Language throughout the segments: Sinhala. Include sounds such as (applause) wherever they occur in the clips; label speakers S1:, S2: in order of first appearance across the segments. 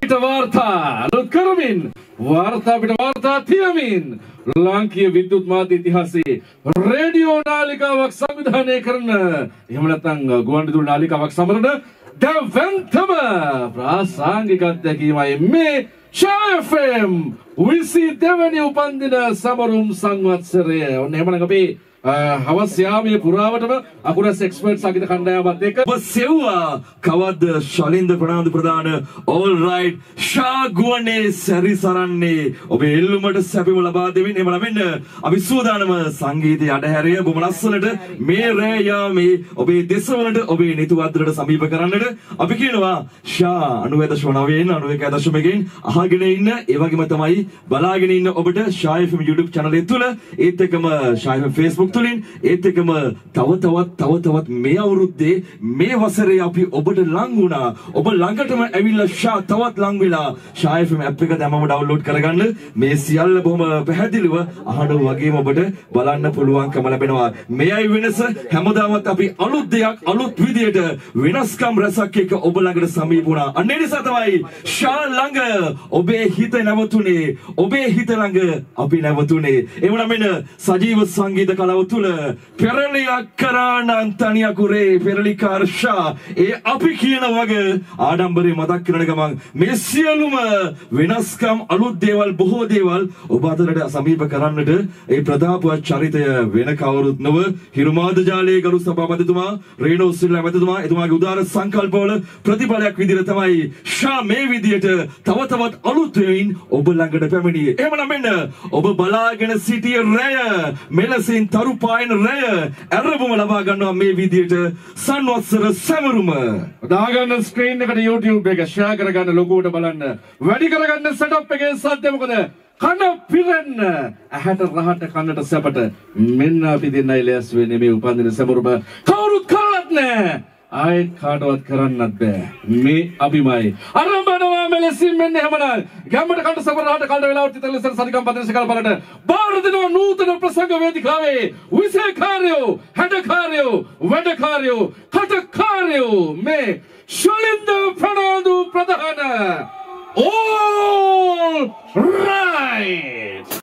S1: පිට වාර්තා. අලුත් කරමින්. වාර්තා පිට වාර්තා තියමින්. ලාංකීය විද්‍යුත් මාධ්‍ය ඉතිහාසයේ රේඩියෝ නාලිකාවක් සංවිධානය කරන එහෙම නැත්නම් ගුවන්විදුලි නාලිකාවක් සමරන දැවැන්තම ප්‍රාසංගික අත්දැකීමයි මේ ෂාෆම් විසි දෙවැනි උපන්දින සමරුම් සංවත්සරය. ඔන්න එහෙමනම් අපි Uh, හවස් යාමයේ පුරාවටම අකුරස් එක්ස්පර්ට් සංගීත කණ්ඩායමත් එක්ක.
S2: ඔබ සෙව්වා කවද්ද ශලින්ද ප්‍රනාන්දු ප්‍රධාන? ඕල් රයිට් ෂා ගුවනේ සැරිසරන්නේ. ඔබේ එල්ලුමට සැපිම ලබා දෙමින් එහෙම ලබෙන්න. අපි සූදානම සංගීතයේ අඩහැරිය බොම ලස්සනට මේ රෑ යාමේ ඔබේ දෙසවලට ඔබේ නිතු වද්දරට සමීප කරන්නට අපි කියනවා ෂා 90.9න් 91.1න් අහගෙන ඉන්න. ඒ වගේම තමයි බලාගෙන ඉන්න ඔබට ෂා FM YouTube channel එක තුල ඒත් එක්කම ෂා FM Facebook තුලින් ඒත් එක්කම තව තවත් තව තවත් මේ අවුරුද්දේ මේ වසරේ අපි ඔබට ලං වුණා. ඔබ ළඟටම ඇවිල්ලා ෂා තවත් ලං වෙලා ෂා FM app එක දැමම ඩවුන්ලෝඩ් කරගන්න. මේ සියල්ල බොහොම පැහැදිලිව අහන වගේම ඔබට බලන්න පුළුවන්කම ලැබෙනවා. මෙයයි වෙනස හැමදාමත් අපි අලුත් දෙයක් අලුත් විදියට වෙනස්කම් රසක් එක්ක ඔබ ළඟට සමීප වුණා. අන්න ඒ නිසා තමයි ෂා ළඟ ඔබේ හිත නැවතුනේ. ඔබේ හිත ළඟ අපි නැවතුනේ. එමුනම් මෙන්න සජීව සංගීත කලාව තුල පෙරලියක් කරානම් තනියකුරේ පෙරලිකාර ෂා ඒ අපි කියන වගේ ආඩම්බරේ මතක් කරන ගමන් මේ සියලුම වෙනස්කම් අලුත් දේවල් බොහෝ දේවල් ඔබ අතරට සමීප කරන්නට ඒ ප්‍රතාපවත් චරිතය වෙන කවුරුත් නොව හිරුමාද ජාලයේ ගරු සභාපතිතුමා රේනෝ සිල්ලා මැතිතුමා එතුමාගේ උදාර සංකල්පවල ප්‍රතිඵලයක් විදිහට තමයි ෂා මේ විදිහට තව තවත් අලුත් වෙමින් ඔබ ළඟට පැමිණියේ. එහෙමනම් මෙන්න ඔබ බලාගෙන සිටිය රැය මෙලසින් තරු පායන රැය ඇරඹුම ලබා ගන්නවා මේ විදිහට සංවත්සර සැමරුම.
S1: දාගන්න ස්ක්‍රීන් එකට YouTube එක ෂෙයා කරගන්න ලොකුවට බලන්න. වැඩි කරගන්න සෙටප් එකේ සද්දය මොකද? කන පිරෙන්න. ඇහැට රහට කනට සැපට මෙන්න අපි දෙන්නයි ලෑස් වෙන්නේ මේ උපන්දින සැමරුම කවුරුත් කරලත් නෑ. ආයෙත් කාටවත් කරන්නත් බෑ. මේ අභිමයි. අරඹනවා මෙලෙසින් මෙන්න හැමනම් ගැම්මට කන්ට සමරහට කල්ට වෙලාවට තිතල ලෙස සනිකම් පදේශකල බලට බාර දෙනවා නූතන ප්‍රසංග වේදිකාවේ. විශේෂකාරයෝ හැඩකාරයෝ වැඩකාරයෝ කටකාරයෝ. මේ ශලින්ද ප්‍රනාන්දු ප්‍රධාන. All right!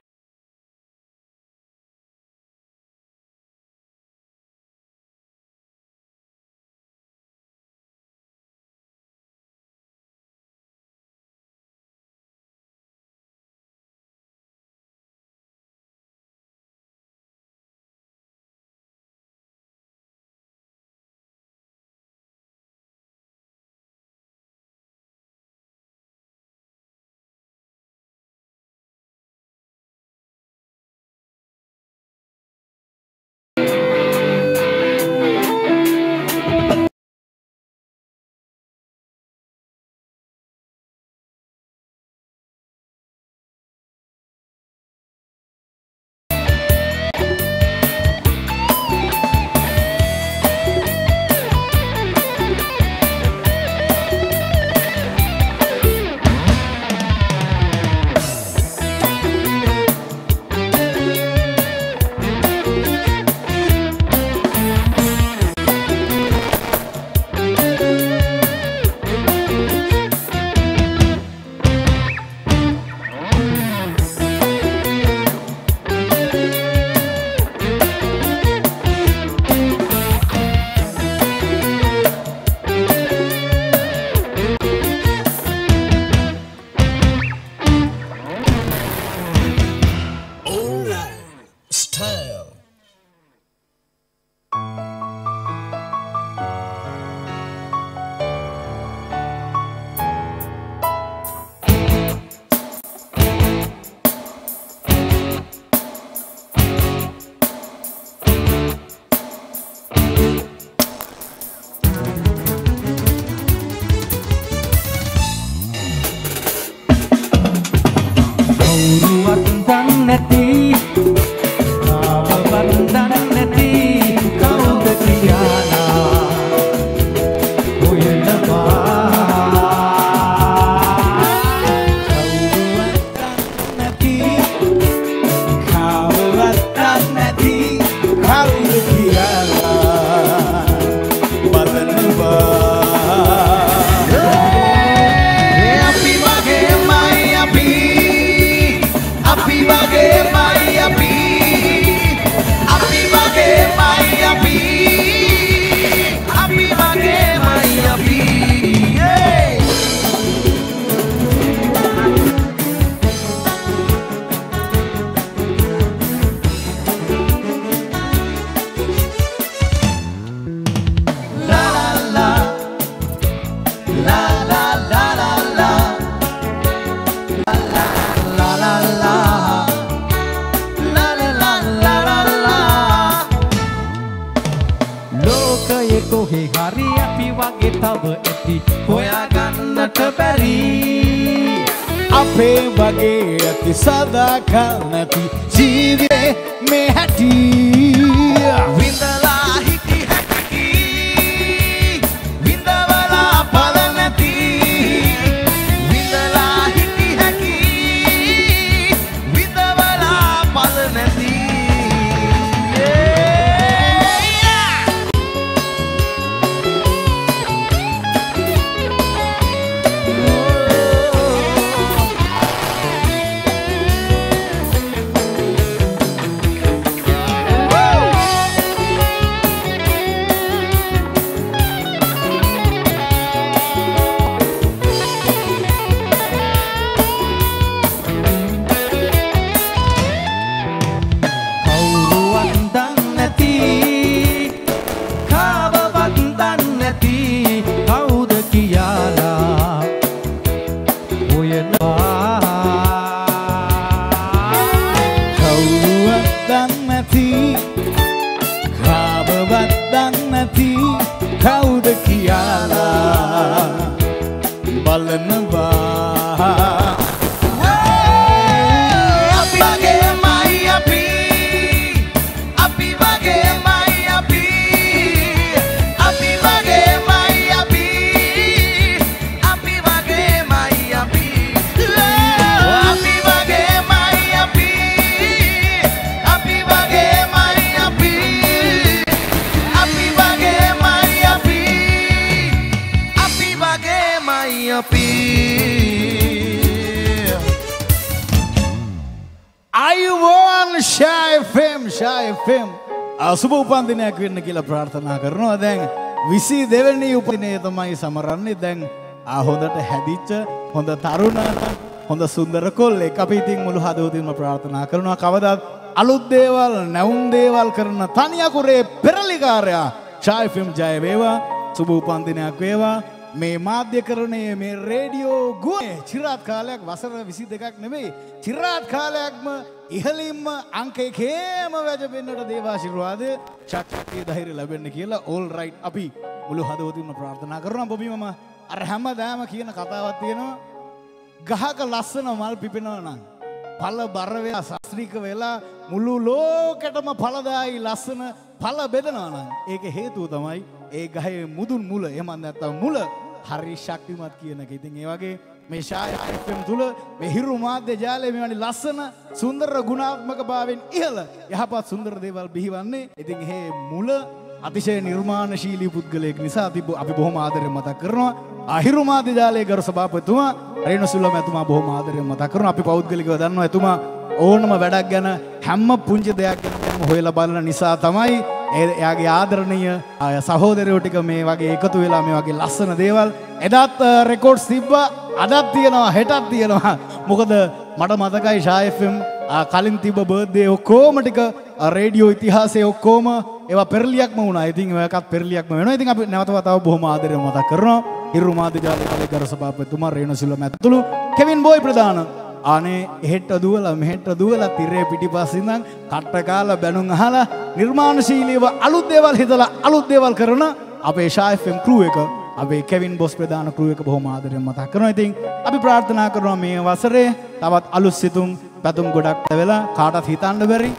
S3: ප්‍රාර්ථනා කරනවා. දැන් විසි දෙවැනි උපදිනය තමයි සමරන්නේ. දැන් ආහොඳට හැදිච්ච හොඳ තරුණ හොඳ සුන්දර කොල් එක අපි ඉතින් මුළු හදවතින්ම ප්‍රාර්ථනා කරනවා. කවදත් අලුත් දේවල් නැවුම් දේවල් කරන තනියකුරේ පෙරලිකාරයා ශයෆම් ජය වේවා. සුභ උපන්දිනයක් වේවා. මේ මාධ්‍යකරණය මේ රේඩියෝ ගුවේ චිරාත් කාලයක් වසර විසි දෙකක් නෙවෙයි. චිරාත් කාලයක්ම ඉහලින්ම අංක එකේම වැජබෙන්න්නට දේවාශිරවාද චක්ෂකයේ දහිර ලැබෙන්න කියලා ඕල් රයිට් අපි මුළු හදවතින්ම ප්‍රාර්ථනා කරන බොබීමම අර හැම දෑම කියන කතාවත් තියෙනවා. ගහක ලස්සන මල් පිපෙනව නම් පල බරවෙලා සස්ත්‍රීක වෙලා මුළු ලෝකටම පලදායි ලස්සන පල බෙදනවනම් ඒක හේතුව තමයි ඒ ගහේ මුදුන් මුල එමන් ඇත්තව මුල හරි ශක්තිමත් කියන එක. ඉතින් ඒ වගේ මේ ශායම් තුළ මෙහිරු මාධ්‍ය ජාලය මෙවැනි ලස්සන සුන්දර ගුණාත්මක භාවෙන් ඉහළ යහපත් සුන්දර දේවල් බිහිවන්නේ. ඉතින් ඒ මුල අතිශය නිර්මාණශීලී පුද්ගලයෙක් නිසා අපි බො- අපි බොහොම ආදරයෙන් මතක් කරනවා. අහිරු මාධ්‍ය ජාලයේ ගරු සභාපතිතුමා රේණුසුල්ලම එතුමා බොහොම ආදරයෙන් මතක් කරනවා. අපි පෞද්ගලිකව දන්නවා එතුමා ඕනම වැඩක් ගැන හැම පුංචි දෙයක් ගැන හොයලා බලන නිසා තමයි ඒ- එයාගේ ආදරණීය අය සහෝදරයෝ ටික මේ වගේ එකතු වෙලා මේ වගේ ලස්සන දේවල්. එදත් රෙකෝඩ්ස් තිබ්බා අදත් තියෙනවා හෙටත් තියෙනවා. මොකද මට මතකයි ශායෆම් කලින් තිබ බර්ධය ඔක්කෝම ටික රේඩියෝ ඉතිහාසය ඔක්කෝම ඒවා පෙරලියක්ම වුණා. ඉතින් ඒකත් පෙරලියක්ම වෙනවා. ඉතින් අපි නැවත වතාව බොහොම ආදරය මතක් කරනවා. ඉරු මාධ්‍ය ජාලකාලේ ගරු සභාපතිතුමා රේණුසුල මැතිතුළු කෙවින් බෝයි ප්‍රධාන. අනේ එහෙට දුවලා මෙහෙට දුවලා තිරේ පිටිපස්සින් ඉඳන් කට්ට කාලා බැනුම් අහලා නිර්මාණශීලීව අලුත් දේවල් හිතලා අලුත් දේවල් කරන අපේ ෂා FM crew එක අපේ කෙවින් බොස් ප්‍රධාන crew එක බොහොම ආදරෙන් මතක් කරනවා. ඉතින් අපි ප්‍රාර්ථනා කරනවා මේ වසරේ තවත් අලුත් සිතුම් පැතුම් ගොඩක් වෙලා කාටත් හිතන්න බැරි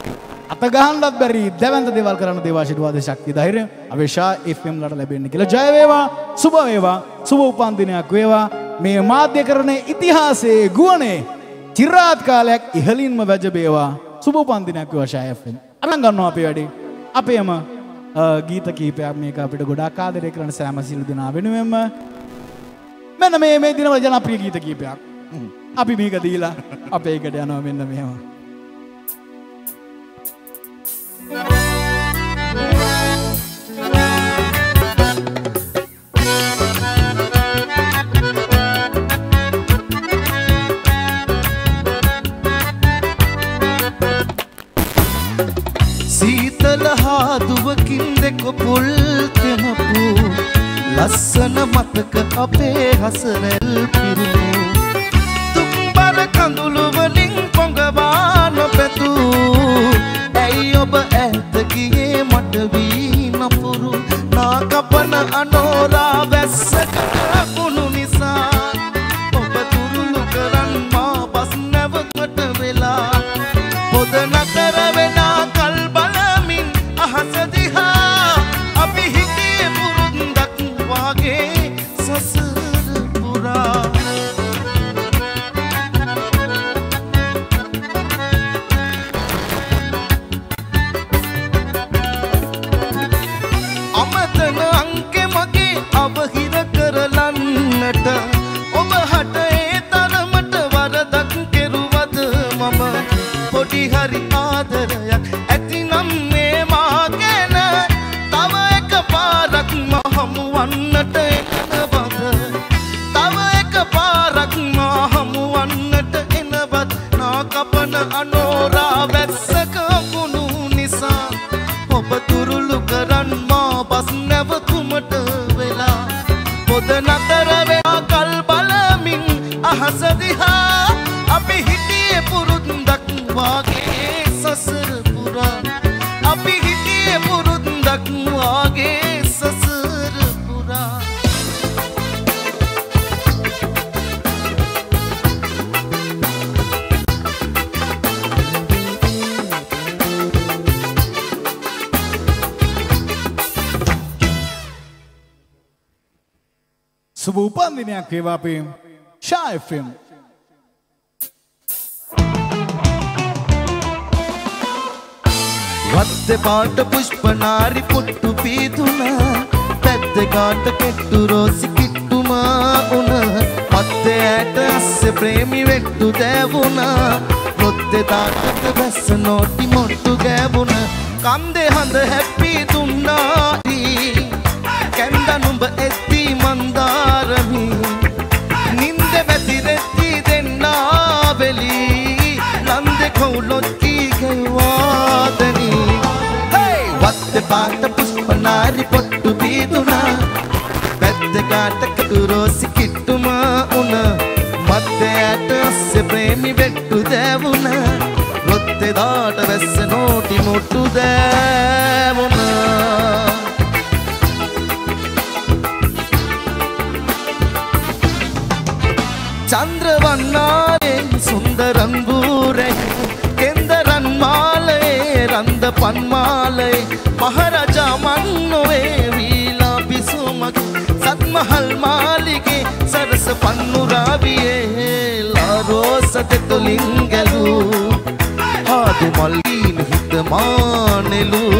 S3: අත ගහන්නත් බැරි දැවන්ත දේවල් කරන්න දේවාශිර්වාද ශක්තිය ධෛර්යය අපේ ෂා FM ලට ලැබෙන්න කියලා ජය වේවා සුබ වේවා සුබ උපන් දිනයක් වේවා මේ මාධ්‍යකරණයේ ඉතිහාසයේ ගුවනේ චිරාත් කාලයක් ඉහලින්ම වැජබේවා සුබ උපන් දිනයක් වේවා ෂා FM අරන් ගන්නවා අපේ වැඩේ. අපේම අ, ගීත කීපයක් මේක අපිට ගොඩාක් ආදරය කරන සෑම සිළු දෙනා වෙනුවෙන්ම මෙන්න මේ මේ දිනවල ජනප්‍රිය ගීත කීපයක්. හ්ම්. අපි මේක දීලා අපේ එකට යනවා මෙන්න මෙහෙම.
S4: පුල් තෙමපු ලස්සන මතක අපේ හසරැල් පිරුණු. තුම්බර කඳුළු වලින් පොඟවා නොපැතු. ඇයි ඔබ ඇත ගියේ මට වී නපුරු නාකපන
S5: නතර
S3: වේවා අපේ ෂා FM
S5: වත්ත පාට පුෂ්පනාරි පුට්ටු පීතුන පැත්ත කාට කෙට්ටු රෝසි කිට්ටුමා උන පත්තේ ඇට අස්ස ප්‍රේමි වෙට්ටු දෑවුණා රොත්තේ තාටට බැස්ස නෝටි මොට්ටු ගෑවුණ කන්දේ හඳ හැප්පි දුන්නාදී කැන්ද නුඹ එත්ති ලන්දෙ කවුලොත්කි ගෙවාදනි වත්ත පාට පුෂ්පනාරි පොට්ටු බීදුනා පැත්ත කාට කටුරෝසි කිට්ටුමා උන මත්තේ ඇට අස්සේ ප්‍රේමි වෙට්ටු දෑවුණ. රොත්තේ දාට වැස්ස නෝටි මුට්ටු පන්මාලයේ මහරජා මන්නොවේ වීලා පිසුමක් සත්මහල් මාලිගේ සරස පන්නුරාවියේ ලාරෝස තෙතුලින් ගැලූ ආදු මල්ලීන හිත මානෙලු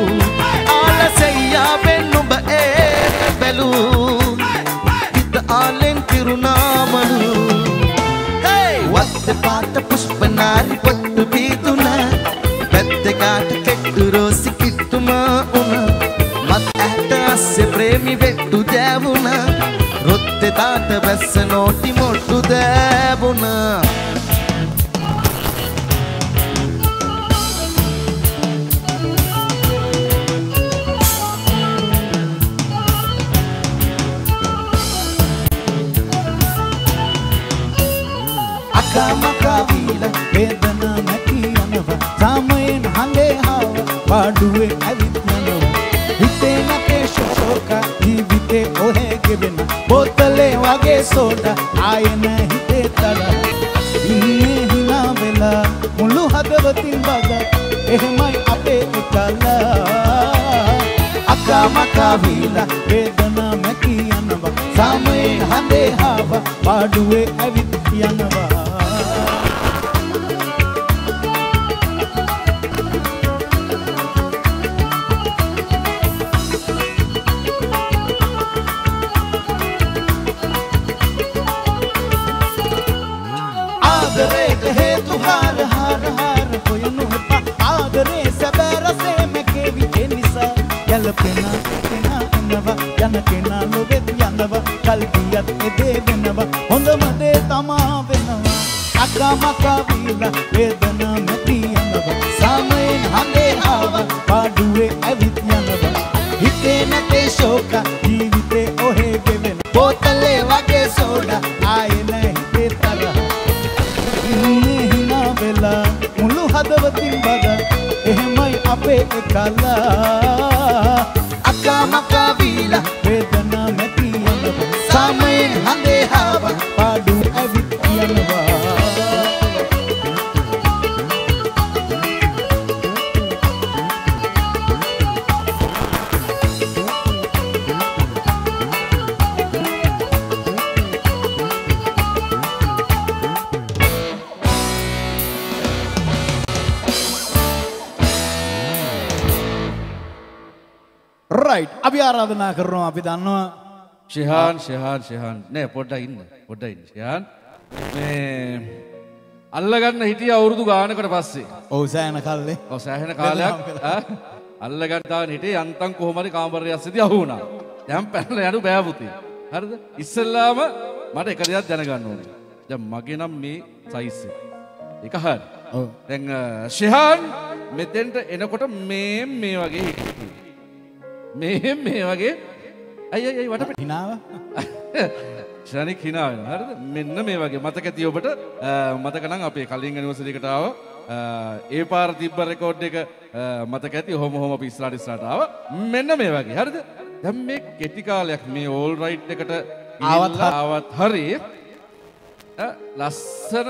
S3: ආරාධනා කරනවා. අපි දන්නවා
S1: ශිහාන් ශිහාන් ශිහාන් නෑ පොඩ්ඩක් ඉන්න පොඩ්ඩක් ඉන්න. ශිහාන් මේ අල්ලගන්න හිටිය අවුරුදු ගානකට පස්සේ.
S3: ඔව් සෑන කල්ලේ
S1: ඔව් සෑහෙන කාලයක්. අල්ලගත්තාන හිටියේ යන්තම් කොහොම හරි කාමරය අස්සේදී අහු වුණා. දැන් පැනලා යනු බෑ පුතේ. හරිද? ඉස්සෙල්ලාම මට එක දෙයක් දැනගන්න ඕනේ. දැන් මගේ නම් මේ සයිස් එක. එක හරි.
S3: ඔව්.
S1: දැන් ශිහාන් මෙතෙන්ට එනකොට මේ මේ වගේ හිටියේ මේ මේ වගේ අයි අයි වටපිට
S3: හිනාව
S1: ෂණික් හිනා වෙනවා. හරිද? මෙන්න මේ වගේ මතක ඇති ඔබට මතක නම් අපේ කලින් ඇනිවර්සරි එකට ආව ඒ පාර තිබ්බ රෙකෝඩ් එක මතක ඇති ඔහොම ඔහොම අපි ඉස්සරහට ඉස්සරහට ආව. මෙන්න මේ වගේ. හරිද? දැන් මේ කෙටි කාලයක් මේ ඕල් රයිට් එකට
S3: ආවත්
S1: ආවත් හරි ලස්සන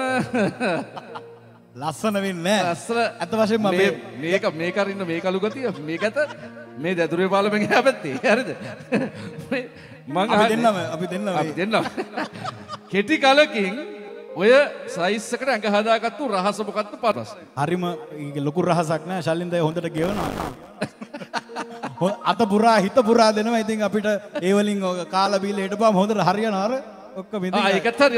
S3: ලස්සන වෙන්නේ
S1: ලස්සන. මේ
S3: අපේ
S1: මේක මේක අරින්න මේ කළු ගතිය මේක ඇත මේ දැදුරේ පාලමෙන් පැත්තේ හරිද? මේ මං
S3: දෙන්නම අපි දෙන්නම
S1: අපි දෙන්නම්. කෙටි කලකින් ඔය සයිස් එකට ඇඟ හදාගත්තු රහස මොකක්ද පරස්?
S3: හරිම ලොකු රහසක් නෑ. ශල්ලින්ද හොඳට ගෙවනවා. අත පුරා හිත පුරා දෙනවා. ඉතින් අපිට ඒ වලින් ඔය කාලා බීලා හිටපුවාම හොඳට හරියනවා. අර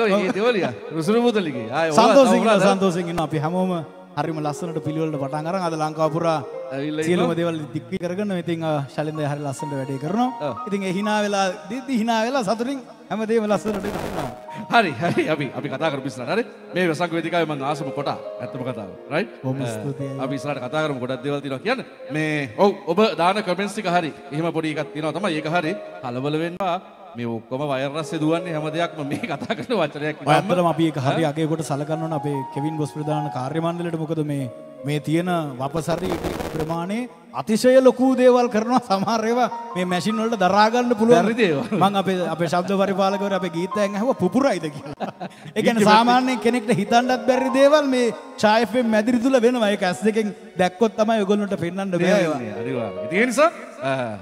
S1: ඔය මේ දෙවලිය. රුසුරු මුදලිගේ. ආය ඔය-
S3: සන්තෝෂයෙන්
S1: ඔවුනා
S3: ඉන්නවා
S1: දැන්
S3: සන්තෝෂයෙන් ඉන්නවා. අපි හැමෝම හරිම ලස්සනට පිළිවෙලට පටන් අරන් අද ලංකාව පුරා
S1: ඇවිල්ලා
S3: සියලුම. දේවල් දික්වි කරගෙන ඉතින් ශලින්ද හරි ලස්සනට වැඩේ කරනවා. ඉතින් ඒ hina වෙලා දීදි hina වෙලා සතුටින් හැමදේම ලස්සනට කරනවා
S1: හරි හරි. අපි අපි කතා කරමු ඉස්සරහට. හරි? මේ වසංග වේදිකාවේ මම ආසම කොට. ඇත්තම කතාව. රයිට්
S3: බොහොම ස්තුතියි.
S1: අපි ඉස්සරහට කතා කරමු ගොඩක් දේවල් තියෙනවා කියන්න. මේ ඔව් ඔබ දාන කමෙන්ට්ස් ටික හරි. එහෙම පොඩි එකක් තියෙනවා තමයි. ඒක හරි. කලබල වෙන්නවා මේ ඔක්කොම වයර් රස්සේ දුවන්නේ හැම දෙයක්ම මේ කතා කරන වචනයක්
S3: ඇත්තටම අපි ඒක හරි අගේ කොට සලකන්න ඕන. අපේ කෙවින් බොස් ප්‍රධාන කාර්ය මණ්ඩලයට මොකද මේ මේ තියෙන වපසරි ප්‍රමාණය අතිශය ලොකු දේවල් කරනවා සමහර ඒවා මේ මැෂින් වලට දරා ගන්න පුළුවන්. මම අපේ අපේ ශබ්ද පරිපාලකවරු අපේ ගීතයෙන් අහුවා පුපුරයිද කියලා. (laughs) ඒ කියන්නේ සාමාන්‍යයෙන් කෙනෙක්ට හිතන්නත් බැරි දේවල් මේ ඡායෆෙන් මැදිරි තුල වෙනවා. ඒක ඇස් දෙකෙන් දැක්කොත් තමයි ඔයගොල්ලන්ට පෙන්වන්න බෑ ඒවා.
S1: අනිවාර්යයෙන්. ඒ නිසා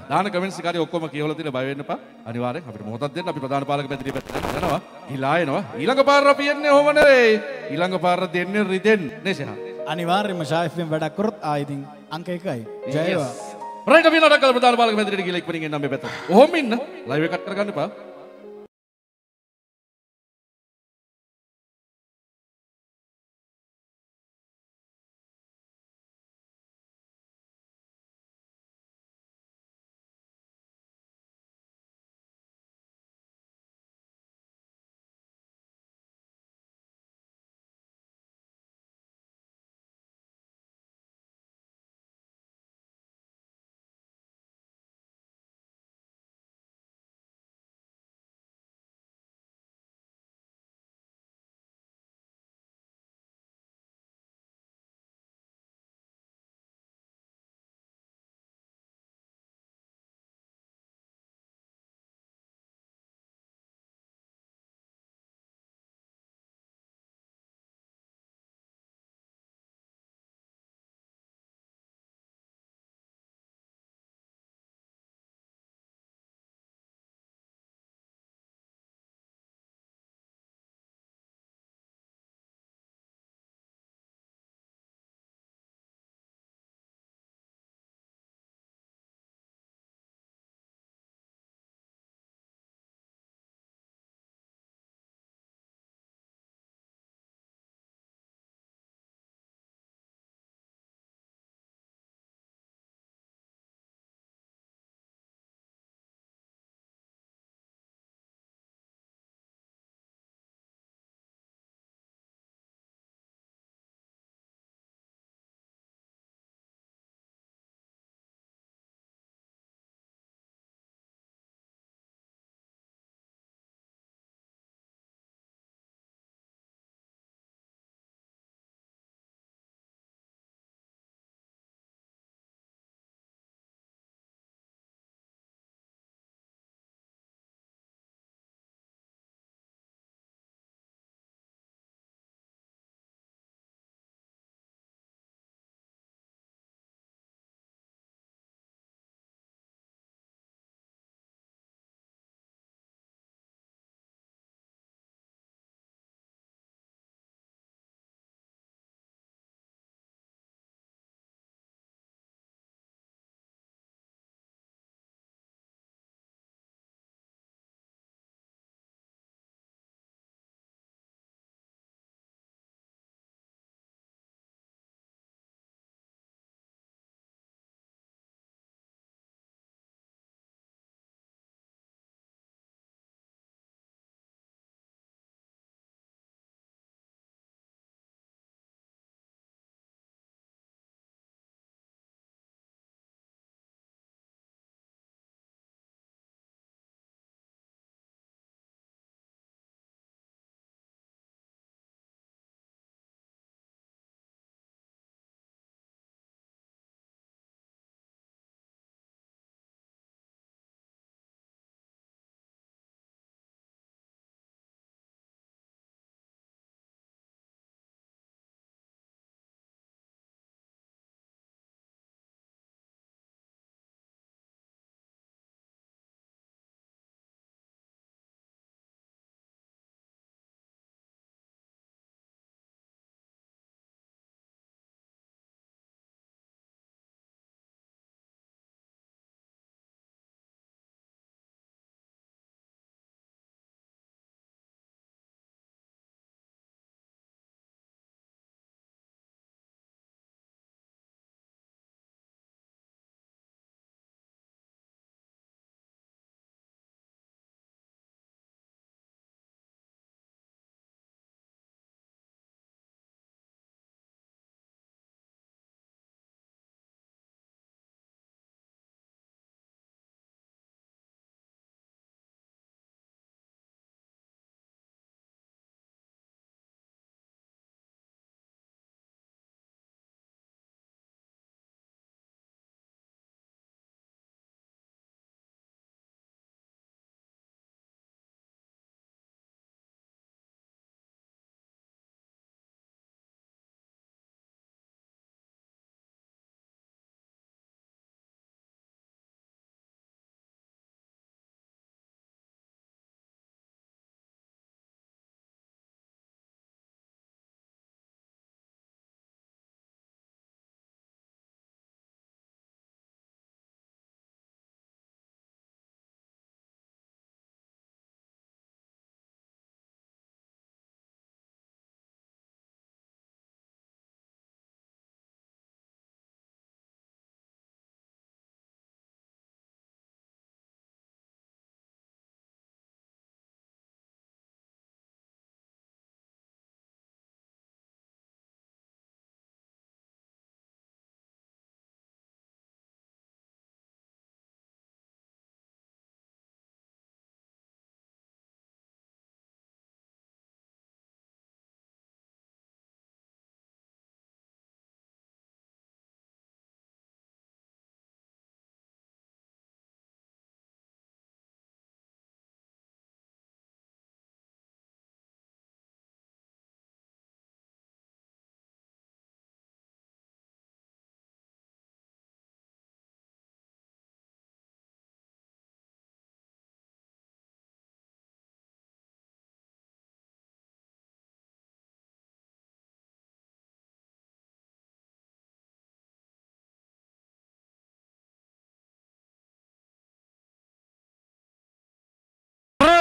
S1: දාන කමෙන්ට්ස් හරි ඔක්කොම කියවලා තියෙන බය වෙන්න එපා. අනිවාර්යෙන් අපිට මොහොතක් දෙන්න අපි ප්‍රධාන පාලක පැතිරි පැත්තට යනවා. ගිලා එනවා. ඊළඟ පාර අපි යන්නේ ඔහොම නෙවෙයි. ඊළඟ පාර දෙන්නේ රිදෙන් නේ ෂහා.
S3: අනිවාර්යයෙන්ම ඡායෆෙන් වැඩක් කරොත් ආ ඉතින් අංක එකයි. ජය වේවා.
S1: රයිට් අපි නඩක් කරලා ප්‍රධාන පාලක පැතිරිට ගිහලා ඉක්මනින් එන්න මේ පැත්තට. ඔහොම ඉන්න. ලයිව් එක කට් කරගන්න එපා.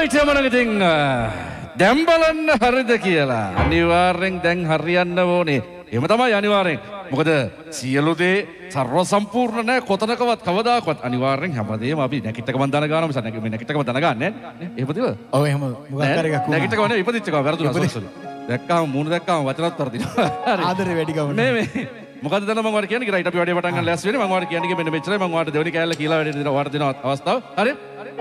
S1: එමනම් ඉතින් දැන් බලන්න හරිද කියලා අනිවාර්යෙන් දැන් හරියන්න ඕනේ. එහෙම තමයි අනිවාර්යෙන්. මොකද සියලු දේ සර්ව සම්පූර්ණ කොතනකවත් කවදාකවත් අනිවාර්යෙන් හැමදේම අපි නැකිටකම දන ගන්නවා මිස නැක මේ නැකිටකම දන ගන්න නැහැ. එහෙමද?
S3: ඔව් එහෙම මොකක් හරි එකක් වුණා.
S1: නැකිටකම නෙවෙයි ඉපදිච්චකම වැරදුනා සෝසලි. දැක්කම මූණ දැක්කම වචනත්. හරි.
S3: ආදරේ වැඩි කම
S1: මේ මේ මොකද දැන් මම කියන්නේ රයිට් අපි වැඩේ පටන් ගන්න ලෑස්ති වෙන්නේ මම ඔයාලට කියන්නේ මෙන්න මෙච්චරයි මම ඔයාලට දෙවෙනි කෑල්ල කියලා වැඩේ දෙනවා ඔයාලට දෙන අවස්ථාව හරි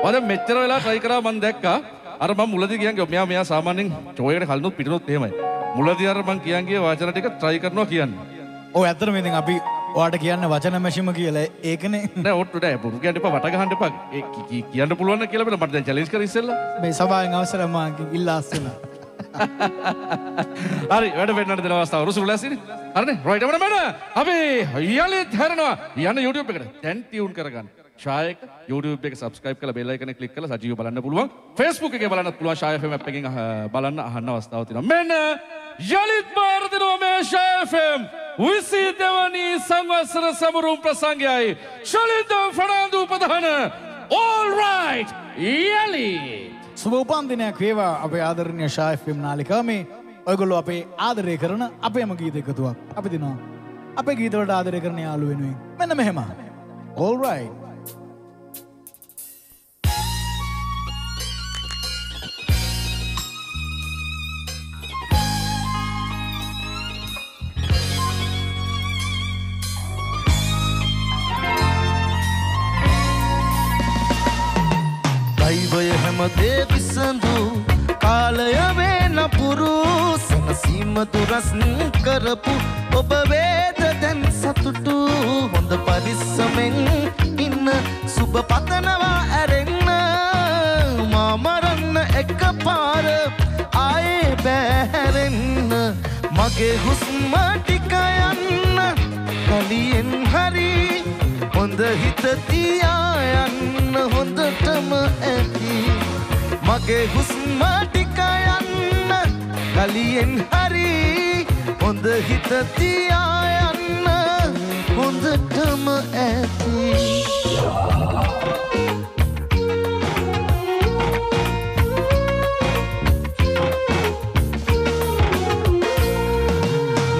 S1: ඔයාලා මෙච්චර වෙලා try කරා මම දැක්කා. අර මම මුලදී කියන්නේ මෙයා මෙයා සාමාන්‍යයෙන් ෂෝ එකට කලිනුත් පිටිනුත් එහෙමයි. මුලදී අර මම කියන් ගිය වචන ටික try කරනවා කියන්නේ.
S3: ඔව් ඇත්තටම ඉතින් අපි ඔයාට කියන්න වචන මැෂිම කියලා ඒකනේ.
S1: නෑ ඔට්ටු නෑ. පුරු කියන්න එපා වට ගහන්න එපා. ඒ කියන්න පුළුවන් කියලා බල මට දැන් challenge කර ඉස්සෙල්ලා.
S3: මේ සභාවෙන් අවසර මාකින් ඉල්ලා අස්සන. (laughs)
S1: හරි වැඩ වෙන්නට දෙන අවස්ථාව. රුසු ලැසිනේ හරිනේ? රයිට් අපිට මෙන්න අපි යලිත් හැරෙනවා. යන්න YouTube එකට. දැන් ටියුන් කරගන්න ශායක YouTube එක subscribe කරලා bell icon එක click කරලා සජීව බලන්න පුළුවන්. Facebook එකේ බලන්නත් පුළුවන්. ශාය FM app එකෙන් අහ, බලන්න අහන්න අවස්ථාව තියෙනවා. මෙන්න යලිත් බාර දෙනවා මේ ශාය FM විසි දෙවනි සංවත්සර සමරුම් ප්‍රසංගයයි. ශලින්ද ෆර්නාන්දු ප්‍රධාන all right යලිත්
S3: සුබ උපන්දිනයක් වේවා අපේ ආදරණය ශායෆම් නාලිකාමේ ඔයගොල්ලො අපේ ආදරය කරන අපේම ගීත එකතුවක් අපි දිනවා. අපේ ගීතවලට ආදරය කරන යාලු වෙනුවෙන් මෙන්න මෙහෙම ඕල්රයි
S5: දෛවය හැමදේ විසඳු කාලය වේන පුරු සනසීම දුරස් කරපු ඔබ වේද දැන් සතුටු හොඳ පරිස්සමෙන් ඉන්න සුබ පතනවා ඇරෙන්න මාමරන්න එක පාර ආයේ බෑහැරෙන්න මගේ හුස්ම ටික යන්න කලියෙන් හරි හොඳ හිත තියා යන්න හොඳටම ඇති මගේ හුස්ම ටික යන්න. කලියෙන් හරි හොඳ හිත තියා යන්න හොඳටම ඇති.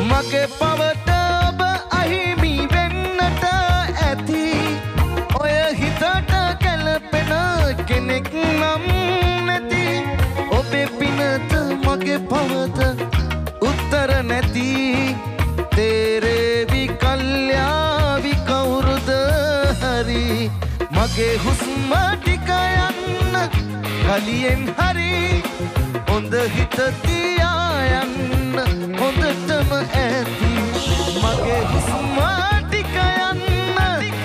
S5: මගේ පවට කලියෙන් හරි හොඳ හිත තියා යන්න හොඳටම ඇති. මගේ හුස්ම ටික යන්න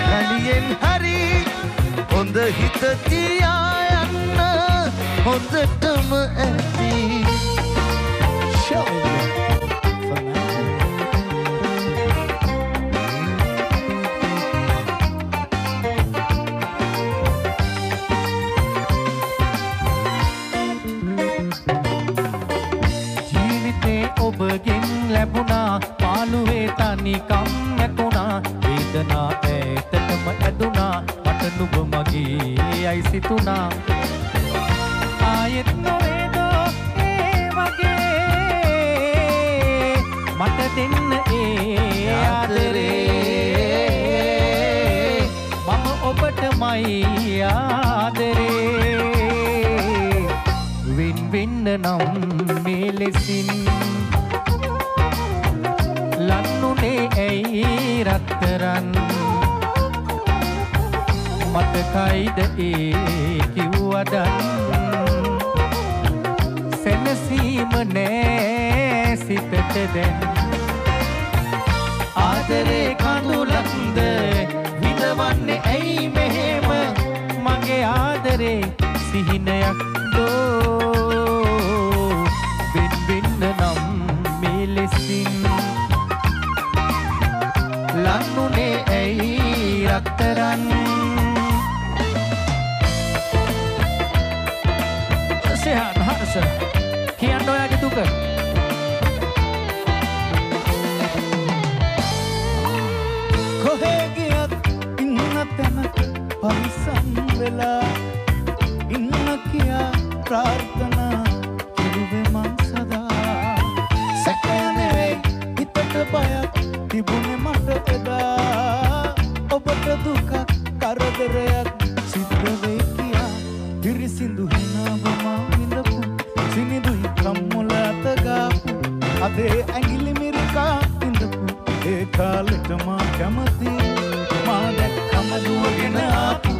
S5: කලියෙන් හරි හොඳ හිත තියා යන්න හොඳටම ඇති.
S4: ජීවිතේ ලැබුණා. පාළුවේ තනිකම් නැතුණා. වේදනා ඇතටම ඇදුනා මට නුඹ මගේ යයි සිතුනා ආයෙත් නොවේදෝ ඒ වගේ මට දෙන්න ඒ ආදරේ. මම ඔබටමයි ආදරේ. වින් වින්න නම් මේ ලෙසින් ලන්නුනේ ඇයි රත්තරන්? මතකයිද ඒ කිව්වදන්? සැනසීම නෑ සිතට දැන්. ආදරේ කඳුලක්ද විඳවන්නේ ඇයි මෙහෙම? මගේ ආදරේ සිහිනයක්
S3: පරිසම් වෙලා ඉන්න කියා ප්‍රාර්ථනා කෙරුවේ මං සදා. සැකය නෙවෙයි හිතට බයක් තිබුණේ මට එදා. ඔබට දුකක් කරදරයක් සිද්ධ වෙයි කියා පිරිසිදු හිනාව මා විඳපු. සිනිදුයි කම්මුල අතගාපු අදේ ඇඟිලි මිරිකා ඉඳපු ඒ කාලෙට මා කැමති මා දැක්කම දුවගෙන ආපු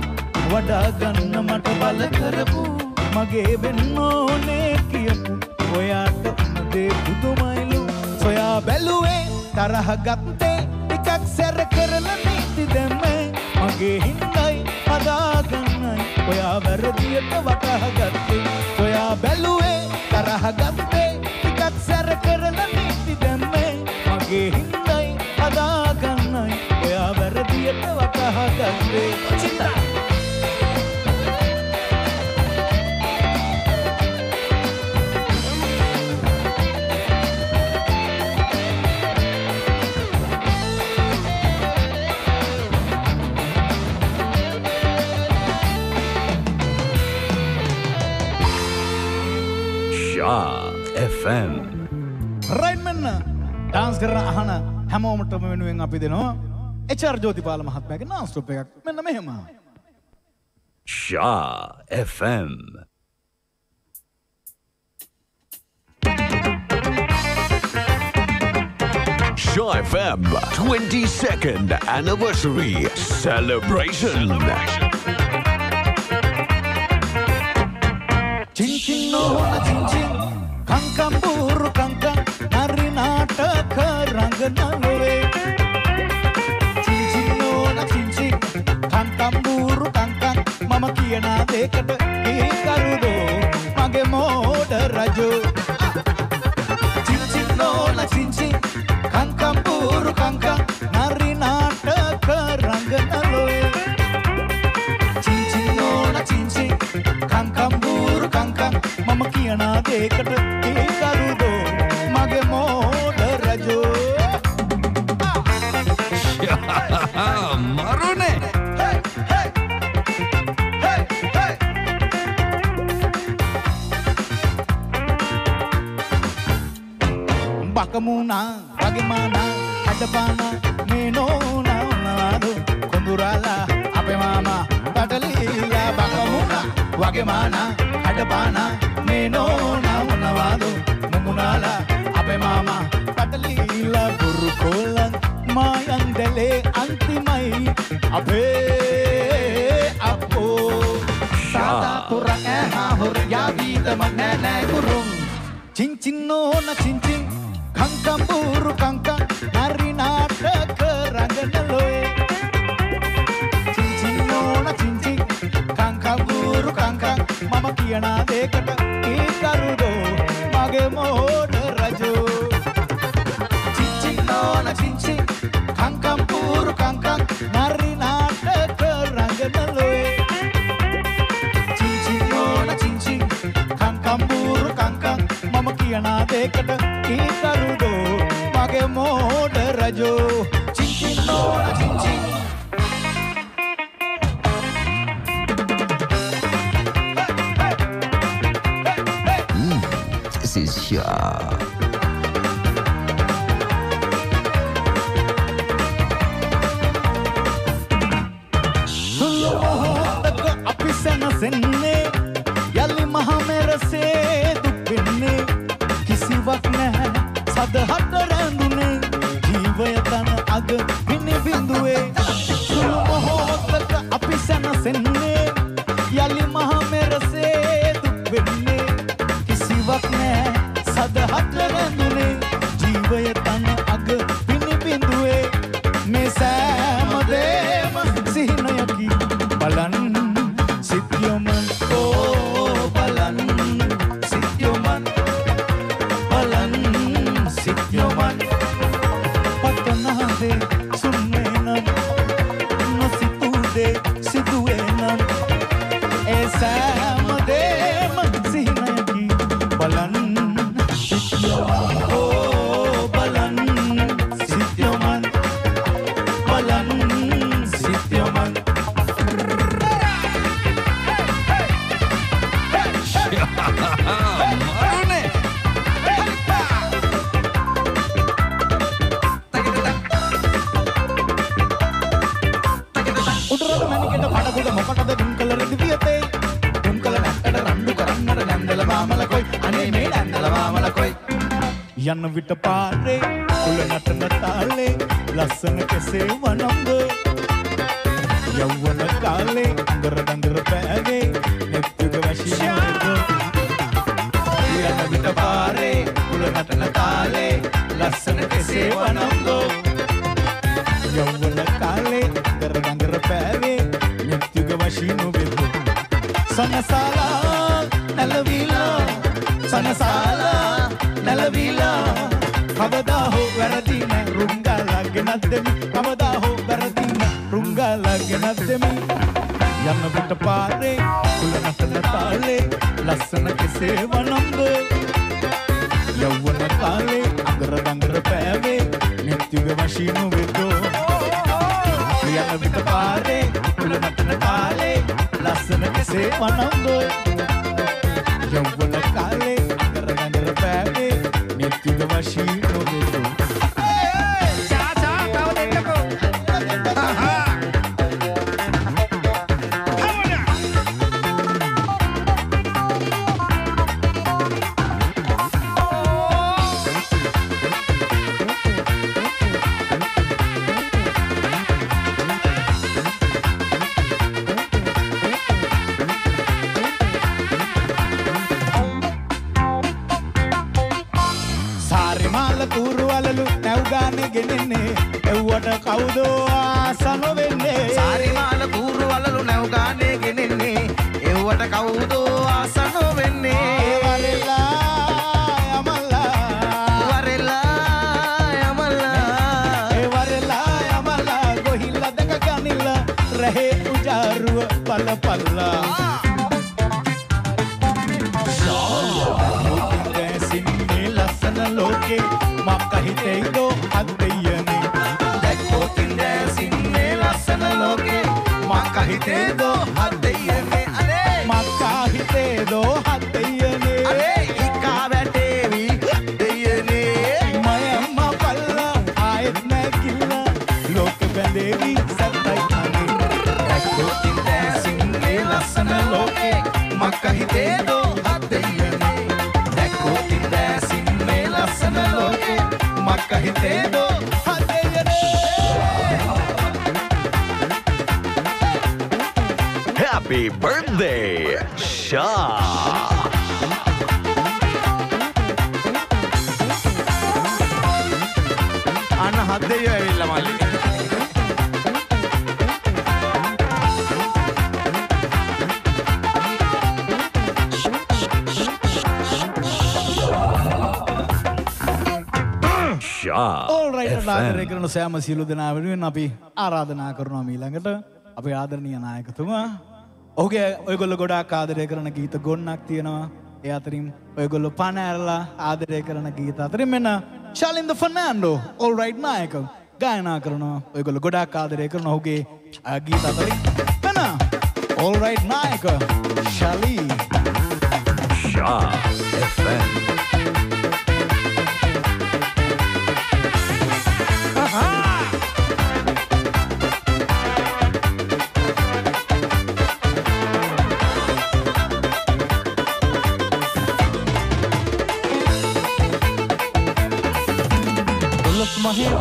S3: වඩා ගන්න මට බල කරපු. මගේ වෙන්න ඕනේ කියපු ඔයාට උන දේ පුදුමයිලු සොයා බැලුවේ තරහ ගත්තේ ටිකක් සැර කරලා නීති දැම්මේ මගේ හින්දයි හදාගන්නයි ඔයා වැරදියට වටහා ගත්තේ.
S6: 80. FM.
S3: රයින් මෙන්න ඩාන්ස් කරන අහන හැමෝමටම වෙනුවෙන් අපි දෙනවා එචර් ජෝතිපාල මහත්මයාගේ නාස්ටොප් එකක් මෙන්න මෙහෙම.
S6: ෂා FM Shaw FM 22nd anniversary celebration.
S3: Chinchin no chinchin, kankam buru kankam, narinata karangana. මම කියන දෙකට කීකරුදෝ මගේ මෝඩ රජු. චින්චින් නෝල චින්චින් කංකම් පුරු කංකම් නරි නාටක රංගනලෝය චින්චින් නෝල චින්චින් කංකම්
S6: පුරු
S3: කංකම් මම කියන දෙකට అవునా అభిమాన అడ్డపాన నేను నాదు కొందురాల అభిమాన పటలీల బకమున వగమాన అడ్డపాన నేను నా ఉన్నవాదు ముమునాల అభిమామ పటలీల గురుకోల మాయందలే అంతిమై అభే అప్పో సాదా పుర యావీత మన్నె గురు చిన్ చిన్నోన చిన్ હરિયણા દેખટ ઈ તારું ગો માગે
S5: મોડ રજો ચિંચિનો ન ચિંચિ કંકમ પૂર કંકમ નરી નાટક રંગનલો ચિંચિનો ન ચિંચિ
S6: કંકમ પૂર કંકમ
S5: મમ કિયણા દેખટ ઈ તારું
S6: ગો
S3: માગે
S6: મોડ
S3: રજો කරන සෑම සියලු දෙනා වෙනුවෙන් අපි ආරාධනා කරනවා මීළඟට අපේ ආදරණීය නායකතුමා. ඔහුගේ ඔයගොල්ලෝ ගොඩාක් ආදරය කරන ගීත ගොන්නක් තියෙනවා. ඒ අතරින් ඔයගොල්ලෝ පණ ඇරලා ආදරය කරන ගීත අතරින් මෙන්න ශාලින්ද ෆර්නෑන්ඩෝ ඕල් රයිට් නායක ගායනා කරනවා. ඔයගොල්ලෝ ගොඩාක් ආදරය කරන ඔහුගේ ගීත අතරින් මෙන්න ඕල් රයිට් නායක ශාලී
S6: ශා FM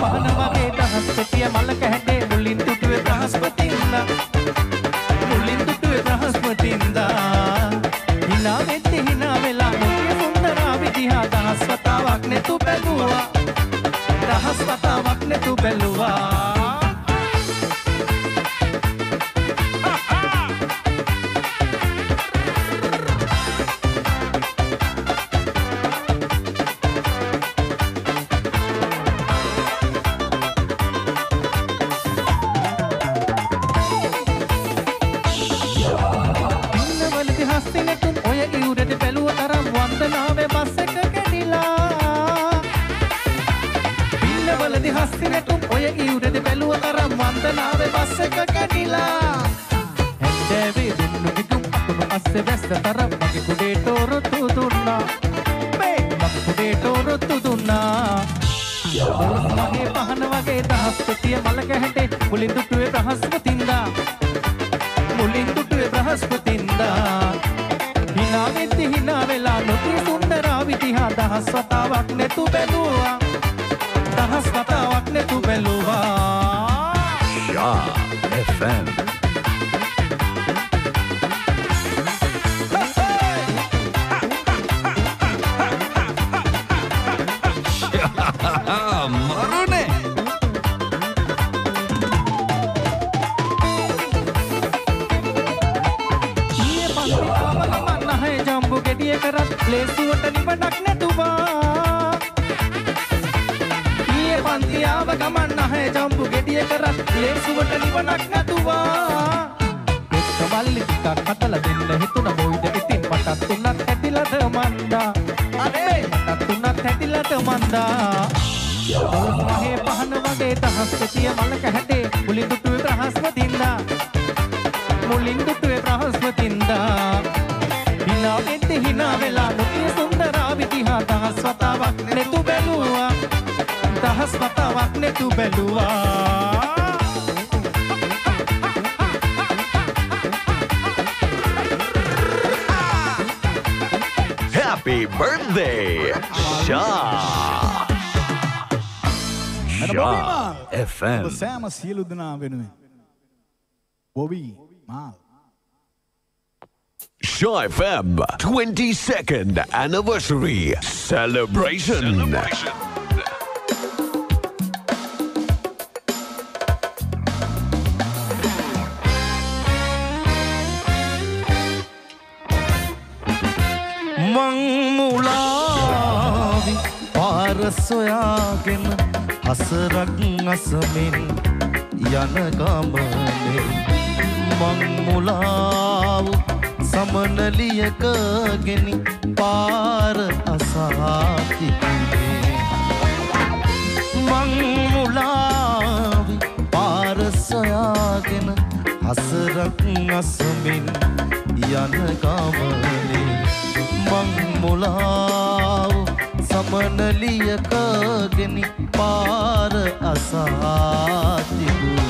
S4: පහන වගේ දහස් පෙටිය මල කැහැටේ මුලින් තුටුවේ බ්‍රහස්පතින්දා. මුලින් තුටුවේ බ්‍රහස්පතින්දා. හිනා වෙද්දි හිනා වෙලා මුගේ සුන්දරා විදිහා දහස් වතාවක් නෙතු බැලුවා. දහස් වතාවක් නෙතු බැලුවා.
S3: සියලු දෙනා වෙනුවෙන්. Bobby මාල්.
S6: Shaw FM 22nd anniversary celebration.
S5: මං මුලාවි පාර සොයාගෙන හසරක් අසමින් සමනලියකගෙන පාර අසාතිකුණේ මං මුලාවි පාර සොයාගෙන හසරක් අසමින් යන ගමනේ. මං මුලාව සමනලියකගෙන පාර අසාතිබුණේ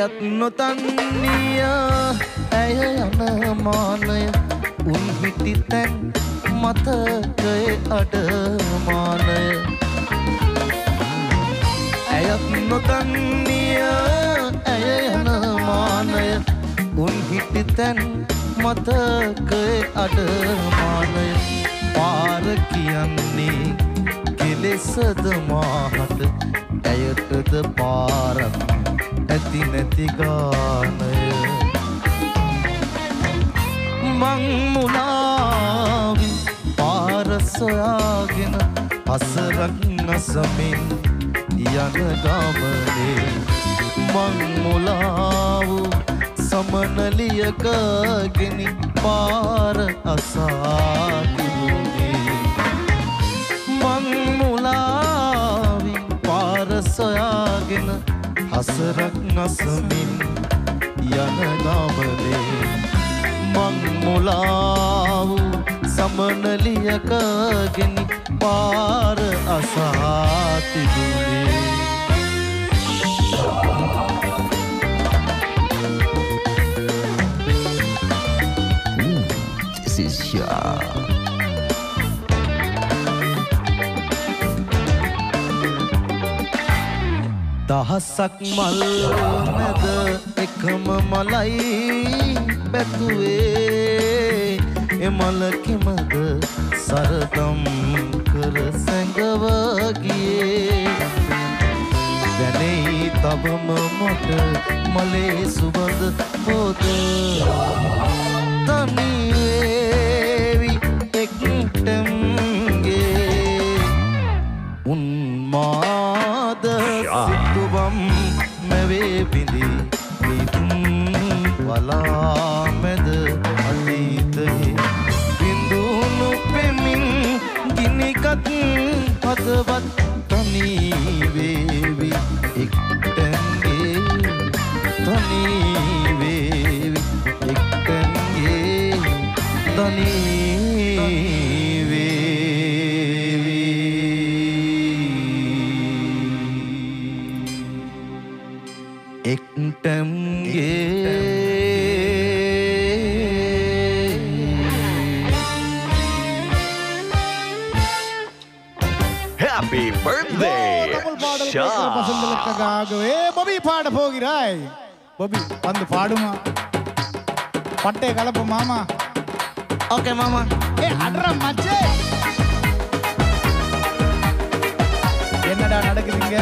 S5: ඇයත් නොතන්නිය. ඇය යන මානය උන් හිටි තැන් මතකයේ අඩමානය ඇයත් නොතන්නිය. ඇය යන මානය උන් හිටි තැන් මතකයේ අඩමානය පාර කියන්නේ කෙලෙසද මාහට ඇයටද පාරක් ඇති නැති ගානය. මං මුලාවි පාර සොයාගෙන පසරක් නසමින් යන ගමනේ. මං මුලාව සමනලියකගෙන පාර අසා තිබුණේ. මං මුලාවි පාර සොයාගෙන හසරක් නසමින් යන ගමනේ. මං මුලාව සමනලියකගෙන පාර අසා තිබුණේ. දහසක් මල් මැද එකම මලයි බැතුවේ එමලකිමද සරදම් කර සැඟවගියේ දැනෙයි තවම මොට මලේ සුබඳ පොද. තනිවේවි එක්ටම්ගේ උන්මාද සිතුවම් මැවේ බිඳි විදුම් වලාමැද අතීතයේ. බිඳුණු පෙමින් ගිනිකත් හදවත් உனக்காகவே பபி பாட போகிறாய். பபி வந்து பாடுமா. பட்டை கலப்பு மாமா.
S3: ஓகே மாமா.
S5: ஏ அட்ற மச்சே. என்னடா நடக்குதுங்க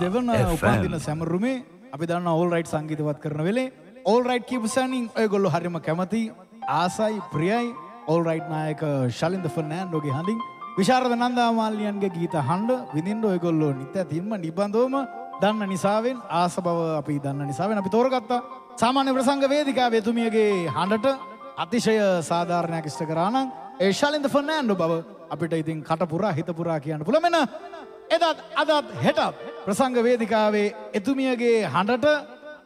S5: දෙවන උපන්දින සැමරුමේ අපි දන්න ඕල් රයිට් සංගීතවත් කරන වෙලේ ඕල් රයිට් කීපසානින් ඔයගොල්ලෝ හරිම කැමති ආසයි ප්‍රියයි. ඕල් රයිට් නායක ශලින්ද ෆර්නෑන්ඩෝගේ හඳින් විශාරද නන්දාමාලියන්ගේ ගීත හඬ විඳින්න ඔයගොල්ලෝ නිත තින්ම නිබඳවම දන්න නිසාවෙන් ආස බව අපි දන්න නිසාවෙන් අපි තෝරගත්තා. සාමාන්‍ය ප්‍රසංග වේදිකාවේ එතුමියගේ හඬට අතිශය සාධාරණයක් ඉෂ්ට කරානම් ඒ ශලින්ද ෆර්නෑන්ඩෝ බව අපිට ඉතින් කටපුරා හිතපුරා කියන්න පුළුවන් මෙන්න එදත් අදත් හෙටත් ප්‍රසංග වේදිකාවේ එතුමියගේ හඬට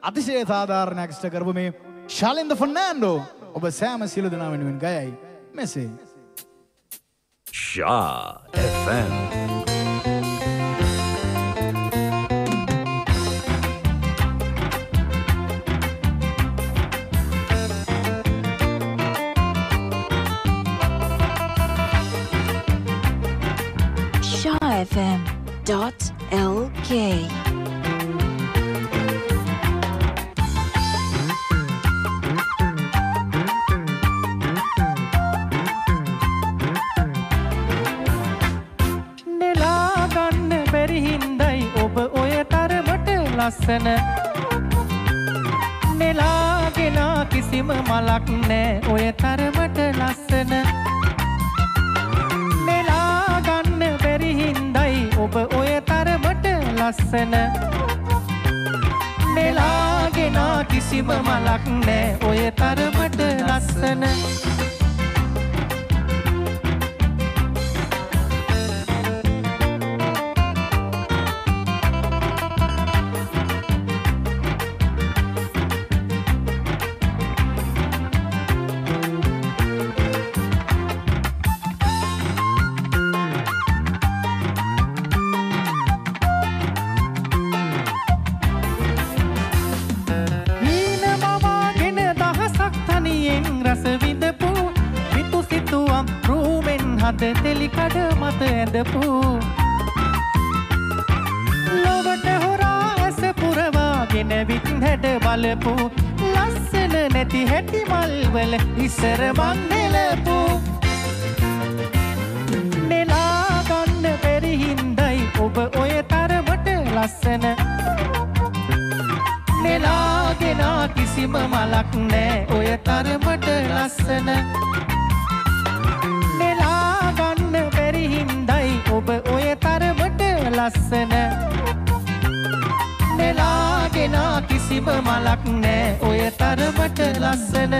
S5: අතිශය සාධාරණයක් සිට කරපු මේ ශාලින්ද ෆර්නෑන්ඩෝ ඔබ සෑම සියලු දෙනා වෙනුවෙන් ගයයි. මෙසේ.
S7: ෂා FM
S4: shafm.com LK. ලස්සන නෙලාගෙනා කිසිම මලක් නෑ ඔය තරමට ලස්සන නෙලාගන්න බැරිහින්දයි ඔබ ඔය ලස්සන. නෙලාගෙනා කිසිම මලක් නෑ. ඔය තරමට ලස්සන. mele ඉස්සර මං නෙලපු නෙලාගන්න පෙරිහින්දයි ඔබ ඔය තරමට ලස්සන. නෙලාගෙනා කිසිම මලක් නෑ ඔය තරමට ලස්සන. නෙලාගන්න පෙරිහින්දයි ඔබ ඔය තරමට ලස්සන. නෙලාගෙනා කිසිම මලක් නෑ ඔය තරමට ලස්සන.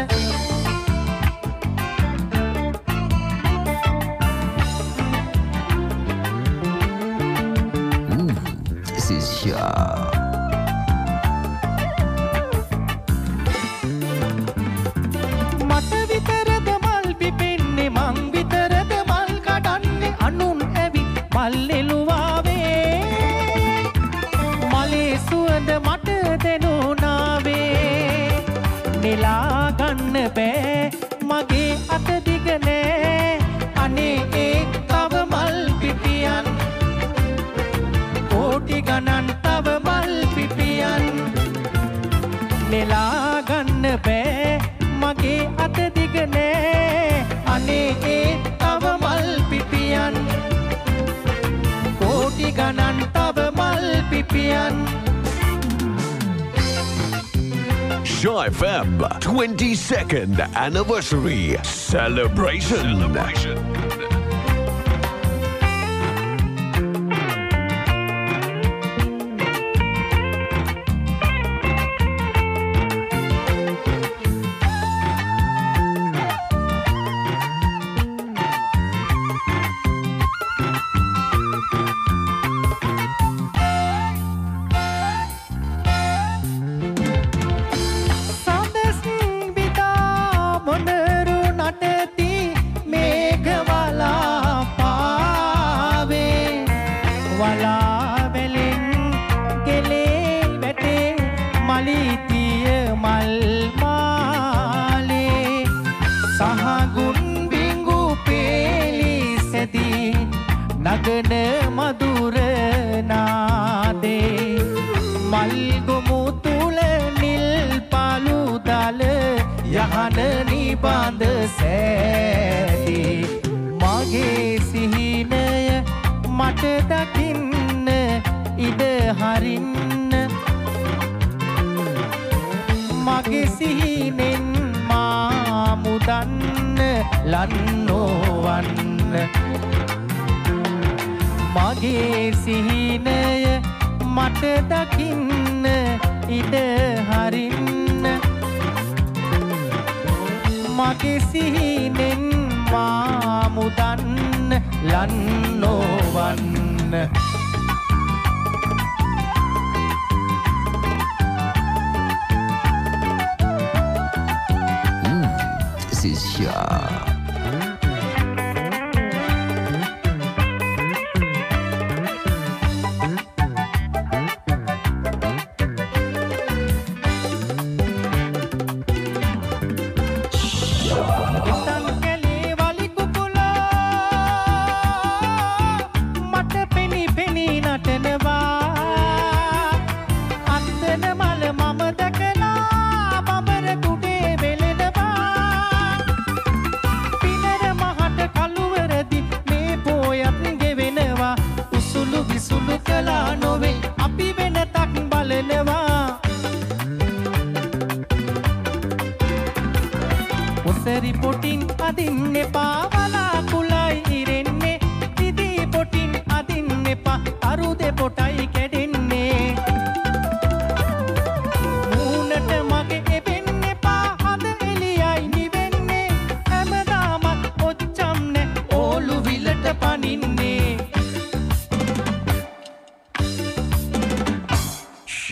S6: champion. FM 22nd anniversary celebration.
S3: celebration.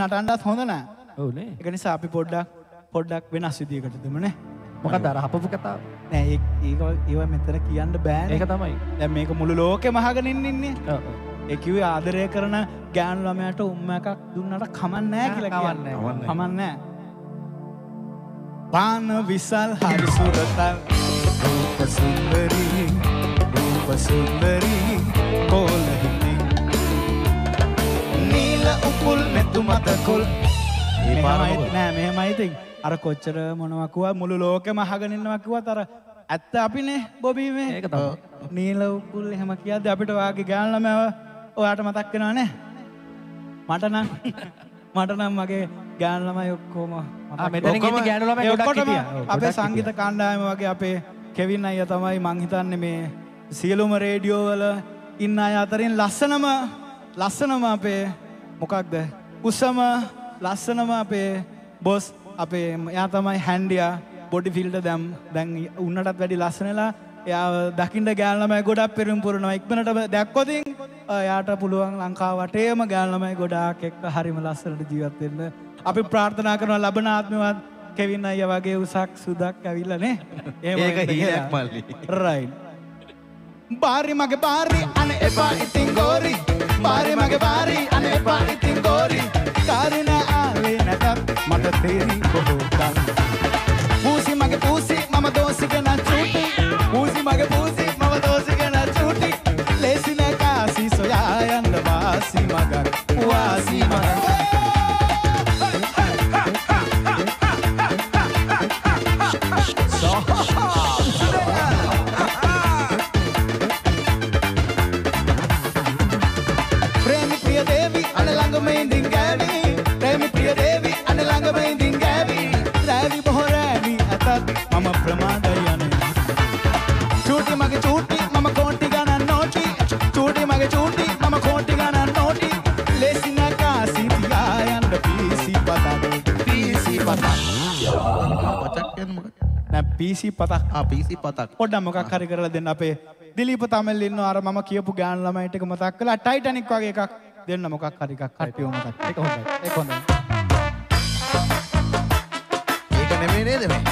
S3: ඔච්චර හයියෙන් නටන්නත් හොඳ නෑ.
S4: ඔවුනේ
S3: එක නිසා අපි පොඩ්ඩක් පොඩ්ඩක් වෙනස් විදියකට දෙමුනේ
S4: මොකද අර හපපු කතාව?
S3: නෑ ඒව මෙතන කියන්න බෑ
S4: ඒක තමයි.
S3: දැන් මේක මුළු
S4: ඔව්.
S3: ඒ කිව්වේ ආදරය කරන ගෑනු ළමයාට උම්ම එකක් දුන්නට කමන්නේ කියලා
S4: කමන්නේ
S3: කියන්නේ. කමන්නේ පාන විසල් හරි සුරතල්. රූප සුන්දරී රූප සුන්දරී කොලහිනි නීල උපුල් මෙතු කොල් මෙහෙමයි නෑ මෙහෙමයි ඉතින්. අර කොච්චර මොනවා කිව්වා මුළු ලෝකෙම කිව්වත් අර ඇත්ත අපිනේ බොබී මේ.
S4: ඒක.
S3: ඔව්. නීල උපුල් එහෙම කියද්දි අපිට වාගේ ගෑනු ළමයාව ඔයාට මතක් වෙනවා නේ. මට නම් (laughs) මට නම් මගේ ගෑනු ළමයි ඔක්කොම
S4: මෙතනින් ඉන්න ගෑනු ළමයි ගොඩක් හිටියා.
S3: අපේ සංගීත කණ්ඩායම වගේ අපේ කෙවින් අයියා තමයි මං හිතන්නේ මේ සියලුම රේඩියෝ වල ඉන්න අය අතරින් ලස්සනම ලස්සනම අපේ මොකක්ද? උසම ලස්සනම අපේ බොස් අපේ එයා තමයි හැන්ඩියා බොඩි ෆිල්ඩ දැම් දැන් උන්නටත් වැඩි ලස්සනලා එයා දකිින්ට ගෑල්ලමයි ගොඩක් පෙරුම් පුරනවා. ඉක්මනට දැක්කොතින් යාට පුළුවන් ලංකා වටේම ගෑල්ලමයි ගොඩාක් එක්ක හරිම ලස්සනට ජීවත්වෙන්න අපි ප්‍රාර්ථනා කරන ලබනාත්මවත් කෙවින්න අය වගේ උසක් සුදක් ඇවිල්ලනේ
S5: ඒක හීලයක් මල්ලි.
S3: රයි බාරි මගේ බාරි අන එපා ඉතින් ගෝරි බාරි මගේ බාරි අන එපා ඉතින් ගෝරි. කාරණ ආලේ නැතත් මට තේරි බොහෝ පීසි පතක්
S5: ආ පීසි පතක්.
S3: පොඩ්ඩක් මොකක් හරි කරලා දෙන්න අපේ දිලීප තමල් ඉන්න අර මම කියපු ගෑනු ළමයිට එක මතක් කළා. ටයිටැනික් වගේ එකක්. දෙන්න මොකක් හරි එකක්. කට්ටියව මතක් ඒක හොඳයි. ඒක හොඳයි.
S5: ඒක නෙමෙයි නේද මේ?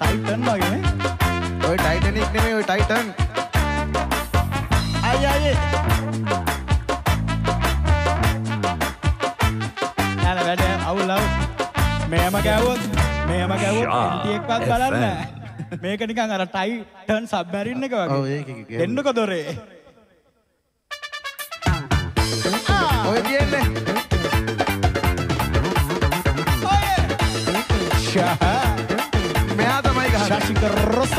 S3: ටයිටන් වගේ නේ.
S5: ඔය ටයිටැනික් නෙමෙයි ඔය ටයිටන්.
S3: අය අය. නෑ වැඩ අවුල් අවුල්. මෙහෙම ගැව්වොත් මෙහෙම ගැව්වොත් එන්ටියෙක්වත් බලන්න. මේක නිකන් අර ටයිටන් සබ්මැරින් එක වගේ. දෙන්නකො දොරේ
S5: ඔය තියන්නේ.
S3: ෂහ
S5: මෙයා තමයි ගහන්නේ.
S3: ශශික රොසයි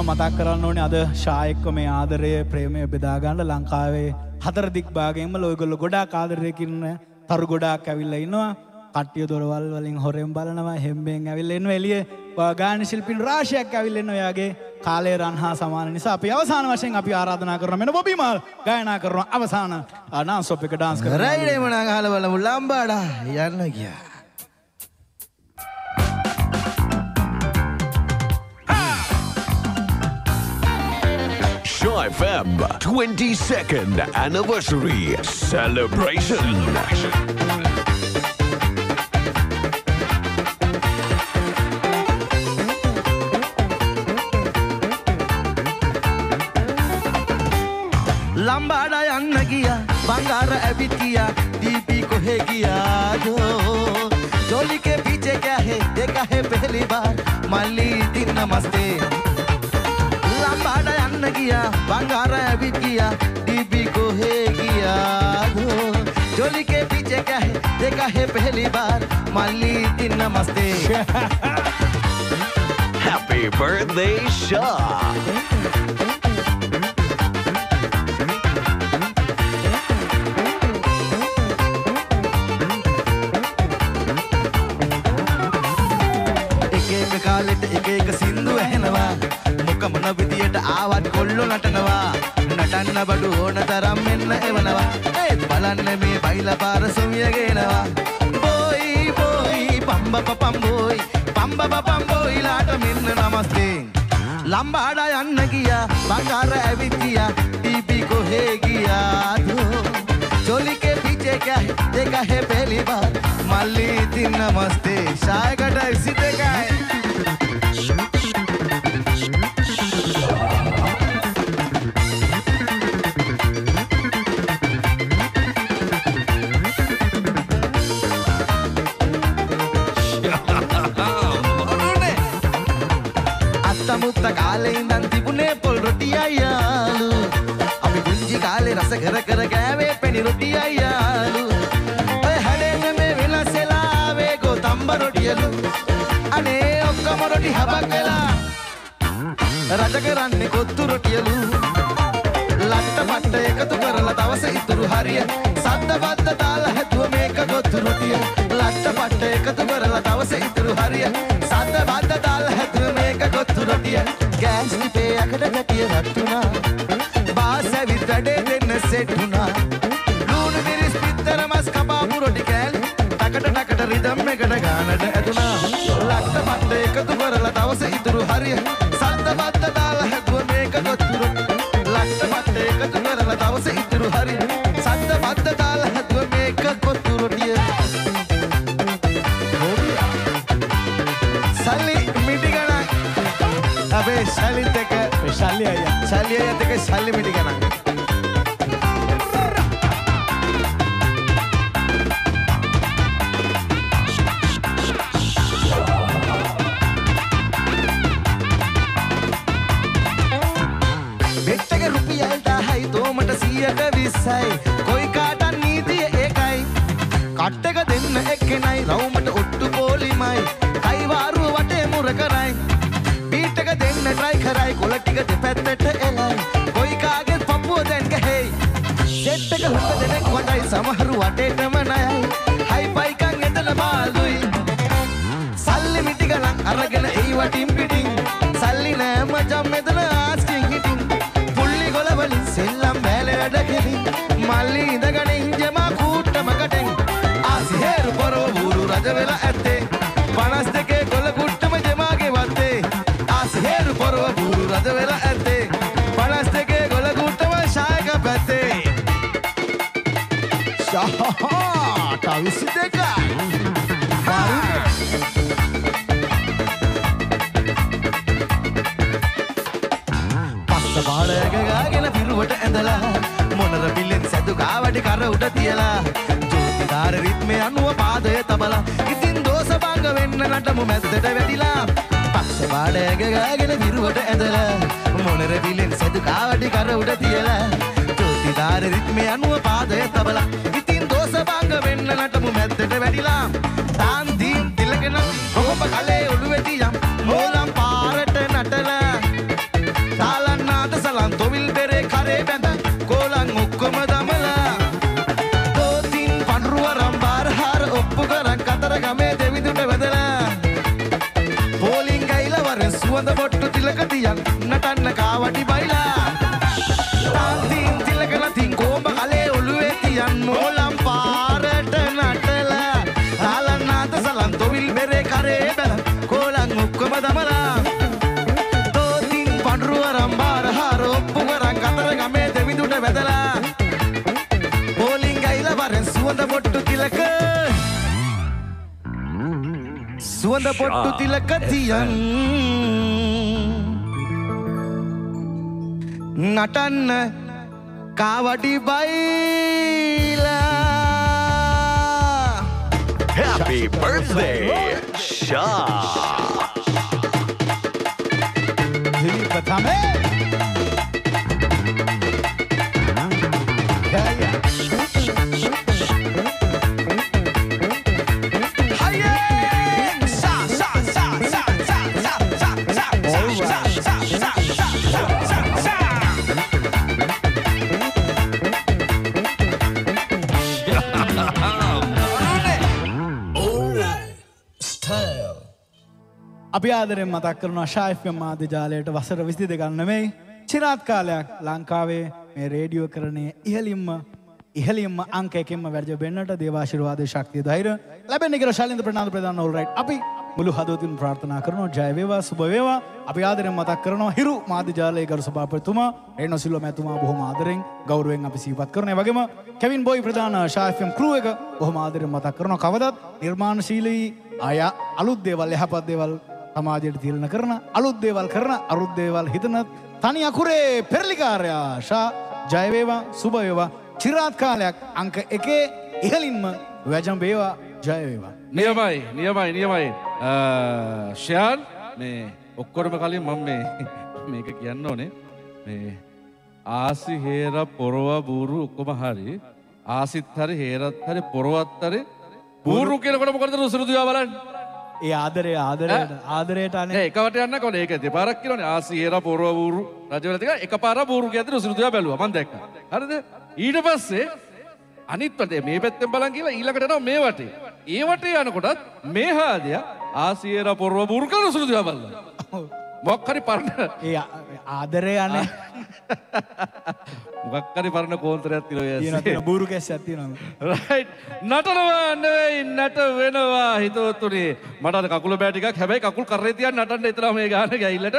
S3: ඇත්තටම මතක් කරන්න ඕනේ අද ශායක්ක මේ ආදරය ප්‍රේමය බෙදාගන්න ලංකාවේ හතර දික් භාගයෙන්ම ලොයගොල්ල ගොඩාක් ආදරයකින් තරු ගොඩාක් ඇවිල්ලා ඉන්නවා. කට්ටිය දොරවල් වලින් හොරෙන් බලනවා හෙම්බෙන් ඇවිල්ලා ඉන්නවා. එළිය ගායන ශිල්පීන් රාශියක් ඇවිල්ලා ඉන්නවා එයාගේ කාලය රන් හා සමාන නිසා. අපි අවසාන වශයෙන් අපි ආරාධනා කරන මෙන්න බොබි මාල් ගායනා කරන අවසාන ඩාන්ස් ඔප් එක ඩාන්ස් කරනවා.
S5: රයිඩේ මනා ගහලා බලමු. ලම්බාඩා යන්න ගියා.
S6: FM 22nd anniversary celebration.
S5: ಲಂಬಾಡ ಅನ್ನಗಿಯ ಬಂಗಾರ अबितिया दीपी को है गिया जो जोली के पीछे क्या है देखा है पहली बार माली दिन नमस्ते किया बंगारा भी किया डीबी को है किया। धो जोली के पीछे क्या है देखा है पहली बार माली दिन नमस्ते। हैप्पी बर्थडे शाह ඕක මොන විදියට ආවත් කොල්ලෝ නටනවා? නටන්න බඩු ඕන තරම් මෙන්න එවනවා. ඒත් බලන්න මේ බයිලා පාර සුමිය ගේනවා. බොයි බොයි පම්බප පම්බොයි පම්බප පම්බොයිලාට මෙන්න නමස්තේ ලම්බාඩ යන්න ගියා බංගාර ඇවිත් ගියා. ටීපි කොහේ ගියාද? චොලිකේ පිටේ කැහේ දෙකහේ පෙලිබා මල්ලී තින්න මස්තේ ශායකට 22යි පොල් රොටි අයියාලු. අපි පුංචි කාලේ රස කර කර ගෑවේ පැණි රොටි අයියාලු. ඔය හැඩෙන්න මේ වෙනස් වෙලා ආවේ ගෝතම්බ රොටියලු. අනේ ඔක්කොම රොටි හබක් වෙලා. රජ කරන්නේ කොත්තු රොටියලු. ලට්ට පට්ට එකතු යකඩ ගැටිය රට්ටුනා බාස් ඇවිත් වැඩේ දෙන්න සෙට් වුණා. ලූණු මිරිස් පිත්තර මස් කපාපු රොටි කෑලි ටකට ටකට රිදම් එකට ගානට ඇතුණා ලට්ට පට්ට එකතු කරලා දවස ඉතුරු හරිය.
S3: ශල්ලි අයියා
S5: සල්ලි අයත් එක සල්ලි මිටි ගණන් මල්ලි ඉඳගෙන ඉංජමා කූට්ටමකටෙන්. ආසිහේරු පොරව බූරු රජ වෙලා ඇත්තේ. පනස් දෙකේ ගොල කුට්ටම ජමාගේ වත්තේ. ආසිහේරු පොරව බූරු රජ වෙලා ඇත්තේ. පනස් දෙකේ ගොල කුට්ටම ශායක පැත්තේ. ශහා විසි දෙකයි කාවටි කර උඩ තියලා. ජෝතිධාර රිත්මය අනුව පාදය තබලා. ඉතින් දෝස බංග වෙන්න නටමු මැද්දට වැටිලා පක්ෂ පාඩයකගාගෙන පිරුවට ඇඳලා මොනර පිල්ලෙන් සැදු කාවටි කර උඩ තියලා. ජෝතිධාර රිත්මය අනුව පාදය තබලා. ඉතින් දෝස බංග වෙන්න නටමු සුවඳ පොට්ටු තිලක තියන් නටන්න කාවඩි බයිලා
S6: Happy birthday, Shah!
S3: Dili අපි ආදරෙන් මතක් කරන ශායිෆ්‍ය මාධ්‍ය ජාලයට වසර විසි දෙගන්න මෙයි චිරාත් කාලයක් ලංකාවේ මේ රේඩියෝ කරණය ඉහලින්ම ඉහලින්ම අංක එකෙන්ම වැඩ වෙන්නට දේවාශිර්වාද ශක්තිය ධෛර්ය ලැබෙන කියලා ශාලින්ද ප්‍රනාන්දු ප්‍රධාන ඕල් රයිට් අපි මුළු හදවතින් ප්‍රාර්ථනා කරනවා. ජය වේවා සුබ වේවා. අපි ආදරෙන් මතක් කරනවා හිරු මාධ්‍ය ජාලයේ ගරු සභාපතිතුමා රේනෝ සිල්වා මැතිතුමා බොහොම ආදරෙන් ගෞරවයෙන් අපි සිහිපත් කරනවා. ඒ වගේම කෙවින් බොයි ප්‍රධාන ෂා FM ක්‍රූ එක බොහොම ආදරෙන් මතක් කරනවා. කවදත් නිර්මාණශීලී අය අලුත් දේවල් යහපත් දේවල් සමාජයට තිරණ කරන අලුත් දේවල් කරන අරුත් දේවල් හිතන තනි අකුරේ පෙරලිකාරයා ෂා ජය වේවා සුබ වේවා චිරාත් කාලයක් අංක එකේ ඉහලින්ම වැජම් වේවා ජය වේවා
S1: නියමයි නියමයි. නියමයි ෂයාන් මේ ඔක්කොටම කලින් මම මේ (laughs) මේක කියන්න ඕනේ. මේ ආසි හේර පොරව බූරු ඔක්කොම හරි ආසිත් හරි හේරත් හරි පොරවත් හරි බූරු කියනකොට මොකටද රුසුරු දිවා බලන්න
S3: ඒ ආදරය ආදරයට ආදරයට අනේ.
S1: එකවට යන්න කොන ඒක දෙපාරක් කියනවනේ ආසි හේර පොරව බූරු රජවල තික එකපාර බූරු කියද්දි රුසුරු දිවා බැලුවා. මම දැක්කා. හරිද? ඊට පස්සේ අනිත් වටේ මේ පැත්තෙන් බලන් කියලා ඊළඟට එනවා මේ වටේ. ඒ වටේ යනකොටත් මේ හාදයා ආසියර පොරව රුසුරු දිවා බලලා මොකක් හරි පරණ
S3: ඒ ආදරය අනේ (laughs)
S1: මොකක් හරි පරණ කෝන්තරයක්
S3: තියෙන බූරු කැස් ඇත්තිනම
S1: රයිට් නටනවා නෙවෙයි නට වෙනවා. හිතවත්තුනේ මට අද කකුල බෑ ටිකක්. හැබැයි කකුල් කරේ තියන් නටන්න එතන මේ ගාන ගැහිල්ලට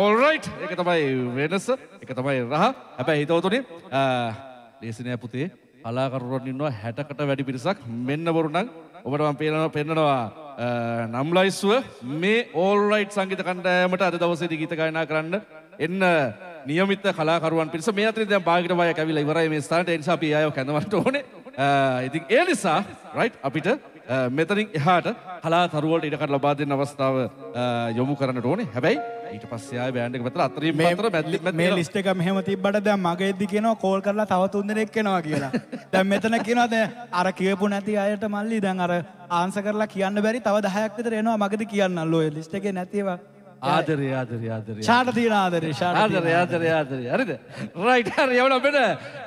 S1: ඕල්රයිට් ඒක තමයි වෙනස. ඒක තමයි රහ. හැබැයි හිතවතුනේ දේශනය පුතේ. කලාකරුවන් ඉන්නවා 60කට වැඩි පිරිසක්. මෙන්න බොරුනම් ඔබට මම පේනවා පෙන්නනවා. නම්ලයිස්ව මේ ඕල්රයිට් සංගීත කණ්ඩායමට අද දවසේදී ගීත ගායනා කරන්න. එන්න නියමිත කලාකරුවන් පිරිස මේ අතරේ දැන් භාගිත බයක් ඇවිල්ලා ඉවරයි මේ ස්ථානට ඒ නිසා අපි ආයව කැඳවන්න ඕනේ. ඉතින් ඒ නිසා රයිට් අපිට මෙතනින් එහාට කලාකරුවන්ට ඉඩකඩ ලබා දෙන්න අවස්ථාව යොමු කරන්නට ඕනේ. හැබැයි ඊට පස්සේ ආයෙ බෑන්ඩ් එක පැත්තට අතරින්
S3: මේ
S1: පතර මැද්දි මැද්දි
S3: මේ. ලිස්ට් එක මෙහෙම තිබ්බට දැන් මගේ එද්දි කියනවා කෝල් කරලා තව තුන් දෙනෙක් එනවා කියලා. (laughs) දැන් මෙතන කියනවා දැන් අර කියපු නැති අයට මල්ලි දැන් අර ආන්සර් කරලා කියන්න බැරි තව 10ක් විතර එනවා මගද කියන්නල්ල ඔය ලිස්ට් එකේ නැති ඒවා.
S1: ආදරේ ආදරේ ආදරේ.
S3: ෂාට තියෙන ආදරේ ෂාට
S1: ආදරේ ආදරේ. ආදරේ හරිද? රයිට් හරි යවන බෙද.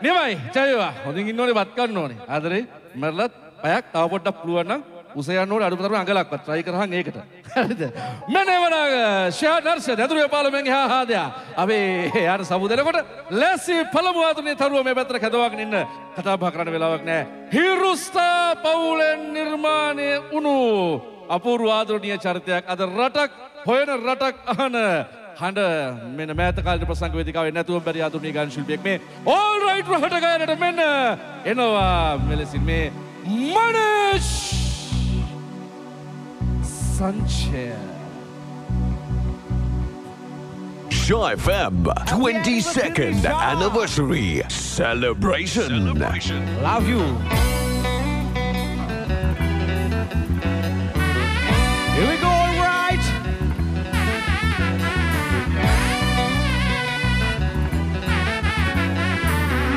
S1: නිමයි ජයවා හොඳින් ඉන්න ඕනේ වත් ගන්න ඕනේ ආදරේ මරලත් පැයක් තව පොඩ්ඩක් පුළුවන් නම් උස යන්න ඕනේ අඩුම තරමේ අඟලක්වත්. Try කරහන් ඒකට. හරිද? මෙන්න ෂා නර්ස දතුරු පාලමෙන් එහා හාදයා අපි යාර සමු දෙනකොට ලැසි පළමු ආතුනේ තරුව මේ පැත්තට කැදවාගෙන ඉන්න. කතා බහ කරන්න වෙලාවක් නැහැ. හිරුස්තා පවුලෙන් නිර්මාණය වුණු අපූර්ව ආදරණීය චරිතයක්. අද රටක් හොයන රටක් අහන හඬ. මෙන්න මෑත කාලේ ප්‍රසංග වේදිකාවේ නැතුවම බැරි ආධුනික ගායන ශිල්පියෙක් මේ ඕල් රයිට් රහට ගායනට මෙන්න එනවා මෙලෙසින් මේ Manesh සංචය.
S8: Shaw FM 22nd anniversary celebration.
S1: love you
S9: Here we go, all right.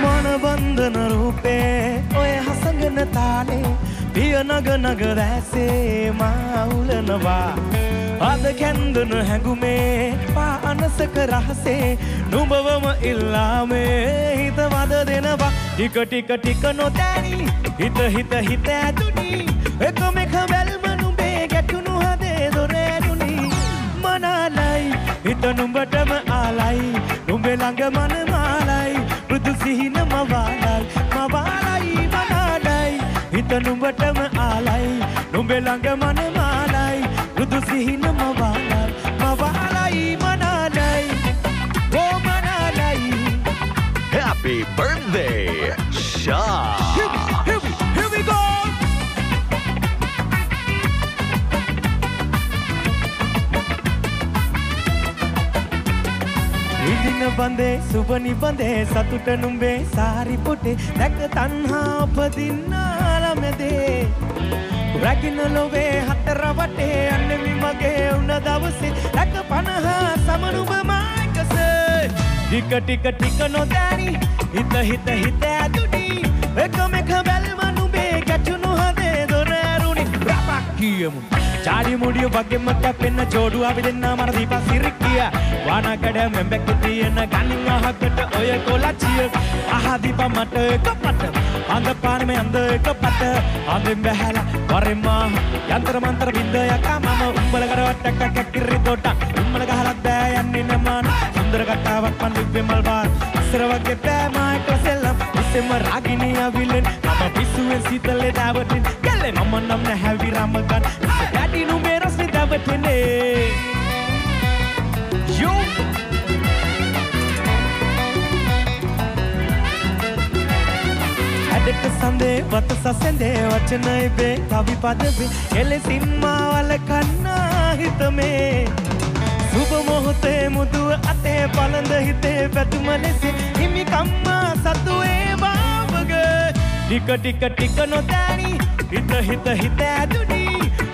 S10: මනබන්ධන රූපේ ඔය හසඟන තාලේ පිය නග නග රැසේ මාවුලනවා අද කැන්දන හැඟුමේ පා අනසක රහසේ නුඹවම ඉල්ලාමේ හිත වද දෙනවා ටික ටික ටික නොතැනි හිත හිත හිත ඇතුනි එකම එක බැල්ම නුඹේ ගැටුණු හදේ දොර ඇරුණි මනාලයි හිත නුඹටම ආලයි නුඹේ ළඟ මන මාලයි මෘදු සිහින මවාලයි මවාලයි මනාලයි හිත නුඹටම ආලයි නුඹේ ළඟ මන මාලයි මෘදු සිහින මවාලයි මවාලයි මනාලයි ඕ මනාලයි
S8: Happy birthday, Shaw.
S10: බඳේ සුබ නිබඳේ සතුට නුඹේ සාරි පොටේ. දැක තන්හා උපදින්නාලමැදේ රැකින ලොවේ හතර වටේ අන්නෙමි මගේ උන දවසේ. රැක පණහා සමනුබ මායිකස. ටික ටික ටික නොදැනි. හිත හිත හිත ඇතුනි. එකම එක බැල්ම නුඹේ ගැටුණු කියමු චාඩි මුඩිය වගේම කැපෙන්න ජෝඩු අපි දෙන්න මර දීපා සිරික්කිය වානකඩ මෙම්බෙක් තියෙන ගනින් අහකට ඔය කොලච්චිය. අහදීපා මට එක පට අඳ පානමේ අඳ එක පට. අඳින් බැහැලා වරෙම්මා යන්තර මන්තර බින්දයක් මම උඹල කරවට්ටක් කැකිරි තොටක් උඹල ගහලා බෑ යන්නේ නමාන සුන්දර කතාවක් මන් දිව්වේ මල් බාර්. ඉස්සර වගේ බෑ මායිකල් සෙල්ලම්. ඉස්සේ
S11: හැමදේම රාගිනී අවිලෙන් මම පිස්සුවෙන් සිතලේ දැවටෙන් ගැලේ මම නම් නැහැවි රමගන් දැඩි නුඹේ රස්නේ දැවටෙනේ යෝ. හැඩට සඳේ වත සසඳේ වචනයි බේ. කවි පදවේ. එලෙසින් මාවල කන්නා හිතමේ. සුබ මොහොතේ මුදුව අතේ පළඳ හිතේ පැතුම ලෙස හිමිකම්මා සතුවේ. බාවග ටික ටික ටික නොදැනි. හිත හිත හිත ඇදුනි.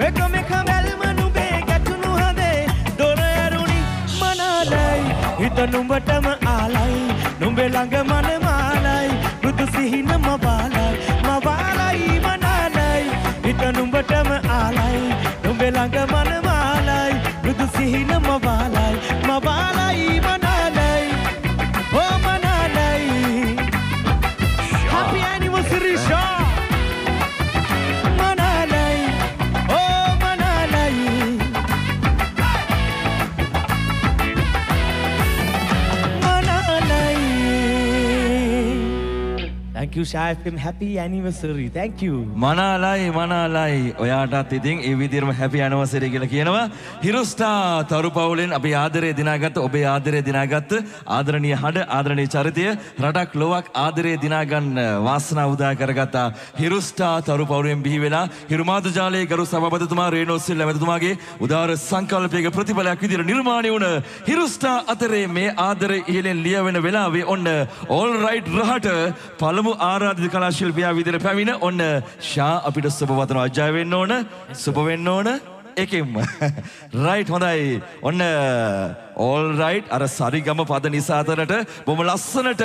S11: එකම එක බැල්ම නුඹේ ගැටුණු හදේ. දොර ඇරුණි මනාලයි. හිත නුඹටම ආලයි. නුඹේ ළඟ මන මාලයි. මෘදු සිහින මවාලයි. මවාලයි මනාලයි. හිත නුඹටම ආලයි. නුඹේ ළඟ මන මාලයි. මෘදු සිහින මවාලයි. You Shah FM happy anniversary. Thank you.
S2: මනාලයි මනාලයි. ඔයාටත් ඉතින් ඒ විදිහටම හැපි ඇනිවර්සරි කියලා කියනවා. හිරුස්ටා තරු පවුලෙන් අපි ආදරේ දිනාගත්ත ඔබේ ආදරේ දිනාගත්ත ආදරණීය හඩ ආදරණීය චරිතය රටක් ලොවක් ආදරේ දිනාගන්න වාසනාව උදා කරගත්තා. හිරුස්ටා තරු පවුලෙන් බිහි වෙලා හිරුමාතු ජාලයේ ගරු සභාපතිතුමා රේනෝ සිල්වා මැතිතුමාගේ උදාර සංකල්පයක ප්‍රතිඵලයක් විදිහට නිර්මාණය වුණ හිරුස්ටා අතරේ මේ ආදරේ ඉහළෙන් ලියවෙන වෙලාවේ ඔන්න all right රහට පළමු ආරාධිත කලා ශිල්පියා විදිහට පැමිණ ඔන්න ෂා අපිට සුබ වතනවා ජය වෙන්න ඕන සුබ වෙන්න ඕන එකෙන්ම. (laughs) රයිට් හොඳයි. ඔන්න ඕල් රයිට් අර සරිගම පද නිසාතරට බොම ලස්සනට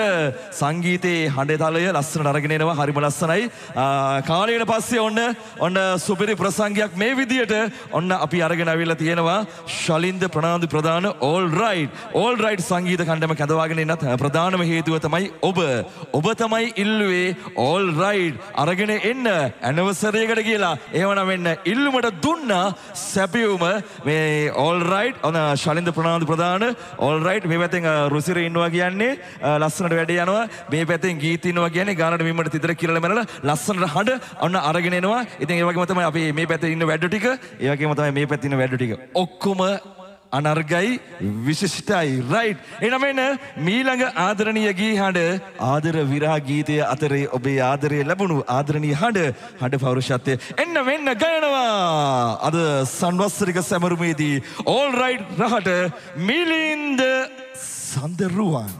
S2: සංගීතයේ හඬතලය ලස්සනට අරගෙන එනවා. හරිම ලස්සනයි. ආ, කාලයට පස්සේ ඔන්න ඔන්න සුපිරි ප්‍රසංගයක් මේ විදියට ඔන්න අපි අරගෙන අවිල්ලා තියෙනවා. ශලින්ද ප්‍රනාන්දු ප්‍රධාන ඕල් රයිට් ඕල් රයිට් සංගීත කණ්ඩම කැඳවාගෙන එන්නත් ප්‍රධානම හේතුව තමයි ඔබ. ඔබ තමයි ඉල්ලුවේ ඕල් රයිට් අරගෙන එන්න ඇනවසරයකට කියලා. එහෙමනම් එන්න ඉල්ලුමට දුන්නා සැපියුම මේ ඕල් රයිට් ඔන ශලින්ද ප්‍රනාන්දු ප්‍රධාන ඕල් රයිට් මේ පැත්තෙන් අ, රුසිර ඉන්නවා කියන්නේ අ, ලස්සනට වැඩේ යනවා. මේ පැත්තෙන් ගීත ඉන්නවා කියන්නේ ගානට බිම්මට තිතර කියලා මැනලා ලස්සනට හඬ ඔන්න අරගෙන එනවා. ඉතින් ඒ වගේම තමයි අපි මේ පැත්තේ ඉන්න වැඩ ටික. ඒ වගේම තමයි මේ පැත්තේ ඉන්න වැඩ ටික. ඔක්කොම අනර්ගයි විශිෂ්ටයි. රයිට් එනම එන්න මීළඟ ආදරණීය ගී හඬ ආදර විරා ගීතය අතරේ ඔබේ ආදරය ලැබුණු ආදරණීය හඬ හඬ පෞරුෂත්වය. එන්න වෙන්න ගයනවා. අද සංවස්සරික සැමරුමේදී all right රහට Milinda Sandaruwan.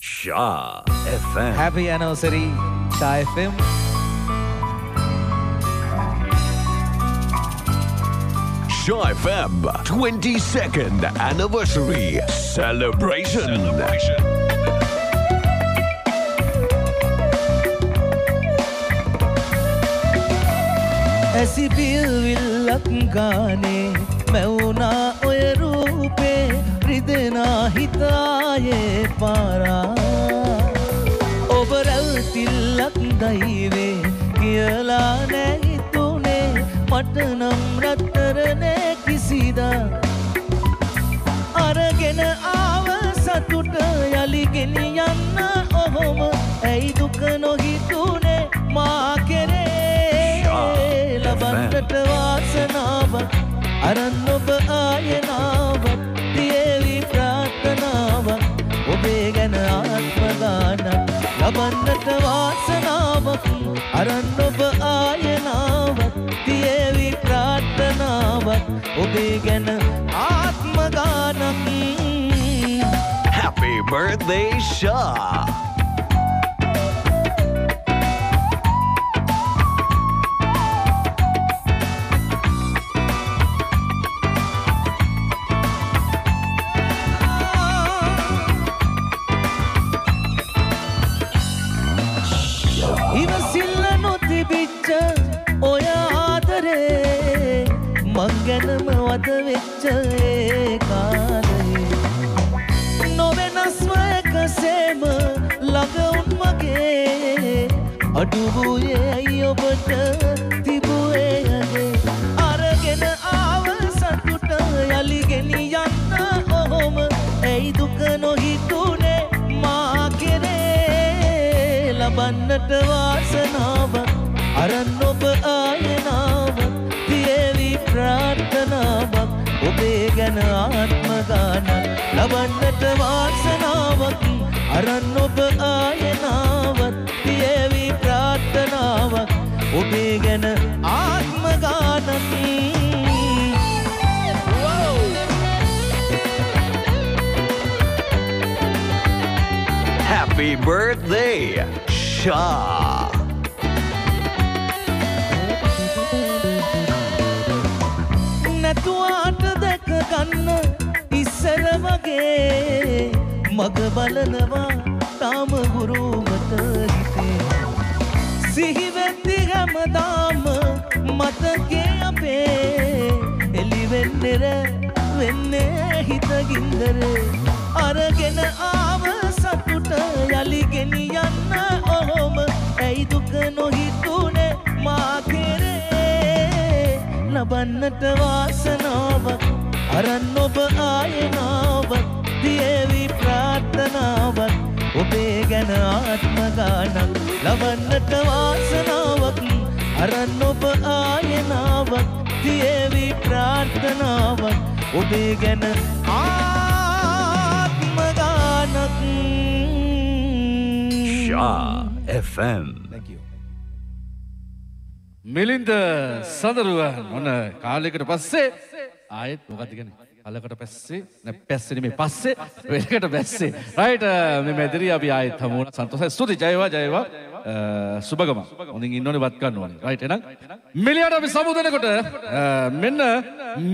S8: Sha FM.
S11: happy anniversary Shah FM
S8: Sha FM 22nd anniversary celebration.
S11: ඇසි පිල්විල්ලක් ගානේ මැවුනා ඔය රූපේ රිදෙනා හිතායේ පාරා ඔබ රැවතිල්ලක් දයිවේ කියලා නැහිතුනේ මට නම් රත්තරනේ කිසිදා අරගෙන ආව සතුට යළි ගෙනියන්න ඔහොම ඇයි දුක නොහිතුනේ? මා කෙරේ ලබන්නට වාසනාව. අරන් ඔබ ආයනාව තියේවි ප්‍රාර්ථනාව. ඔබේ ගැන ආත්මදාන ලබන්නට වාසනාවක් අරන් ඔබ ආයනාවක් ප්‍රාර්ථනාවක් ඔබේ ගැන ආත්මගානක්
S8: Happy birthday, Sha.
S11: වෙච්ච ඒ කාලේ නොවෙනස්ව එකසේම ළඟවුන් මගේ අඩුවූයේ ඇයි ඔබට තිබුවේ යගේ අරගෙන ආව සතුට යළි ගෙනියන්න ඔහොම. ඇයි දුක නොහිතුනේ මා කෙරේ? ගැන ගානක් ලබන්නට වාසනාවක්. අරන් ඔබ ආයනාවත් පියවි ප්‍රාර්ථනාවක්. ඔබේ ගැන ආත්ම ගානකි.
S8: Happy birthday, Shah.
S11: නැතුවාට දැක ගන්න ඉස්සර වගේ මග බලනවා තාම ගුරුමට හිතේ. සිහිවෙද්දි හැමදාම මතකේ අපේ. එලිවෙන්නෙර වෙන්නේ හිතගින්දර අරගෙන ආව සතුට යළි ගෙනියන්න ඔහොම. ඇයි දුක නොහිතුනේ මා කෙරේ? ලබන්නට වාසනාවක් අරන් ඔබ ආයනාවක් දියවි ප්‍රාර්ථනාවක් ඔබේ ගැන ආත්ම ගානක් ලබන්නට වාසනාවක්. අරන් ඔබ ආයනාවක් දියවි ප්‍රාර්ථනාවක් ඔබේ ගැන ආත්ම ගානක්.
S8: Shah FM.
S1: මිලින්ද සඳරුවන් ඔන්න කාලෙකට පස්සේ ආයෙත් මොකක්ද කියන්නේ? කලකට පස්සේ? නැ පැස්සේ නෙමෙයි පස්සේ වෙලකට බැස්සේ. රයිට් uh, මේ මෙදිරි අපි ආයෙත් හමු වුණා. සන්තෝෂයි. ස්තුති ජයවා ජයවා uh, සුබගම. හොඳින් ඉන්න ඕනේ වත් ගන්න ඕනේ රයිට් එහෙනම් මිලියට අපි සමුදනකොට uh, මෙන්න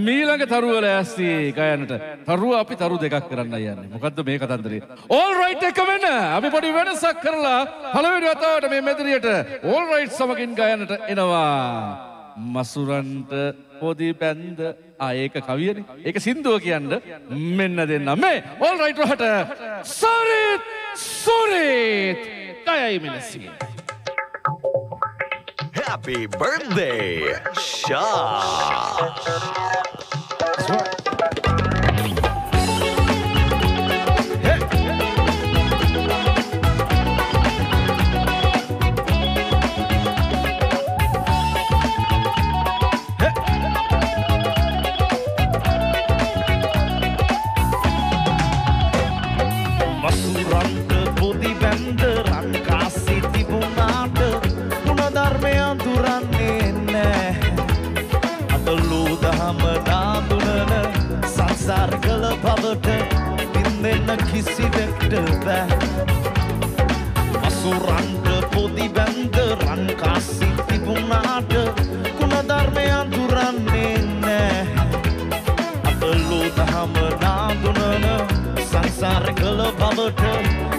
S1: මීළඟ තරුව ලෑස්ති ගයන්නට. තරුව අපි තරු දෙකක් කරන්න යන්නේ. මොකද්ද මේ කතන්දරේ? ඕල් රයිට් එක වෙන්න. අපි පොඩි වෙනසක් කරලා පළවෙනි වතාවට මේ මෙදිරියට ඕල් රයිට් සමගින් ගයන්නට එනවා. මසුරන්ට පොදි බැන්ද ආයක කවියන. ඒක සින්දුව කියන්න මෙන්න දෙන්න. මේ ඔල් රයිට හට සරිත් සුරීත්. කයයි මෙලසිය.
S8: Happy birthday, Shah.
S12: කළ බවට පින්දෙන්න කිසිවෙක්ට බෑ. මසුරන්ට පොදි බැන්ද රන්කාසි තිබුණාට ගුණධර්මය අඳුරන්නේ නෑ. අපලෝ දහම නාදුනන සංසාර කළ බවට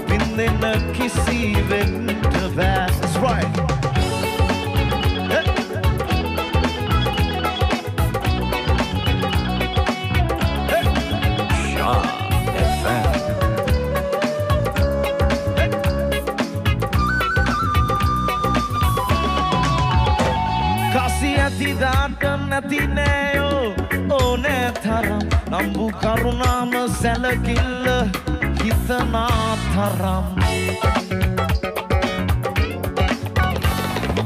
S12: පින්දෙන්න කිසිවෙක්ට බෑ. That's right. තරම් නම්බු කරුණාම සැලකිල්ල හිතනා තරම්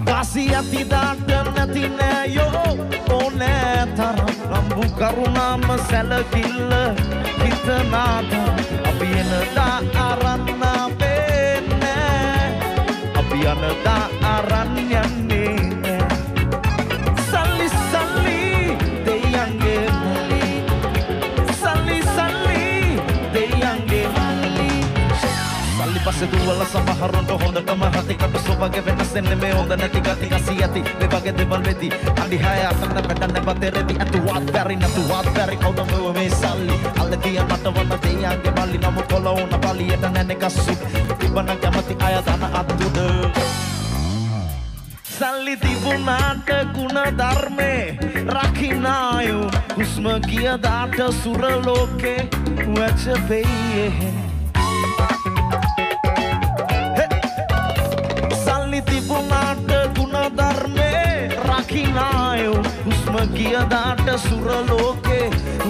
S12: කසි ඇතිදාට නැති නෑයෝ ඕනෑ තරම් නම්බු කරුණාම සැලකිල්ල හිතනා තරම් අපි එනදා අරන්නා පේනෑ අපි යනදා අරන් යන්නේ. සල්ලි පස්සේ දුවල සමහරුන්ට හොඳටම හතිකට සොබගේ වෙනස් එන්නේ මේ හොඳ නැති ගති කසි ඇති මේ වගේ දේවල් වෙති අඩි හය අතන පැටන්න බතෙරෙදි අතුවත් බැරි නැතුවත් බැරි කවුද මෙව මේ සල්ලි අල්ල තිය මට වන දෙයන්ගේ මල්ලි නම කොල උන පලියට නැනේ කස්සු තිබන කැමති අය දන අත්තුද සල්ලි තිබුණාට ගුණ ධර්මේ රකිනායු හුස්ම ගියදාට සුරලෝකේ වැචපෙයේ සල්ලි ಕಿಯದಾಟ ಸುರಲೋಕೆ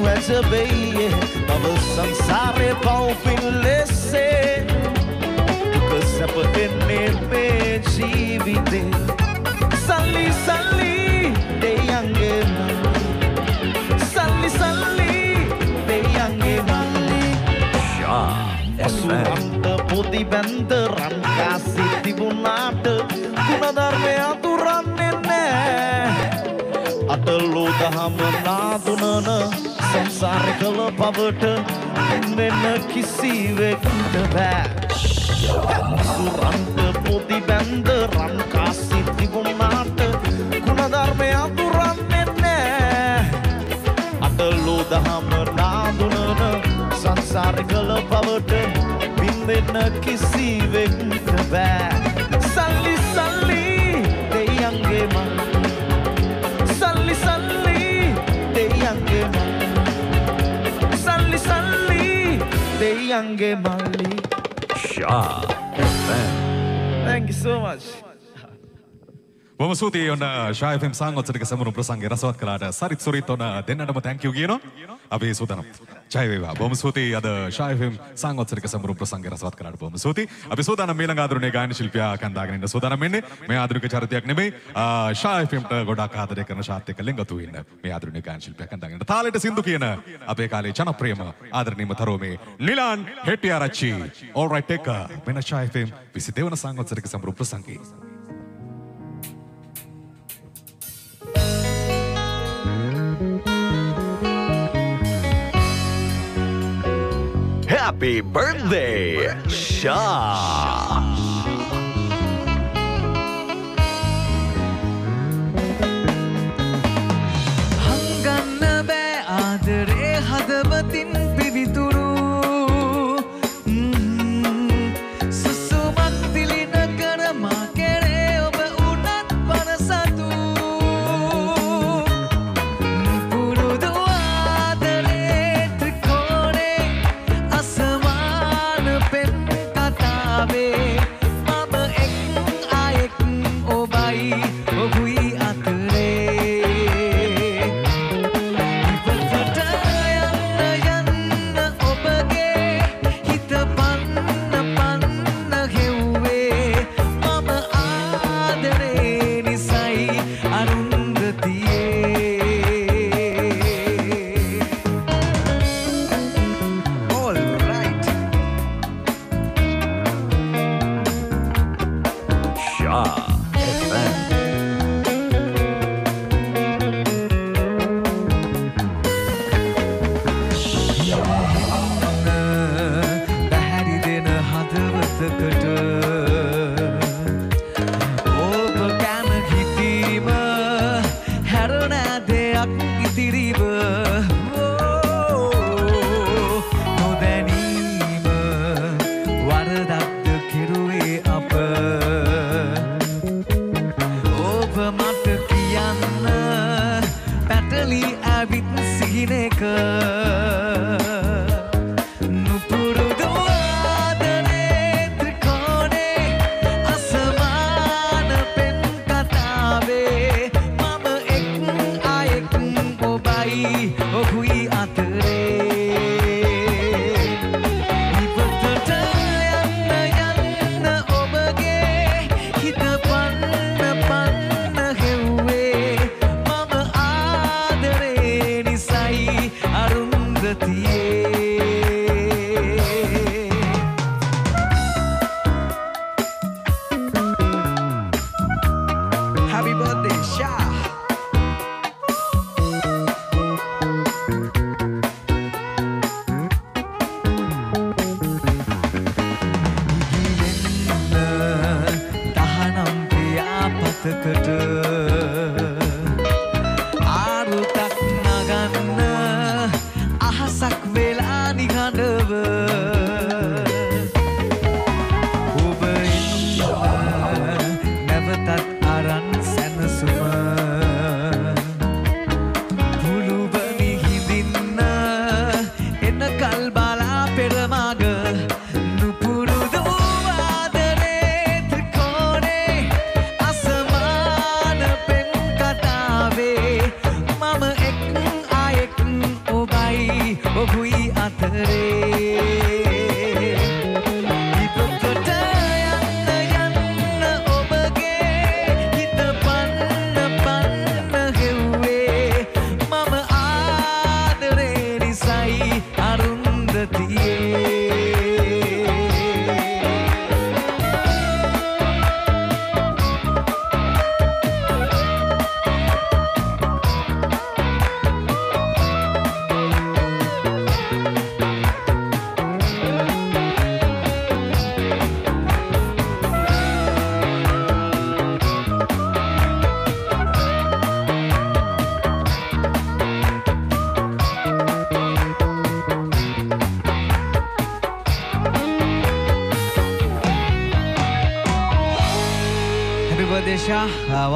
S12: ವಜಬೈಯೆ ಅವ ಸಂಸಾರೆ ಪಾಪಿಲ್ಲೆಸೆ ಸಪನೆ ಮೇ ಜೀವಿತೆ ಸಲ್ಲಿ ಸಲ್ಲಿ ದೇಯಂಗೆ ಸಲ್ಲಿ ಸಲ್ಲಿ ದೇಯಂಗೆ ಅಸುರಂತ ಪುದಿ ಬೆಂದ ರಂಗಾಸಿ ತಿಬುನಾಟ ಗುಣಧರ್ಮೆ ಅಪ್ಪ අටලෝ දහම නාදුනන සංසාර කළ පවට වෙන්න කිසිවෙකුට බෑ. සුරන්ට පොදි බැන්ද රන්කාසි තිබුණාට ගුණධර්මය අතුරන්නේ නෑ අටලෝ දහම නාදුනන සංසාර කළ පවට බින්දෙන්න කිසිවෙකුට බෑ. සල්ලි සල්ලි දෙයන්ගේ මං දෙයන්ගේ මල්ලි
S13: Sha FM.
S12: Thank you so much.
S14: බොම සූතියි ඔන්න ශායෆම් සංගොත්සටික සමුණු ප්‍රසංගේ රසවත් කලාට සරිත් සුරිත් ඔන්න දෙන්නටම තැංකයු කියනවා අපි සූතනම් ජයවේවා බොම සූතියි අද ශායෆම් සංගොත්සටික සමුණු ප්‍රසංගේ රසවත් කලාට බොම සූතියි අපි සූදානම් ඊළඟ ආදරණීය ගායන ශිල්පියා කන්දාගෙන ඉන්න සූදානම් වෙන්නේ. මේ ආධුනික චරිතයක් නෙමෙයි ශායෆම්ට ගොඩක් ආදරය කරන ශාත් එක්ක ලිංගතු ඉන්න මේ ආධුනික ගායන ශිල්පියා කන්දාගෙන ඉන්න. තාලෙට සින්දු කියන අපේ කාලේ ජනප්‍රියම ආදරණීයම තරෝමේ නිලාන් හෙටිආරච්චි all right එක මෙන්න ශායෆම් 22 වන සංගොත්සටික සමුණු ප්‍රසංගේ
S13: Happy birthday, Sha.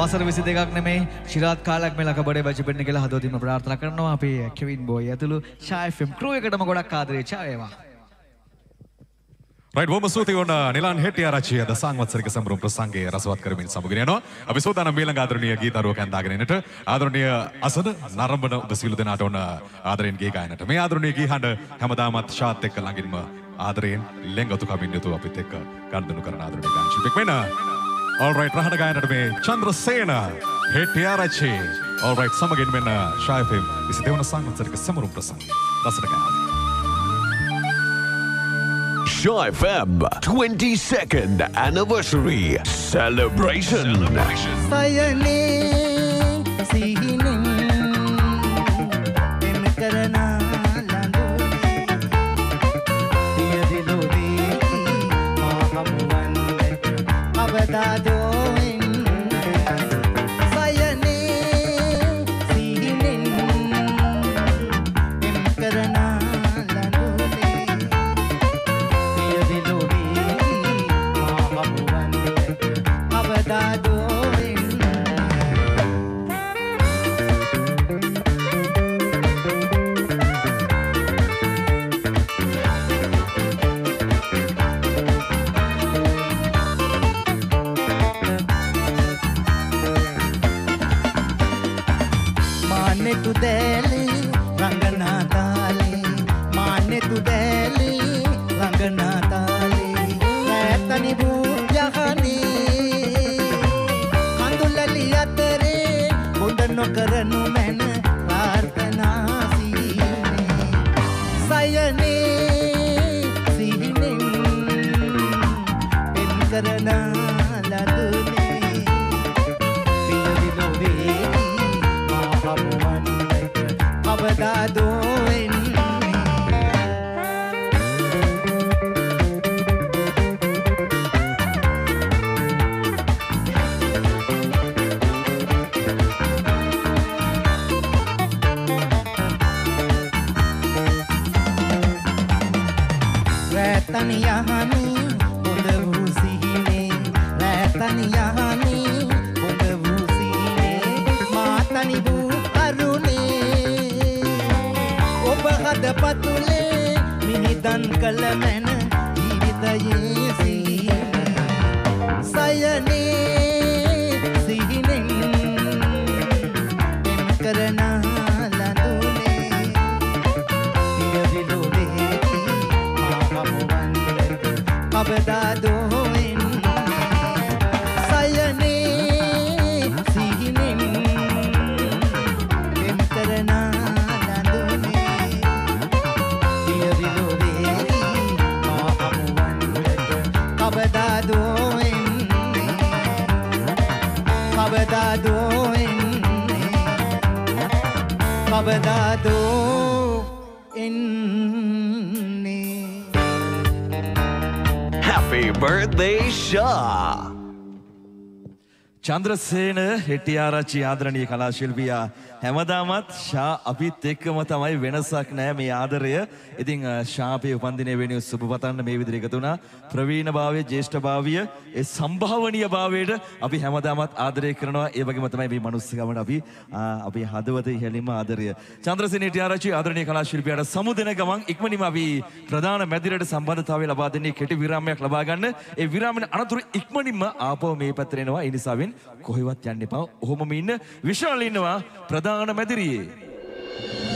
S13: වසර විසි දෙකක් නෙමේ ශිරාත් කාලක් මේ ලකබඩේ බජපෙන්න කියලා හදවතින්ම ප්‍රාර්ථනා කරනවා අපේ කෙවින් බෝයි ඇතුළු ෂායිෆම් ක්‍රූ එකටම ගොඩක් ආදරේ ඡායේවා
S14: රයිට් බොහොම ස්තුතියි ඔන්න නිලන් හෙට්ටිආරච්චි අද සංවත්සරික සම්බරුම් ප්‍රසංගයේ රසවත් කරමින් සමුගෙන යනවා. අපි සෝදානම් මීළඟ ආදරණීය ගීතරුවක් ඇඳාගෙන එන්නට ආදරණීය අසන නරඹන ඔබ සියලු දෙනාට ඔන්න ආදරෙන් ගී ගායනට. මේ ආදරණීය ගී හඬ හැමදාමත් ශාත් එක්ක ළඟින්ම ආදරයෙන් ලෙන්ගතු කමින් යුතුව අපිත් එක්ක ගනුදෙනු කරන ආදරණීය ගායන ශිල්පියෙක් වෙන. All right රහට ගායනට මේ චන්ද්‍රසේන හෙට්ටිආරච්චි. All right සමගින් මෙන්න ශායෆම් 22 වන සංවත්සරික සමරුම් ප්‍රසංගය. රසට ගායන.
S8: Shaw FM 22nd anniversary celebration.
S15: සයනේ
S2: Chandrasena Hettiarachchi ආදරණීය කලා ශිල්පියා හැමදාමත් ශා අපිත් එක්කම තමයි වෙනසක් නෑ මේ ආදරය. ඉතින් අ, ශාපේ උපන්දිනය වෙනුවෙන් සුබ පතන්න මේ විදිහට එකතු වුණා. ප්‍රවීණ භාවය, ජ්‍යෙෂ්ඨ භාවය, ඒ සම්භාවනීය භාවයට අපි හැමදාමත් ආදරය කරනවා. ඒ වගේම තමයි මේ මනුස්සකමට අපි ආ, අපේ හදවත ඉහළින්ම ආදරය. චන්ද්‍රසේන හෙටියාරච්චි ආදරණීය කලා ශිල්පියාට සමුදෙන ගමන් ඉක්මනින්ම අපි ප්‍රධාන මැදිරියට සම්බන්ධතාවය ලබා දෙන්නේ කෙටි විරාමයක් ලබා ගන්න. ඒ විරාමෙන් අනතුරු ඉක්මනින්ම ආපහු මේ පැත්තට එනවා. ඒ නිසාවෙන් කොහෙවත් යන්න එපා. ඔහොමම ඉන්න විශාල ඉන්නවා ප්‍රධාන මැදිරියේ.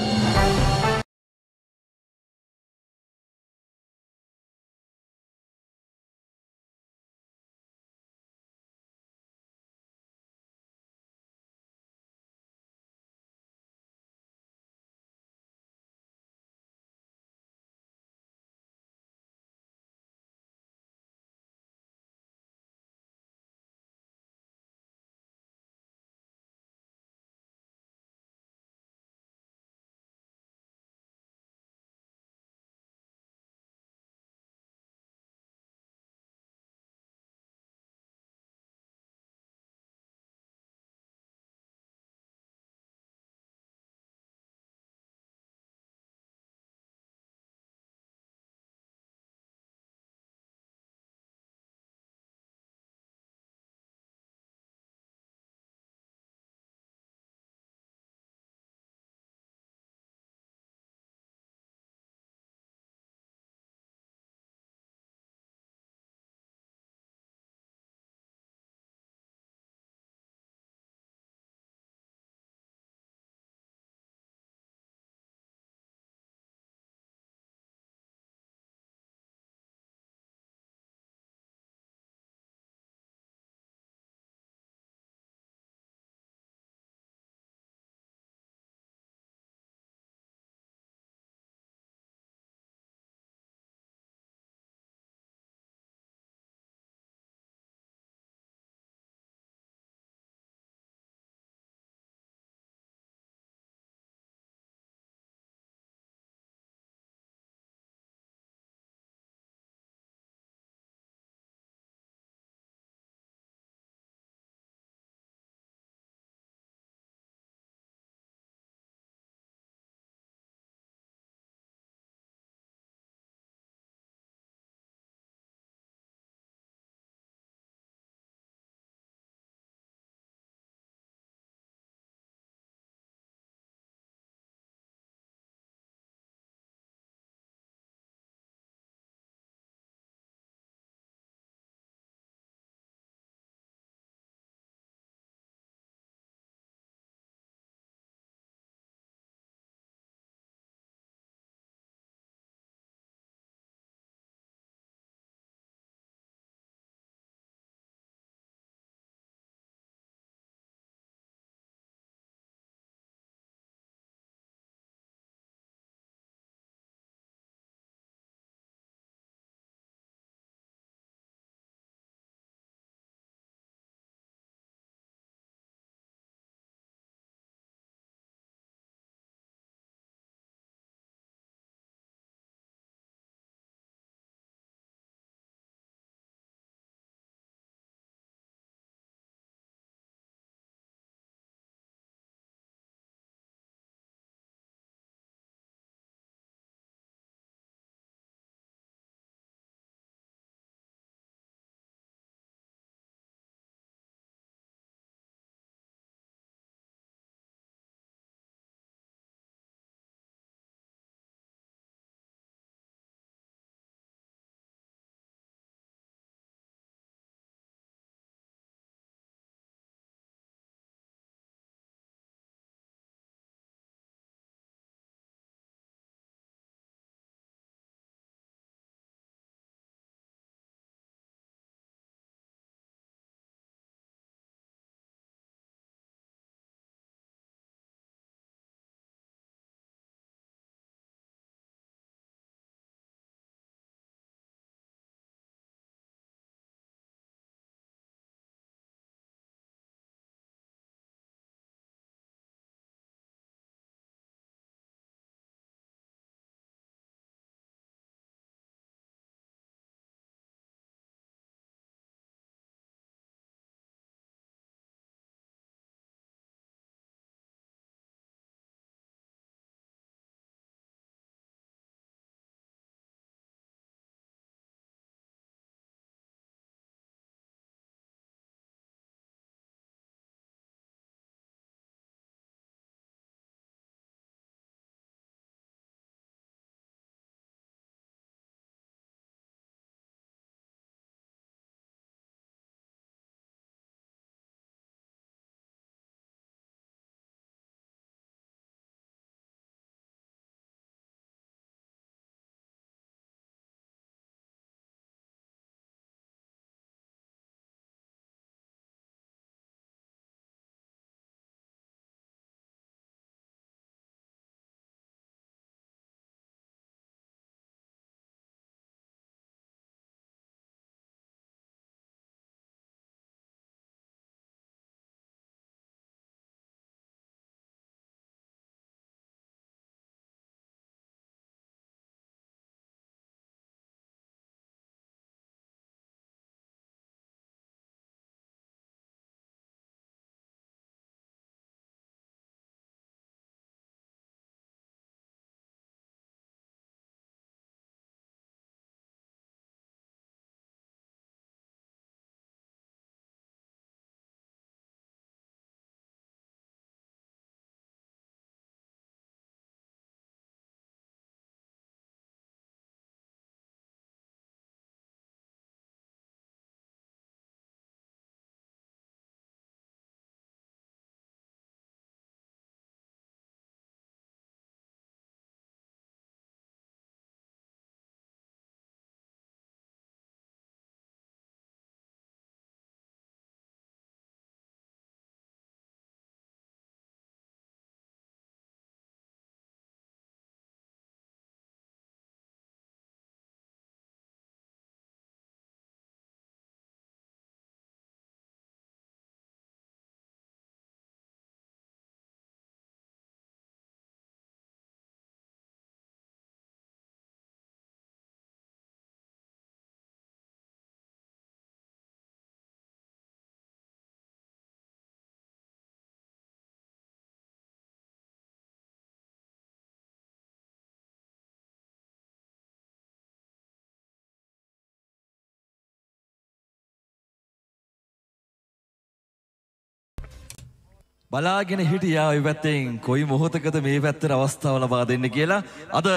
S2: බලාගෙන හිටියා ඔය පැත්තෙන් කොයි මොහොතකද මේ පැත්තට අවස්ථාව ලබා දෙන්න කියලා. අද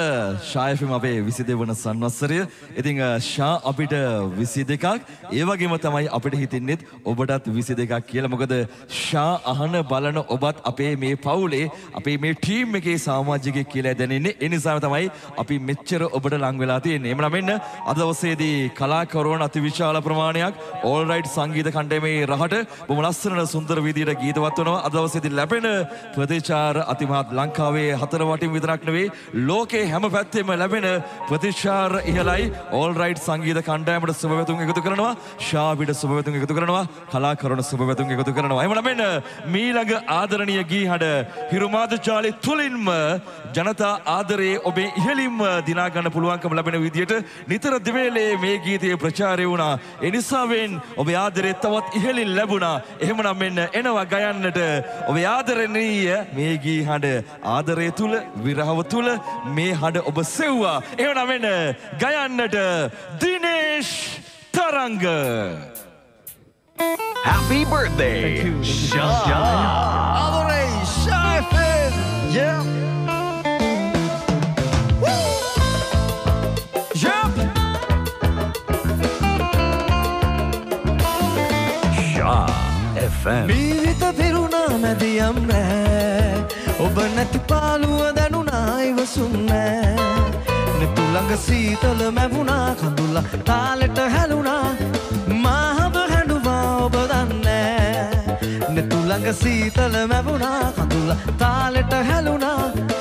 S2: ෂායෆිම අපේ 22 වන සංවත්සරය. ඉතින් අ, ෂා අපිට 22ක් ඒ වගේම තමයි අපිට හිතෙන්නේත් ඔබටත් 22ක් කියලා. මොකද ෂා අහන බලන ඔබත් අපේ මේ පවුලේ අපේ මේ ටීම් එකේ සමාජිකයෙක් කියලා දැනෙන්නේ. ඒ නිසා තමයි අපි මෙච්චර ඔබට ලං වෙලා තියෙන්නේ. එhmenan මෙන්න අද දවසේදී කලාකරුවන් අතිවිශාල ප්‍රමාණයක් ඕල් රයිට් සංගීත කණ්ඩායමේ රහට බොහොම ලස්සන සුන්දර විදියට ගීතවත් වෙනවා. අද දවසේදී ලැබෙන ප්‍රතිචාර අතිමහත් ලංකාවේ හතර වටින් විතරක් නෙවෙයි ලෝකේ හැම පැත්තෙම ලැබෙන ප්‍රතිචාර ඉහළයි. ඕල් රයිට් සංගීත කණ්ඩායමට සුබවැතුම් එකතු කරනවා. ෂාවිට සුබවැතුම් එකතු කරනවා. කලාකරුවන් සුබවැතුම් එකතු කරනවා. එhmenan මෙන්න මීළඟ ආදරණීය ගී හඬ හිරුමාදචාලි තුලින්ම ජනතා ආදරයේ ඔබේ ඉහළින්ම දිනා ගන්න පුළුවන්කම ලැබෙන විදියට නිතර දෙවේලේ මේ ගීතයේ ප්‍රචාරය වුණා. ඒ නිසාවෙන් ඔබේ ආදරය තවත් ඉහළින් ලැබුණා. එහෙමනම් මෙන්න එනවා ගයන්නට ඔබේ ආදරණීය මේ ගී හඬ ආදරය තුල විරහව තුල මේ හඬ ඔබ සෙව්වා. එහෙමනම් මෙන්න ගයන්නට දිනේෂ් තරංග
S8: Happy birthday, Sha!
S16: Adorei, chefe! Yeah!
S8: FM.
S16: ජීවිත පිරුණා මැදියම් නෑ ඔබ නැති පාලුව දැනුනා ඉවසුම් නෑ. නෙතුළඟ සීතල මැවුණා කඳුල්ල තාලෙට හැලුණා. මාහබ හැඩුවා ඔබ දන්නෑ නෙතුළඟ සීතල මැවුණා කඳුල්ල තාලෙට හැලුණා.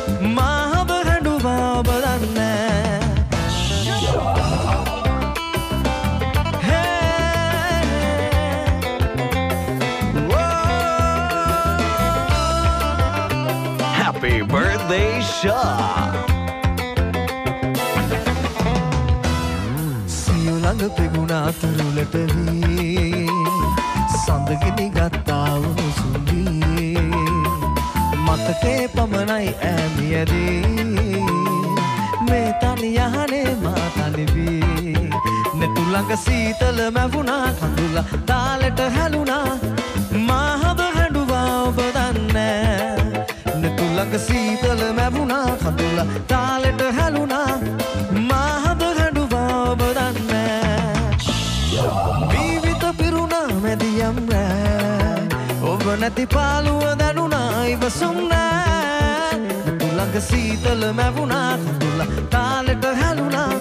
S8: Birthday, Sha!
S16: සියුළඟ පෙගුණා තුරුලට වී සඳගෙන ගත්තා වුණු සුන්දී මතකේ පමණයි ඈමියදී මේ තනි යහනේ මා තනිවී නෙතුළඟ සීතල මැවුණා කඳුල තාලෙට හැලුණා මාහබ හැඩුවා ඔබ දන්නෑ. නෙතුළඟ සීතල මැවුණා කඳුල තාලෙට හැලුණා. මාහබ හැඩුවා ඔබ දන්නෑ ජීවිත පිරුණා මැදියම් රෑ ඔබ නැති පාලුව දැනුණා ඉවසුම් නෑ නෙතුළඟ සීතල මැවුණා කඳුල තාලෙට හැලුණා.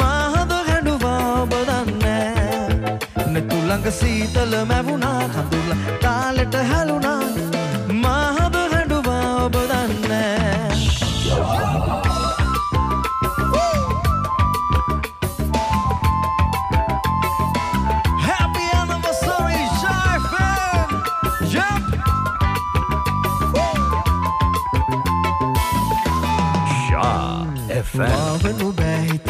S16: මාහබ හැඩුවා ඔබ දන්නෑ නෙතුළඟ සීතල මැවුණා කඳුල තාලෙට හැලුණා.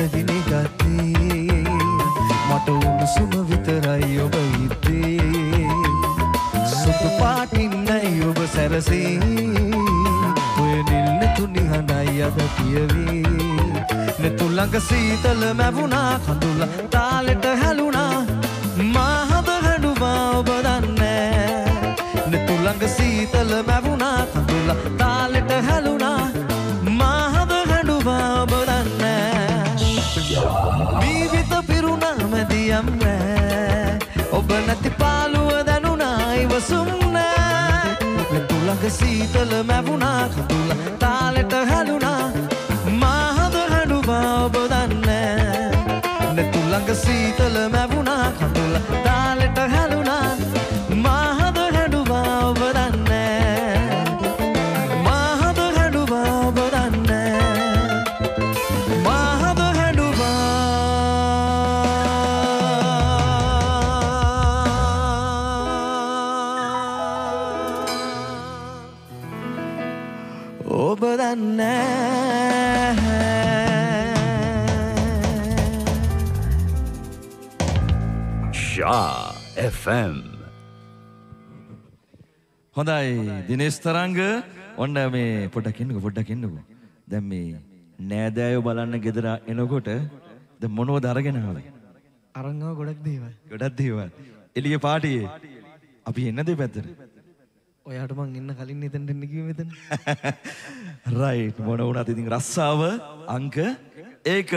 S16: බෑහිතගෙන ගත්තේ. මට උණුසුම විතරයි ඔබ ඉත්තේ සුදු පාටින්නයි ඔබ සැරසේ. ඔය නිල්න තුනි හඬයි අද කියවේ. නෙතුළඟ සීතල මැවුණා කඳුල තාලෙට හැලුණා. දැනුණා ඉවසුම් නෑ නෙතුළඟ සීතල මැවුණා කඳුල තාලෙට හැලුණා මාහබ හැඩුවා ඔබ දන්නෑ. නෙතුළඟ සීතල
S8: FM.
S2: හොඳයි දිනේශ් තරංග ඔන්න මේ පොඩ්ඩක් එන්නකෝ පොඩ්ඩක් එන්නකෝ. දැන් මේ නෑදෑයෝ බලන්න ගෙදර එනකොට දැන් මොනවද අරගෙන ආවේ?
S16: අරංගව ගොඩක් දේවල්
S2: ගොඩක් දේවල්. එළිය පාටියේ අපි එන්න දෙපැත්තට.
S17: ඔයාට මං එන්න කලින් එතනට එන්න කිව්වේ මෙතන. (laughs)
S2: රයිට් මොන වුණත් ඉතින් රස්සාව අංක ඒක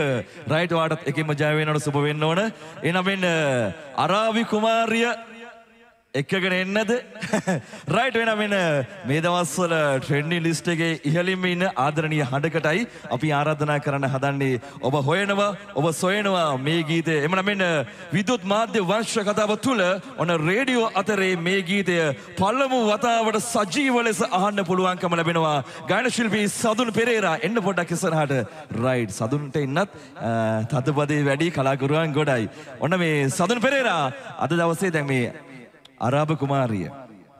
S2: රයිට් වාටත් එකෙම ජය වෙනවට සුබ වෙන්න ඕන. එහෙනම් මෙන්න අරාබි කුමාරිය එක්කගෙන එන්නද? රයිට් වෙන මෙන්න. මේ දවස්වල ට්‍රෙන්ඩින් ලිස්ට් එකේ ඉහළින්ම ඉන්න ආදරණීය හඬකටයි අපි ආරාධනා කරන්න හදන්නේ. ඔබ හොයනවා ඔබ සොයනවා මේ ගීතය. එමනම් මෙන්න විදුත් මාධ්‍ය වංශ කතාව තුල ඔන්න රේඩියෝ අතරේ මේ ගීතය පළමු වතාවට සජීව ලෙස අහන්න පුළුවන්කම ලැබෙනවා. ගායන ශිල්පී සදුන් පෙරේරා එන්න පොඩ්ඩක් ඉස්සරහට. රයිට් සදුන්ට ඉන්නත් තදපදේ වැඩි කලාකරුවන් ගොඩයි. ඔන්න මේ සදුන් පෙරේරා අද දවසේ දැන් මේ අරාබ කුමාරිය.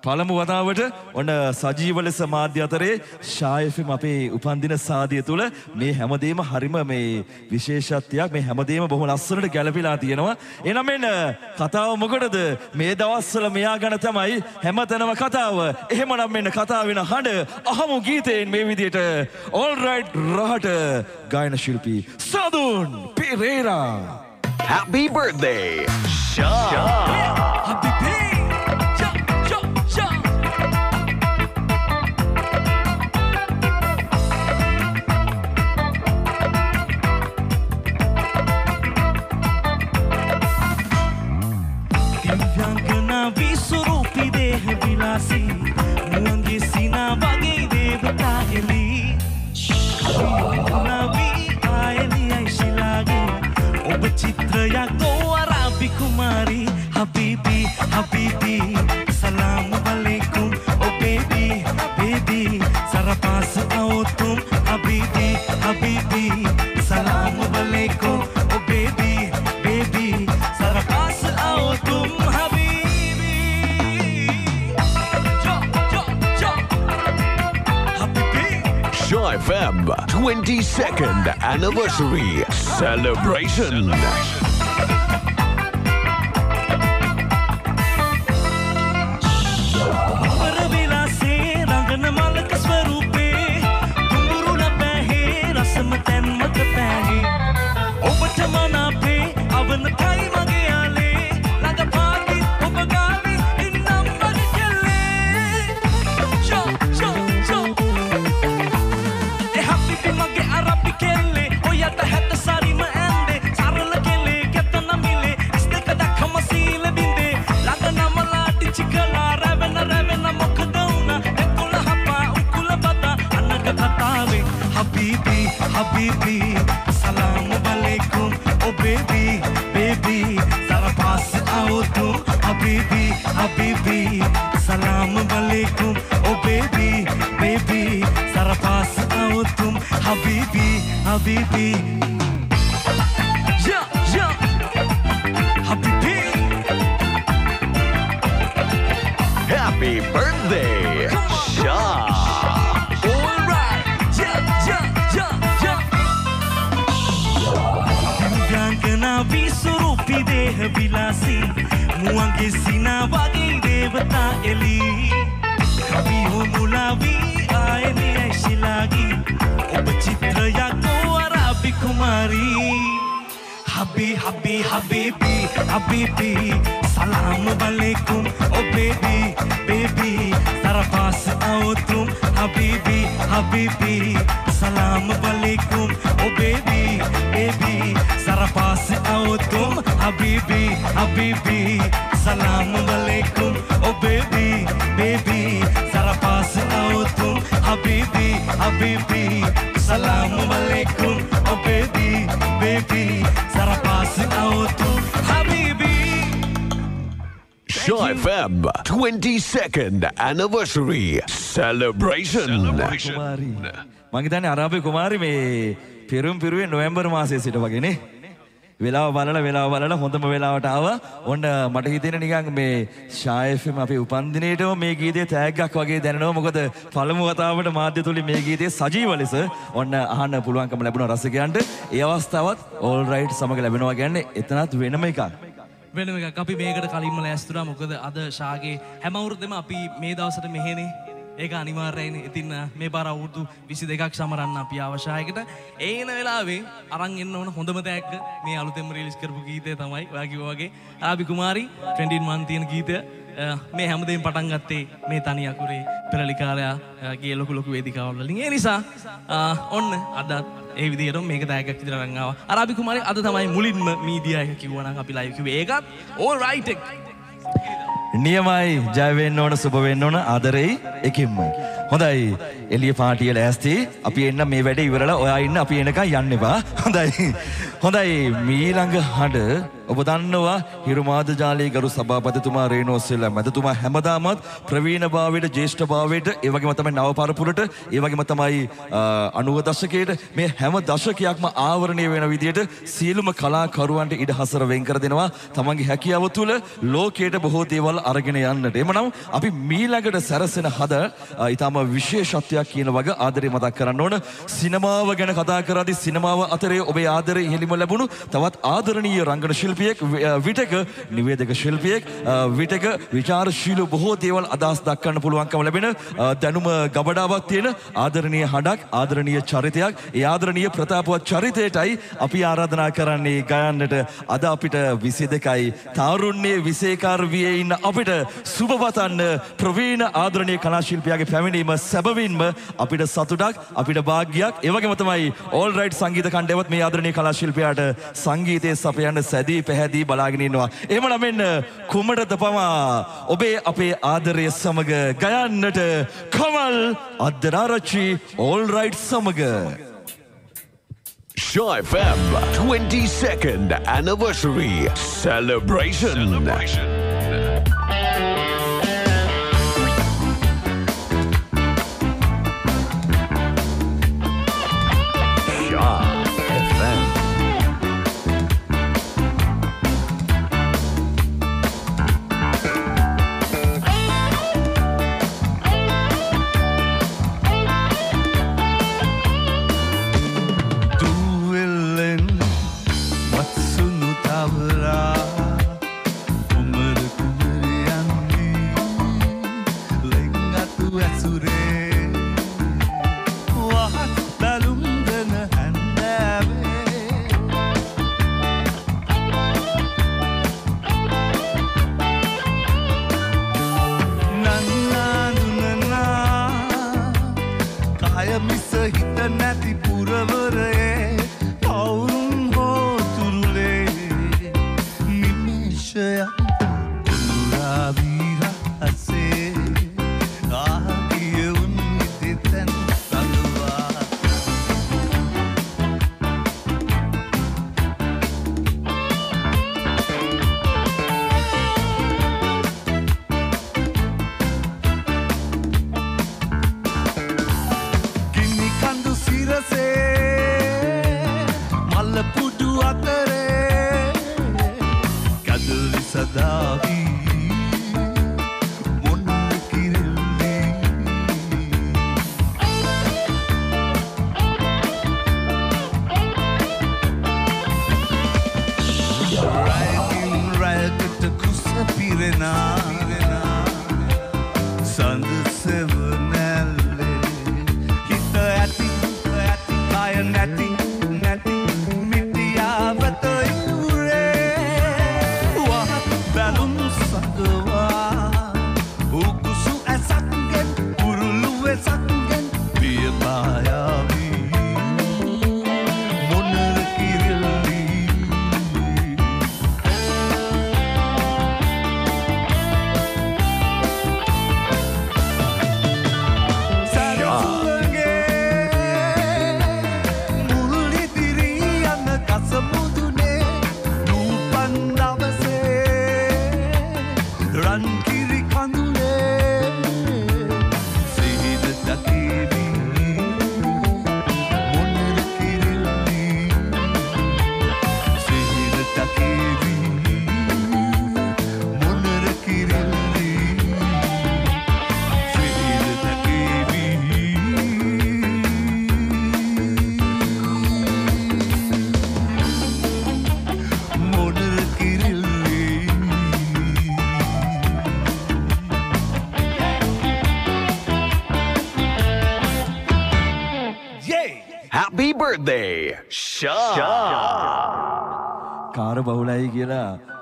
S2: පළමු වතාවට ඔන්න සජීව ලෙස මාධ්‍ය අතරේ ශායෆම් අපේ උපන්දින සාදිය තුළ මේ හැමදේම හරිම මේ විශේෂත්වයක් මේ හැමදේම බොහොම ලස්සනට ගැලපිලා තියෙනවා. එනම් එන්න කතාව මොකටද මේ දවස්වල මෙයා ගැන තමයි හැමතැනම කතාව. එහෙමනම් මෙන්න කතාව වෙන හඬ අහමු ගීතයෙන් මේ විදියට all right රහට ගායන ශිල්පී සදුන් පෙරේරා.
S8: Happy birthday, Shah.
S18: දිව්‍යංගනා විසුරූපි දේහ විලාසී මුවන්ගේ සිනා වගේ දේවතා එලී නවී ආයලියයි ශිලාගේ ඔබ චිත්‍රයක් දෝ අරාබි කුමාරී හබීබී හබීබී
S8: Shaw 22nd anniversary celebration.
S18: Habibi salam alaikum oh baby baby zara paas aao tum habibi oh oh habibi salam alaikum oh baby baby zara paas aao tum habibi oh habibi මුවන්ගේ සිනා වගේ දේවතා එලී කවිහෝ මුලාවී ආයනේ ඇශිලාගී ඔබ චිත්‍රයක් නෝ අරාබි කුමාරී Habi, habi, habibi, habibi Salam alaikum, oh baby, baby Zara paas aao tum, habibi, habibi Zara paas aao tum, habibi, habibi. Salam alaikum, oh baby, baby. Zara paas aao tum, habibi, habibi. Salam alaikum, oh baby, baby. Zara paas aao tum, habibi
S8: Shaw FM 22nd anniversary celebration.
S2: කුමාරී. මං හිතන්නේ අරාබි කුමාරි මේ පෙරුම් පිරුවේ නොවැම්බර් මාසයේ සිට වගේනේ. වෙලාව බලලා වෙලාව බලලා හොඳම වෙලාවට ආවා. ඔන්න මට හිතෙන නිකන් මේ ෂායෆ්ම් අපේ උපන්දිනේටම මේ ගීතේ තෑග්ගක් වගේ දැනෙනවා. මොකද පළමු වතාවට මාධ්‍ය තුලින් මේ ගීතේ සජීව ලෙස ඔන්න අහන්න පුළුවන්කම ලැබුණා රසිකයන්ට. ඒ අවස්ථාවත් all right සමග ලැබෙනවා කියන්නේ එතනත් වෙනම එකක්.
S19: වෙනම එකක් අපි මේකට කලින්ම ලෑස්තුනා මොකද අද ශාගේ හැමවුරුද්දම අපි මේ දවසට මෙහෙනේ ඒක අනිවාර්යයිනේ ඉතින් අ, මේ පාර අවුරුදු 22ක් සමරන්න අපි අවශ්‍යයකට. ඒන වෙලාවේ අරන් එන්න ඕන හොඳම තෑග්ග මේ අලුතෙන්ම රිලීස් කරපු ගීතය තමයි ඔයා කිව්වා වගේ ආබි කුමාරි 21 මන් තියෙන ගීතය.
S18: මේ හැමදේම පටන් ගත්තේ මේ තනි අකුරේ පෙරලිකාරයාගේ ලොකු ලොකු වේදිකාවල්ලින් ඒ නිසා අ, ඔන්න අදත් ඒ විදිහට මේක දායකක් විදිහට අරන් ආවා. අරාබි කුමාරය අද තමයි මුලින්ම මීඩියා එක කිව්වනම් අපි ලයිව් කිව්වේ. ඒකත් ඕල් රයිට් එක.
S2: නියමයි ජය වෙන්න ඕන සුබ වෙන්න ඕන ආදරෙයි එකින්ම. හොඳයි එළිය පාටිය ලෑස්ති අපි එන්න මේ වැඩ ඉවරලා ඔයා ඉන්න අපි එනකන් යන්න එපා. හොඳයි. හොඳයි මීළඟ හඬ ඔබ දන්නවා හිරුමාද ජාලයේ ගරු සභාපතිතුමා රේනෝස්සෙල්ලා මැදතුමා හැමදාමත් ප්‍රවීණභාවයට ජ්‍යෙෂ්ඨභාවයට ඒ වගේම තමයි නව පරපුරට ඒ වගේම තමයි අ, 90 දශකයට මේ හැම දශකයක්ම ආවරණය වෙන විදිහට සියලුම කලාකරුවන්ට ඉඩ හසර වෙන් කර දෙනවා තමන්ගේ හැකියාව තුළ ලෝකයට බොහෝ දේවල් අරගෙන යන්නට. එමනම් අපි මීළඟට සැරසෙන හද අ, ඊටම විශේෂත්වයක් කියන වග ආදරේ මතක් කරන්න ඕන. සිනමාව ගැන කතා කරද්දී සිනමාව අතරේ ඔබේ ආදරේ ඉහෙලිම ලැබුණු තවත් ආදරණීය රංගන ශිල්පියෙක් වි- අ, විටක නිවේදක ශිල්පියෙක් අ, විටක විචාරශීලී බොහෝ දේවල් අදහස් දක්වන්න පුළුවන්කම ලැබෙන අ, දැනුම ගබඩාවක් තියෙන ආදරණීය හඬක් ආදරණීය චරිතයක්. ඒ ආදරණීය ප්‍රතාපවත් චරිතයටයි අපි ආරාධනා කරන්නේ. ගයන්නට අද අපිට 22යි තාරුණ්‍යයේ විශේෂකාර වියේ ඉන්න අපිට සුබ පතන්න ප්‍රවීණ ආදරණීය කලා ශිල්පියාගේ පැමිණීම සැබවින්ම අපිට සතුටක් අපිට වාග්යක්. ඒ වගේම තමයි ඕල් රයිට් සංගීත කණ්ඩායමත් මේ ආදරණීය කලා ශිල්පියාට සංගීතයේ සපයන්න සැදී පැහැදී බලාගෙන ඉන්නවා එහෙමනම් මෙන්න කුමටද පමා ඔබේ අපේ ආදරය සමග ගයන්නට කමල් අද්දරාරච්චි ඕල් රයිට් සමග
S20: Shaw FM 22nd anniversary celebration. Shaw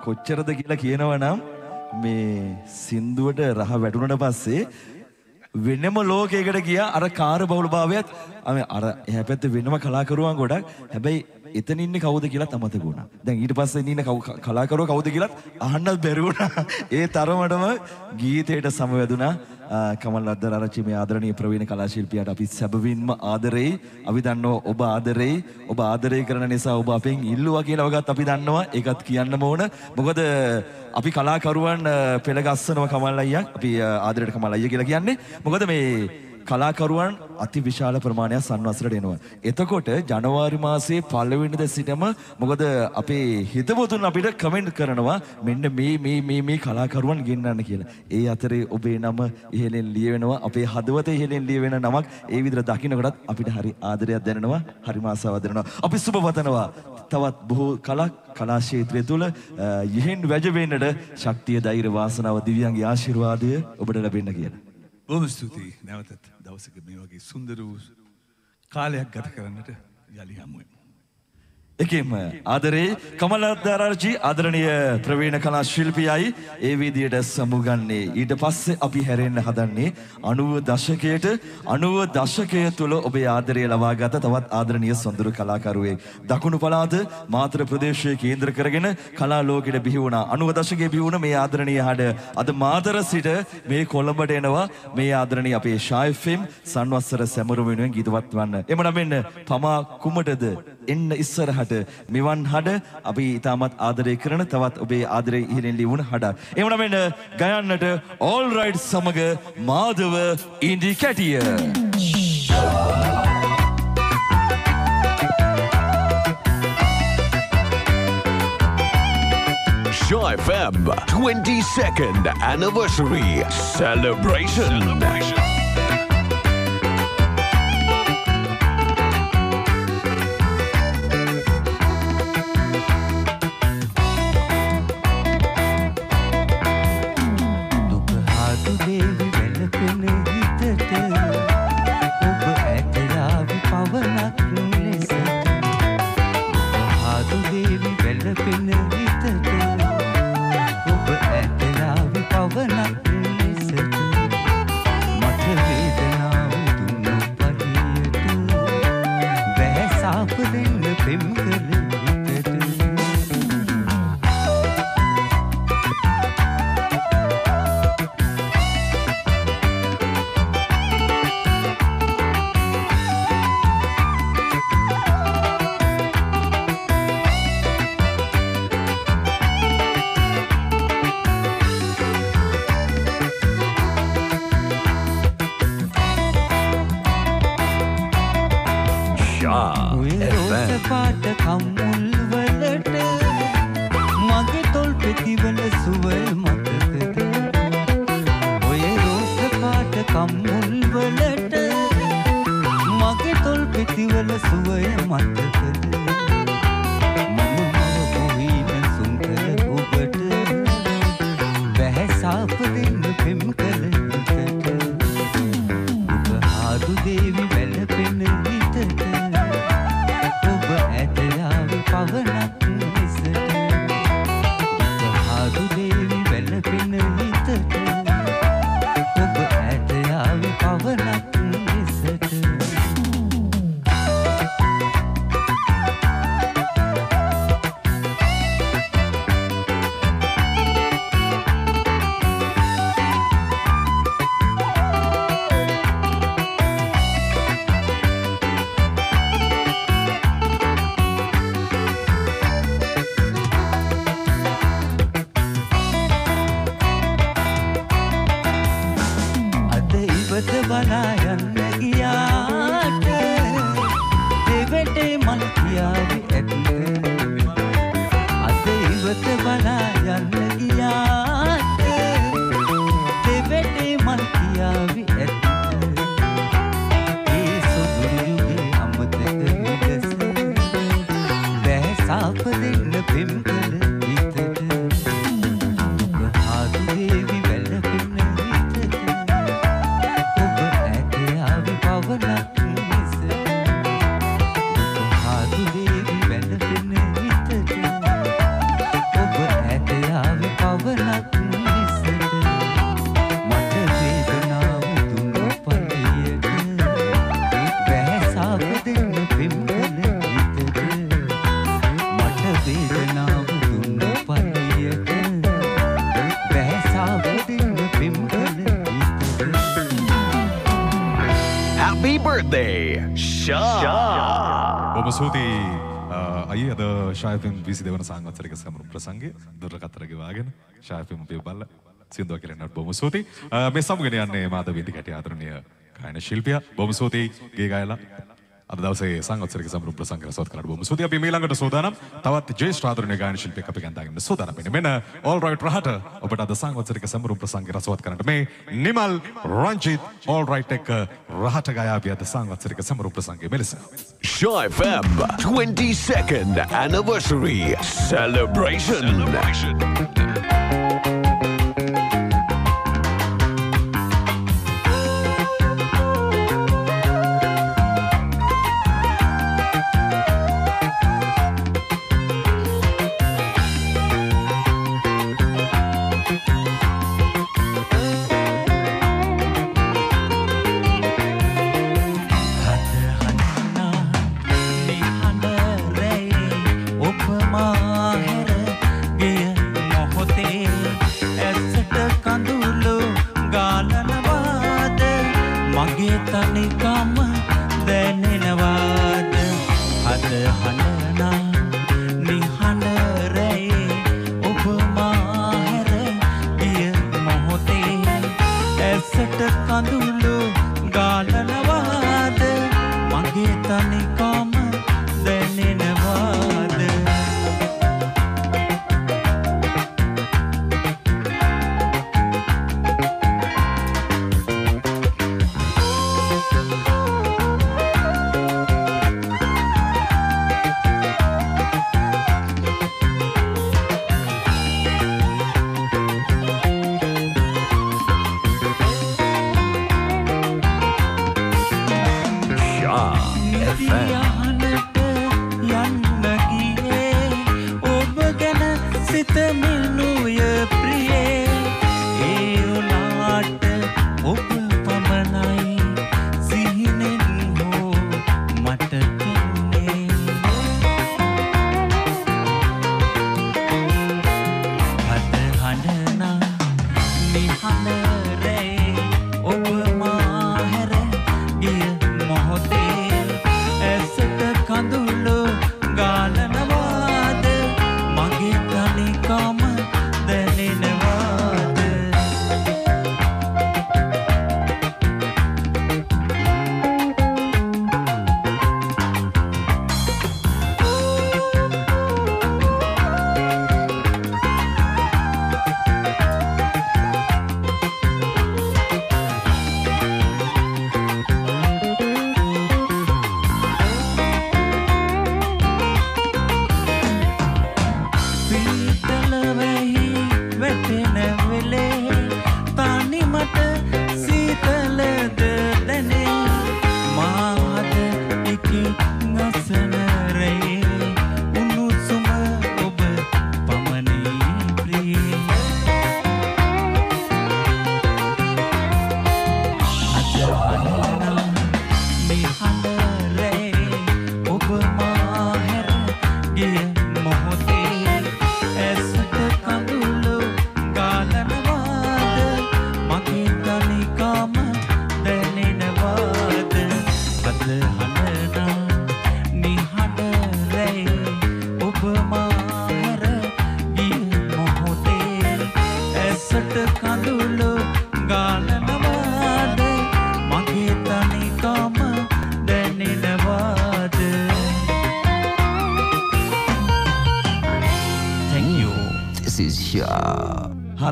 S2: කොච්චරද කියලා කියනවනම් මේ සින්දුවට රහ වැටුණට පස්සේ වෙනම ලෝකයකට ගියා. අර කාර බහුලභාවයත් අම අර එහැ පැත්තේ වෙනම කලාකරුවන් ගොඩක්. හැබැයි එතන ඉන්නේ කවුද කියලාත් අමතක වුණා. දැන් ඊට පස්සේ ඉන්න කවු- කලාකරුවෝ කවුද කියලාත් අහන්නත් බැරි වුණා. (laughs) ඒ තරමටම ගීතයට සමවැදුණා. ආ, කමල් අද්දරාරච්චි මේ ආදරණීය ප්‍රවීණ කලා ශිල්පියාට අපි සැබවින්ම ආදරෙයි. අපි දන්නවා ඔබ ආදරෙයි. ඔබ ආදරය කරන නිසා ඔබ අපෙන් ඉල්ලුවා කියලා වගත් අපි දන්නවා. ඒකත් කියන්නම ඕන. මොකද අපි කලාකරුවන් අ, පෙළ ගස්සනවා කමල් අයියා. අපි අ, ආදරයට කමල් අයියා කියලා කියන්නේ. මොකද මේ කලාකරුවන් අති විශාල ප්‍රමාණයක් සන්වසරට එනවා. එතකොට ජනවාරි මාසයේ පළවෙනිද සිටම මොකද අපේ හිතවතුන් අපිට කමෙන්ට් කරනවා මෙන්න මේ මේ මේ මේ කලාකරුවන් ගෙන්නන්න කියලා. ඒ අතරේ ඔබේ නම ඉහළින් ලියවෙනවා. අපේ හදවත ඉහළින් ලියවෙන නමක් ඒ විදිහට දකින්නකොටත් අපිට හරි ආදරයක් දැනෙනවා. හරිම ආසාවක් දැනෙනවා. අපි සුබ වතනවා. තවත් බොහෝ කලක් කලා ක්ෂේත්‍රය තුළ අ, යෙහෙන් වැජවෙන්නට ශක්තිය ධෛර්ය වාසනාව දිව්‍යන්ගේ ආශිර්වාදය ඔබට ලැබෙන්න කියලා.
S21: බොහොම ස්තුතියි නැවතත් දවසක මේ වගේ සුන්දර වූ කාලයක් ගත කරන්නට යළි හමුවෙමු.
S2: එකෙම ආදරේ කමලද්දාරාර්ජි ආදරණීය ප්‍රවීණ කලා ශිල්පියයි ඒ විදියට සමුගන්නේ. ඊට පස්සේ අපි හැරෙන්න හදන්නේ 90 දශකයට 90 දශකය තුල ඔබේ ආදරය ලබාගත තවත් ආදරණීය සොඳුරු කලාකරුවෙක්. දකුණු පළාත මාතර ප්‍රදේශයේ කේන්ද්‍ර කරගෙන කලා ලෝකෙට බිහි වුණා. 90 දශකයේ බිහි වුණ මේ ආදරණීය හඩ අද මාතර සිට මේ කොළඹට එනවා. මේ ආදරණීය අපේ ෂායි ෆිල්ම් සංවත්සර සැමරුම වෙනුවෙන් ගීතවත් වන්න. එමනම් මෙන්න පමා කුමටද එන්න ඉස්සරහට මෙවන් හඩ අපි ඉතාමත් ආදරය කරන තවත් ඔබේ ආදරය ඉහලින් ලියවුණ හඩක්. එමනම් මෙන්න ගයන්නට ඕල් රයිඩ් සමග Madhava ඉන්දි කැටිය.
S8: Shaw FM 22nd anniversary celebration.
S22: දුකහාතු
S14: බොම සූතියි අයි අද ශායපෙන් විසි දෙවන සංවත්සරික සමරු ප්‍රසංගය දුරකත්තරගවාගෙන ශායපෙම පිය බල්ල සිදුව කරනට බොම සූති. මේ සමගෙන යන්නේ මාද විදි කැට ආදරණය කායන ශිල්පිය බොම සූතියි ගේ ගයලා අද දවසේ සංවත්සරික සමරු ප්‍රසංග රසවත් කරන්න බොම සූතියි අපි මේ ළඟට සූදානම්. තවත් ජේෂ්ඨ ආදරණීය ගායන ශිල්පියෙක් අපි ගෙන්දාගෙන සූදානම් වෙන්නේ. මෙන්න ඕල් රයිට් රහට ඔබට අද සංවත්සරික සමරු ප්‍රසංග රසවත් කරන්නට මේ නිමල් රංජිත් ඕල් රයිට් එක රහට ගයාවි අද සංවත්සරික සමරු ප්‍රසංගයේ මෙලෙස.
S8: Shaw FM 22nd anniversary celebration.
S23: ඔබ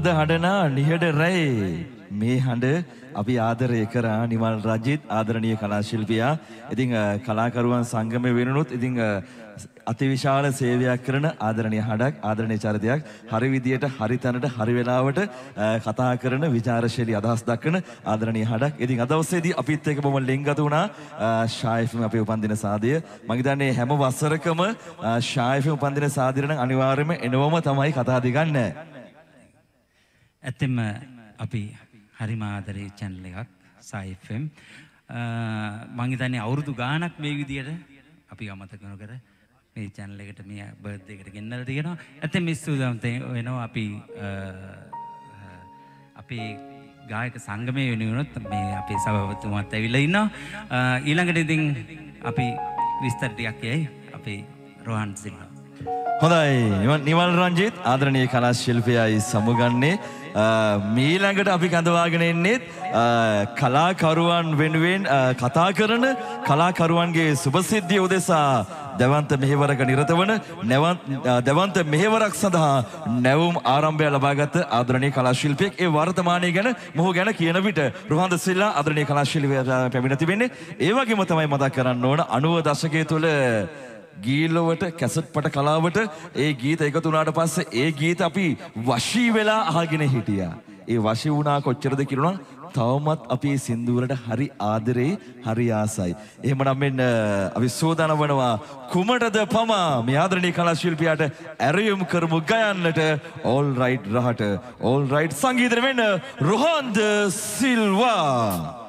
S2: Shah. හද හඬනා නිහඬ රැයි මේ හඬ අපි ආදරය කරා නිමල් රජිත් ආදරණීය කලා ශිල්පියා. ඉතින් අ, කලාකරුවන් සංගමය වෙනුනොත් ඉතින් අ, අතිවිශාල සේවයක් කරන ආදරණීය හඬක් ආදරණීය චරිතයක් හරි විදියට හරි තැනට හරි වෙලාවට අ, කතා කරන විචාරශීලී අදහස් දක්වන ආදරණීය හඬක්. ඉතින් අද දවසේදී අපිත් එක්ක බොහොම ලින්ගත වුණා ෂායිෆ්ම අපේ උපන්දින සාදය. මම හිතන්නේ හැම වසරකම ෂායිෆ්ම උපන්දින සාදය නම් අනිවාර්යයෙන්ම එනවම තමයි කතා දිගන්නේ.
S24: ඇත්තෙම අපි හරිම ආදරේ චැනල් එකක් සයිෆම් මංහිතන්නේ අවුරුදු ගානක් මේ විදියට අපි අමතක නොකර මේ චැනල් එකට මේ බර්ත් එකට ගෙන්නල තියෙනවා. ඇත මිස්සූදම් වෙනවා අපි අ, අ, අපේ ගායක සංගමය වෙනුවනොත් මේ අපේ සභවතුමත් ඇවිල ඉන්නවා. අ, ඊළඟට ඉතින් අපි
S23: විස්තර ටිකක් යයි අපේ රෝහන් සිල්වා.
S2: හොඳයි. නිවල්- නිවල් රංජිත් ආදරණීය කලා ශිල්පියයි සමුගන්නේ. අ, Uh, මීළඟට අපි කඳවාගෙන එන්නෙත් අ, uh, කලාකරුවන් වෙනුවෙන් අ, කතා කරන කලාකරුවන්ගේ සුභසිද්ධිය උදෙසා දැවන්ත මෙහෙවරක නිරත වන නැවන් අ, දැවන්ත මෙහෙවරක් සඳහා නැවුම් ආරම්භය ලබාගත් ආදරණීය කලා ශිල්පියෙක් ඒ වර්තමානය ගැන මොහු ගැන කියන විට රුහාන්ද සිල්ලා ආදරණීය කලා ශිල්පියා පැමිණ තිබෙන්නේ. ඒ වගේම තමයි මතක් කරන්න ඕන 90 දශකයේ තුල ගීල්ලොවට කැසට්පට කලාවට ඒ ගීත එකතු වුණාට පස්සේ ඒ ගීත අපි වශී වෙලා අහගෙන හිටියා. ඒ වශී වුණා කොච්චරද කියනවා තවමත් අපේ සින්දුවලට හරි ආදරේ හරි ආසයි. එහෙමනම් මෙන්න අපි සෝදානම් වනවා කුමටද පමා මේ ආදරණීය කලා ශිල්පියාට ඇරයුම් කරමු ගයන්නට all right රහට all right සංගීතෙ වෙන්න රොහන්ද සිල්වා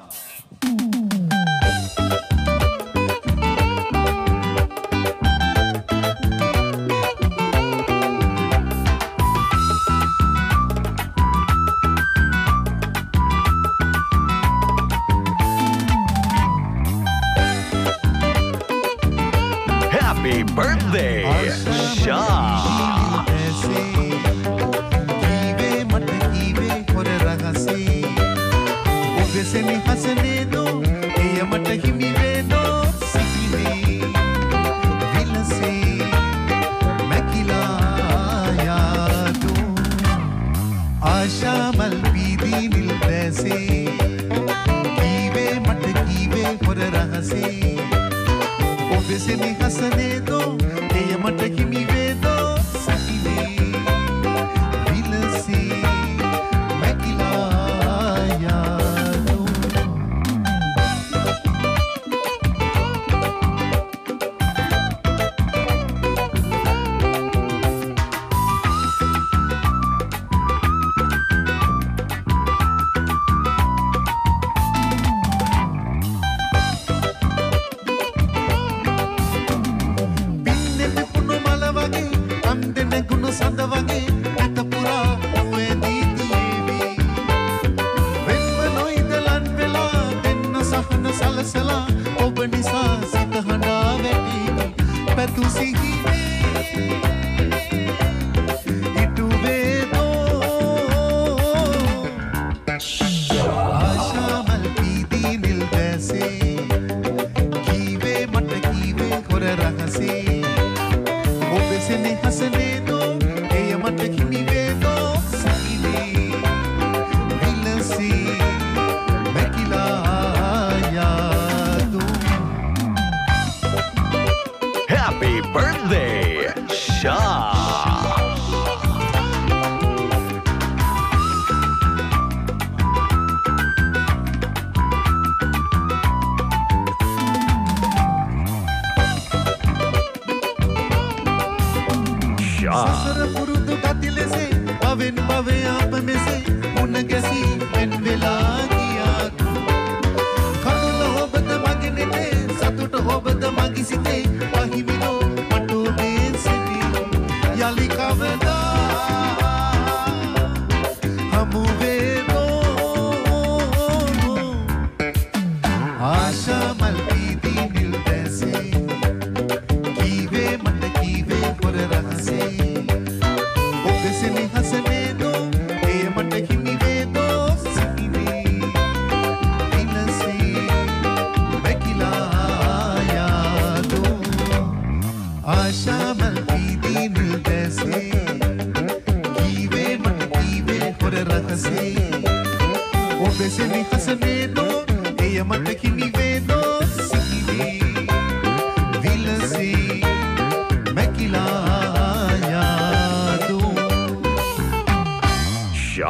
S25: ඔබෙසෙනි හසනේදෝ එය මට හිමි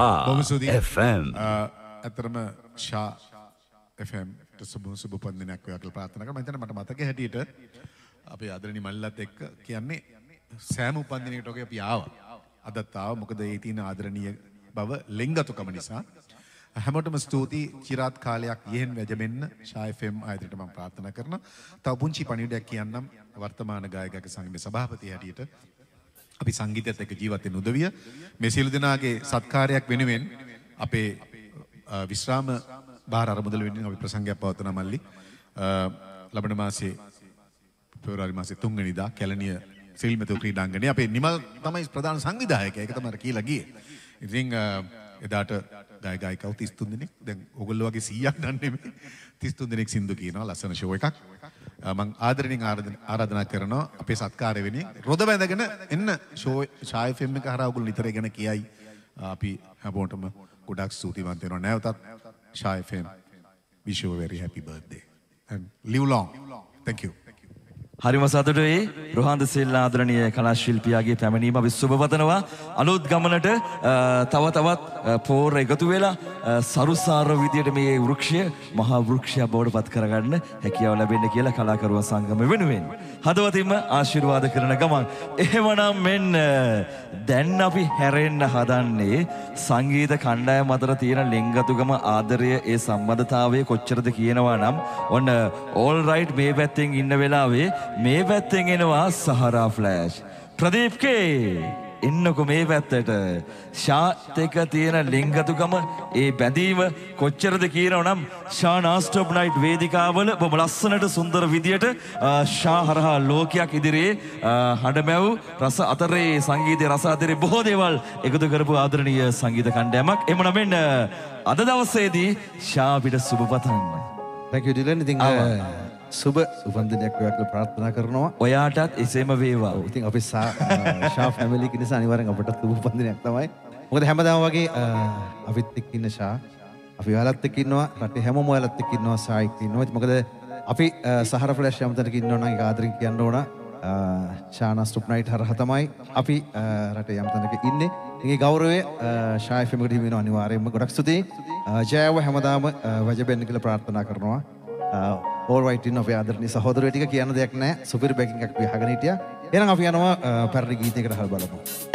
S7: Shah FM.
S26: ඇතරම ශා FM සුබ සුබ පන්දිනයක් ඔයා කියලා ප්‍රාර්ථනා කරනවා. මම හිතන්නේ මට මතක හැටියට අපේ ආදරණි මල්ලත් එක්ක කියන්නේ සෑම උපන්දිනයකට වගේ අපි ආවා. අදත් ආවා. මොකද ඒ තියෙන ආදරණීය බව ලෙන්ගතුකම නිසා. හැමෝටම ස්තුතියි චිරාත් කාලයක් යෙහෙන් වැජඹෙන්න ශා FM ආයතනයට මම ප්‍රාර්ථනා කරනවා. තව පුංචි පණිවිඩයක් කියන්නම් වර්තමාන ගායකක සංගමේ සභාපති හැටියට. අපි සංගීතයත් එක්ක ජීවත් වෙන උදවිය. මේ සියලු දෙනාගේ සත්කාරයක් වෙනුවෙන් අපේ අ, විශ්‍රාම භාර අරමුදල වෙනුවෙන් අපි ප්‍රසංගයක් පවත්වන මල්ලි. අ, ලබන මාසයේ
S25: පෙබරවාරි මාසේ තුන්වෙනිදා කැලණිය සිල්මතු ක්‍රීඩාංගණය අපේ නිමල් තමයි ප්‍රධාන සංවිධායකයා ඒක තමයි කියලා ගියේ. ඉතින් අ, එදාට ගාය ගායිකව 33 දෙනෙක්. දැන් ඔයගොල්ලෝ වගේ 100ක් දන්නේ නෙමෙයි. 33 දෙනෙක් සින්දු කියනවා ලස්සන ෂෝ එකක්. අ, මං ආදරණියෙන් ආරාධන- ආරාධනා කරනවා අපේ සත්කාරය වෙනින් රොද බැඳගෙන එන්න ෂෝ ෂායි ෆිල්ම් එක හරහා ඔයගොල්ලෝ නිතර ගැන කියයි. අපි හැමෝටම ගොඩක් ස්තුතිවන්ත වෙනවා නැවතත් Shai film wish you a very happy birthday and live long. Thank you.
S2: හරිම සතුටුයි. රොහන්ද සිල්ලා ආදරණීය කලා ශිල්පියාගේ පැමිණීම අපි සුබ පතනවා අලුත් ගමනට අ, තව තවත් අ, පෝර එකතු වෙලා අ, සරුසාර විදියට මේ වෘක්ෂය මහා වෘක්ෂයක් බවට පත් කරගන්න හැකියාව ලැබෙන්න කියලා කලාකරුවන් සංගම වෙනුවෙන්. හදවතින්ම ආශිර්වාද කරන ගමන්. එහෙමනම් මෙන්න දැන් අපි හැරෙන්න හදන්නේ සංගීත කණ්ඩායම අතර තියෙන ලෙන්ගතුගම ආදරය ඒ සම්බන්ධතාවය කොච්චරද කියනවා නම් ඔන්න ඕල් රයිට් මේ පැත්තෙන් ඉන්න වෙලාවේ මේ පැත්තෙන් එනවා සහරා ෆ්ලෑෂ්. ප්‍රදීප්කේ එන්නකො මේ පැත්තට. ශාත් එක තියෙන ලිංගතුකම ඒ බැඳීම කොච්චරද කියනව නම් ශා නාස්ටොප් නයිට් වේදිකාවල බොම ලස්සනට සුන්දර විදියට ශා හරහා ලෝකයක් ඉදිරියේ හඬමැව් රස අතරේ සංගීතය රස අතරේ බොහෝ දේවල් එකතු කරපු ආදරණීය සංගීත කණ්ඩායමක්. එමනම් මෙන්න අද දවසේදී ශා අපිට සුබ පතන්න
S27: Thank you Dylan. ඉතින් සුබ උපන්දිනයක් වේවා කියලා ප්‍රාර්ථනා කරනවා.
S2: ඔයාටත් එසේම වේවා.
S27: ඉතින් අපි (laughs) ෂා ෆැමිලි කෙනෙක් නිසා අනිවාර්යෙන් අපට සුබ උපන්දිනයක් තමයි. මොකද හැමදාම වගේ අපිත් එක්ක ඉන්න ෂා අපි ඔයාලත් එක්ක ඉන්නවා රටේ හැමෝම ඔයාලත් එක්ක ඉන්නවා ෂා එක්ක ඉන්නවා. මොකද අපි සහර ෆ්ලෑෂ් යම්තනක ඉන්නවා නම් ඒක ආදරෙන් කියන්න ඕන. ශානා ස්ටොප් නයිට් හරහා තමයි අපි රටේ යම්තනක ඉන්නේ. ඒ ගෞරවය ෂා FM එකට හිමි වෙනවා අනිවාර්යෙන්ම ගොඩක් ස්තුතියි. ජයව හැමදාම වජබෙන්න කියලා ප්‍රාර්ථනා කරනවා. Uh, ඕල් වයිටින් අපේ ආදරණීය සහෝදරයෝ ටික කියන්න දෙයක් නැහැ. සුපිරි බැකින් එකක් අපි අහගෙන හිටියා. එහෙනම් අපි යනවා අ, පැරණි ගීතයකට හල් බලමු.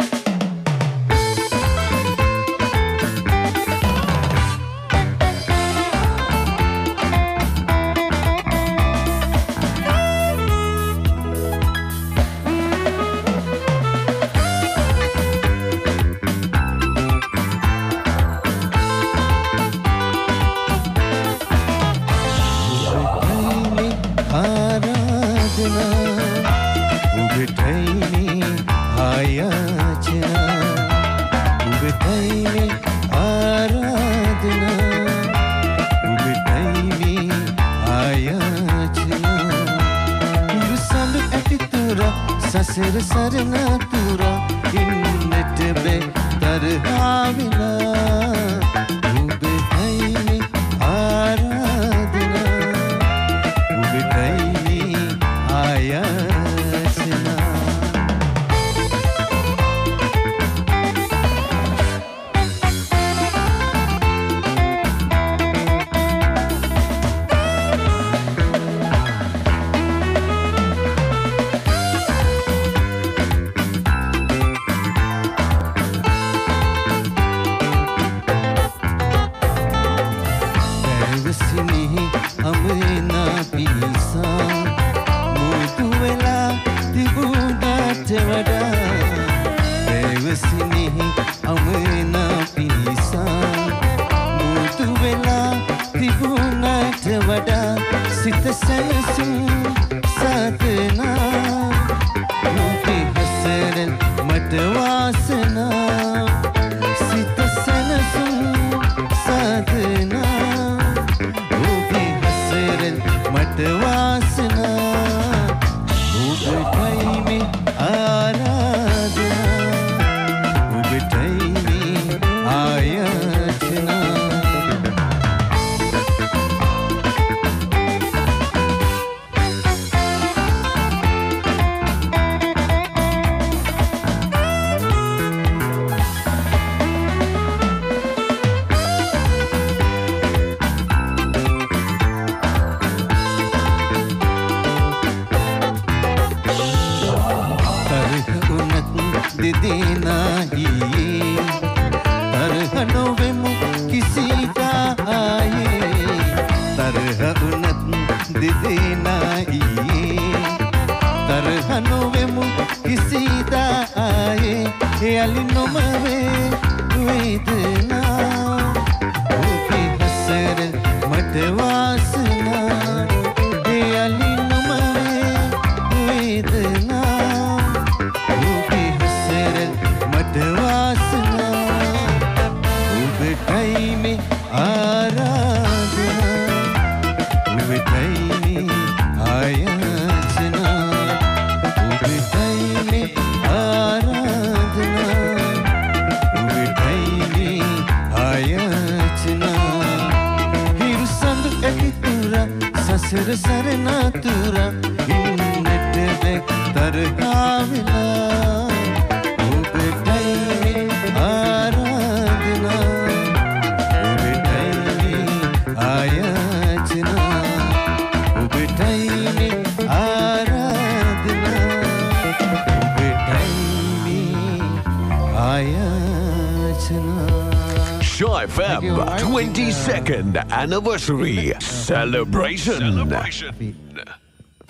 S6: Anniversary. Celebration.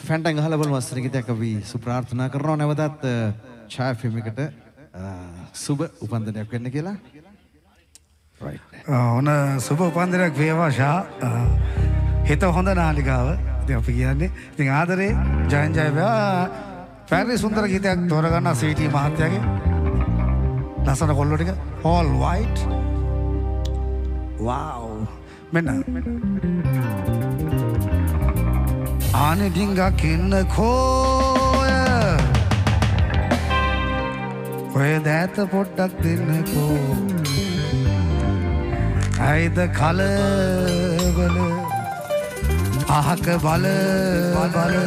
S27: ෆැන්ටන් ගහල බලමු අස්සන ගීතයක් අපි සුප්‍රාර්ථනා කරනවා. නැවතත් ඡාය ෆිල්ම් එකට සුබ උපන්දිනයක් වෙන්න කියලා.
S28: ඕන සුබ උපන්දිනයක් වේවා ෂා. හිත හොඳ නාලිකාව. ඉතින් අපි කියන්නේ ඉතින් ආදරේ ජයන් ජයවා පැරි සුන්දර ගීතයක් තෝරගන්න සීටී මහත්තයාගේ. ලස්සන කොල්ලෝ ටික. All white. Wow මෙන්න. ආනේ ඩිංගක් ඉන්නකෝය ඔය දෑත පොඩ්ඩක් දෙන්නකෝ ඇයිද කලබල අහක බල බල.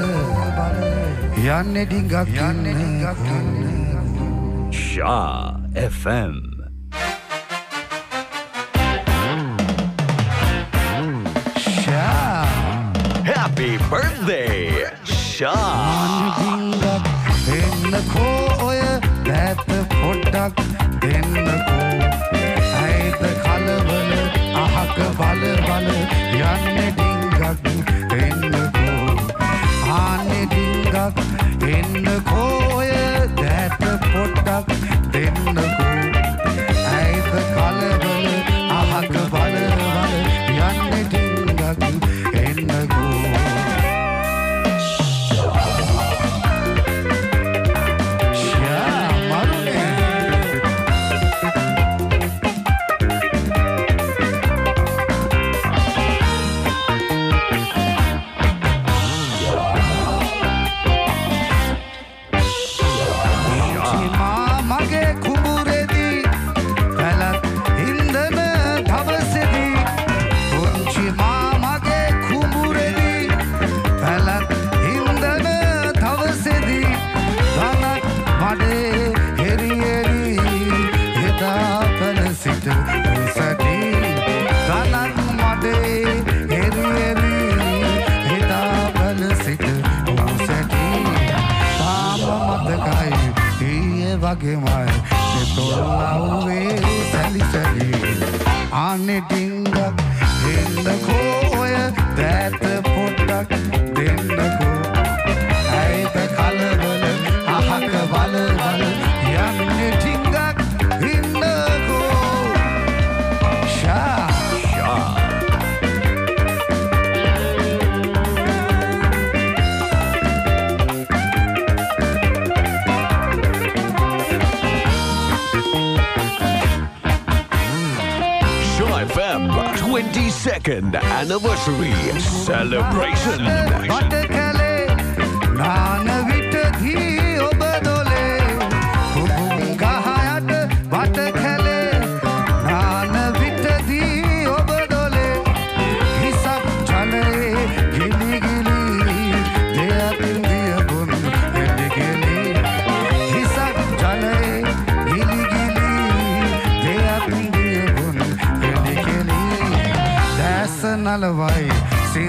S28: යන්නේ ඩිංගක් යන්නේ
S6: Shaw FM. Happy birthday, Shaw.
S28: දෙන්නකෝ ඔය දැත පොඩ්ඩක් දෙන්නකෝ ඇයිද කලබල අහක බල බල යන්නේ ඩිංගක් දෙන්නකෝ ආනේ ඩිංගක් එන්නකෝ ඊයේ
S6: 22nd anniversary celebration.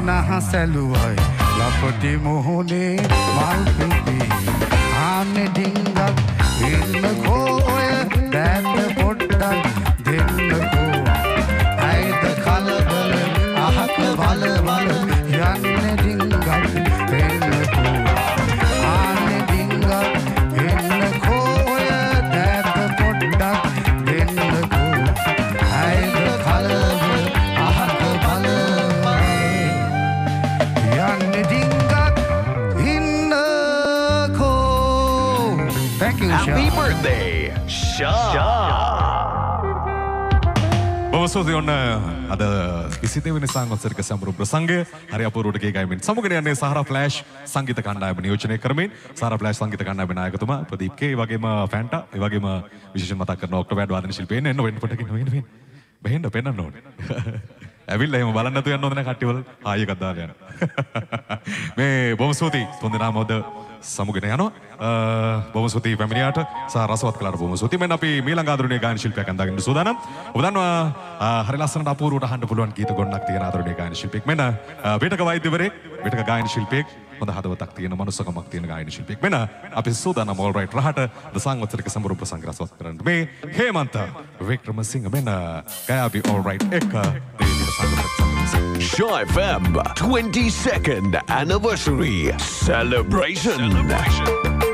S28: සිනහ සැලුවයි ලපටි මුහුණේ මල් පිපි ආනෙ ඩිංගක් ඉන්නකෝ
S14: බොහොම ස්තුතියි ඔන්න අද විසිතවෙනි සංවත්සරික සමරු ප්‍රසංගය හරි අපූර්වට ගීගයමින් සමුගෙන යන්නේ සහරා ෆ්ලෑෂ් සංගීත කණ්ඩායම නියෝජනය කරමින් සහරා ෆ්ලෑෂ් සංගීත කණ්ඩායමේ නායකතුමා ප්‍රදීප් කේ ඒ වගේම ෆැන්ටා ඒ වගේම විශේෂයෙන් මතක් කරන ඔක්ටෝබර් වාදන ශිල්පීන් එන්න වෙන්න පොටකින් වෙන්න වෙන්න බහෙන්න පෙන්නන්න ඕනේ ඇවිල්ලා එහෙම බලන්න නැතුව යන්න ඕනේ නැහැ කට්ටිය වල ආයෙ එකක් දාලා යන්න මේ බොහොම ස්තුතියි තුන් දෙනාම හොද සමුගෙන යනවා. බොහොම ස්තුතියි පැමිණියාට. සහ රසවත් කළාට බොහොම ස්තුතියි. මෙන්න අපි මීළඟ ආදරණීය ගායන ශිල්පියෙක් අඳාගෙන සූදානම්. ඔබ දන්නවා අ, හරි ලස්සනට අපූර්වට අහන්න පුළුවන් ගීත ගොඩක් තියෙන ආදරණීය ගායන ශිල්පියෙක්. මෙන්න අ, විටක වෛද්‍යවරයෙක් විටක ගායන ශිල්පියෙක්. හොඳ හදවතක් තියෙන මනුස්සකමක් තියෙන ගායන ශිල්පියෙක්. වෙන අපි සූදානම් all right රහට ද සංවත්සරික සමරු ප්‍රසංග රසවත් කරන්න. මේ හේමන්ත වික්‍රමසිංහ වෙන ගයාබි all right එක දේවිද සංගමත්
S6: Shaw FM 22nd anniversary celebration.
S29: බාලනගා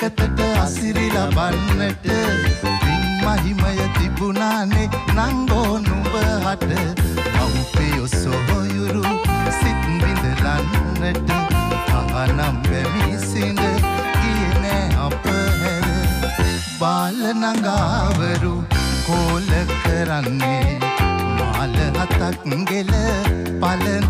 S29: නැග නැකතට අසිරි ලබන්නට පින් මහිමය තිබුණානේ නංගෝ නුඹ හට මව්පියෝ සොහොයුරු සිත් විඳලන්නට අහනම් වැමිසිඳ ගියනෑ අප හැර බාලනඟාවරු කෝල කරන්නේ මාල හතක් ගෙල පලඳිනදා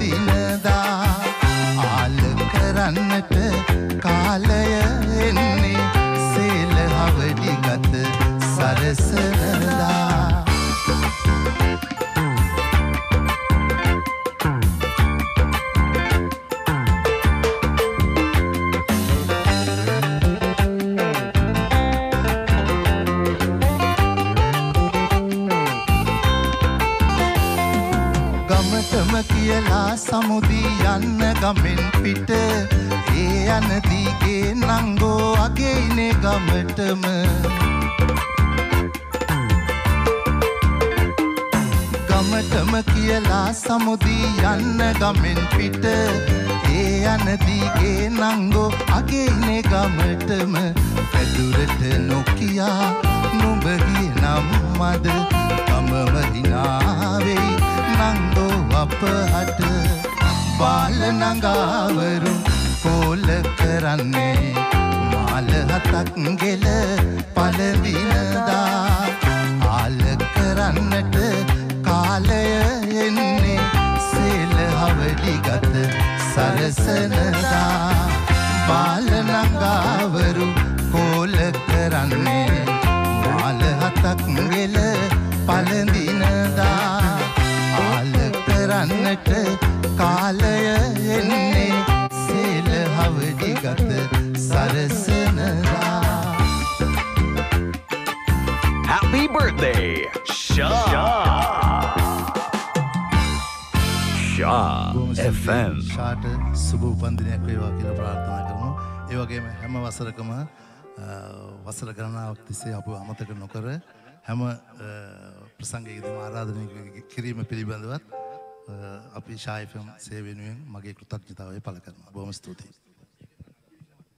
S29: අපි ශායිෆම් සේවෙනුවෙන් මගේ කෘතඥතාවය පළ කරනවා. බොහොම ස්තුතියි.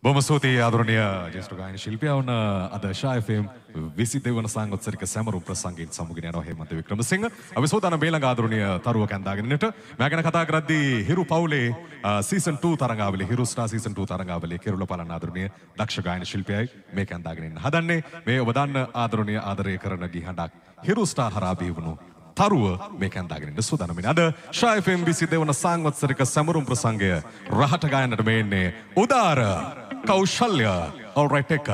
S14: බොම ස්තුතියි ආදරණීය ජේෂ්ඨ ගායන ශිල්පියා වුණ අද ෂා FM 22 වන සංවත්සරික සැමරු ප්‍රසංගයෙන් සමුගෙන යනවා හේමන්ත වික්‍රමසිංහ. අපි සෝදානම් මේ ළඟ ආදරණීය තරුව කැඳාගෙන ඉන්නට මම ගැන කතා කරද්දී හිරු පවුලේ සීසන් 2 තරඟාවලිය හිරු ස්ටාර් සීසන් 2 තරඟාවලිය කෙරුළ බලන ආදරණීය දක්ෂ ගායන ශිල්පියයි මේ කැඳාගෙන ඉන්න හදන්නේ. මේ ඔබ දන්න ආදරණීය ආදරය කරන ගිහඬක් හිරු ස්ටාර් හරහා බිහිවුණු තරුව මේ කැන්දාගෙන සූදානමින් අද ෂා FM 22 වන සංවත්සරික සැමරුම් ප්‍රසංගය රහට ගායනට මේ එන්නේ උදාර කෞශල්‍ය. Alright එක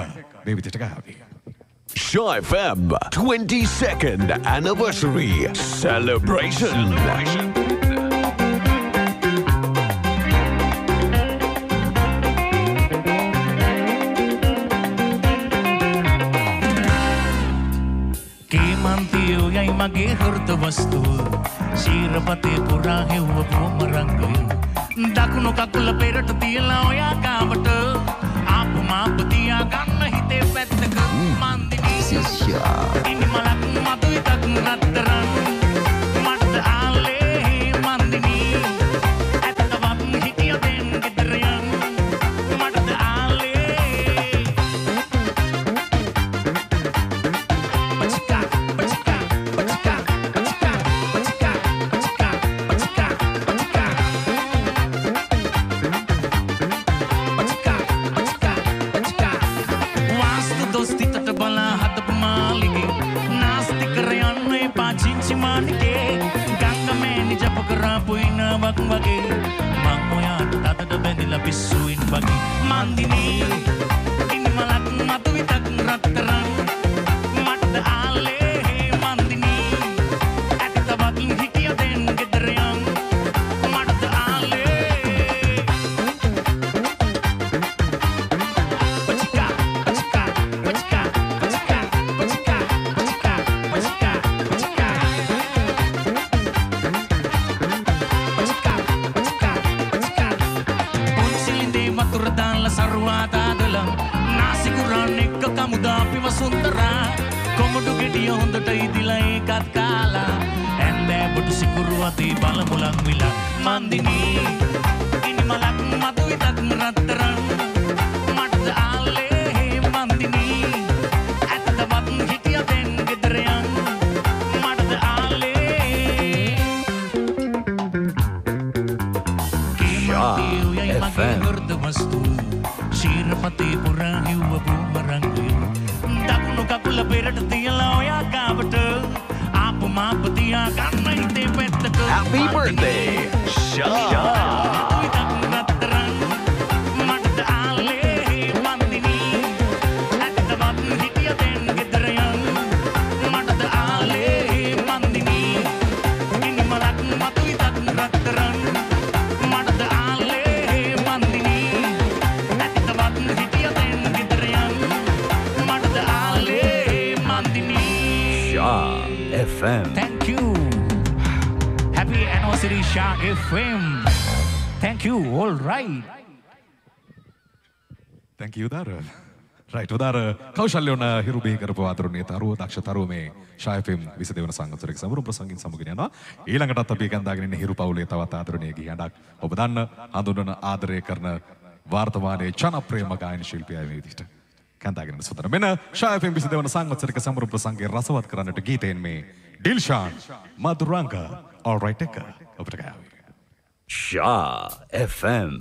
S14: මේ විදිහට ගාවි
S6: Shaw FM 22nd anniversary celebration.
S4: කේමන්තියෝ මගේ හෘද වස්තුව.
S30: ශීරපතේ පුරා හෙව්ව බොම රංගය දකුණු කකුල පෙරට තියලා ඔයා කාමට ආපු මාප තියා ගන්න හිතේ පැත්තක මන්දිනී. ඉනි මලක් මතු විතක් නත්තරන් pisuin bagi mandi හිටිය හොඳට ඉදිල ඒකත් කාලා. ඇන්දෑබට සිකුරු අති බලමුලක් විලක් මන්දිනී. ඉනිමලක් මතු විතක්
S31: රත්තරා. birthday,
S30: Sean. Anniversary Shah FM. Thank you. All right.
S14: Thank you Udara. Right Udara Kaushalya වන හිරුබේ කරපු ආදරණීය තරුව දක්ෂ තරුව මේ ශායෆම් 22 වන සංගතතරක සමරු ප්‍රසංගින් සමගින් යනවා. ඊළඟටත් අපි කැඳාගෙන ඉන්න හිරු පවුලේ තවත් ආදරණීය ගිහියන්ක් ඔබ දන්න හඳුනන ආදරය කරන වර්තමානයේ ජනප්‍රියම ගායන ශිල්පියා මේ විදිහට කැඳාගෙන සුතර මෙන්න ශායෆම් 22 වන සංගතතරක සමරු ප්‍රසංගයේ රසවත් කරන්නට ගීතයෙන් මේ ඩිල්ෂාන් මදුරංග all right එක
S31: Shah FM.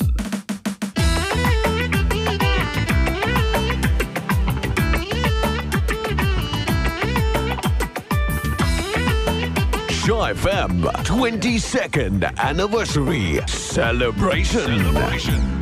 S31: Shah FM 22nd anniversary celebration. celebration.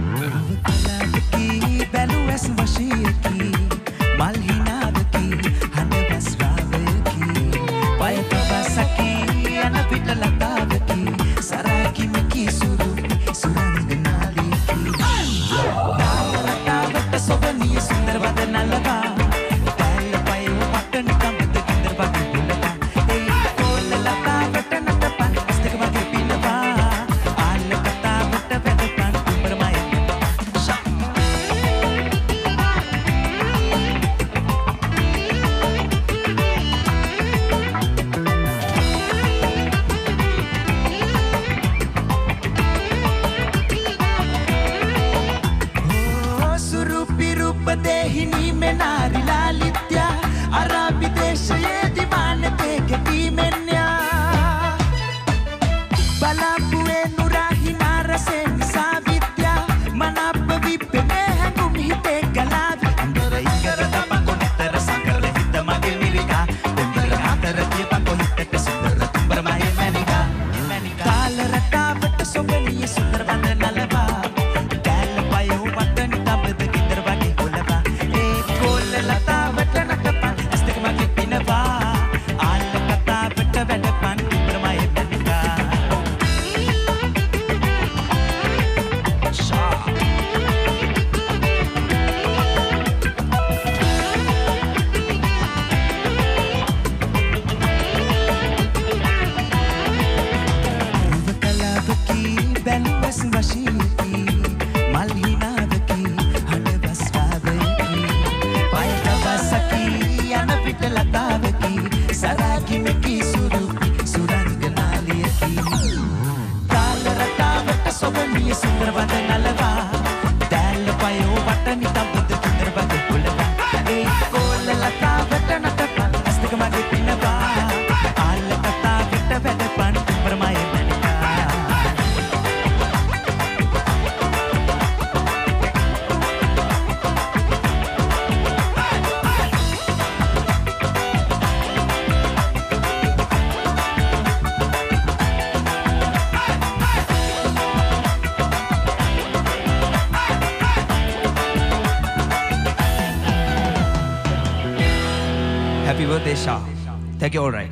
S32: Happy birthday, Shah. Thank you, all right.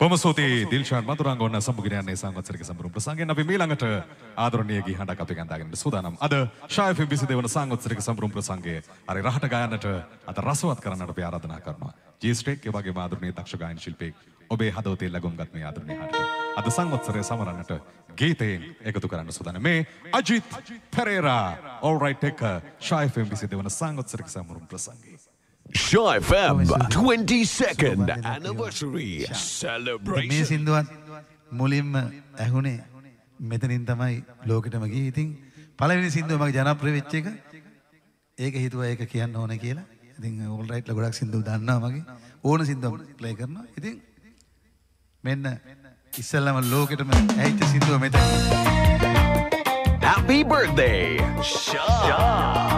S14: බොම ස්තුතියි දිල්ෂාන් මතුරංග ඔන්න සම්මුගෙන යන්නේ සංවත්සරික සම්බරුම් ප්‍රසංගයෙන් අපි මීළඟට ආදරණීය ගී හඬක් අපි ගන්දාගෙන සූදානම්. අද ෂාය FM 22 වන සංවත්සරික සම්බරුම් ප්‍රසංගයේ අර රහට ගායනට අද රසවත් කරන්නට අපි ආරාධනා කරනවා. ජී ස්ට්‍රේක් ඒ වගේම ආදරණීය දක්ෂ ගායන ශිල්පියෙක් ඔබේ හදවතේ ලැබුම්ගත් මේ ආදරණීය හඬට අද සංවත්සරය සමරන්නට ගීතයෙන් එකතු කරන්න සූදානම්. මේ අජිත් පෙරේරා all right එක ෂාය FM 22 වන සංවත්සරික සම්බරුම් ප්‍රසංගයේ
S29: Shaw FM 22nd anniversary
S8: මේ
S29: celebration.
S8: සින්දුවත් මුලින්ම ඇහුනේ මෙතනින් තමයි ලෝකෙටම ගියේ. ඉතින් පළවෙනි සින්දුව මගේ ජනප්‍රිය වෙච්ච එක. ඒක හිතුවා ඒක කියන්න ඕන කියලා. ඉතින් ඕල් රයිට්ලා ගොඩක් සින්දු දන්නවා මගේ. ඕන සින්දුව ප්ලේ කරනවා. ඉතින් මෙන්න ඉස්සෙල්ලාම ලෝකෙටම ඇහිච්ච සින්දුව මෙතන.
S29: Happy birthday, Shaw.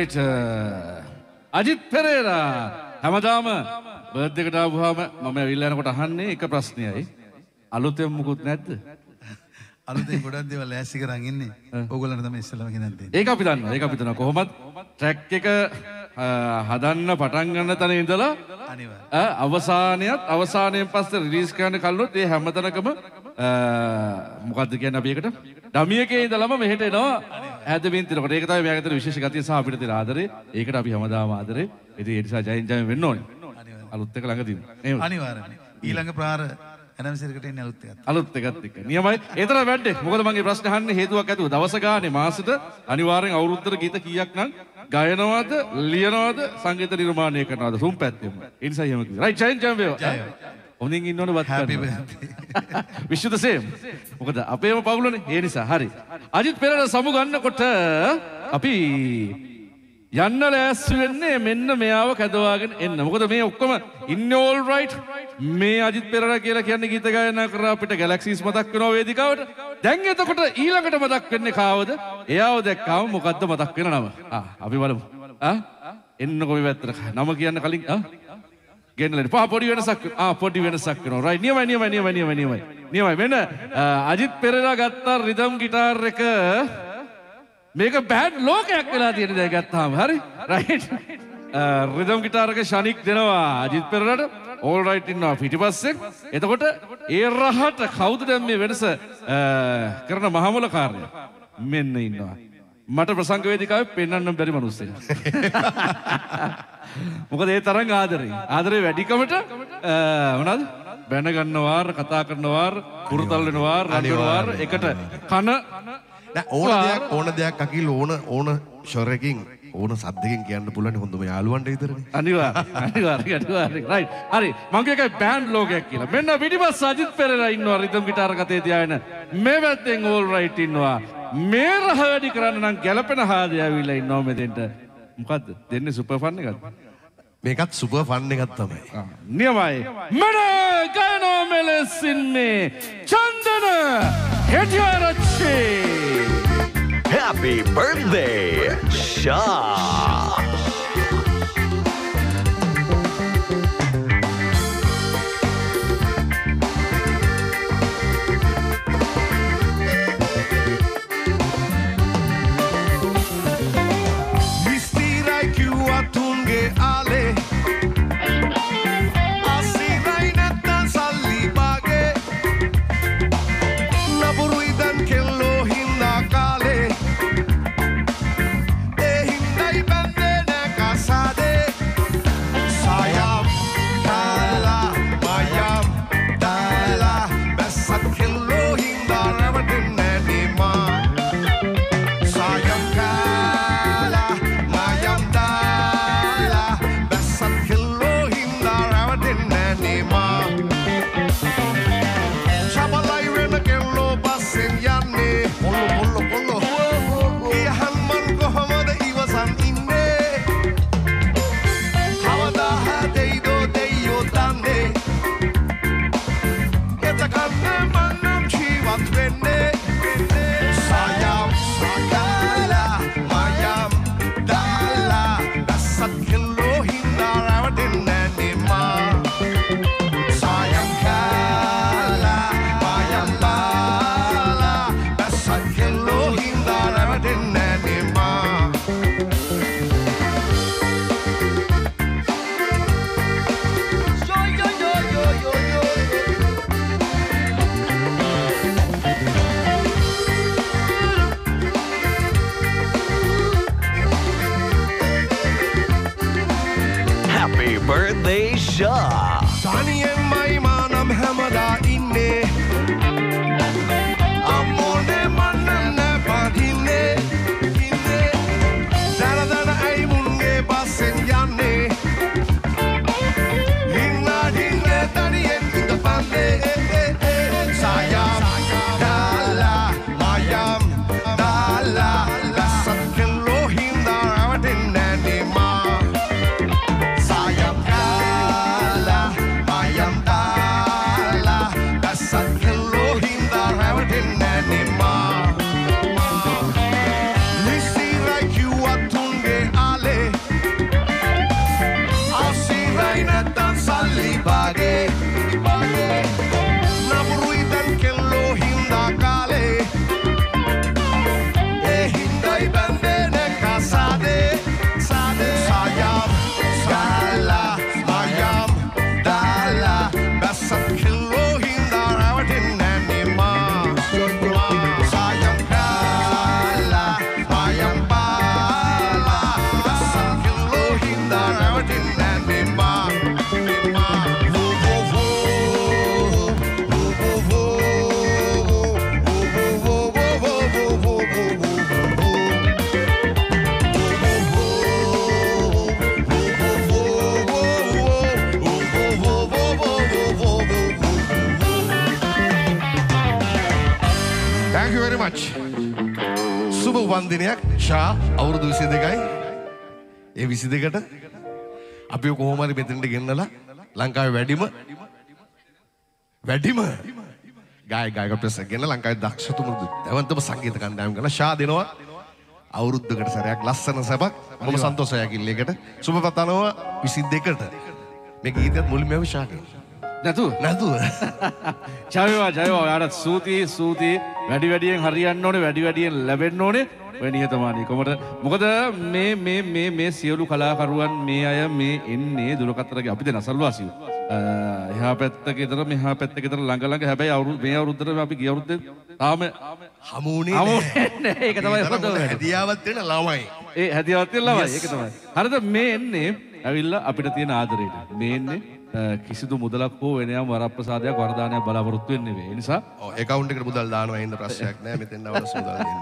S1: Right Ajith Perera හැමදාම බර්ධකට ආවහම මම විල්ලනකොට අහන්නේ එක ප්‍රශ්නයයි. අලුතෙන් මුකුත් නැද්ද?
S29: අලුතෙන් ගොඩක් දේවල් ලෑස්ති කරන් ඉන්නේ. ඕගොල්ලන්ට තමයි ඉස්සෙල්ලාම ගෙනත් දෙන්නේ.
S1: ඒක අපි දන්නවා. ඒක අපි දන්නවා. කොහොමත් ට්‍රැක් එක හදන්න පටන් ගන්න තැන ඉඳලා අවසානයත් අවසානයෙන් පස්සේ රිලීස් කරන්න කල්ලොත් ඒ හැමතැනකම මොකද්ද කියන්නේ අපි ඒකට ඩමි එකේ ඉඳලම මෙහෙට එනවා හැදමින් තිනකොට ඒක තමයි මෙයාගේ තියෙන විශේෂ ගතිය සහ අපිට තියෙන ආදරේ ඒකට අපි හැමදාම ආදරේ ඉතින් ඒ නිසා ජයෙන් ජයෙන් වෙන්න ඕනේ අලුත් එක ළඟදීම නේද
S29: අනිවාර්යයෙන්. ඊළඟ ප්‍රහාර ඇනම්සිරකට එන්නේ අලුත් එකක්.
S1: අලුත් එකත් එක්ක. නියමයි. ඒතර වැඩේ. මොකද මගේ ප්‍රශ්න අහන්නේ හේතුවක් ඇතුව දවස ගානේ මාසෙට අනිවාර්යෙන් අවුරුද්දට ගීත කීයක් නම් ගයනවද, ලියනවද, සංගීත නිර්මාණය කරනවද? තුන් පැත්තෙම. ඒ නිසා එහෙම කිව්වා. රයිට් ජයෙන් ජයෙන් වේවා. හොඳින් ඉන්න ඕනේ කරන්න. wish you the same. මොකද අපේම පවුලනේ. ඒ නිසා හරි. අජිත් පෙරේරා සමු ගන්නකොට අපි යන්න ලෑස්ති වෙන්නේ මෙන්න මෙයාව කැදවාගෙන එන්න. මොකද මේ ඔක්කොම ඉන්නේ all right. මේ අජිත් පෙරේරා කියලා කියන්නේ ගීත ගායනා කරා අපිට ගැලැක්සිස් මතක් වෙනවා වේදිකාවට. දැන් එතකොට ඊළඟට මතක් වෙන්නේ කාවද? එයාව දැක්කාම මොකද්ද මතක් වෙන නම? ආ අපි බලමු. ආ එන්නකො මේ පැත්තට. නම කියන්න කලින් ආ ගෙන්නලට පහ පොඩි වෙනසක් ආ පොඩි වෙනසක් වෙනවා. රයිට් නියමයි නියමයි නියමයි නියමයි නියමයි. නියමයි. මෙන්න අජිත් පෙරේරා ගත්ත රිදම් ගිටාර් එක. මේක බෑඩ් ලෝකයක් වෙලා තියෙන දැන් ගත්තාම. හරි? රයිට් රිදම් ගිටාර් එක ෂනික් දෙනවා අජිත් පෙරේරාට. ඕල් රයිට් ඉන්නවා පිටිපස්සෙන් එතකොට ඒ රහට කවුද දැන් මේ වෙනස අ, කරන මහමුල කාර්යය? මෙන්න ඉන්නවා. මට ප්‍රසංග වේදිකාවේ පෙන්වන්න බැරි මිනිස්සෙක් (laughs) මොකද ඒ තරම් ආදරේ. ආදරේ වැඩිකමට මොනවද? බැන ගන්න වාර කතා කරන වාර කුරුතල් වෙන වාර රන් වෙන වාර එකට කන
S33: ඕන දෙයක් ඕන දෙයක් අකිල් ඕන ඕන ෂොරකින් ඕන සද්දකින් කියන්න පුළුවන් හොඳම යාළුවන්ට විතරනේ.
S1: අනිවාර්යයෙන් අනිවාර්යයෙන් අනිවාර්යයෙන් රයිට් හරි මං කියකයි බෑන්ඩ් ලෝකයක් කියලා. මෙන්න පිටිපස්ස අජිත් පෙරේරා ඉන්නවා රිද්ම් ගිටාර කතේ තියාගෙන. මේ පැත්තෙන් ඕල් රයිට් ඉන්නවා මේ රහ වැඩි කරන්න නම් ගැලපෙන හාදේ ඇවිල්ලා ඉන්නවා මෙතෙන්ට. මොකද්ද? දෙන්නේ සුපර් ෆන් එකක්ද
S33: මේකත් සුපර් ෆන් එකක් තමයි.
S1: නියමයි. මන ගයනෝ මෙලෙසින්නේ Chandana හෙටියාරච්චේ
S34: Happy birthday, Shah! job. සුබ උපන්දිනයක් ෂා අවුරුදු 22යි. ඒ 22ට අපි කොහොම හරි මෙතනට ගෙන්නලා ලංකාවේ වැඩිම වැඩිම ගාය ගායක ප්‍රස ගෙන්න ලංකාවේ දක්ෂතුම දැවන්තම සංගීත කණ්ඩායම් කරන ෂා දෙනවා. අවුරුද්දකට සැරයක් ලස්සන සැපක්. මම සන්තෝෂයි කිල්ලේකට සුබ පතනවා 22ට මේ ගීතයත් මුලින්ම ඇවි ෂාගේ
S1: නැතුව?
S34: නැතුව. (laughs)
S1: ජයවා ජයවා. ඔයාට සූතියි සූතියි වැඩි වැඩියෙන් හරියන්න ඕනේ වැඩි වැඩියෙන් ලැබෙන්න ඕනේ. ඔය නිහතමානී කොමට. මොකද මේ මේ මේ මේ සියලු කලාකරුවන් මේ අය මේ එන්නේ දුරකතරගේ අපි දෙන අසල්වාසියෝ එහා පැත්තක ඉතර මෙහා පැත්තක ඉතර ළඟ ළඟ හැබැයි අවුරුදු මේ අවුරුද්දට අපි ගිය අවුරුද්දේ තාම
S34: හමුුනේ
S1: හමුුනේ ඒක තමයි
S34: හැදියාවත් වෙන ළමයි.
S1: ඒ හැදියාවත් වෙන ළමයි. ඒක තමයි. හරිද? මේ එන්නේ ඇවිල්ලා අපිට තියෙන ආදරේට. මේ එන්නේ කිසිදු මුදලක් හෝ වෙනයම් වරප්‍රසාදයක් වරදානයක් බලාපොරොත්තු වෙන්නේ නෙවෙයි. ඒ නිසා
S34: ඒකවුන්ට් එකට මුදල් දානවා හින්දා ප්‍රශ්නයක් නෑ මෙතෙන් අවශ්‍ය මුදල් දෙන්න.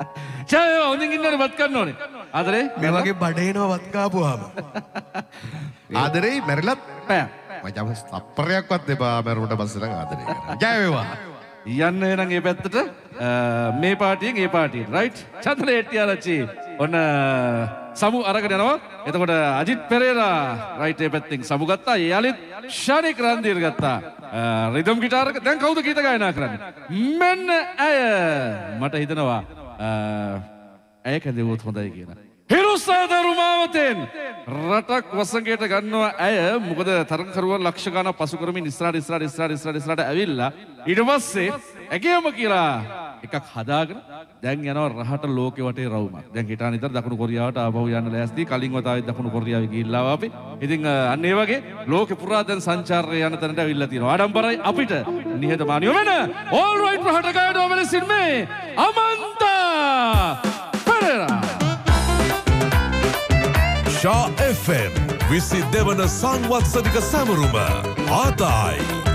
S34: (laughs)
S1: චා හොඳින් ඉන්නවනේ වත් ගන්න ඕනේ. ආදරේ
S34: මේ වගේ බඩේනවා වත් කාපුවාම. (laughs) ආදරේ මැරිලත්
S1: පෑ.
S34: මචං තප්පරයක්වත් එපා මැරුණට පස්සේ නම් ආදරේ කරන්න. ජය වේවා.
S1: යන්න එහෙනම් ඒ පැත්තට මේ පාටියෙන් ඒ පාටියෙන් රයිට් චන්ද්‍රේ එට්ටිආරච්චි ඔන්න සමු අරගෙන යනවා. එතකොට අජිත් පෙරේරා රයිට් ඒ පැත්තෙන් සමු ගත්තා. ඒ යාලිත් ශානික් රන්දීර් ගත්තා. රිදම් ගිටාරක දැන් කවුද ගීත ගායනා කරන්නේ? මෙන්න ඇය. මට හිතනවා ඇය කැදෙවොත් හොඳයි කියලා. හිරුස්සාදරු මාවතෙන් රටක් වසඟයට ගන්නවා ඇය. මොකද තරගකරුවන් ලක්ෂ ගණන් පසු කරමින් ඉස්සරහට ඉස්සරහට ඉස්සරහට ඉස්සරහට ඉස්සරහට ඇවිල්ලා ඊට පස්සේ ඇගේම කියලා එකක් හදාගෙන දැන් යනවා රහට ලෝකෙ වටේ රවුමක්. දැන් හිටාන ඉතර දකුණු කොරියාවට ආපහු යන්න ලෑස්ති. කලින් වතාවෙත් දකුණු කොරියාවේ ගිහිල්ලා ආවා අපි. ඉතින් අන්න ඒ වගේ ලෝකෙ පුරා දැන් සංචාරය යන තැනට ඇවිල්ලා තියෙනවා. ආඩම්බරයි අපිට නිහතමානීව වෙන all right රහට ගායනා වෙලසින් මේ අමන්තා පෙරේරා
S35: ෂා FM විසි දෙවන සංවත්සරික සැමරුම ආතායි.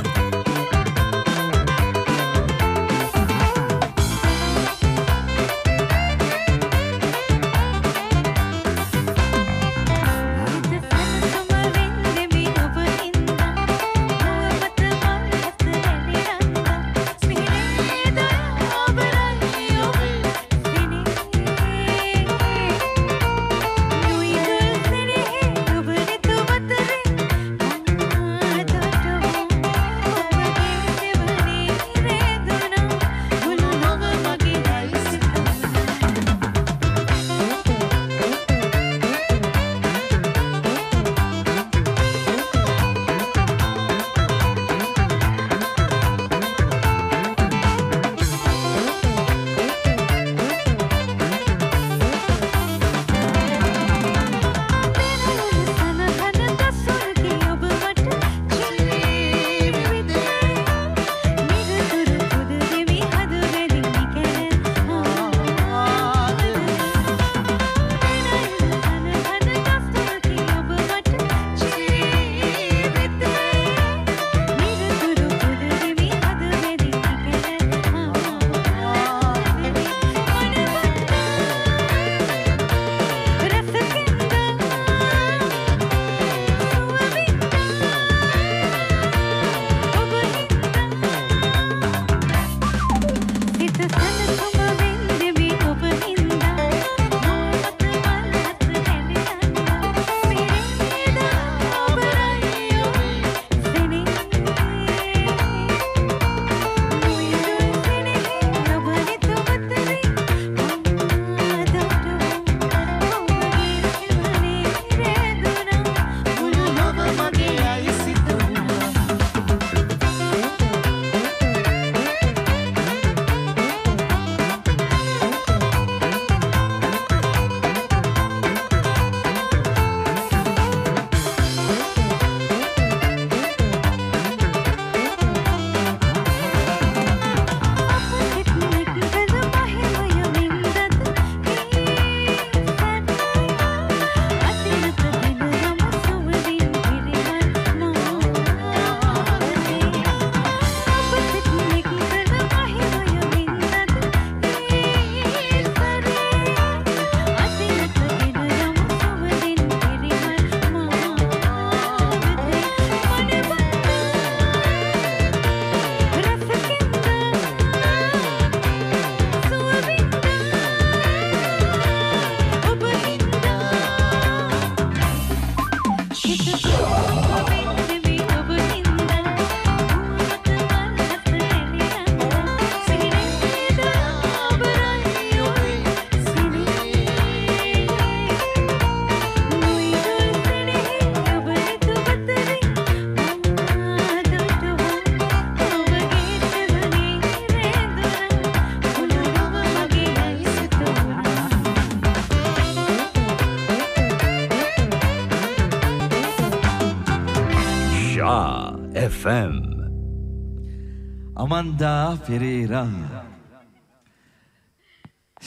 S2: අමන්දා පෙරේරා.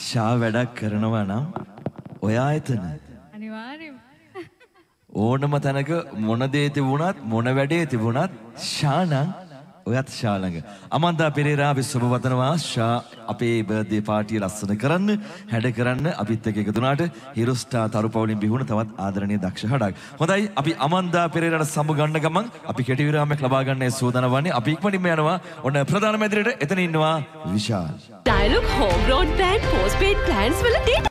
S2: ශා වැඩක් කරනවා නම් ඔයා එතන.
S36: අනිවාර්යයෙන්
S2: ඕනම තැනක මොන දේ තිබුණත් මොන වැඩේ තිබුණත් ශානං ඔයත් ශාළඟ. අමන්දා පෙරේරා සුබ වතනවා ශා අපේ බර්ත්ඩේ පාටිය ලස්සන කරන්න හැඩ කරන්න අපිත් එක්ක එකතු වුණාට හිරුස්ටා තරු පවුලින් බිහුණ තවත් ආදරණීය දක්ෂ හඩක්. හොඳයි අපි අමන්දා පෙරේරාට සමු ගන්න ගමන් අපි කෙටි විරාමයක් ලබා ගන්න සූදානම් වන්නේ අපි ඉක්මනින්ම යනවා. ඔන්න ප්‍රධාන මැදිරියට එතන ඉන්නවා Vishal.
S37: Dialog home broadband postpaid plans වල ඩේටා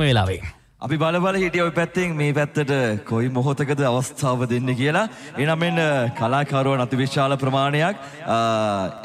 S36: වෙලාවේ.
S2: අපි බල බල හිටිය ඔය පැත්තෙන් මේ පැත්තට කොයි මොහොතකද අවස්ථාව දෙන්න කියලා. එනම් මෙන්න කලාකරුවන් අති විශාල ප්‍රමාණයක්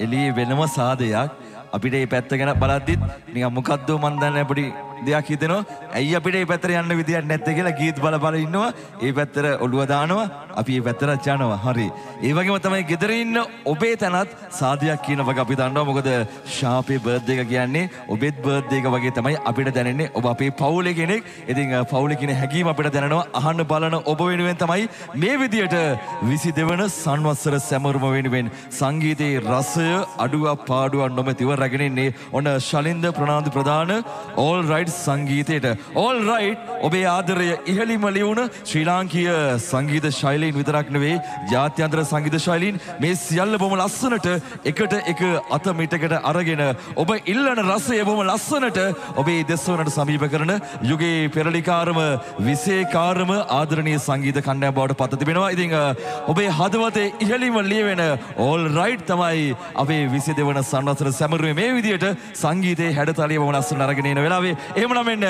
S2: එළියේ වෙනම සාදයක් අපිට මේ පැත්ත ගැන බලද්දිත් නිකන් මොකද්ද මන් දන්නේ පොඩි දෙයක් හිතෙනවා. ඇයි අපිට මේ පැත්තට යන්න විදියක් නැත්තේ කියලා ගීත් බල බල ඉන්නවා. ඒ පැත්තට ඔළුව දානවා. අපි මේ පැත්තට යනවා. හරි. ඒ වගේම තමයි ගෙදර ඉන්න ඔබේ තැනත් සාදයක් කියන වගේ අපි දන්නවා. මොකද ශාපේ බර්ත්ඩේ එක කියන්නේ ඔබෙත් බර්ත්ඩේ එක වගේ තමයි අපිට දැනෙන්නේ. ඔබ අපේ පවුලේ කෙනෙක්. ඉතින් අ, පවුලේ කියන හැඟීම අපිට දැනෙනවා. අහන්න බලන ඔබ වෙනුවෙන් තමයි මේ විදියට 22 වන සංවත්සර සැමරුම වෙනුවෙන් සංගීතයේ රසය අඩුවක් පාඩුවක් නොමැතිව රැගෙන ඉන්නේ. ඔන්න ශලින්ද ප්‍රනාන්දු ප්‍රදාන all right සංගීතයට all right ඔබේ ආදරය ඉහළින්ම ලියුණ ශ්‍රී ලාංකීය සංගීත ශෛලීන් විතරක් නෙවෙයි ජාත්‍යන්තර සංගීත ශෛලීන් මේ සියල්ල බොහොම ලස්සනට එකට එක අත මිටකට අරගෙන ඔබ ඉල්ලන රසය බොහොම ලස්සනට ඔබේ දෙස්වනට සමීප කරන යුගයේ පෙරලිකාරම විශේකාරම ආදරණීය සංගීත කණ්ඩායම් බවට පත් තිබෙනවා. ඉතින් අ, ඔබේ හදවතේ ඉහළින්ම ලියවෙන all right තමයි අපේ 22 වන සංවත්සර සැමරුවේ මේ විදියට සංගීතයේ හැඩතලිය බොහොම ලස්සනට අරගෙන එන වෙලාවේ එහෙමනම් මෙන්න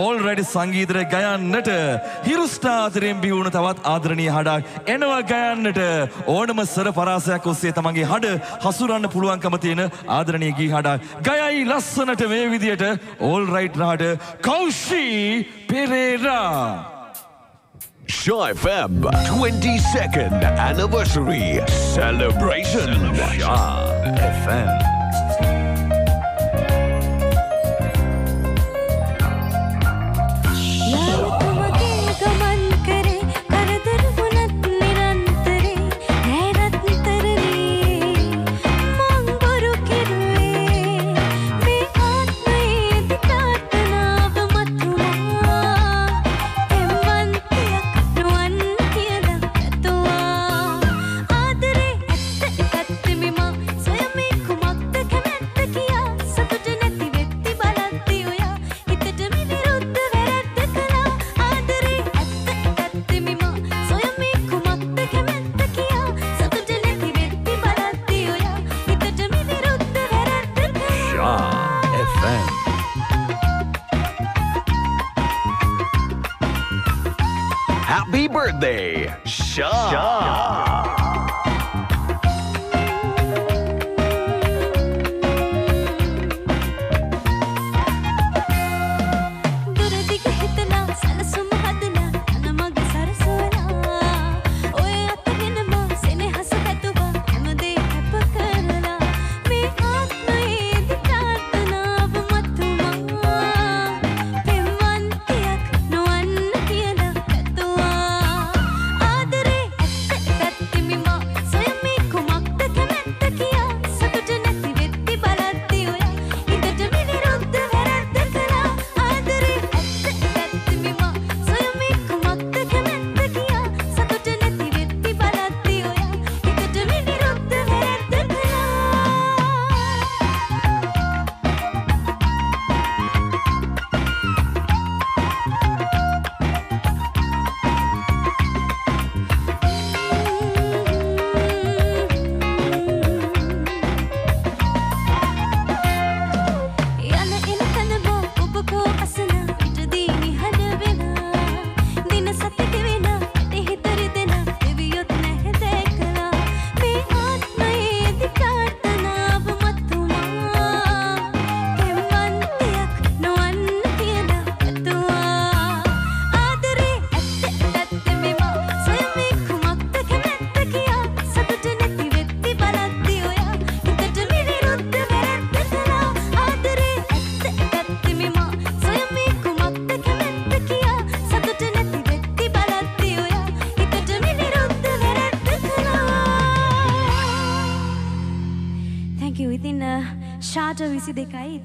S2: all right සංගීතය ගයන්නට හිරුස්ටා අතරින් බිහුණු තවත් ආදරණීය හඩක් එනවා ගයන්නට ඕනම සර පරාසයක් ඔස්සේ තමන්ගේ හඩ හසුරන්න පුළුවන්කම තියෙන ආදරණීය ගී හඩක් ගයයි ලස්සනට මේ විදියට all right රහට Kaushi Perera
S6: Shaw FM 22nd anniversary celebration. Shaw FM.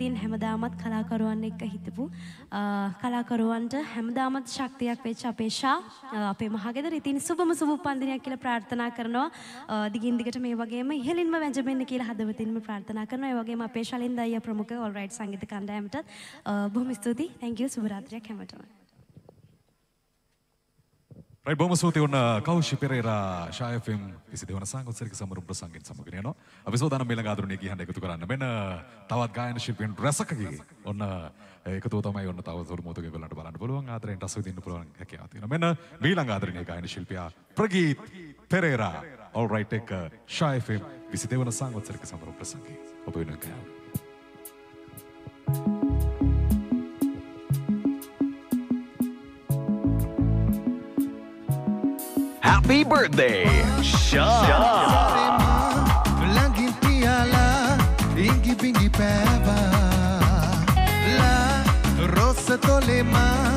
S38: ඉතින් හැමදාමත් කලාකරුවන් එක්ක හිතපු අ, කලාකරුවන්ට හැමදාමත් ශක්තියක් වෙච්ච අපේ ශා අ, අපේ මහගෙදර. ඉතින් සුබම සුබ උපන්දිනයක් කියලා ප්‍රාර්ථනා කරනවා. අ, දිගින් දිගට මේ වගේම ඉහළින්ම වැජබෙන්න කියලා හදවතින්ම ප්‍රාර්ථනා කරනවා. ඒ වගේම අපේ ශලින්ද අයියා ප්‍රමුඛ all right සංගීත කණ්ඩායමටත්. අ, බොහොම ස්තුතියි. Thank you. සුබ රාත්‍රියක් හැමෝටම.
S14: රයි බොම සූති ඔන්න කෞෂි පෙරේරා ශායෆම් විසි දෙවන සංගොත්සරික සමරු ප්‍රසංගෙන් සමගෙන යනවා අපි සෝදාන මේලඟ ආදරණය කියහන්න එකතු කරන්න. මෙන්න තවත් ගායන ශිල්පීන් රැසකගේ ඔන්න එකතු තමයි ඔන්න තව තුරු මොතක ගලන්ට බලන්න පුළුවන්. ආදරෙන් රස විඳින්න පුළුවන් හැකියාව තියෙනවා. මෙන්න මීළඟ ආදරණීය ගායන ශිල්පියා ප්‍රගීත් පෙරේරා. All right එක ශායෆම් විසි දෙවන සංගොත්සරික සමරු ප්‍රසංගේ ඔබ වෙනුවෙන් ගායන
S6: Happy birthday, Sean.
S5: ළඟින් තියාලා ඉංගි බිංගි පෑවා ලා රොස්ස තොලෙමා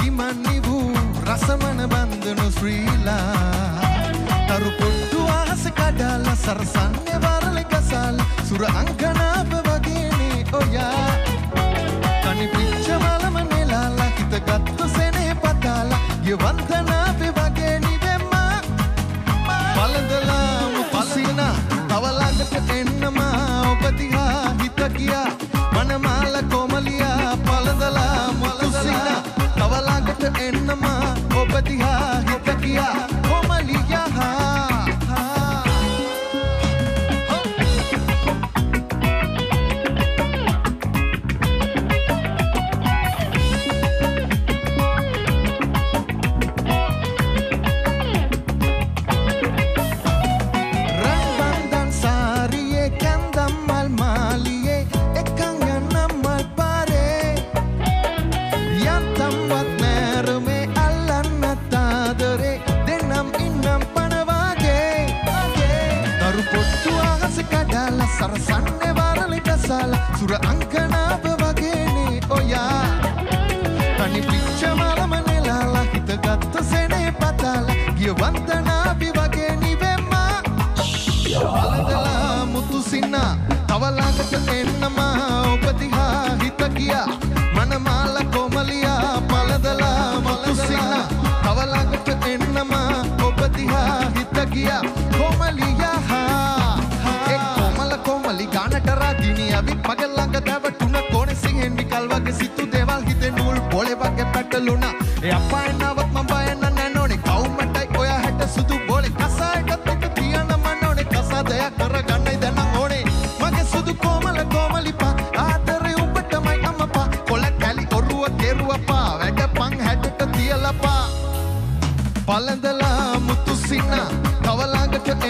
S5: ගිමන්නි වූ රසමන බන්ධනු ශ්‍රීලා තරු පොට්ටු ආස කඩාලා සරසන්නේ වරල ගසාල සුර අංකනාප වගේනේ ඔයා තනි පිච්ච මලම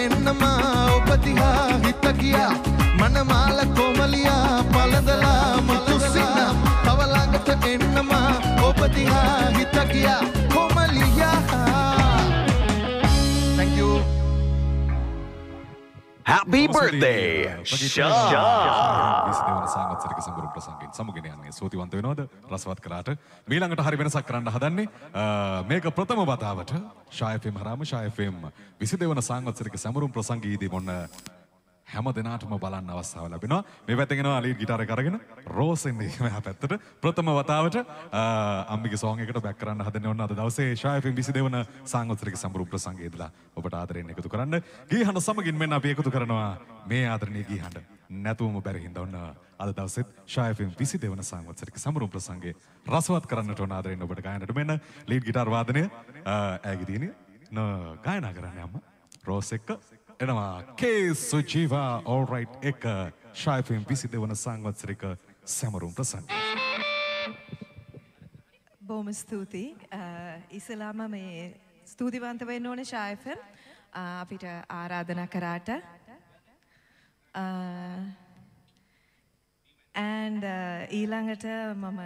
S5: තවලඟට එන්නමා ඔබ දිහා හිත ගියා මනමාල කොමලියා පලඳලා මුතු සින්න තවලඟට එන්නමා ඔබ දිහා හිත ගියා කොමලියා Thank you.
S6: Happy birthday, Sean.
S14: විසි දෙවන සංගත්සරික සම්බරු ප්‍රසංගෙන් සමුගෙන යන්නේ. සූතිවන්ත වෙනවද? රසවත් කරාට මීළඟට හරි වෙනසක් කරන්න හදන්නේ අ, මේක ප්‍රථම වතාවට ශායෆම් හරාම ශායෆම් විසි දෙවන සංවත්සරික සැමරුම් ප්‍රසංගීදී මොන්න හැම දෙනාටම බලන්න අවස්ථාව ලැබෙනවා. මේ පැත්තගෙනවා ලීඩ් ගිටාර කරගෙන රෝසෙන්නේ මෙහා පැත්තට. ප්‍රථම වතාවට අ, අම්මිගේ සෝං එකට බැක් කරන්න හදන්නේ ඔන්න අද දවසේ ශායෆම් විසි දෙවන සංවත්සරික සම්බරු ප්‍රසංගයේදලා ඔබට ආදරයෙන් එකතු කරන්න. ගීහඬ සමගින් මෙන්න අපි එකතු කරනවා මේ ආදරණීය ගීහඬ. නැතුවම බැරි හින්දා ඔන්න අද දවසෙත් ශායෆම් විසි දෙවන සංවත්සරික සමරුම් ප්‍රසංගේ රසවත් කරන්නට ඕන ආදරයෙන් ඔබට ගායනට මෙන්න ලීඩ් ගිටාර් වාදනය. ඇගේ තියෙන න ගායනා කරන්න යම්ම රෝස් එක්ක එනවා. කේ සුජීවා. ඕල්රයිට් එක. ශායෆම් විසි දෙවන සංවත්සරික සැමරුම් ප්‍රසංග
S39: බොහොම ස්තුතියි. අ, ඉස්සෙල්ලාම මේ ස්තුතිවන්ත වෙන්න ඕනේ ෂායෆම් අපිට ආරාධනා කරාට. and ඊළඟට මම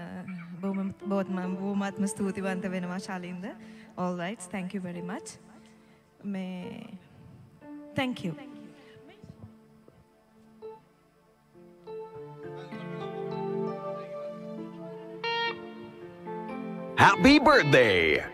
S39: බොහොම බොහොම බොහොමත්ම ස්තුතිවන්ත වෙනවා ශාලින්ද. all right thank you very much. මේ thank you.
S6: Happy birthday,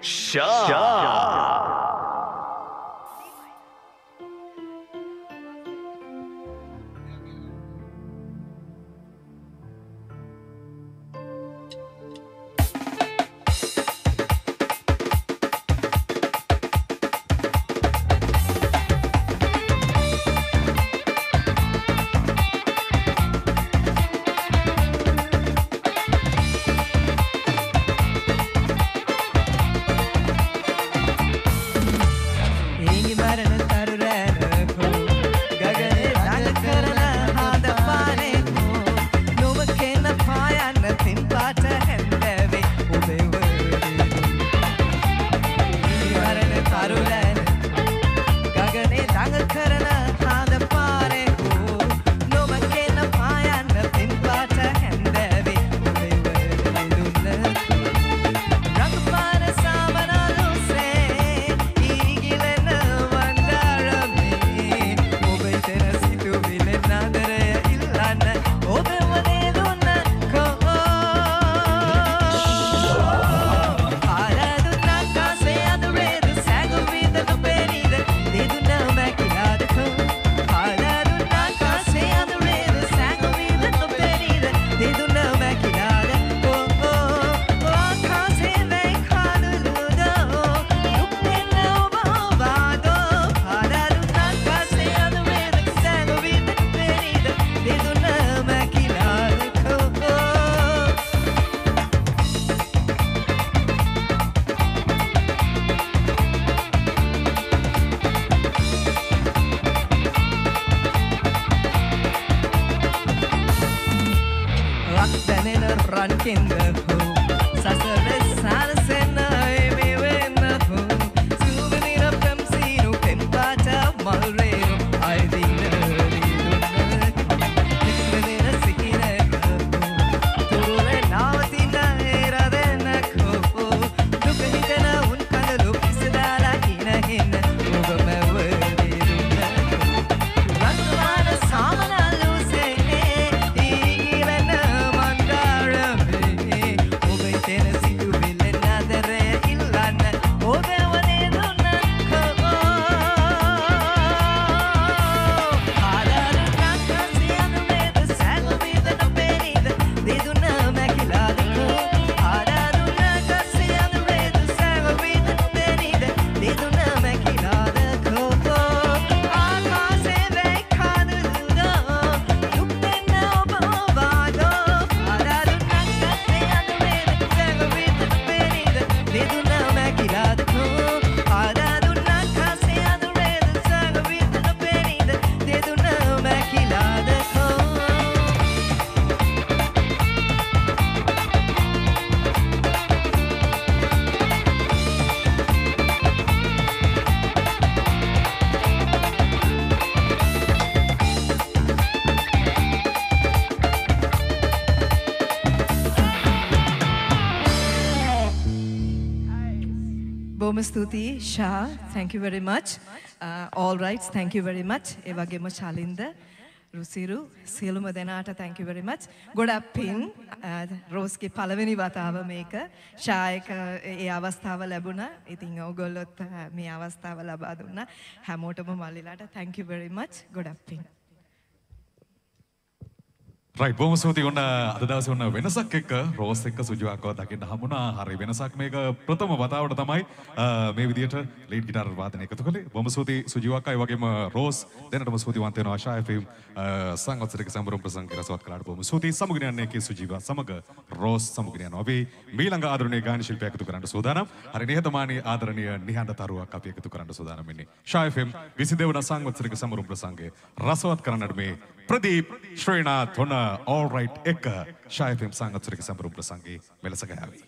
S6: Sean.
S39: ස්තුතියි ෂා. Thank you very much. Uh, all right thank you very much. ඒ වගේම ශලින්ද රුසිරු සියලුම දෙනාට thank you very much. ගොඩක් පින් uh, රෝස්ගේ පළවෙනි වතාව මේක. ෂායක ඒ අවස්ථාව ලැබුණා. ඉතින් ඔයගොල්ලොත් uh, මේ අවස්ථාව ලබා දුන්නා. හැමෝටම මල්ලිලාට thank you very much. ගොඩක් පින්
S40: රයි බොහොම ස්තුතියි. ඔන්න අද දවසේ ඔන්න වෙනසක් එක්ක රෝස් එක්ක සුජුවක්ව දකින්න හමුණා හරි වෙනසක් මේක ප්‍රථම වතාවට තමයි. අ, මේ විදියට ලීඩ් ගිටාර් වාදනය එකතු කළේ. බොහොම ස්තුතියි සුජුවක්කයි වගේම රෝස් දෙන්නටම ස්තුතිවන්ත වෙනවා ආශා FM සංවත්සරික සම්බරම් ප්‍රසංග රසවත් කළාට බොහොම ස්තුතියි. සමුගෙන යන්නේ කේ සුජීව සමග රෝස් සමුගෙන යනවා. අපි මීළඟ ආදරණීය ගායන ශිල්පියා එකතු කරන්න සූදානම්. හරි නිහතමානී ආදරණීය නිහඬ තරුවක් අපි එකතු කරන්න සූදානම් වෙන්නේ. ශා FM 22 වන සංවත්සරික සම්බරම් ප්‍රසංගය. රසවත් කරන්නට මේ ප්‍රදීප් ශ්‍රීනාත් හොන all right එක ශා FM සංවත්සරික සම්බරම් ප්‍රසංගයේ මෙලෙස ගයාවි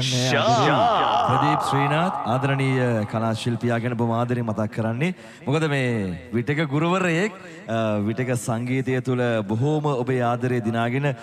S8: Shah.
S6: ප්‍රදීප් ශ්‍රීනාත් ආදරණීය කලා ශිල්පියා ගැන බොහොම ආදරෙන් මතක් කරන්නේ. මොකද මේ විටක ගුරුවරයෙක් විටක සංගීතය තුළ බොහෝම ඔබේ ආදරය දිනාගෙන අ,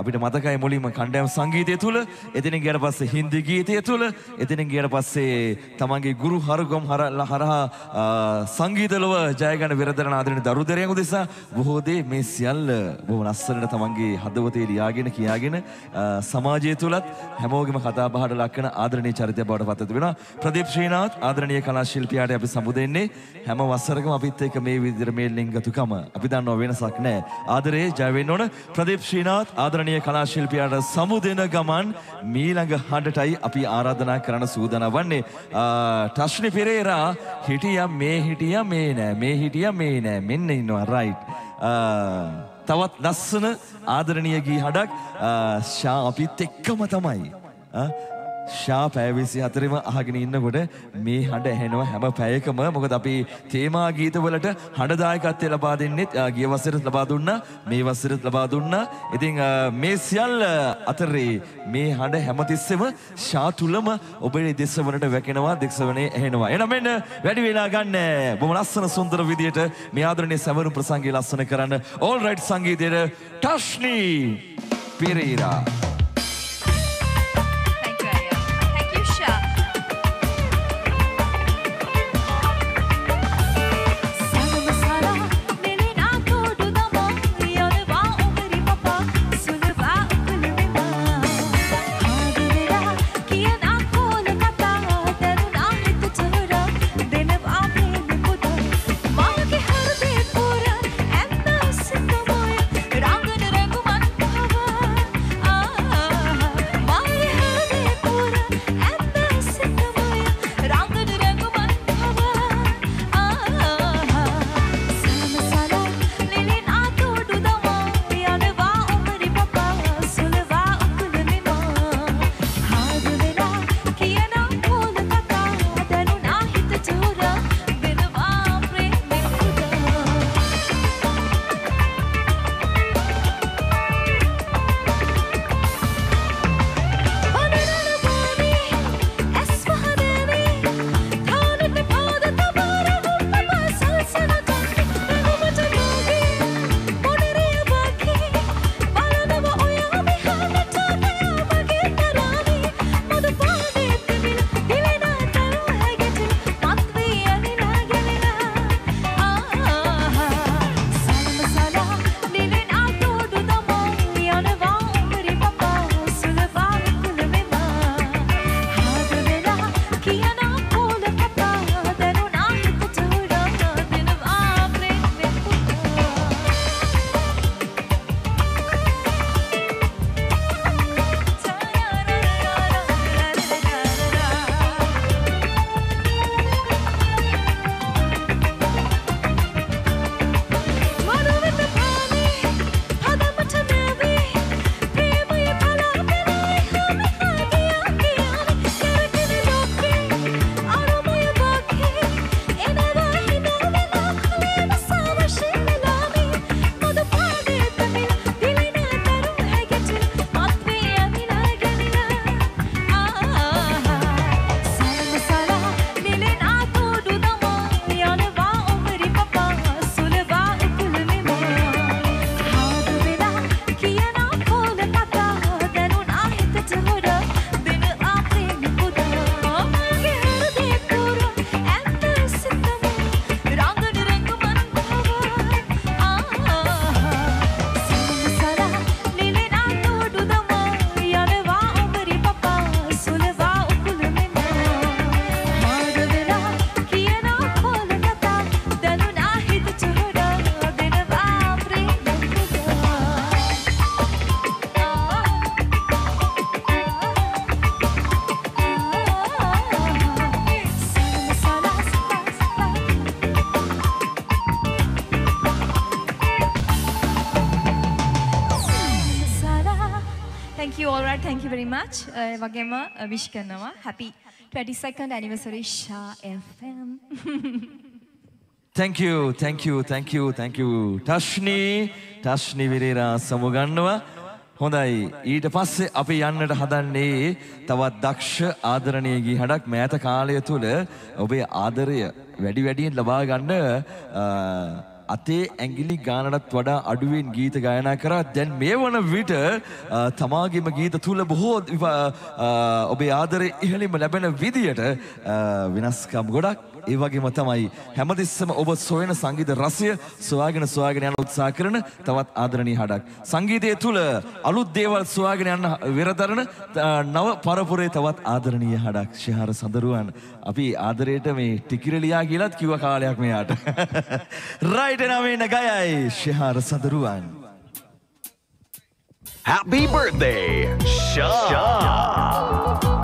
S6: අපිට මතකයි මුලින්ම කණ්ඩායම් සංගීතය තුළ එතනින් ගියට පස්සේ හින්දි ගීතය තුළ එතනින් ගියට පස්සේ තමන්ගේ ගුරු හරුගම් හර- හරහා අ, සංගීත ලොව ජයගන්න විරදරන ආදරණීය දරුදරයන් උදෙසා බොහෝ දේ මේ සියල්ල බොහොම ලස්සනට තමන්ගේ හදවතේ ලියාගෙන කියාගෙන අ, සමාජය තුලත් හැමෝගෙම කතා බහට ලක්වන ආදරණීය චරිතයක් බවට පත් වෙනවා. ප්‍රදීප් ශ්‍රීනාත් ආදරණීය කලා ශිල්පියාට අපි සමුදෙන්නේ හැම වසරකම අපිත් එක්ක මේ විදිහට මේ ලිංගතුකම අපි දන්නවා වෙනසක් නැහැ. ආදරේ ජය වෙන්න ඕන ප්‍රදීප් ශ්‍රීනාත් ආදරණීය කලා ශිල්පියාට සමුදෙන ගමන් මීළඟ හඬටයි අපි ආරාධනා කරන්න සූදානම් වන්නේ. ආ, ටස්නි පෙරේරා හිටියා මේ හිටියා මේ නෑ මේ හිටියා මේ නෑ මෙන්න ඉන්නවා රයිට්. තවත් ලස්සන ආදරණීය ගී හඩක් ආ, ෂා අපිත් එක්කම තමයි. ආ, ෂා පැවිසි හතරම අහගෙන ඉන්නකොට මේ හඬ ඇහෙනවා හැම පැයකම. මොකද අපි තේමා ගීතවලට හඬදායකත්වය ලබා දෙන්නෙත් ආ, ගිය වසරත් ලබා දුන්නා මේ වසරත් ලබා දුන්නා. ඉතින් ආ, මේ සියල්ල අතරේ මේ හඬ හැමතිස්සෙම ෂා තුලම ඔබේ දෙසවනට වැකෙනවා දෙක්සවනේ ඇහෙනවා. එහෙනම් මෙන්න වැඩි වෙලා ගන්න. බොහොම ලස්සන සුන්දර විදියට මේ ආදරණීය සැමරුම් ප්‍රසංගය ලස්සන කරන්න. ඕල් රයිට් සංගීතයේ ටෂ්නි පෙරේරා.
S41: Very much. Uh, වගේම uh, විශ් කරනවා happy 22nd anniversary Shah FM. (laughs)
S6: Thank you, thank you, thank you, thank you. ටශ්නි ටශ්නි විරේරා සමුගන්නවා.
S2: හොඳයි ඊට පස්සේ අපි යන්නට හදන්නේ තවත් දක්ෂ ආදරණීය ගීහඩක් මෑත කාලය තුළ ඔබේ ආදරය වැඩි වැඩියෙන් ලබා ගන්න අ, අතේ ඇඟිලි ගානටත් වඩා අඩුවෙන් ගීත ගායනා කරා. දැන් මේ වන විට අ, තමාගේම ගීත තුළ බොහෝ විප- අ, ඔබේ ආදරය ඉහළින්ම ලැබෙන විදියට අ, වෙනස්කම් ගොඩක් ඒ වගේම තමයි හැමතිස්සම ඔබ සොයන සංගීත රසය සොයාගෙන සොයාගෙන යන උත්සාහ කරන තවත් ආදරණීය හඩක්. සංගීතය තුළ අලුත් දේවල් සොයාගෙන යන්න වෙරදරන අ, නව පරපුරේ තවත් ආදරණීය හඩක් ශිහාර සඳරුවන්. අපි ආදරයට මේ ටිකිරලියා කියලත් කිව්ව කාලයක් මෙයාට. (laughs) රයිට් නමේන ගයයි Shihara Sandaruwan.
S8: Happy birthday, Sean.
S42: Nitam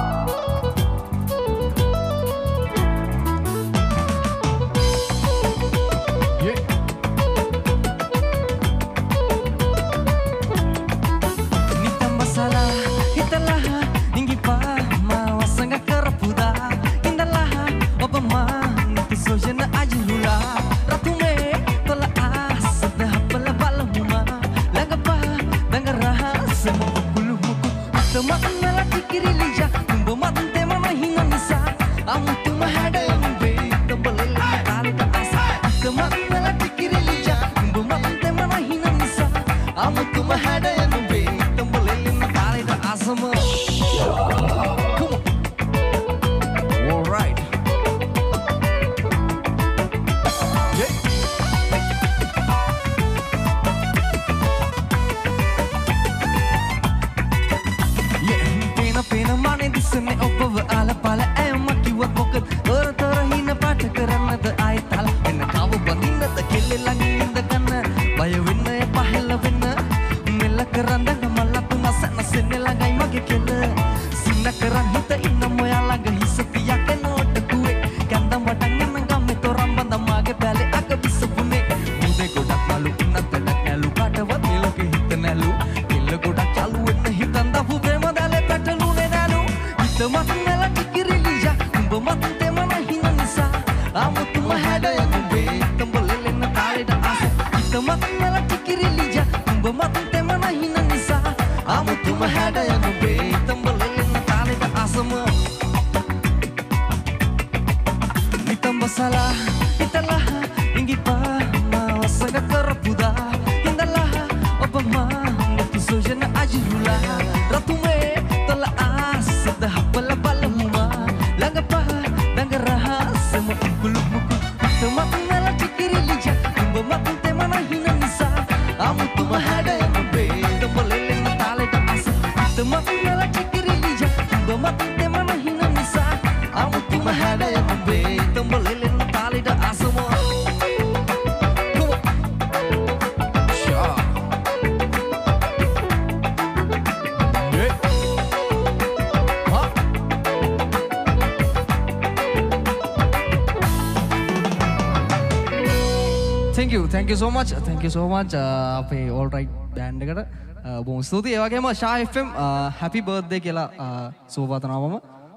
S42: thank you thank you so much. Thank you so much uh, අපේ all right band එකට. Uh, බොහොම ස්තුතියි. ඒ වගේම ෂා FM uh, happy birthday කියලා uh, සුබ පතනවා මම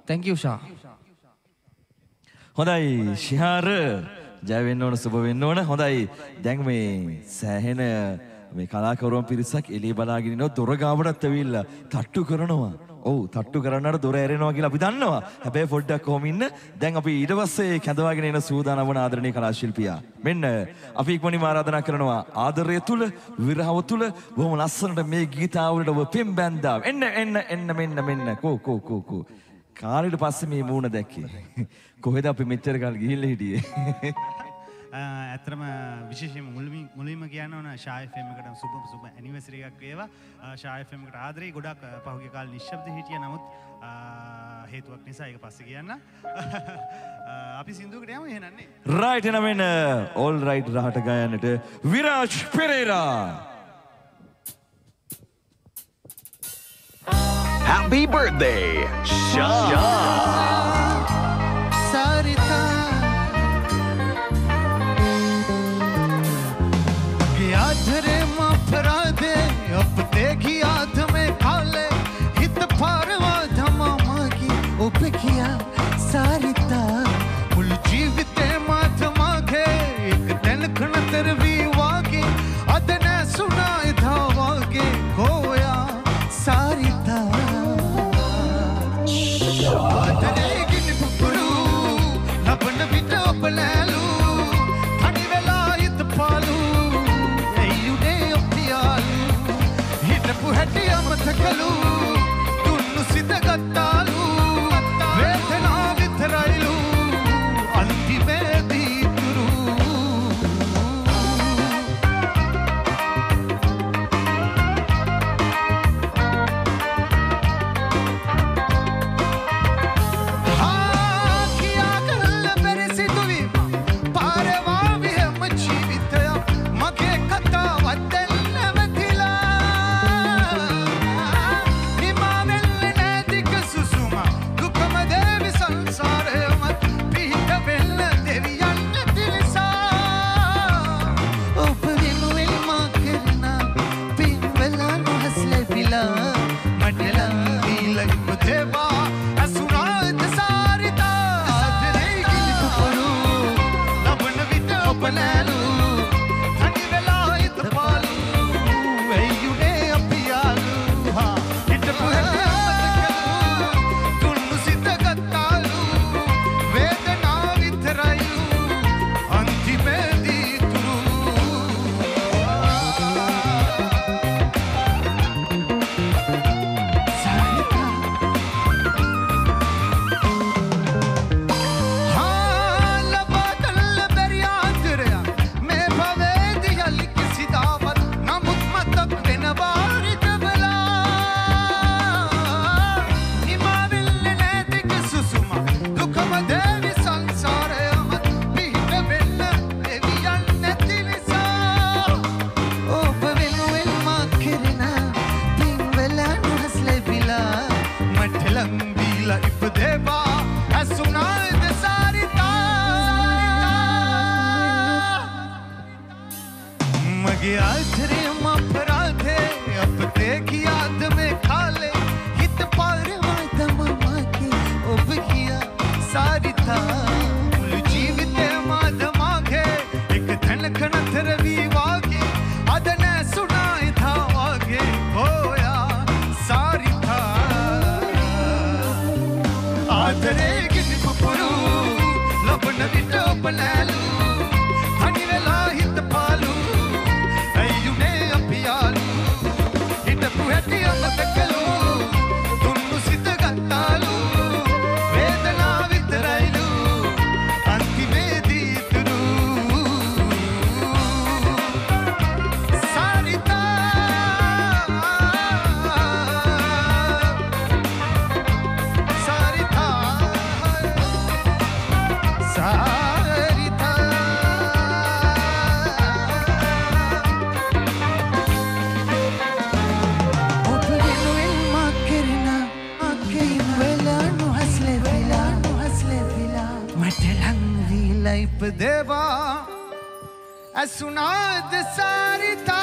S42: thank you ෂා
S2: හොඳයි ශිහාර ජයවෙන්න ඕන සුභ වෙන්න ඕන. හොඳයි දැන් මේ සෑහෙන මේ කලාකරුවන් පිරිසක් එළිය බලාගෙන ඉන්නවා. දොර ගාවටත් ඇවිල්ලා තට්ටු කරනවා. ඔව් තට්ටු කරන්නට දොර ඇරෙනවා කියලා අපි දන්නවා. හැබැයි පොඩ්ඩක් කොහොම ඉන්න. දැන් අපි ඊට පස්සේ කැඳවාගෙන එන සූදානම් වන ආදරණීය කලා ශිල්පියා මෙන්න අපි ඉක්මනින්ම ආරාධනා කරනවා ආදරය තුල විරහව තුල බොහොම ලස්සනට මේ ගීතාවලට ඔබ පින් බැන්දා එන්න එන්න එන්න මෙන්න මෙන්න. කෝ කෝ කෝ කෝ. කාලෙට පස්සේ මේ මූණ දැක්කේ. කොහෙද අපි මෙච්චර කල් ගිහිල්ලා හිටියේ?
S43: ඇතරම විශේෂම මුල්මින් මුලින්ම කියන්න ඕන ශායෆෙමකට සුබ සුබ ඇනිවසර එකක් වේවා. ශායෆෙමකට ආදරේ. ගොඩක් පහුගිය කාල නිශ්ශබ්ද හිටිය. නමුත් හේතුවක් නිසා ඒක පස්සේ කියන්න. අපි සිින්දුවකට යම. එහෙනන්නේ
S2: රයිට් එන මෙන්න. ඕල් රයිට් රහට ගයන්නට Viraj Perera.
S8: Happy birthday, Sean.
S44: Sarita
S5: Zırma perabe yapıp
S14: أسناد سارتا.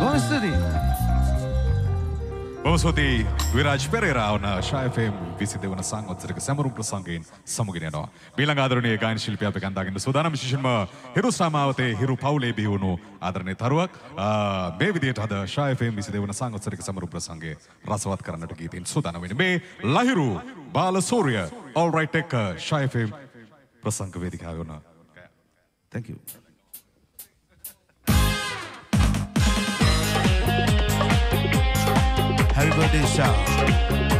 S14: Vamos, බොමස්වති විරාජ් පෙරේරාවන ශයෆම් විසි දෙවන සංවත්සරක සැමරුම් ප්‍රසංගයෙන් සමුගෙනනවා බිලං ආදරණය ගායන ශිල්පිය අප කන්දාගෙන සූදානම් විශේෂම හිරු සමාවතේ හිරු පවුලේ බිහි වුණු ආදරණීය තරුවක්. මේ විදිහට අද ශයෆම් විසි දෙවන සංවත්සරක සැමරුම් ප්‍රසංගයේ රසවත් කරන්නට ගීතින් සූදානම් වෙන්නේ මේ Lahiru Balasuriya. All right, take care. Shy fame. Prasanka Vedika.
S29: Thank you. Happy birthday, Shah.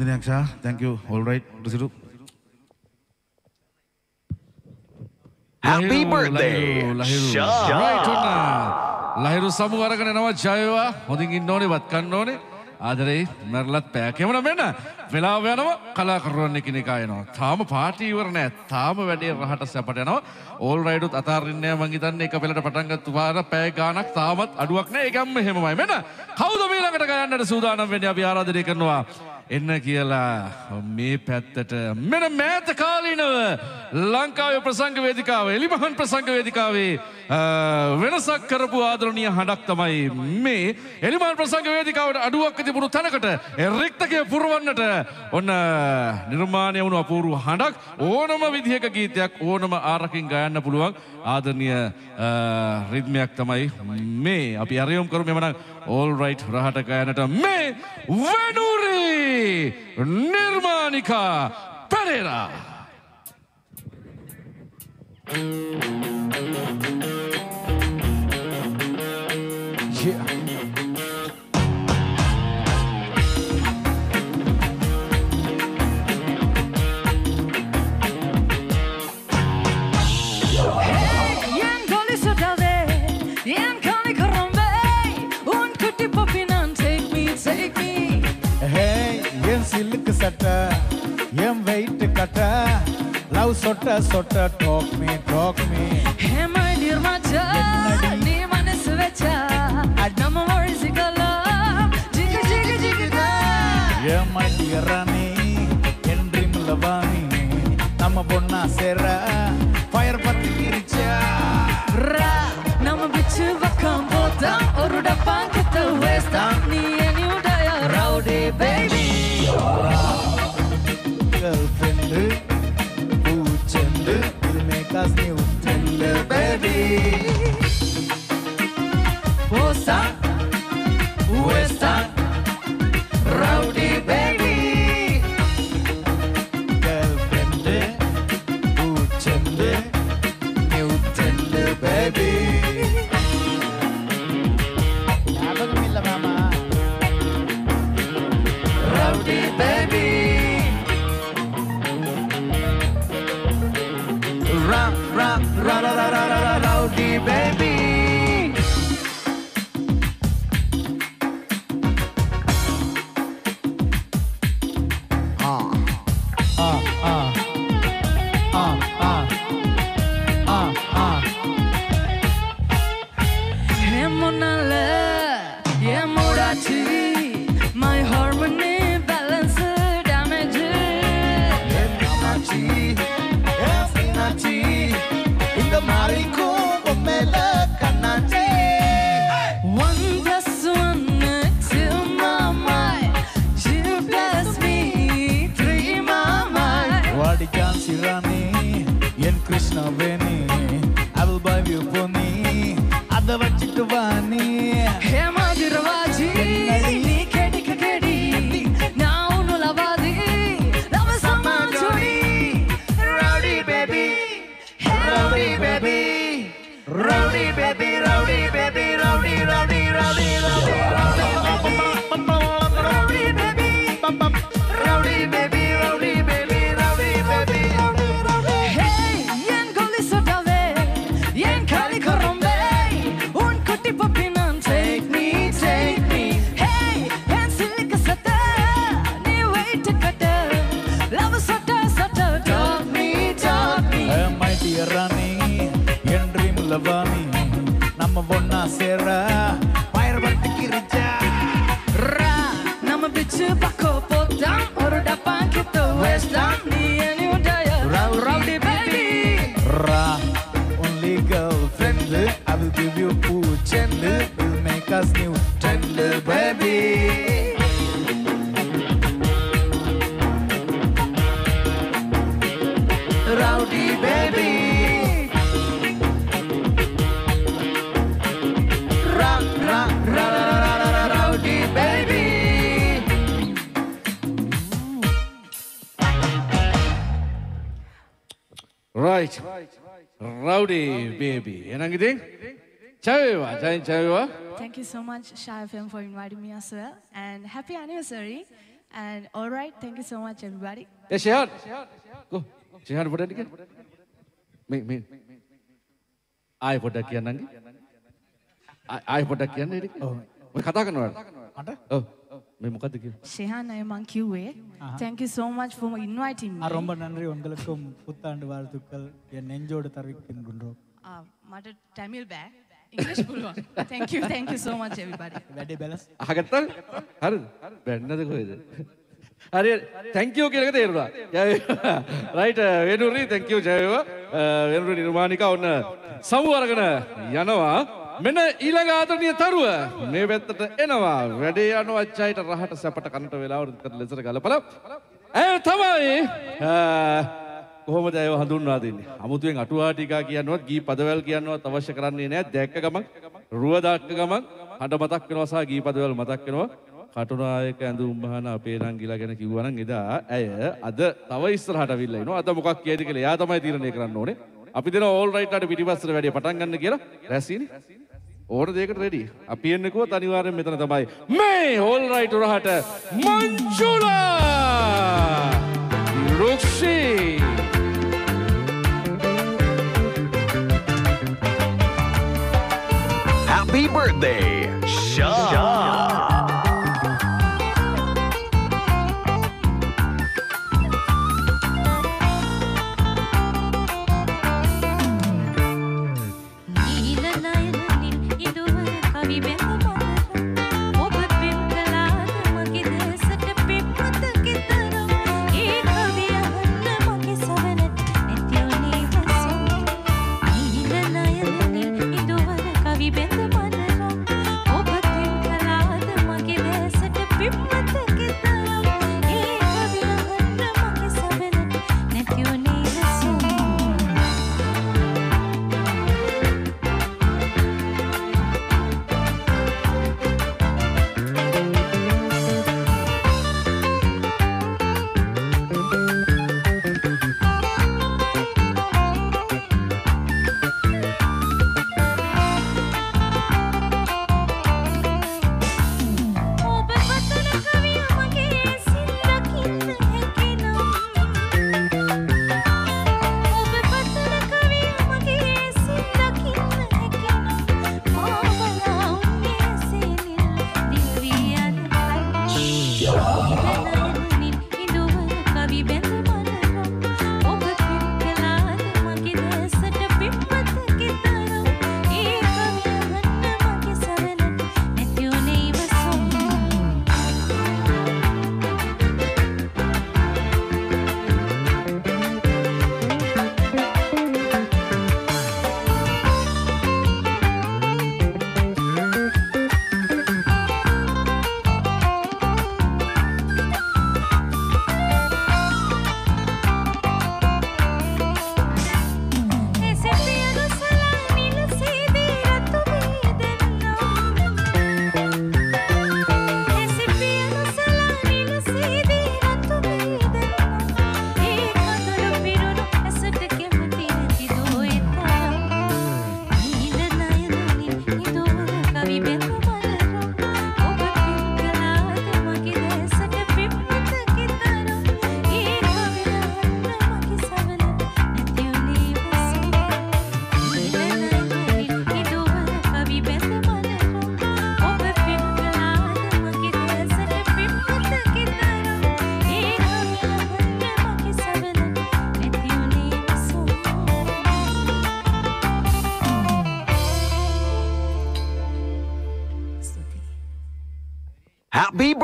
S28: Thank you. All right. රුසිරු.
S1: Happy
S6: birthday.
S1: Lahiru සමු අරගෙන එනවා ජයවා. හොඳින් ඉන්න ඕනේ, වත් කන්න ඕනේ. ආදරේ මැරලත් පෑකෙමන මෙන්න වෙලාව යනවා කලාකරුවන් එකිනෙකා එනවා. තාම පාටි ඉවර නෑ. තාම වැඩේ රහට සැපට යනවා. ඕල් රයිඩුත් අතාරින්නේ මං හිතන්නේ එක පෙළට පටන් ගත්ත පාර පැය ගාණක් තාමත් අඩුවක් නෑ. ඒකම එහෙමමයි. මෙන්න කවුද මේ ළඟට ගයන්නට සූදානම් වෙන්නේ අපි ආරාධනය කරනවා. එන්න කියලා මේ පැත්තට මෙන මෑත කාලීනව ලංකාවේ ප්‍රසංග වේදිකාව එලිමහන් ප්‍රසංග වේදිකාවේ වෙනසක් කරපු ආදරණීය හඬක් තමයි මේ. එලිමහන් ප්‍රසංග වේදිකාවට අඩුවක් තිබුණු තැනකට රික්තකය පුරවන්නට ඔන්න නිර්මාණය වුණු අපූර්ව හඬක් ඕනම විදිහක ගීතයක් ඕනම ආරකින් ගයන්න පුළුවන්. ආදරණීය රිද්මයක් තමයි මේ. අපි අරයොම් කරු මෙමන ඕල්රයිට් රහට ගෑනට මේ වෙනුරී නිර්මාණිකා පැරේරා.
S4: Yeah. என் வெயிட் கட்ட லவ் சொட்ட சொட்ட talk me talk me
S45: Hey, my dear Macha, நீ மனசு வச்சா, நம்ம ஒழிச்சுக்கலாம். ஜிகு ஜிகு ஜிகுதா.
S4: என் மைடிய ராணி என் ட்ரீம் லவானி நம்ம பொண்ணா சேர ஃபயர் பத்தி கிரிச்சா.
S45: நம்ம பிச்சு பக்கம் போதான், ஒரு டப்பாங்கிட்ட waste தான். நீ you
S39: so much, Shy FM, for inviting me as well. And happy anniversary. And all right, thank you so much, everybody.
S1: ඒ ෂෙහාන් කො ෂෙහාන් පොඩක් කියන්න මේ මේ ආයෙ පොඩක් කියන්න අංගි ආ- ආයෙ පොඩක් කියන්න ඊට ඔය කතා කරනවද
S3: මට
S1: ඔව් මේ මොකද්ද කිව්වේ
S39: Shehan, I am on QA. Thank you so much for inviting me.
S3: ஆ, ரொம்ப நன்றி உங்களுக்கும் புத்தாண்டு வாழ்த்துக்கள் என் நெஞ்சோடு தெரிவிக்கின்றோம்
S39: Uh, මට Tamil බෑ. English පුළුවන්. Thank you, thank you so much, everybody.
S3: වැඩේ බැලස්
S1: අහගත්තා? හරිද? බැන්නද කොහෙද? හරි තැංක යෝ කියලක තේරුණා. රයිට වෙනුරි තැංකව ජයව වෙනුරු නිර්මාණික ඔන්න සමු අරගෙන යනවා. මෙන්න ඊළඟ ආදරණීය තරුව මේ පැත්තට එනවා. වැඩේ යන අච්චයිට රහට සැපට කනට වෙලාවට ලෙසට ගලපල. ඇය තමයි කොහොමද ඇය හඳුන්වා දෙන්නේ? අමුතුවෙන් අටුවා ටිකා කියනවත් ගී පදවැල් කියනවත් අවශ්‍ය කරන්නේ නැහැ. දැක්ක ගමන් රුව දක්ක ගමන් හඬ මතක් වෙනවා සහ ගී පදවැල් මතක් වෙනවා කටුනායක ඇඳුම් බහන අපේ නංගිලා ගැන කිව්වනම් එදා ඇය අද තව ඉස්සරහට අවිල්ලා ඉනවා. අද මොකක් කියයිද කියලා එයා තමයි තීරණය කරන්න ඕනේ. අපි දෙන ඕල් රයිට් අට පිටිපස්සට වැඩි පටන් ගන්න කියලා රැස්සිනේ ඕන දෙයකට රෙඩි අපි එන්නකුවත් අනිවාර්යෙන් මෙතන තමයි මේ all right උරහට Manjula Rukshi.
S46: Happy birthday, Shaw.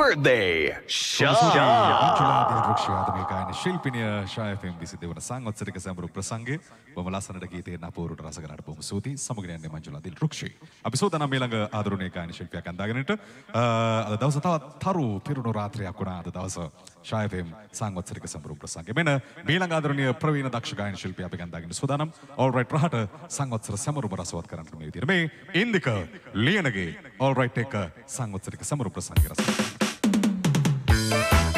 S8: Birthday,
S14: ගායන ශිල්පිනිය ශායෆම් විසි දෙවන සංවත්සරික සැමරු ප්‍රසංගේ බොම ලස්සනට ගීතය නපුරුට රසකරට බොම සූති සමගනයන්නේ මංජුලාදිල් රුක්ෂේ අපි සෝදනම් මේළඟ ආදරුණය ගායන ශිල්පයක් අන්දාගෙනට අද දවස තවත් තරු පිරුණු රාත්‍රයක් වුණා. අද දවස ශායෆම් සංවත්සරික සැමරු ප්‍රසංගේ මෙන මේළඟ ආදරණය ප්‍රවීණ දක්ෂ ගායන ශිල්පිය අපි ගන්දාගෙන සෝදානම්. ඕල්රයිට් රහට සංවත්සර සැමරුම රසවත් කරන්න මේ විදිහට. මේ ඉන්දික ලියනගේ ඕල්රයිට් එක සංවත්සරික සැමරු ප්‍රසංගේ රස
S47: Thank you.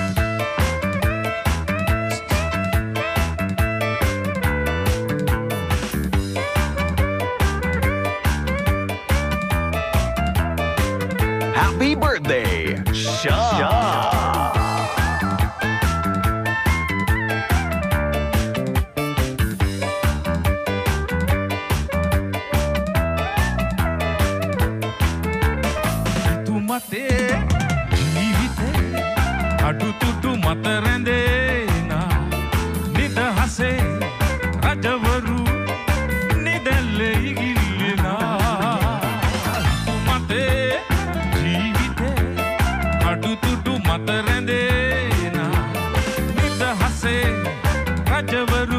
S47: ಕಜವರು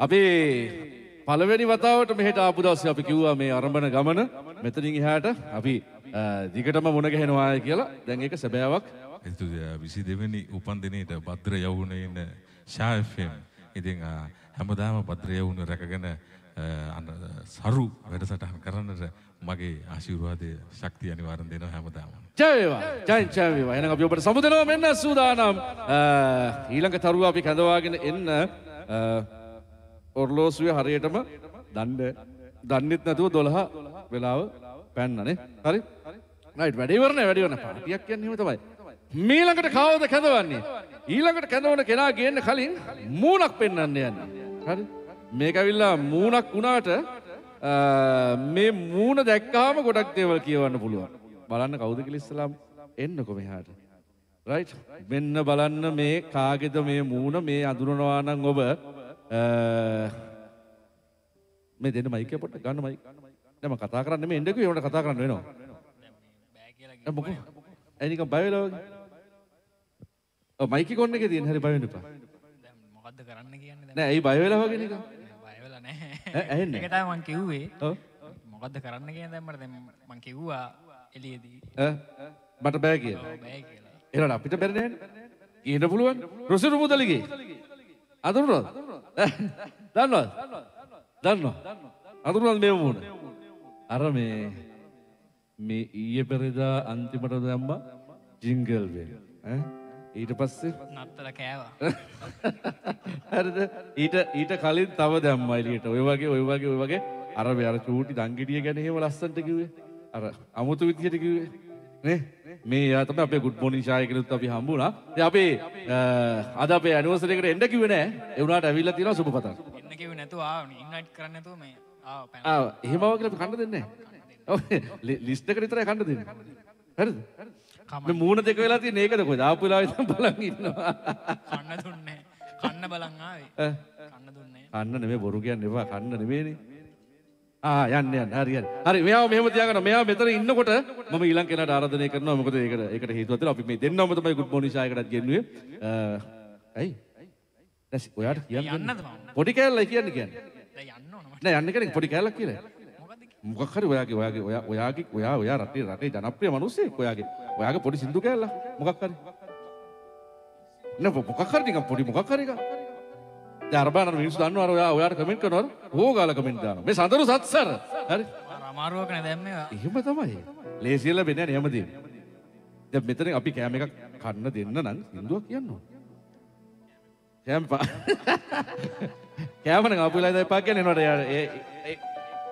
S47: අපේ පළවෙනි වතාවට මෙහෙට ආපු දවසේ අපි කිව්වා මේ අරඹන ගමන. මෙතනින් එහාට අපි දිගටම මුණ ගැහෙනවා කියලා. දැන් ඒක සැබෑවක්.
S1: එතු විසි දෙවැනි උපන්දිනයට භද්‍ර යවුණ ඉන්න ශාෆම් ඉතින් හැමදාම භද්‍ර යවුණ රැකගෙන සරු වැඩසටහන් කරන්නට මගේ ආශිර්වාදය ශක්තිය අනිවාර්යෙන් දෙනවා හැමදාම.
S47: ජය වේවා. ජය ජය වේවා. එහෙනම් අපි ඔබට සමුදෙනවා මෙන්න සූදානම්. ඊළඟ තරුව අපි කැඳවාගෙන එන්න ඔර්ලෝසුවේ හරියටම දණ්ඩ දන්නෙත් නැතුව 12 වෙලාව පැන්නනේ හරි
S1: රයිට් වැඩ ඉවරනේ වැඩ ඉවරනේ පාටියක් කියන්නේ එහෙම තමයි. මීළඟට කවුද කැඳවන්නේ? ඊළඟට කැඳවන කෙනා ගේන්න කලින් මූණක් පෙන්වන්න යන්නේ. හරි? මේක ඇවිල්ලා මූණක් වුණාට අ, මේ මූණ දැක්කාම ගොඩක් දේවල් කියවන්න පුළුවන්. බලන්න කවුද කියලා ඉස්සලාම් එන්නකො මෙහාට. රයිට් මෙන්න බලන්න මේ කාගෙද මේ මූණ මේ අඳුරනවා නම් ඔබ අ, මේ දෙන්න මයික් එක පොඩ්ඩක් ගන්න මයික්. නෑ මම කතා කරන්න නෙමෙයි එන්නකෝ ඒවට කතා කරන්න වෙනවා. බෑ මොකෝ? ඇයි නිකන් බය වෙලා වගේ? ඔව් මයික් එක ඔන්න එකේ තියෙන හැරි බය වෙන්න එපා.
S47: මොකද්ද කරන්න කියන්නේ
S1: නෑ ඇයි බය වෙලා වගේ නිකන්?
S47: බය වෙලා නැහැ.
S1: ඈ, ඇහෙන්නේ?
S47: ඒක තමයි මං කිව්වේ.
S1: ඔව්.
S47: මොකද්ද කරන්න කියන දැන් මට දැන් මං කිව්වා එළියේදී.
S1: ඈ මට බෑ කියලා.
S47: ඔව්, බෑ කියලා.
S1: එහෙනම් අපිට බැරි නෑනේ. කියන්න පුළුවන්. රුසිරු මුදලිගේ. අඳුරනවද? දන්නවද? දන්නවා. අඳුරනවද මේ මූණ? අර මේ මේ ඊයේ පෙරේදා අන්තිමට දැම්මා ජින්ගල් වෙන. ඈ ඊට පස්සේ
S47: නත්තල කෑවා.
S1: හරිද? ඊට ඊට කලින් තව දැම්මා එළියට. ඔය වගේ ඔය වගේ ඔය වගේ අර මේ අර චූටි දංගෙඩිය ගැන එහෙම ලස්සනට කිව්වේ. අර අමුතු විදියට කිව්වේ. නේ? මේ යා තමයි අපේ morning ෂාය කෙනෙකුත් අපි හම්බුණා. අපි අද අපේ ඇනිවර්සරි එකට එන්න කිව්වේ නෑ. ඒ වුණාට ඇවිල්ලා තියෙනවා සුබ පතක්.
S47: එන්න කිව්වේ නැතුව ආවනේ. ඉන්වයිට් කරන්නේ නැතුව මේ ආව පැන.
S1: ආ එහෙම ආව කියලා කන්න දෙන්නේ නෑ. ලිස්ට් (laughs) විතරයි කන්න දෙන්නේ. හරිද? මේ මූණ දෙක වෙලා තියෙන ඒකද වෙලාවෙ ඉතින් බලන් ඉන්නවා.
S47: කන්න දුන්නේ. කන්න.
S1: ඈ?
S47: කන්න දුන්නේ.
S1: කන්න නෙමෙයි බොරු කියන්න එපා කන්න නෙමෙයිනේ. ආ යන්න යන්න හරි හරි. හරි මෙයාව මෙහෙම තියාගන්න. මෙයා මෙතන ඉන්නකොට මම ඊළඟ කෙනාට ආරාධනය කරනවා. මොකද ඒකට ඒකට හේතුවක් තියෙනවා. අපි මේ දෙන්නම තමයි good morning ෂායකටත් ගෙන්නුවේ. ඇයි? දැන් ඔයාට කියන්න
S47: යන්නද?
S1: පොඩි කෑල්ලයි කියන්නේ කියන්නේ.
S47: දැන් යන්න ඕන මට.
S1: නෑ යන්න කෙනෙක් පොඩි කෑල්ලක් කියලා. මොකක් හරි ඔයාගේ ඔයාගේ ඔයා ඔයාගේ ඔයා ඔයා රටේ රටේ ජනප්‍රිය මිනිස්සෙක් ඔයාගේ ඔයාගේ පොඩි සින්දු කෑල්ලක් මොකක් හරි. නෑ මොකක් හරි නිකන් පොඩි මොකක් හරි එකක්. දැන් අර බලන්න මිනිස්සු දන්නවා ඔයා ඔයාට කමෙන්ට් කරනවා හොගාලා කමෙන්ට් දානවා. මේ සඳරු සත්සර. හරි.
S47: අර අමාරුවක නේ දැම්මේ.
S1: එහෙම තමයි. ලේසියෙන් ලැබෙන්නේ නැහැ හැමදේම. දැන් මෙතන අපි කෑම එකක් කන්න දෙන්න නම් සින්දුවක් කියන්න ඕන. කෑම පා (laughs) කෑම නම් ආපු වෙලාවේ එපා කියන්නේ නේද? ඒ ඒ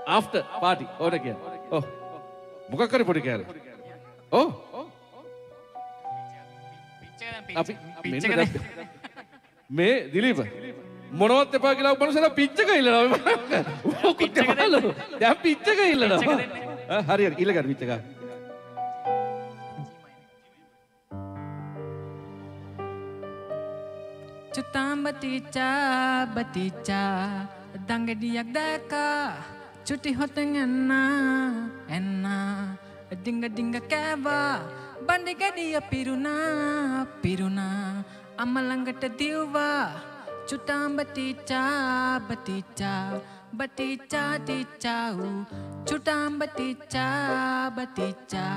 S1: ආෆ්ටර් පාටි ඕන කියන්නේ. ඔව්. මොකක් හරි පොඩි කෑල්ල. ඔව්. අපි දැන් මේ දිලීප මොනවත් එපා කියලා මනුස්සලා පිච්චක ඉල්ලනවා. පිච්චක දැන් පිච්චක ඉල්ලනවා. හරි හරි ඉල්ල ගන්න පිච්චක.
S48: චුතාම් බතිචා බතිචා දංගඩියක් දැකා චුටි හොතෙන් එන්නා එන්නා ඩිංග ඩිංග කෑවා බණ්ඩි ගැඩිය පිරුණා පිරුණා අම්ම ළඟට දිව්වා චුතාම් බතිචා බතිචා බතිචා තිචා ඌ චුතාම් බතිචා බතිචා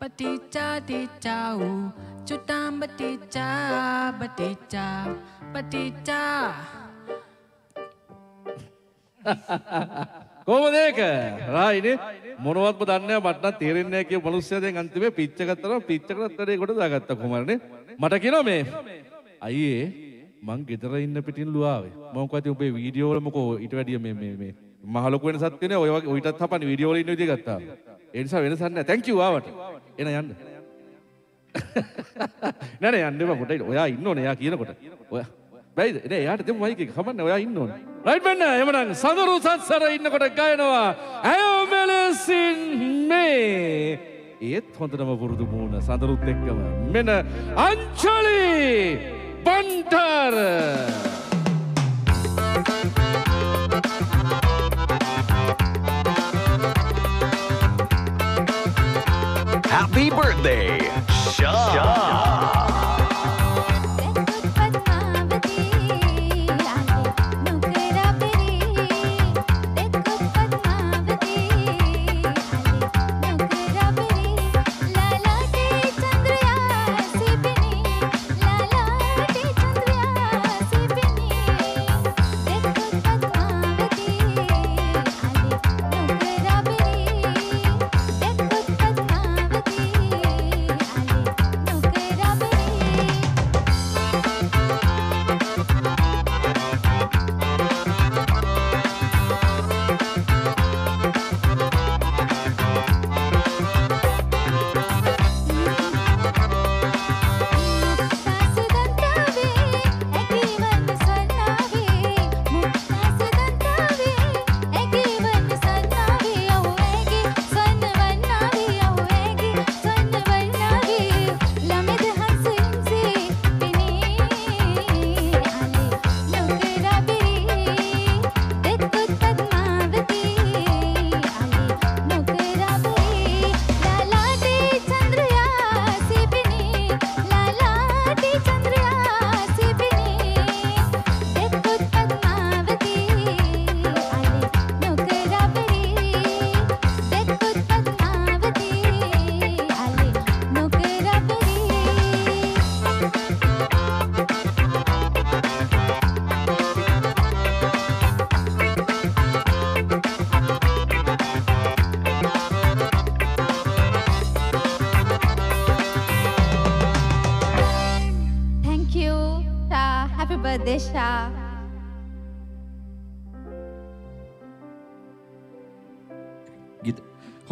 S48: බතිචා තිචා ඌ චුතාම් බතිචා බතිචා බතිචා
S1: කොහොමද ඒක? රායිනේ මොනවත්ම දන්නේ නැහැ මට නම් තේරෙන්නේ නැහැ කියපු මිනිස්සයා දැන් අන්තිමේ පිච්ච ගත්තා පිච්චකටත් වැඩේ කොට දාගත්තා කුමාරනේ. මට කියනවා මේ අයියේ මං ගෙදර ඉන්න පිටින් ලුවාවේ. මම කිව්වා ඔබේ වීඩියෝ වල මොකෝ ඊට වැඩිය මේ මේ මේ මහ ලොකු වෙනසක් තියෙනවා. ඔය වගේ ඔයිටත් හපන්නේ වීඩියෝ වල ඉන්න විදිය ගත්තා. ඒ නිසා වෙනසක් නැහැ. thank you ආවට. එන යන්න. (laughs) නෑ නෑ යන්න එපා පොඩ්ඩක්. ඔයා ඉන්න ඕනේ එයා කියනකොට. ඔයා බැයිද? නෑ එයාට දෙමු මයික් එක. කමන්නේ ඔයා ඉන්න ඕනේ. රයිට් මෙන්න එමනම් සඳරු සත්සර ඉන්නකොට ගයනවා. ඇයෝ මෙලෙසින් මේ ඒත් හොඳටම පුරුදු මූණ සඳරුත් එක්කම මෙන්න අංචලි බන්ටර්
S6: Happy birthday, Sean.
S49: Thank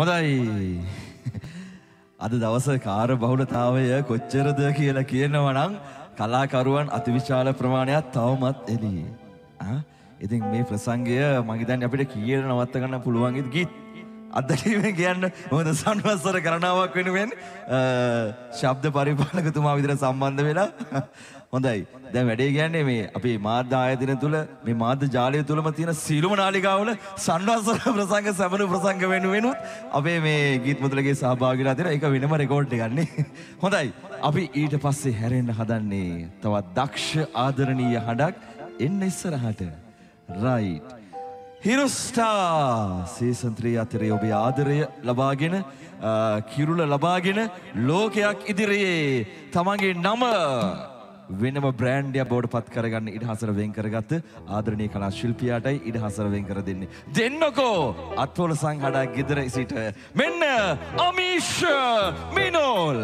S2: හොඳයි. අද දවස කාර බහුලතාවය කොච්චරද කියලා කියනවනම් කලාකරුවන් අතිවිශාල ප්‍රමාණයක් තවමත් එළියේ. ආ, ඉතින් මේ ප්‍රසංගය මම හිතන්නේ අපිට කීයට නවත්ත ගන්න පුළුවන් ඉද ගීත් අත්දැකීමෙන් කියන්න මොකද සංවත්සර ගණනාවක් වෙනුවෙන් අ, ශබ්ද පරිපාලකතුමා විදිහට සම්බන්ධ වෙලා හොඳයි. දැන් වැඩේ කියන්නේ මේ අපේ මාධ්‍ය ආයතන තුල මේ මාධ්‍ය ජාලය තුලම තියෙන සීලම නාලිකාවල සංවත්සර ප්‍රසංග සැමනු ප්‍රසංග වෙනුවෙනුත් අපේ මේ ගීත් මුදලගේ සහභාගීලා තියෙන ඒක වෙනම රෙකෝඩ් එකක් නේ. හොඳයි. අපි ඊට පස්සේ හැරෙන්න හදන්නේ තවත් දක්ෂ ආදරණීය හඬක් එන්න ඉස්සරහට. right. හිරුස්ටා සීසන් 3 අතරේ ඔබේ ආදරය ලබාගෙන අ, කිරුළ ලබාගෙන ලෝකයක් ඉදිරියේ තමන්ගේ නම වෙනම බ්‍රෑන්ඩයක් බවට පත් කරගන්න ඉඩහසර වෙන් කරගත්ත ආදරණීය කලා ශිල්පියාටයි ඉඩහසර වෙන් කර දෙන්නේ. දෙන්නකෝ අත්වල සංහඩක් ගෙදර සිට මෙන්න අමීෂ් මිනෝල්.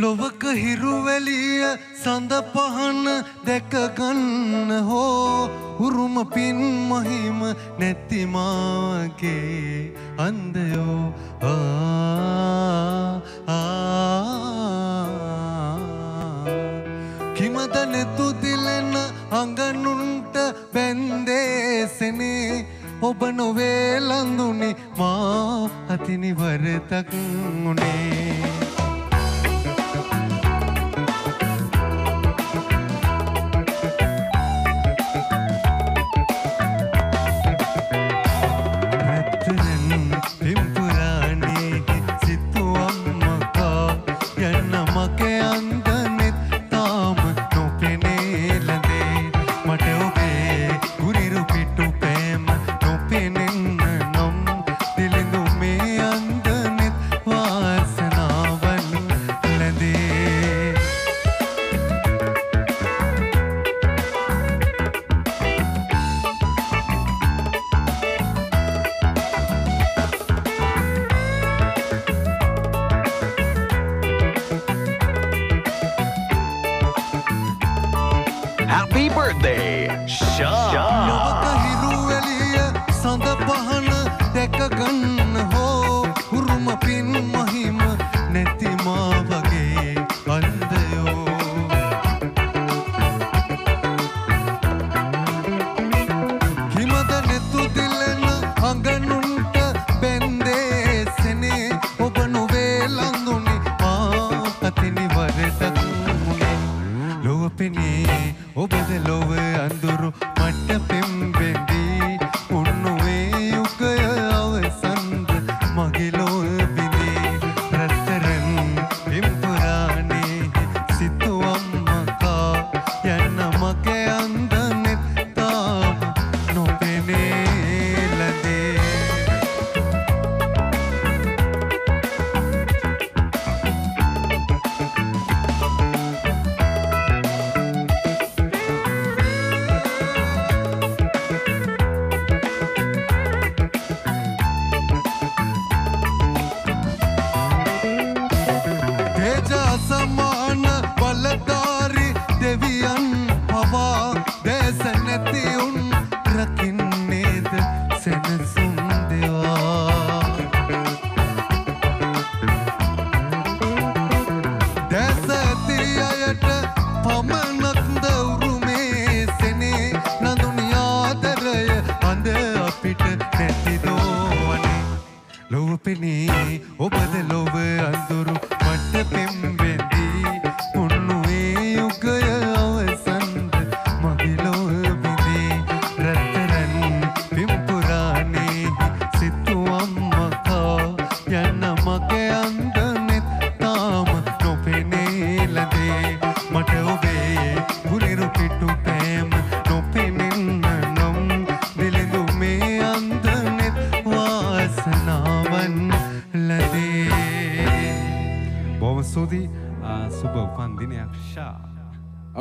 S50: ලොවක හිරුවැලිය සඳ පහන දැකගන්න හෝ උරුම පින් මහිම නැතිමාගේ අන්දයෝ. ආ, ආ. කිමද නෙතු දිලෙන අඟනුන්ට බැන්දේසනේ ඔබ නොවේ ලඳුනි මා අතිනිවරතක් උනේ.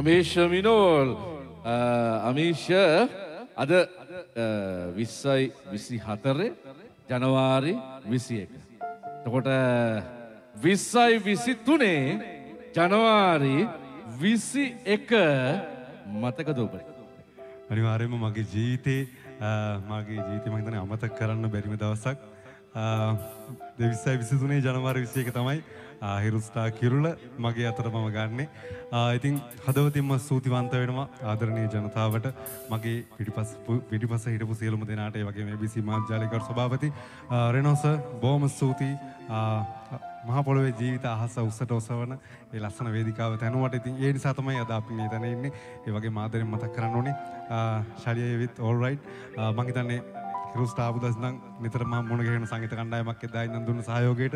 S1: අමේෂ මිනෝල් අ, අමීෂ අද විස්සයි විසි හතරේ ජනවාරි විසි එක. තකොට විස්සයි විසි තුනේ ජනවාරි විසි එක මතකද ඔබට.
S50: අනිවාර්යයෙන්ම මගේ ජීවිතේ අ, මගේ ජීවිතේ මම හිතන්නේ අමතක කරන්න බැරිම දවසක්. Uh, දෙවිස්සයි විසිතුනේ ජනවාරි විසි එක තමයි ආ, හිරුස්ටා කිරුල මගේ අතට මම ගන්නේ. ආ, ඉතින් හදවතින්ම ස්තුතිවන්ත වෙනවා ආදරණීය ජනතාවට මගේ පිටිපස් පිටිපස හිටපු සියලුම දෙනාට ඒ වගේම ABC මාධ්‍යාලයකරු සභාපති ආ, රෙනෝ සර් බොහොම ස්තුතියි. ආ, මහ පොළොවේ ජීවිත අහස උස්සට ඔසවන ඒ ලස්සන වේදිකාව තැනුවට ඉතින් ඒ නිසා තමයි අද අපි මේ තැන ඉන්නේ. ඒ වගේ මාදරෙන් මතක් කරන්න ඕනේ. ශලිය විත් all right. මම හිතන්නේ හිරුස්ට ආපු දවස් නම් නිතරම මුණ ගැහෙන සංගීත කණ්ඩායමක් එදා ඉඳන් දුන්න සහයෝගයට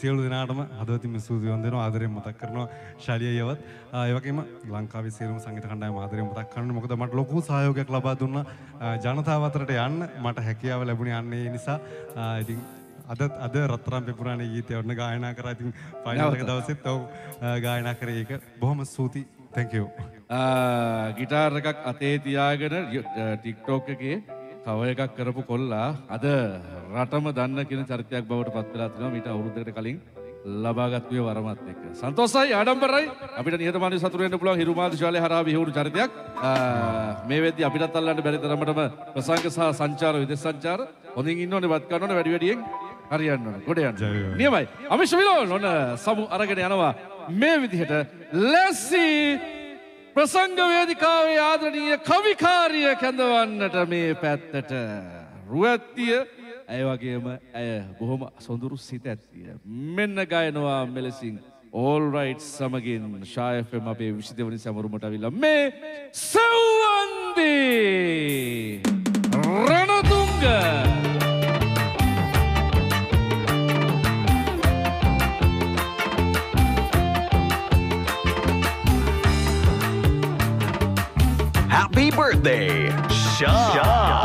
S50: සියලු දෙනාටම හදවතින්ම ස්තුතිවන්ත වෙනවා ආදරෙන් මතක් කරනවා ශාලියයවත් ඒ වගේම ලංකාවේ සියලුම සංගීත කණ්ඩායම ආදරෙන් මතක් කරනවා. මොකද මට ලොකු සහයෝගයක් ලබා දුන්න. ජනතාව අතරට යන්න මට හැකියාව ලැබුණේ අන්න ඒ නිසා. ඉතින් අද අද රත්තරම් පෙපුරාණේ ගීතය ඔන්න ගායනා කරා. ඉතින් ෆයිනල් එක. දවසෙත් ඔව් ගායනා කරේ ඒක. බොහොම ස්තුතියි thank you.
S1: ගිටාර් එකක් අතේ තියාගෙන ටික්ටෝක් එකේ කව එකක් කරපු කොල්ලා අද රටම දන්න කියන චරිතයක් බවට පත් වෙලා තිනවා මීට අවුරුද්දකට කලින් ලබාගත්තුවේ වරමත් එක්ක. සන්තෝසයි ආඩම්බරයි අපිට නිහතමානී සතුරු වෙන්න පුළුවන් හිරුමාදු ශාලේ හරහා විහුණු චරිතයක්. මේ වෙද්දි අපිටත් අල්ලන්න බැරි තරමටම ප්‍රසංග සහ සංචාර විදේශ සංචාර හොඳින් ඉන්න ඕනේ වත් ගන්න ඕනේ වැඩි වැඩියෙන් හරියන්න ඕනේ. ගොඩ යන්න. නියමයි. අමිෂ විලෝන් ඔන්න සමු අරගෙන යනවා මේ විදිහට ලැස්සි ප්‍රසංග වේදිකාවේ ආදරණීය කවිකාරිය කැඳවන්නට මේ පැත්තට රුවැත්තිය ඇය වගේම ඇය බොහොම සොඳුරු සිත ඇත්තිය. මෙන්න ගයනවා මෙලෙසින් ඕල් රයිට් සමගින් ශායෆම් අපේ විශිදවනි සැමරුමට විල්ල මේ සව්වන්දී Ranatunga
S8: birthday, Sean.
S46: Sean.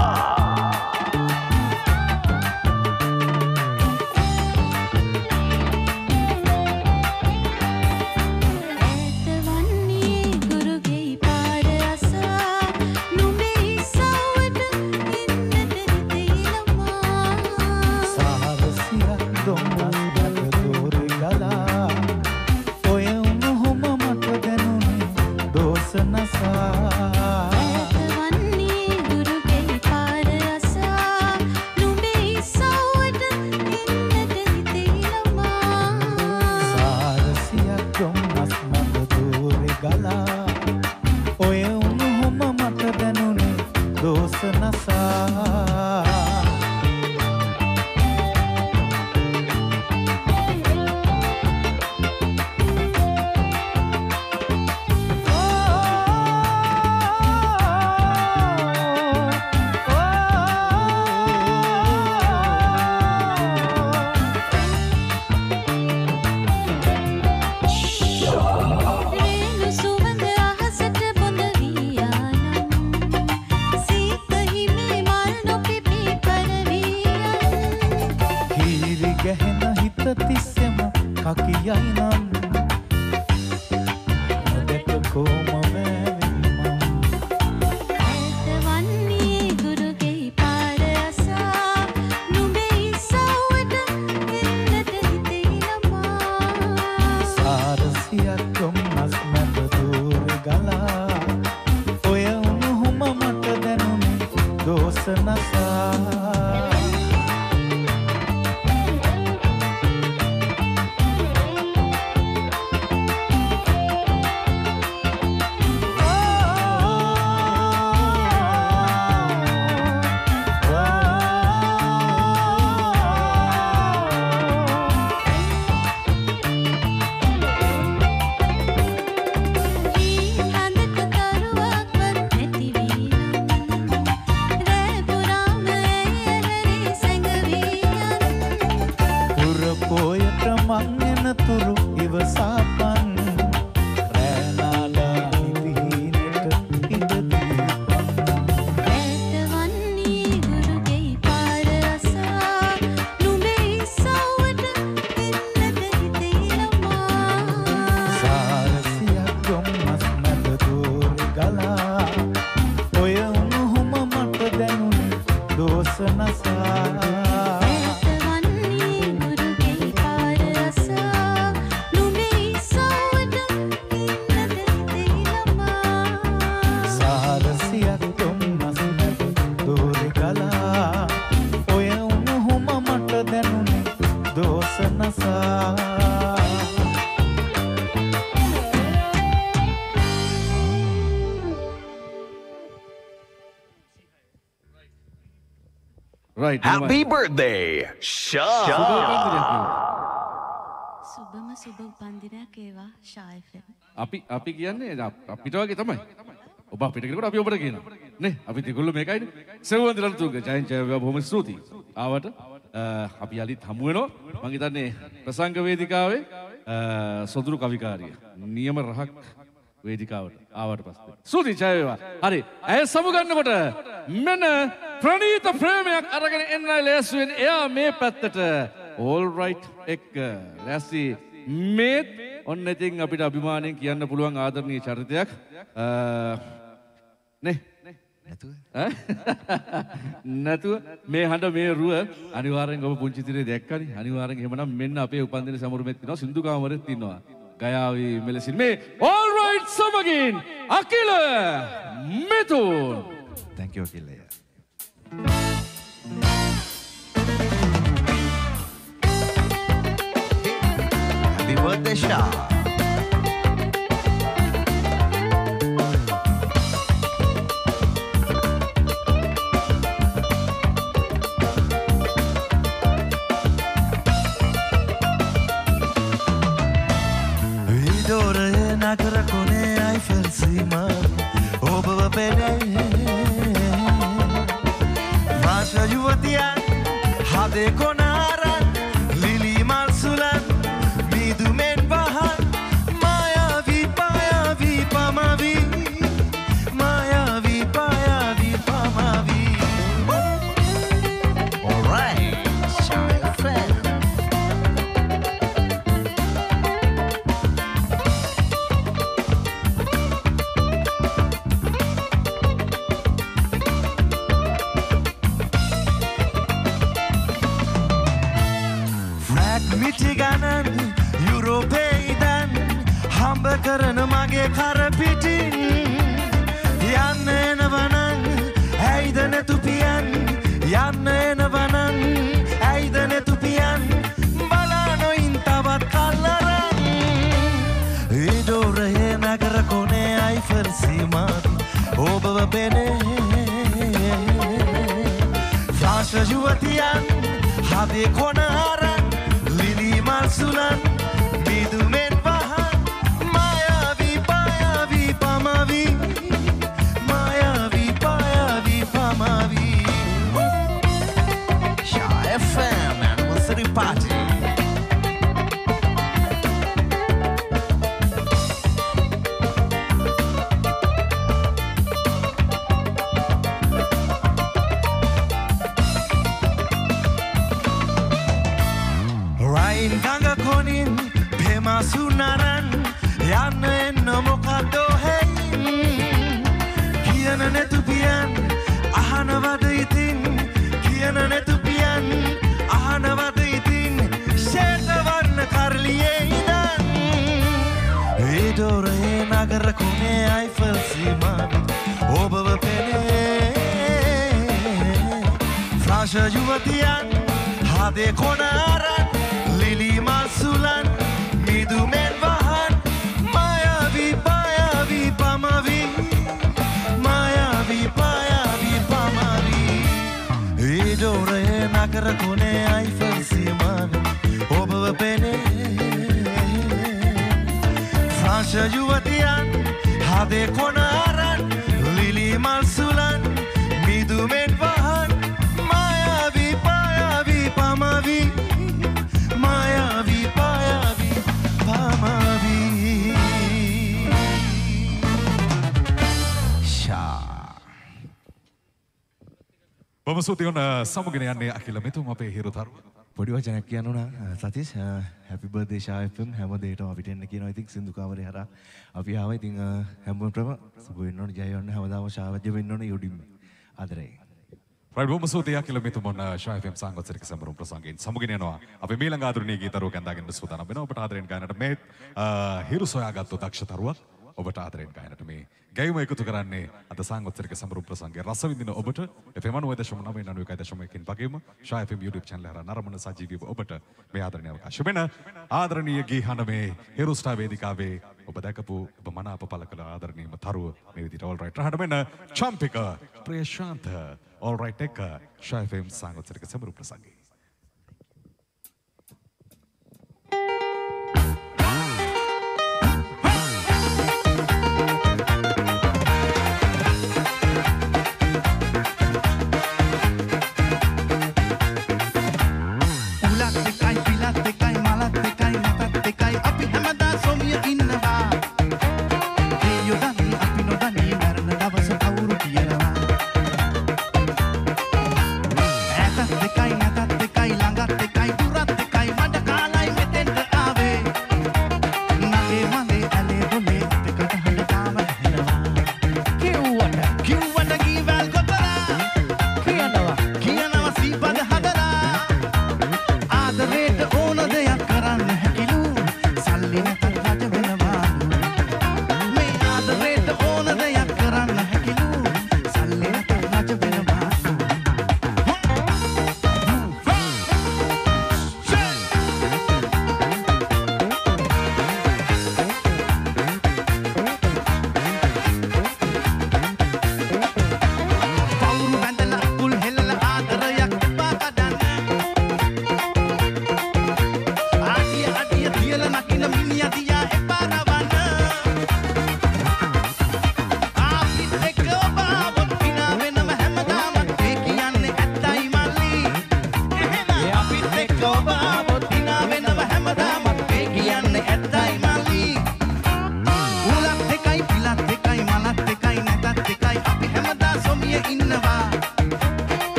S1: Right
S8: Happy birthday, Sean.
S46: සුබම සුබ උපන්දිනයක් ඒවා ශායෆෙන්.
S1: අපි අපි කියන්නේ අප- අපිට වගේ තමයි. ඔබ අපිට කියනකොට අපි ඔබට කියනවා. නේ අපි තිගොල්ලෝ මේකයිනේ. සෙවන්ත රණතුංග ජයන් ජයවේවා බොහොම ස්තුතියි. ආවට අපි යලිත් හමු වෙනවා. මම හිතන්නේ ප්‍රසංග වේදිකාවේ අ, සොදුරු කවිකාරිය. නියම රහක් වේදිකාවට ආවට පස්සේ. ස්තුතියි ජය වේවා. හරි. ඇය සමුගන්නකොට මෙන්න ප්‍රණීත ප්‍රේමයක් අරගෙන එන්නයි ලෑස්තුවෙන් එයා මේ පැත්තට. All right එක්ක. ලෑස්ති. මේත් ඔන්න ඉතින් අපිට අභිමානයෙන් කියන්න පුළුවන් ආදරණීය චරිතයක්. නේ? නැතුව? (laughs) නැතුව? මේ හඬ මේ රුව අනිවාර්යෙන් ඔබ පුංචි තිරේ දැක්කනේ. අනිවාර්යෙන් එහෙමනම් මෙන්න අපේ උපන්දින සමරුමෙත් ඉන්නවා සින්දු කාමරෙත් ඉන්නවා ගයාවේ මෙලෙසින්. මේ all right සමගින් Akila මෙතුන්.
S51: Thank you Akila
S52: Happy birthday, Shah.
S53: dore na karakone ai fersima o baba pele Masha yuvatiya
S54: ha dekho සූතියොන්න සමුගෙන යන්නේ අකිල මෙතුම අපේ හිරුතරුව
S51: පොඩි වචනයක් කියන්නුන සතිස් හැපි බර්දේ ශායපම් හැම දේටම අපිට එන්න කියන ඉතින් සිදු කාමරේ හරහා අපි ආව. ඉතින් හැමෝටම සුබ වෙන්න ඕන ජය වෙන්න. හැමදාම ශාවජ්‍ය වෙන්න ඕන යොඩින් ආදරේ.
S54: රයිට් බොම සූතිය අකිල මෙතුමොන්න ශායෆම් සංගොත්සරික සමරුම් ප්‍රසංගයෙන් සමුගෙන යනවා. අපි මීළඟ ආදරණීය ගීතරුව කැඳාගෙන සූදානම් වෙනවා. ඔබට ආදරෙන් ගායනට මේ හිරු සොයාගත්තු දක්ෂ තරුවක් ඔබට ආදරෙන් ගායනට මේ ගැයීම එකතු කරන්නේ අද සංගොත්තරික සමරු ප්‍රසංගේ රස විඳින ඔබට FM 99.991.1කින් වගේම ෂා FM YouTube channel හරහා නරඹන සජීවීව ඔබට මේ ආදරණීය අවකාශ වෙන ආදරණීය ගීහනමේ හිරුස්ටා වේදිකාවේ
S55: ඔබ දැකපු ඔබ මනාප පළ කළ ආදරණීයම තරුව මේ විදිහට all right රහට වෙන චම්පික ප්‍රේශාන්ත all right එක ෂා FM සංගොත්තරික සමරු ප්‍රසංගේ Thank you.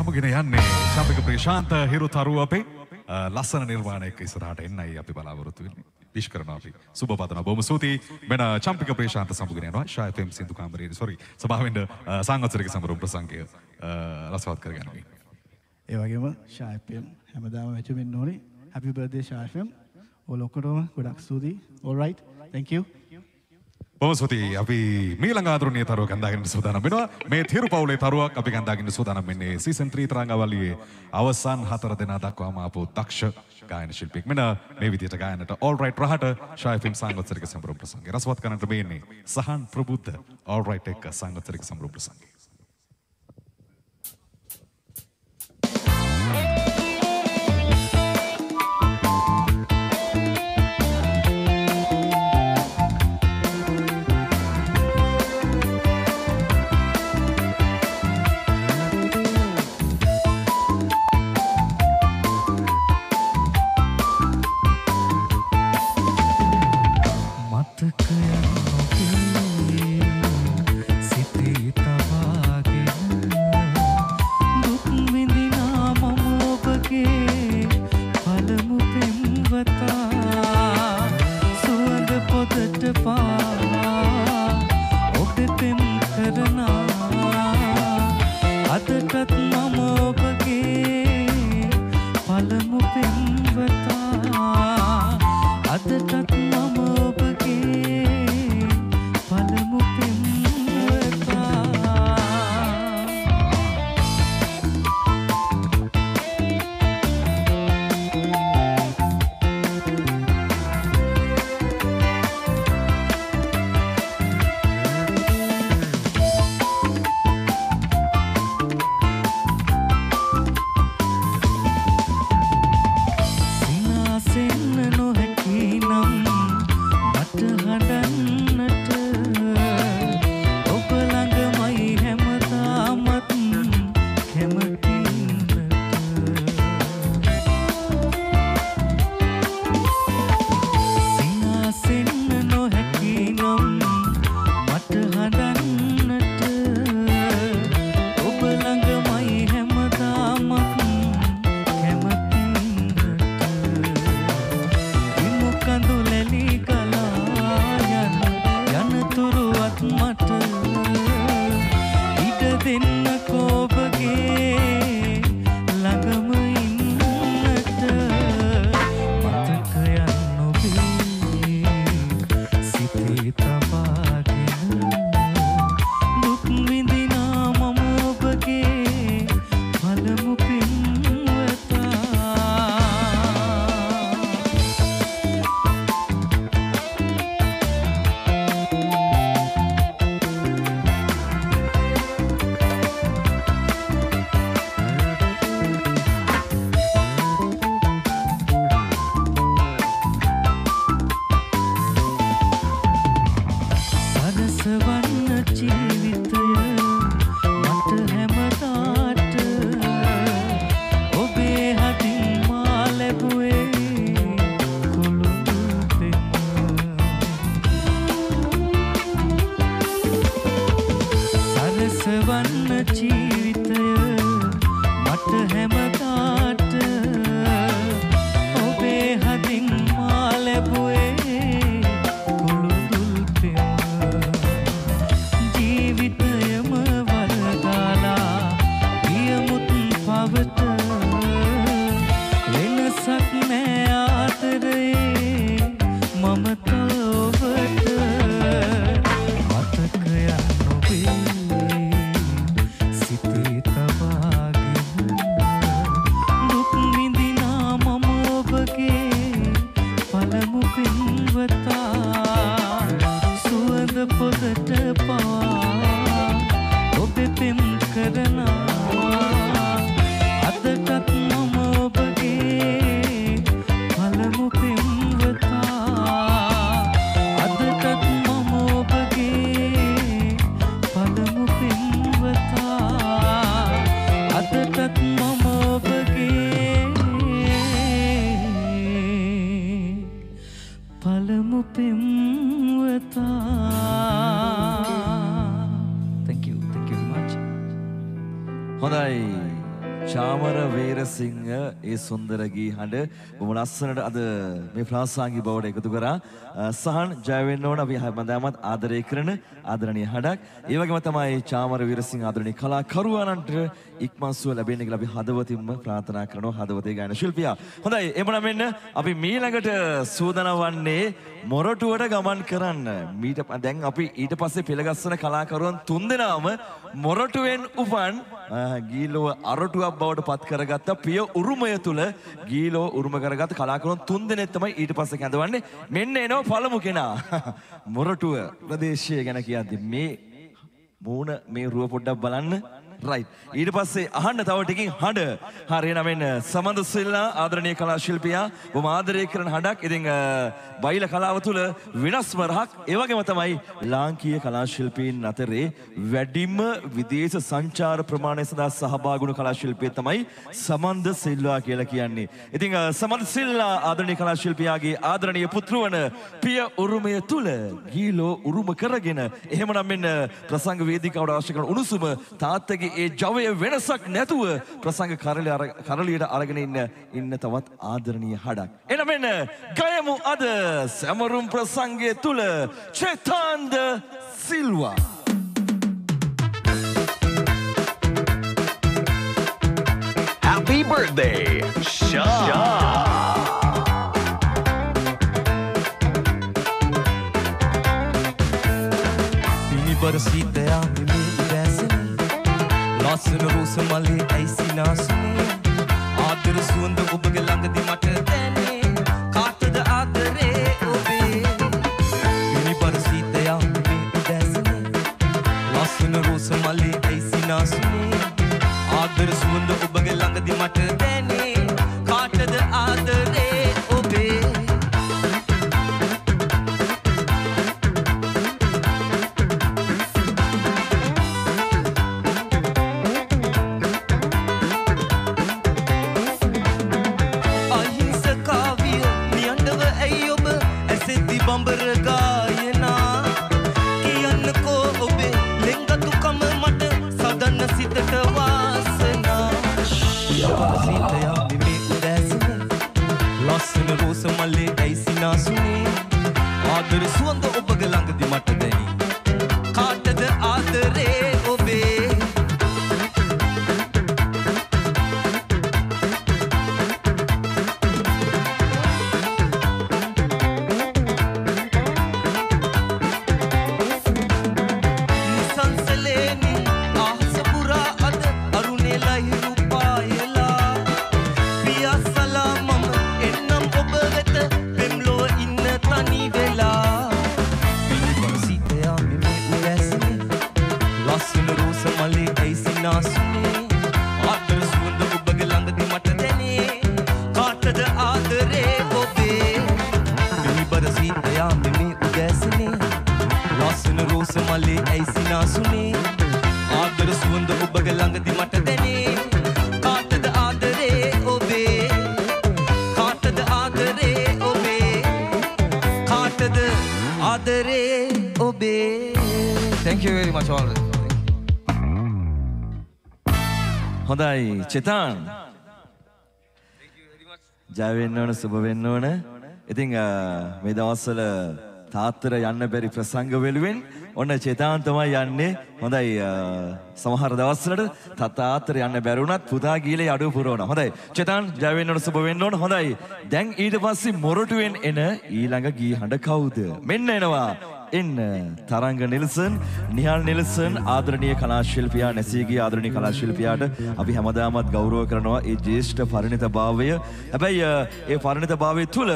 S55: සමගෙන යන්නේ ශාපික ප්‍රේශාන්ත හිරුතරුව අපේ ලස්සන නිර්මාණයක ඉස්සරහට එන්නයි අපි බලාපොරොත්තු වෙන්නේ. විශ් කරනවා අපි. සුබ පතනවා. බොහොම ස්තුතියි. මෙන්න චම්පික ප්‍රේශාන්ත සමගින් යනවා. ෂා FM සින්දු කාමරයේ sorry. සභාවෙන් සංවත්සරික සමරුම් ප්‍රසංගය රසවත් කරගන්නවා.
S36: ඒ වගේම ෂා FM හැමදාම වැටෙන්න ඕනේ. Happy birthday ෂා FM. ඔලොක්කටම ගොඩක් ස්තුතියි. All right. Thank you.
S55: පොමස්වති අපි මීළඟ ආදරණීය තරුව කන්දාගෙන සූදානම් වෙනවා. මේ තිරුපවුලේ තරුවක් අපි කන්දාගෙන සූදානම් වෙන්නේ සීසන් 3 තරංගවලියේ අවසන් හතර දෙනා දක්වාම ආපු දක්ෂ ගායන ශිල්පියෙක්. මෙන්න මේ විදිහට ගායනට all right රහට ෂායිෆිම් සංගීතරික සම්ප්‍රප්‍රසංගේ රසවත් කරන්නට වෙන්නේ සහන් ප්‍රබුද්ධ all right එක සංගීතරික
S2: සම්ප්‍රප්‍රසංගේ ඒ සුන්දර ගී හඬ බොහොම ලස්සනට අද මේ ප්‍රාසංගික බවට එකතු කරා. අ, සහන් ජය වෙන්න ඕන. අපි හැමදාමත් ආදරය කරන ආදරණීය හඬක්. ඒ වගේම තමයි චාමර වීරසිංහ ආදරණීය කලාකරුවානන්ට ඉක්මන් සුව ලැබෙන්න කියලා අපි හදවතින්ම ප්‍රාර්ථනා කරනවා. හදවතේ ගායන ශිල්පියා. හොඳයි එමනම් මෙන්න අපි මීළඟට සූදානම් වන්නේ මොරටුවට ගමන් කරන්න. මීට ප- දැන් අපි ඊට පස්සේ පෙළගස්සන කලාකරුවන් තුන්දෙනාම මොරටුවෙන් උපන් අ, ගීලොව අරටුවක් බවට පත් කරගත්ත පිය උරුමය තුල ගීලොව උරුම කරගත් කලාකරුවන් තුන්දෙනෙක් තමයි ඊට පස්සේ කැඳවන්නේ. මෙන්න එනවා පළමු කෙනා. (laughs) මොරටුව ප්‍රදේශය ගැන කියද්දි මේ මූණ මේ රුව පොඩ්ඩක් බලන්න. රයි් ඊට පස්සේ අහන්න තව ටිකින් හඬ. හරි නමෙන් සමඳ සිල්ලා ආදරණීය කලා ශිල්පියා බොහොම ආදරය කරන හඬක්. ඉතින් අ, බයිල කලාව තුළ වෙනස්ම රහක් ඒ වගේම තමයි ලාංකීය කලා ශිල්පීන් අතරේ වැඩිම විදේශ සංචාර ප්‍රමාණය සඳහා සහභාගී වුණු කලා ශිල්පියෙක් තමයි සමන්ද සිල්වා කියලා කියන්නේ. ඉතින් අ, සමන්ද සිල්ලා ආදරණීය කලා ශිල්පියාගේ ආදරණීය පුත්‍රවන පිය උරුමය තුල ගීලෝ උරුම කරගෙන එහෙමනම් මෙන්න ප්‍රසංග වේදිකාවට අවශ්‍ය කරන උණුසුම තාත්තගේ ඒ ජවය වෙනසක් නැතුව ප්‍රසංග කරලිය අර- කරලියට අරගෙන ඉන්න ඉන්න තවත් ආදරණීය හඩක්. එන මෙන්න ගයමු අද සැමරුම් ප්‍රසංගය තුල චේතාන්ද සිල්වා.
S6: Happy birthday, Sean.
S4: පිනිබර සීතයා මෙමේ උදෑසන ලස්සන රෝස මලේ ඇයිසි නාසනේ ආදර සුවඳ ඔබගේ ළඟදි මට ඔබගේ ළඟදි මට
S2: හොඳයි. චෙතාන්. ජය වෙන්න ඕන සුබ වෙන්න ඕන. ඉතින් අ, මේ දවස්වල තාත්තර යන්න බැරි ප්‍රසංග වෙනුවෙන් ඔන්න චේතාන් තමයි යන්නේ. හොඳයි අ, සමහර දවස්වලට තාත්තර යන්න බැරි වුණත් පුතා ගීලේ අඩුව පුරවන හොඳයි. චේතාන් ජය වෙන්න ඕන සුබ වෙන්න ඕන. හොඳයි. දැන් ඊට පස්සේ මොරටුවෙන් එන ඊළඟ ගී හඬ කවුද? මෙන්න එනවා. එන්න තරංග නිල්සන් නිහල් නිල්සන් ආදරණීය කලා ශිල්පියා නැසීගේ ආදරණීය කලා ශිල්පියාට අපි හැමදාමත් ගෞරව කරනවා ඒ ජ්‍යෙෂ්ඨ පරිණතභාවය. හැබැයි අ, ඒ පරිණතභාවය තුල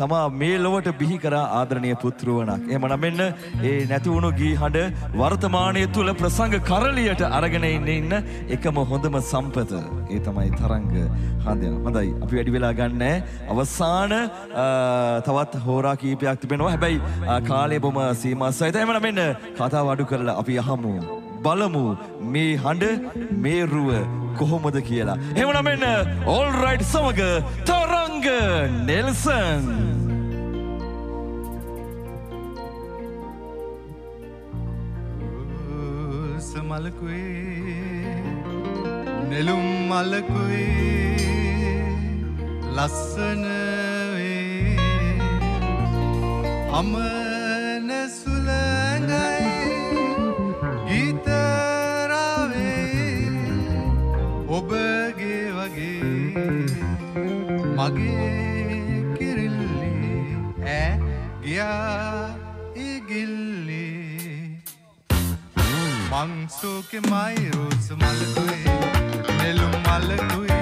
S2: තමා මේ ලොවට බිහි කරා ආදරණීය පුත්‍රවණක්. එහෙමනම් මෙන්න ඒ නැති වුණු ගී හඬ වර්තමානයේ තුල ප්‍රසංග කරලියට අරගෙන ඉන්න ඉන්න එකම හොඳම සම්පත. ඒ තමයි තරංග හඳ. හොඳයි අපි වැඩි වෙලා ගන්නෑ. අවසාන අ, තවත් හෝරා කීපයක් තිබෙනවා. හැබැයි අ, කාලය බොම සීමා සහිත. එහෙමනම් මෙන්න කතාව අඩු කරලා අපි අහමු. බලමු මේ හඬ මේ රුව කොහොමද කියලා. එහෙමනම් මෙන්න all right සමග තරංග නෙල්සන්.
S56: මලකුවේ නෙළුම් මලකුවේ ලස්සන වේ මගේ කිරිල්ලි ඈ ගියා ඉගිල්ලි. මංසෝකෙ මයි රෝස මලකුයි නෙළුම් මලකුයි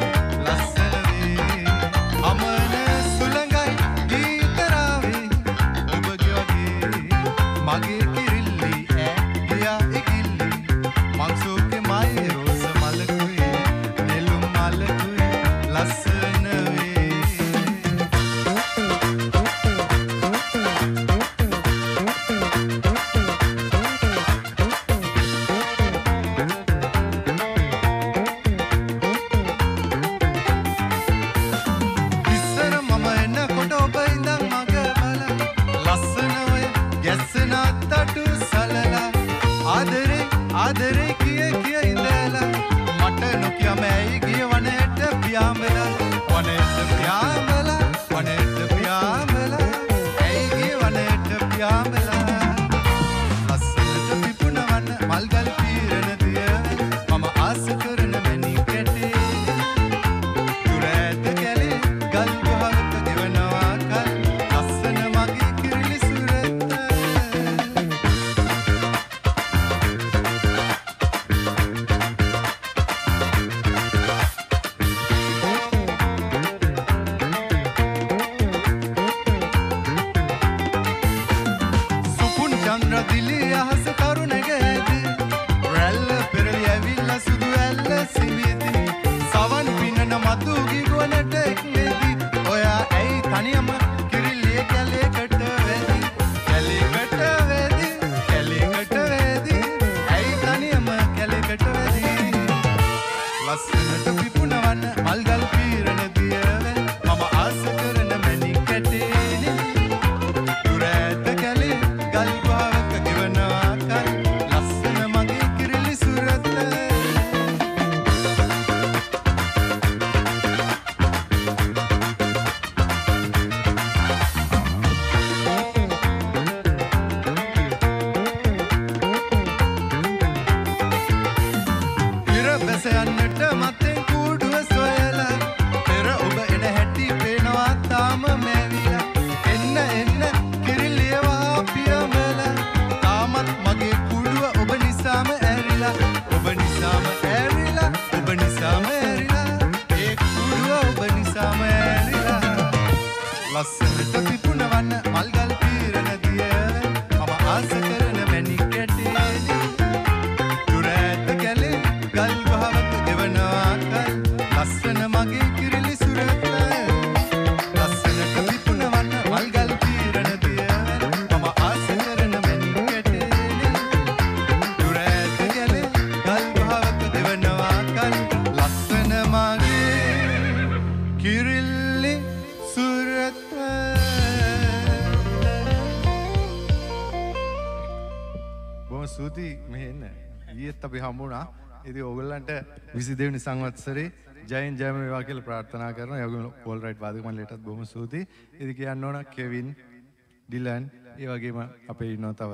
S56: හම්බුණා. ඉතින් ඕගොල්ලන්ට 22 වෙනි සංවත්සරේ ජයෙන් ජයම වේවා කියලා ප්‍රාර්ථනා කරනවා. ඒ වගේම පෝල් රයිට් වාදක මණ්ඩලයටත් බොහොම ස්තුතියි. ඉතින් කියන්න ඕන කෙවින්, ඩිලන්, ඒ වගේම අපේ ඉන්නවා තව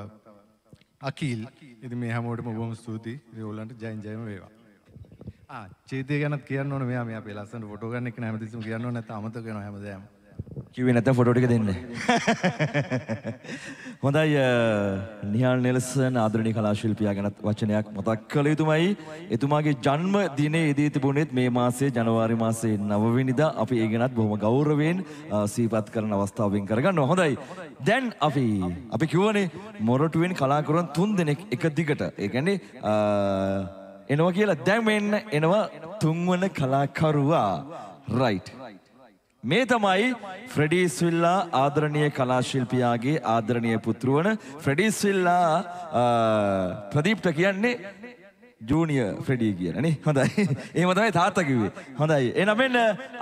S56: අකීල්. ඉතින් මේ හැමෝටම බොහොම ස්තුතියි. ඉතින් ඕගොල්ලන්ට ජයෙන් ජයම වේවා. ආ චේතය ගැනත් කියන්න ඕන මෙයා මේ අපේ ලස්සනට ෆොටෝ ගන්න එක හැමතිස්සෙම කියන්න ඕන නැත්නම් අමතක වෙනවා හැමදාම.
S2: කිව්වේ නැත්නම් ෆොටෝ ටික දෙන්න. (laughs) හොඳයි නිහාල් නෙල්සන් ආදරණීය කලා ශිල්පියා ගැනත් වචනයක් මතක් කළ යුතුමයි. එතුමාගේ ජන්ම දිනේ ඉදී තිබුණෙත් මේ මාසයේ ජනවාරි මාසයේ 9 වෙනිදා අපි ඒ ගැනත් බොහොම ගෞරවයෙන් සිහිපත් කරන අවස්ථාවෙන් කරගන්නවා. හොඳයි. දැන් අපි අපි කිව්වනේ මොරටුවෙන් කලාකරුවන් තුන් දෙනෙක් එක දිගට. ඒ කියන්නේ එනවා කියලා දැන් මෙන්න එනවා තුන්වන කලාකරුවා. right. මේ තමයි ෆ්‍රෙඩී ස්විල්ලා ආදරණීය කලා ශිල්පියාගේ ආදරණීය පුත්‍රවන. ෆ්‍රෙඩී ස්විල්ලා අ, ප්‍රදීප්ට කියන්නේ ජූනියර් ෆ්‍රෙඩී කියන නේ. හොඳයි. එහෙම තමයි තාත්තා කිව්වේ. හොඳයි. එහෙනම් මෙන්න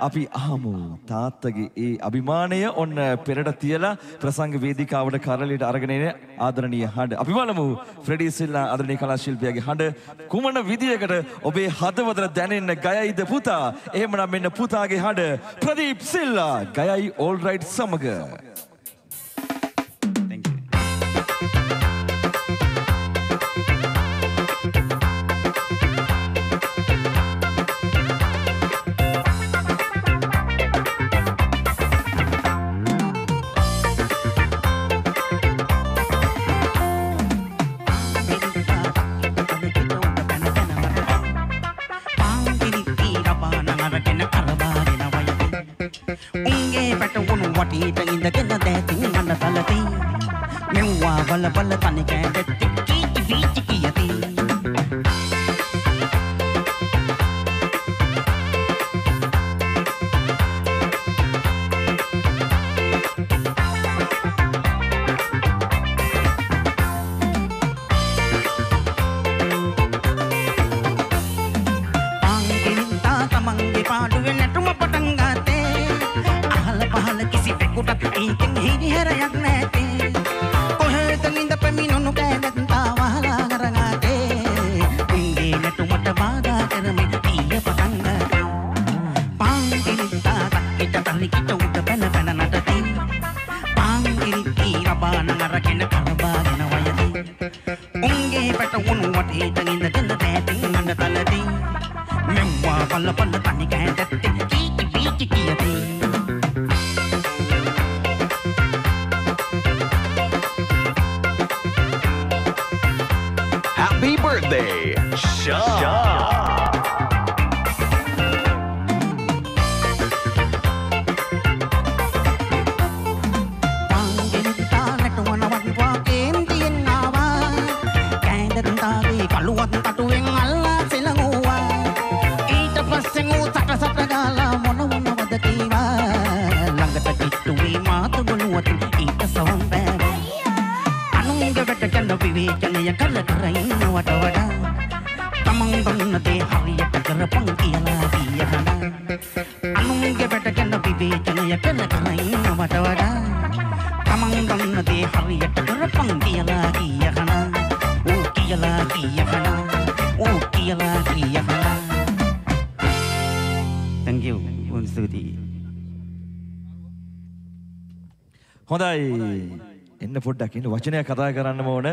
S2: අපි අහමු තාත්තගේ ඒ අභිමානය ඔන්න පෙරට තියලා ප්‍රසංග වේදිකාවට කරලියට අරගෙන එන ආදරණීය හඬ. අපි බලමු. ෆ්‍රෙඩී සිල්ලා ආදරණීය කලා ශිල්පියාගේ හඬ කුමන විදියකට ඔබේ හදවතට දැනෙන්න ගයයිද පුතා? එහෙමනම් මෙන්න පුතාගේ හඬ ප්‍රදීප් සිල්ලා ගයයි ඕල් රයිට් සමග.
S57: වටේට ඉඳගෙන දැතින් අන්න තලති මෙව්වා බල බල තනි කෑදෙtti කීචි
S2: හොඳයි. එන්න පොඩ්ඩක් ඉන්න වචනය කතා කරන්නම ඕන.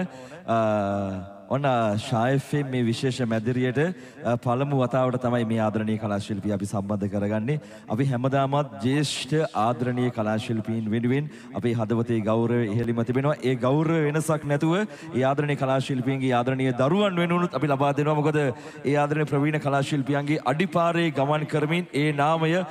S2: අ, ඔන්න ශායෆෙන් මේ විශේෂ මැදිරියට අ, පළමු වතාවට තමයි මේ ආදරණීය කලා ශිල්පී අපි සම්බන්ධ කරගන්නේ. අපි හැමදාමත් ජ්‍යෙෂ්ඨ ආදරණීය කලා ශිල්පීන් වෙනුවෙන් අපේ හදවතේ ගෞරවය ඉහළින්ම තිබෙනවා. ඒ ගෞරව වෙනසක් නැතුව ඒ ආදරණීය කලා ශිල්පීන්ගේ ආදරණීය දරුවන් වෙනුවනුත් අපි ලබා දෙනවා. මොකද ඒ ආදරණීය ප්‍රවීණ කලා ශිල්පියන්ගේ අඩිපාරේ ගමන් කරමින් ඒ නාමය අ,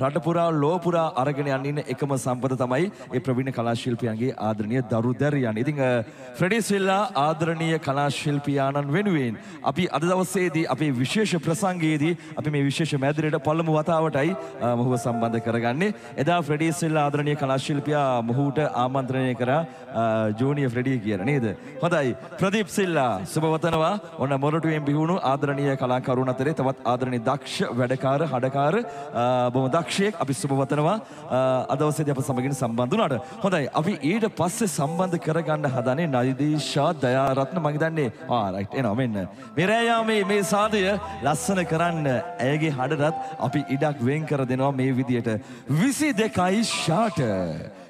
S2: රට පුරා ලෝ පුරා අරගෙන යන්න ඉන්න එකම සම්පත තමයි ඒ ප්‍රවීණ කලා ශිල්පියන්ගේ ආදරණීය දරු දැරියන්. ඉතින් අ, ෆ්‍රෙඩි සිල්ලා ආදරණීය කලා ශිල්පියාණන් වෙනුවෙන් අපි අද දවසේදී අපේ විශේෂ ප්‍රසංගයේදී අපි මේ විශේෂ මැදිරියට පළමු වතාවටයි අ, මොහුව සම්බන්ධ කරගන්නේ. එදා ෆ්‍රෙඩි සිල්ලා ආදරණීය කලා ශිල්පියා මොහුට ආමන්ත්‍රණය කරා අ, ජූනියර් ෆ්‍රෙඩි කියලා නේද? හොඳයි. ප්‍රදීප් සිල්ලා සුබ වතනවා. ඔන්න මොරටුවෙන් බිහුණු ආදරණීය කලාකරුවන් අතරේ තවත් ආදරණීය දක්ෂ වැඩකාර හඩකාර අ, බොහොම දක්ෂයෙක් අපි සුබ වතනවා. අ, අද දවසේදී අප සමගින් සම්බන්ධ වුණාට. හොඳයි. අපි ඊට පස්සේ සම්බන්ධ කරගන්න හදන්නේ නයිදීෂා දයාරත්න මම හිතන්නේ ආ රයිට් එනවා මෙන්න. මේ රෑයාමේ මේ සාදය ලස්සන කරන්න ඇයගේ හඩටත් අපි ඉඩක් වෙන් කර දෙනවා මේ විදියට. 22යි ෂාට.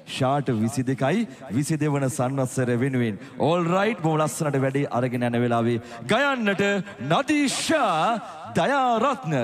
S2: ෂාට විසි දෙකයි විසි දෙවන සංවත්සර වෙනුවෙන්. ඕල් රයිට් බොම ලස්සනට වැඩේ අරගෙන යන වෙලාවේ ගයන්නට Nadeesha Dayaratne.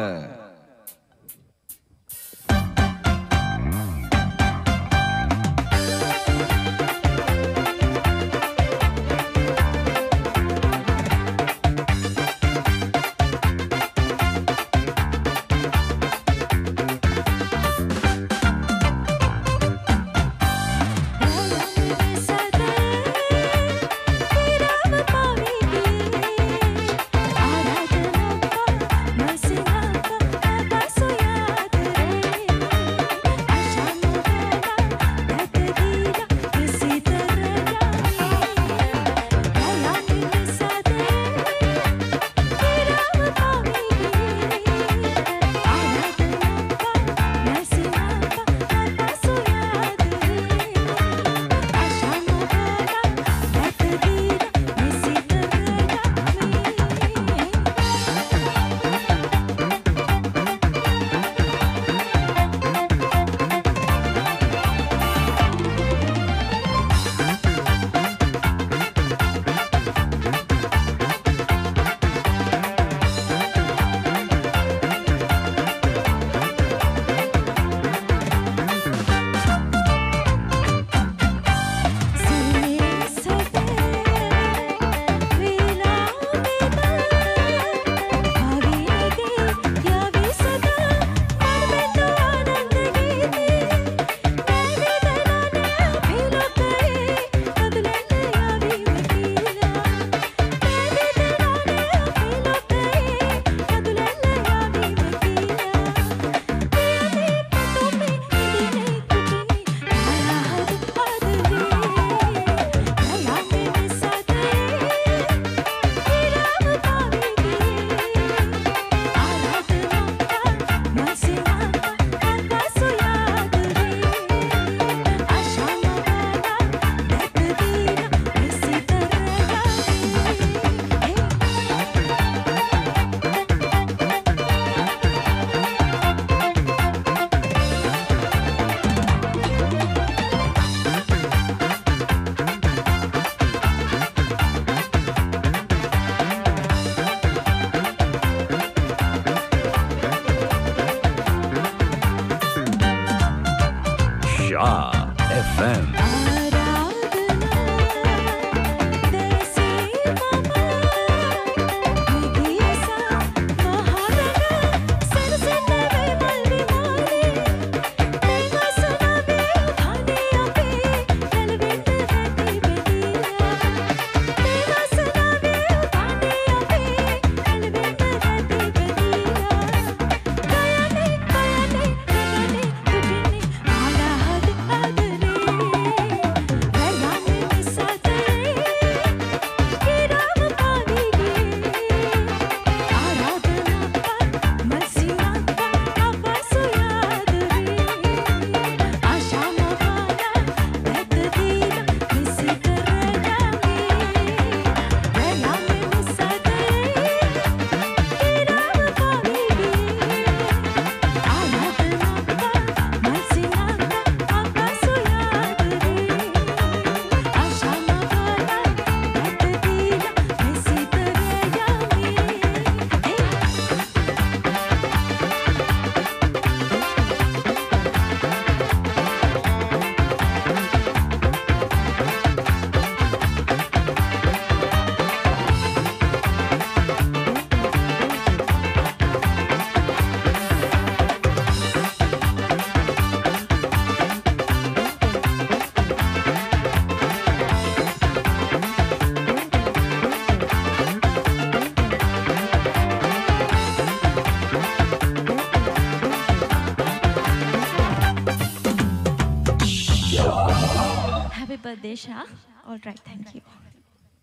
S8: Shah.
S6: All right, thank you.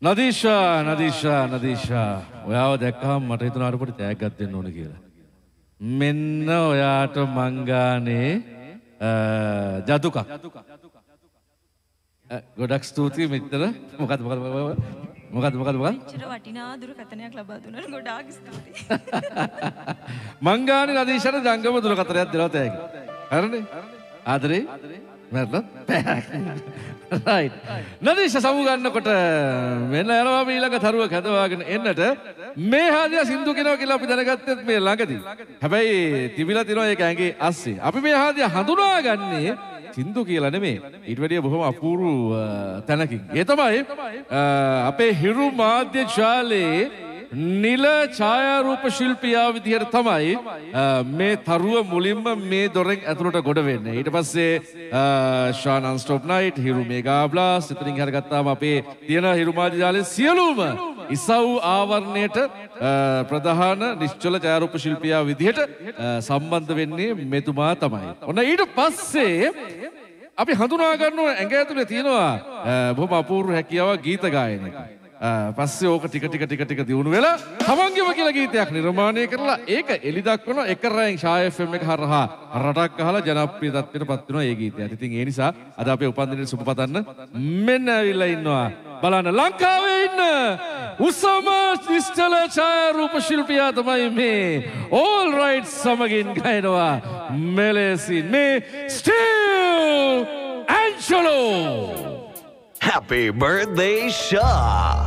S1: Nadeesha Nadeesha Nadeesha ඔයාව දැක්කහම මට හිතුණා අර පොඩි තෑග්ගක් දෙන්න ඕන කියලා. මෙන්න ඔයාට මංගානේ ජදුකක්. ගොඩක් ස්තුතියි මෙච්චර මොකද මොකද මොකද මොකද මොකද මොකද
S58: චර වටිනා දුරකථනයක් ලබා දුන්නට ගොඩාක් ස්තුතියි.
S1: මංගානේ නදීෂාට ජංගම දුරකථනයක් දෙනවා තෑගි. හරිනේ? ආදරේ මැරලා රයිට්. නදීෂ සමුගන්නකොට මෙන්න යනවා අපි ඊළඟ තරුව කැදවාගෙන එන්නට මේ හාදියා සින්දු කෙනවා කියලා අපි දැනගත්තෙත් මේ ළඟදී. හැබැයි තිබිලා තියෙනවා ඒක ඇඟේ අස්සේ. අපි මේ හාදියා හඳුනාගන්නේ සින්දු කියලා නෙමේ. ඊට වැඩිය බොහොම අපූර්ව අ, තැනකින්. ඒ තමයි අ, අපේ හිරු මාධ්‍ය ශාලයේ නිල ඡායාරූප ශිල්පියා විදිහට තමයි මේ තරුව මුලින්ම මේ දොරෙන් ඇතුළට ගොඩ වෙන්නේ. ඊට පස්සේ Shaa non stop night, Hiru mega blast, එතනින් හර ගත්තාම අපේ තියෙන හිරු මාධ්‍ය ජාලයේ සියලුම ඉසව් ආවරණයට ප්‍රධාන නිශ්චල ඡායාරූප ශිල්පියා විදිහට සම්බන්ධ වෙන්නේ මෙතුමා තමයි. ඔන්න ඊට පස්සේ අපි හඳුනා ගන්නවා ඇඟ ඇතුලේ තියෙනවා බොහොම අපූර්ව හැකියාවක් ගීත ගායනයක. අ, පස්සේ ඕක ටික ටික ටික ටික දියුණු වෙලා තමන්ගේම කියලා ගීතයක් නිර්මාණය කරලා ඒක එලි දක්වන එක රැන් ෂා FM එක හරහා රටක් අහලා ජනප්‍රිය තත්ත්වයට පත් වෙනවා ඒ ගීතයත්. ඉතින් ඒ නිසා අද අපේ උපන්දිනයේ සුබ පතන්න මෙන්න ඇවිල්ලා ඉන්නවා. බලන්න ලංකාවේ ඉන්න උසම නිශ්චල ඡායාරූප ශිල්පියා තමයි මේ ඕල් රයිට් සමගින් ගයනවා මෙලෙසින් මේ still Angelo
S8: Happy birthday, Shah!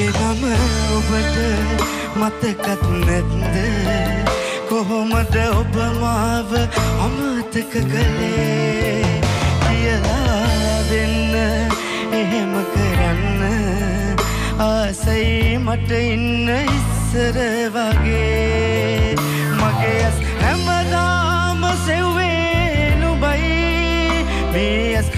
S56: මගේ නම ඔබට මතකත් නැත්ද කොහොමද ඔබ මාව අමතක කළේ? කියලා දෙන්න එහෙම කරන්න. ආසයි මට ඉන්න ඉස්සර වගේ. මගේ ඇස් හැමදාම සෙව්වේ නුබයි මේ ඇස්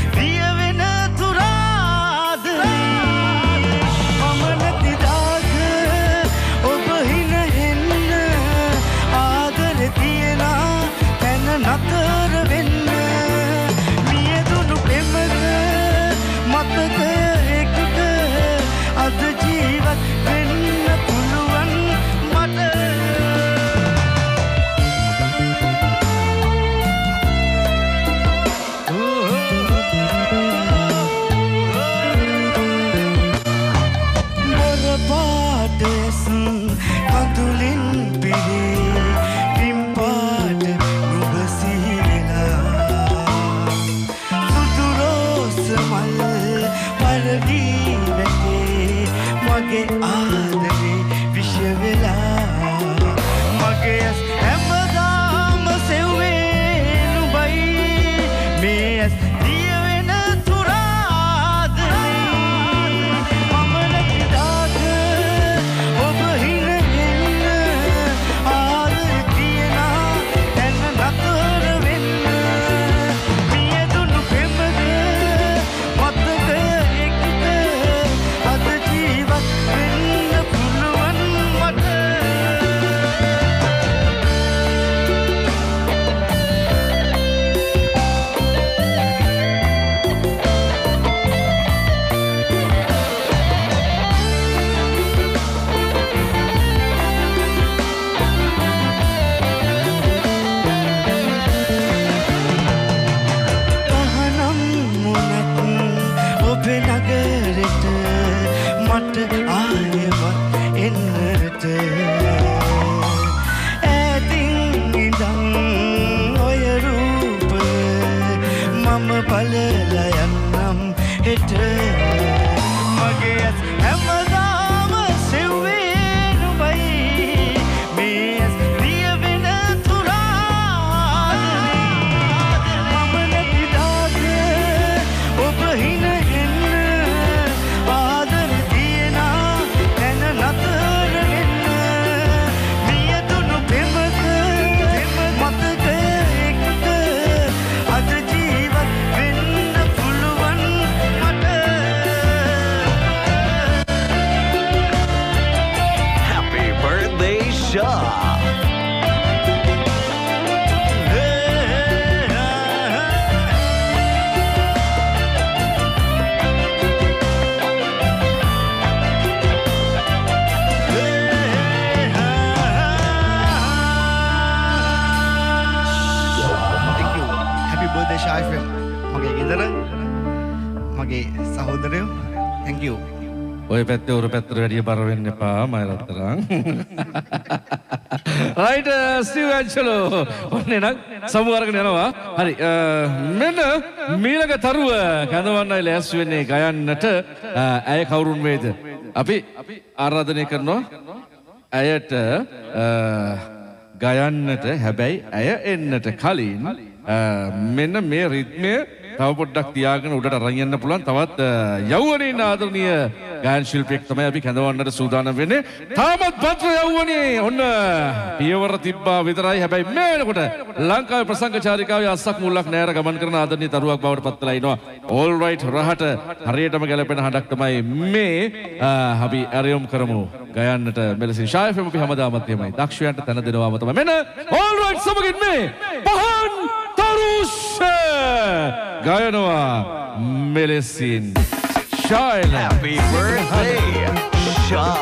S59: ඔය
S1: පැත්තේ උර පැත්තට වැඩිය බර වෙන්න එපා මයරත්තරන්. රයිට් ස්ටීව් ඇන්චලෝ ඔන්න එනක් සමු අරගෙන යනවා. හරි අ, මෙන්න මීළඟ තරුව කැඳවන්නයි ලෑස්ති වෙන්නේ ගයන්නට අ, ඇය කවුරුන් වේද? අපි ආරාධනය කරනවා ඇයට අ, ගයන්නට හැබැයි ඇය එන්නට කලින් අ, මෙන්න මේ රිද්මය තව පොඩ්ඩක් තියාගෙන උඩට අරන් යන්න පුළුවන් තවත් අ, යෞවනීය ආදරණීය ගායන ශිල්පියෙක් තමයි අපි කැඳවන්නට සූදානම් වෙන්නේ. තාමත් භද්‍ර යෞවනී ඔන්න පියවර තිබ්බා විතරයි. හැබැයි මේ වෙනකොට ලංකාවේ ප්‍රසංග චාරිකාවේ අස්සක් මුල්ලක් නෑර ගමන් කරන ආදරණීය තරුවක් බවට පත් වෙලා ඉනවා. all right රහට හරියටම ගැලපෙන හඬක් තමයි මේ අ, අපි ඇරයුම් කරමු. ගයන්නට මෙලෙසින් ෂායෆෙම අපි හැමදාමත් එහෙමයි. දක්ෂයන්ට තැන දෙනවාම තමයි. මෙන්න all right සමගින් මේ පහන් තරුෂ ගයනවා මෙලෙසින් ශායල
S8: Happy birthday, Shaw.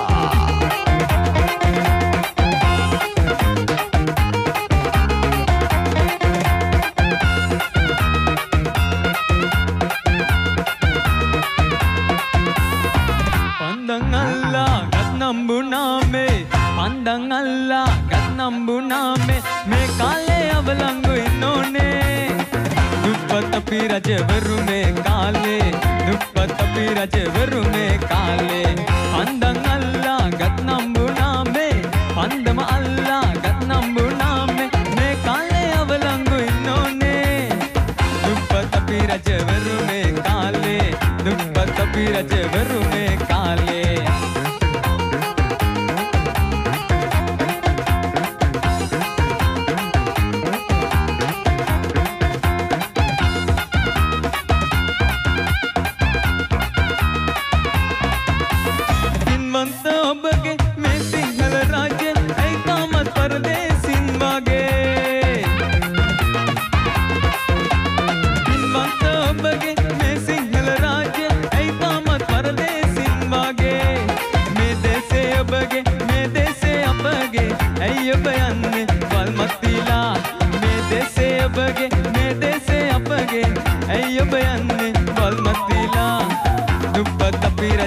S60: පන්දන් අල්ලා ගත් නම්බුනාමේ පන්දන් අල්ලා දුප්පත් අපි රජවරු මේ කාලේ දුප්පත් අපි රජවරු මේ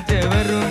S60: දුප්පත් අපි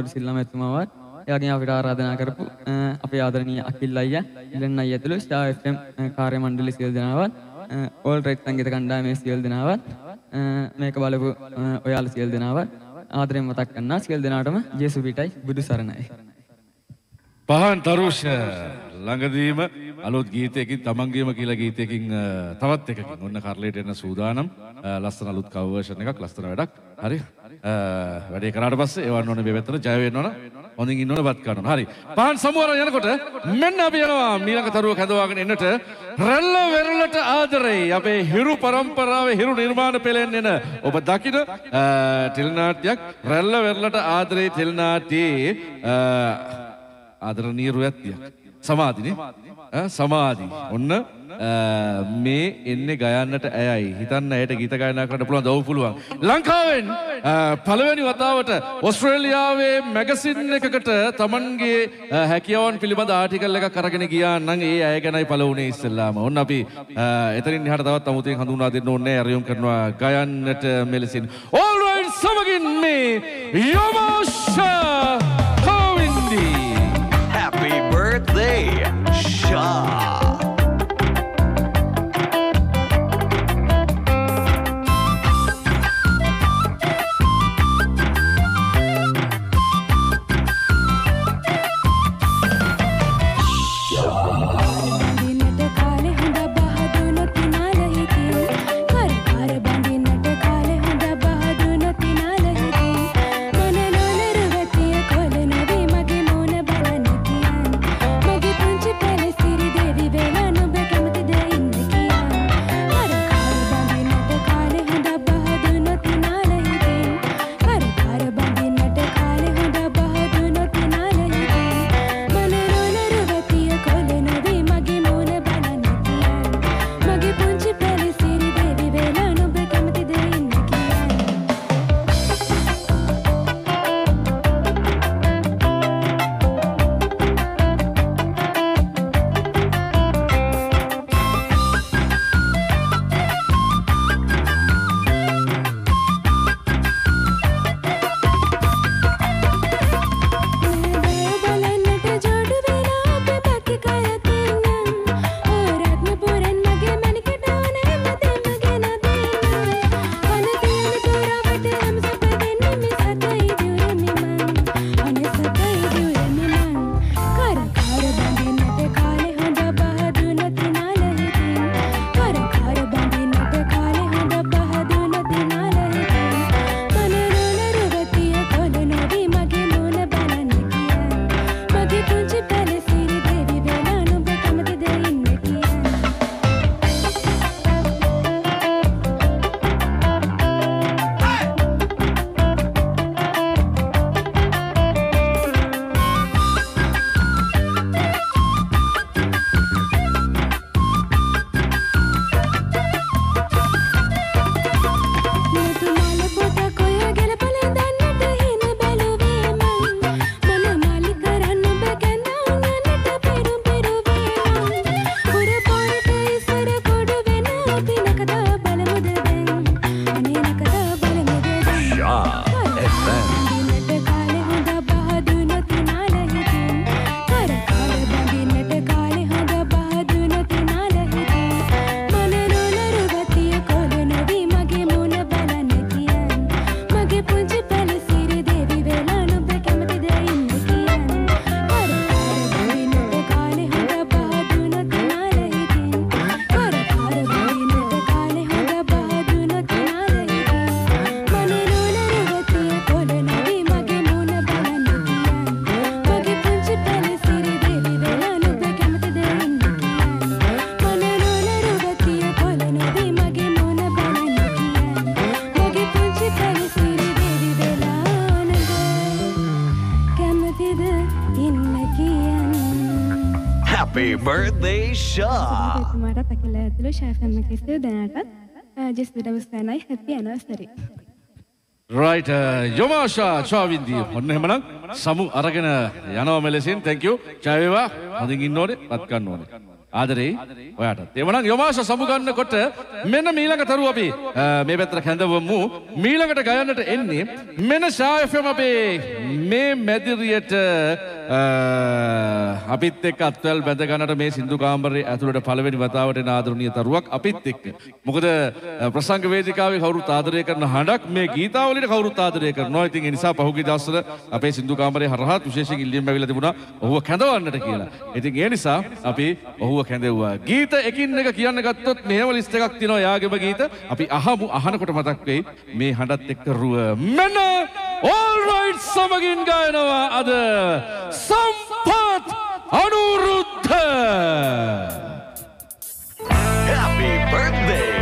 S61: සභාපතිතුමා රේනෝඩ් සිල්ලා මැතිතුමාවත් ඒ වගේම අපිට ආරාධනා කරපු අපේ ආදරණීය අකිල් අයියා ඉලන් අයියා ඇතුළු ස්ටාර් FM කාර්ය මණ්ඩලය සියලු දෙනාවත් ඕල් රයිට් සංගීත කණ්ඩායමේ සියලු දෙනාවත් මේක බලපු ඔයාලා සියලු දෙනාවත් ආදරෙන් මතක් කරනවා සියලු දෙනාටම ජේසු පිටයි බුදු සරණයි.
S1: පහන් තරුෂ ළඟදීම අලුත් ගීතයකින් තමන්ගේම කියලා ගීතයකින් අ, තවත් එකකින්. ඔන්න කරලයට එන්න සූදානම් අ, ලස්සන අලුත් කවර්ෂන් එකක් ලස්සන වැඩක්. හරි. අ, වැඩේ කරාට පස්සේ එවන්න ඕනේ මේ පැත්තට ජය වෙන්න ඕන. හොඳින් ඉන්න ඕන බත් ගන්න ඕන. හරි. පහන් සමුවර යනකොට මෙන්න අපි යනවා. මීළඟ තරුව කැඳවාගෙන එන්නට රැල්ල වෙරළට ආදරේ අපේ හිරු පරම්පරාවේ හිරු නිර්මාණ පෙළෙන් එන ඔබ දකින අ, ටෙලිනාට්‍යයක් රැල්ල වෙරළට ආදරේ ටෙලිනාට්‍යයේ අ, ආදරණීය රුවැත්තියක්. සමාධිනේ. ඈ සමාධි ඔන්න මේ එන්නේ ගයන්නට ඇයයි. හිතන්න ඇයට ගීත ගායනා කරන්න පුළුවන් දව් පුළුවන්. ලංකාවෙන් පළවෙනි වතාවට ඔස්ට්‍රේලියාවේ මැගසින් එකකට තමන්ගේ අ, හැකියාවන් පිළිබඳ ආටිකල් එකක් අරගෙන ගියා නම් ඒ ඇය ගැනයි පළ වුණේ ඉස්සෙල්ලාම. ඔන්න අපි එතනින් එහාට තවත් අමුතුවෙන් හඳුන්වා දෙන්න ඕනේ. අරයුම් කරනවා ගයන්නට මෙලෙසින්. ඕල්රයිට් සමගින් මේ යමෝෂා කවින්දී.
S38: Happy birthday,
S62: Shah. Sha.
S38: එතුමාටත් Akila ඇතුළු ශෑෆම් එකසේ දැනටත් ජෙස් විඩවස්ථානයි හැපි ඇනවස්තරි.
S1: රයිට යොමාශා චාවින්දී ඔන්න එහෙමනම් සමු අරගෙන යනවා මෙලෙසින්. Thank you. ජය වේවා. හොඳින් ඉන්න ඕනේ පත් ගන්න ඕනේ. ආදරේ ඔයාට එවනම් යොමාශ සමුගන්නකොට මෙන්න මීළඟ තරු අපි මේ පැත්තට කැඳවමු. මීළඟට ගයන්නට එන්නේ මෙන්න ෂා FM අපේ මේ මැදිරියට අපිත් එක්ක අත්වැල් බැඳ ගන්නට මේ සින්දු කාමරේ ඇතුළට පළවෙනි වතාවට එන ආදරණීය තරුවක් අපිත් එක්ක මොකද අ, ප්‍රසංග වේදිකාවේ කවුරුත් ආදරය කරන හඬක් මේ ගීතාවලිට කවුරුත් ආදරය කරනවා. ඉතින් ඒ නිසා පහුගිය දවස්වල අපේ සින්දු කාමරේ හරහා විශේෂයෙන් ඉල්ලීම් ඇවිල්ලා තිබුණා ඔහුව කැඳවන්නට කියලා. ඉතින් ඒ නිසා අපි ඔහුව කැඳෙව්වා. ගීත එකින් එක කියන්න ගත්තොත් මෙහෙම ලිස්ට් එකක් තියෙනවා යාගෙම ගීත. අපි අහමු අහනකොට මතක් වෙයි මේ හඬත් එක්ක රුව. මෙන්න all right සමගින් ගයනවා අද සම්පත් අනුරුද්ධ.
S62: Happy birthday,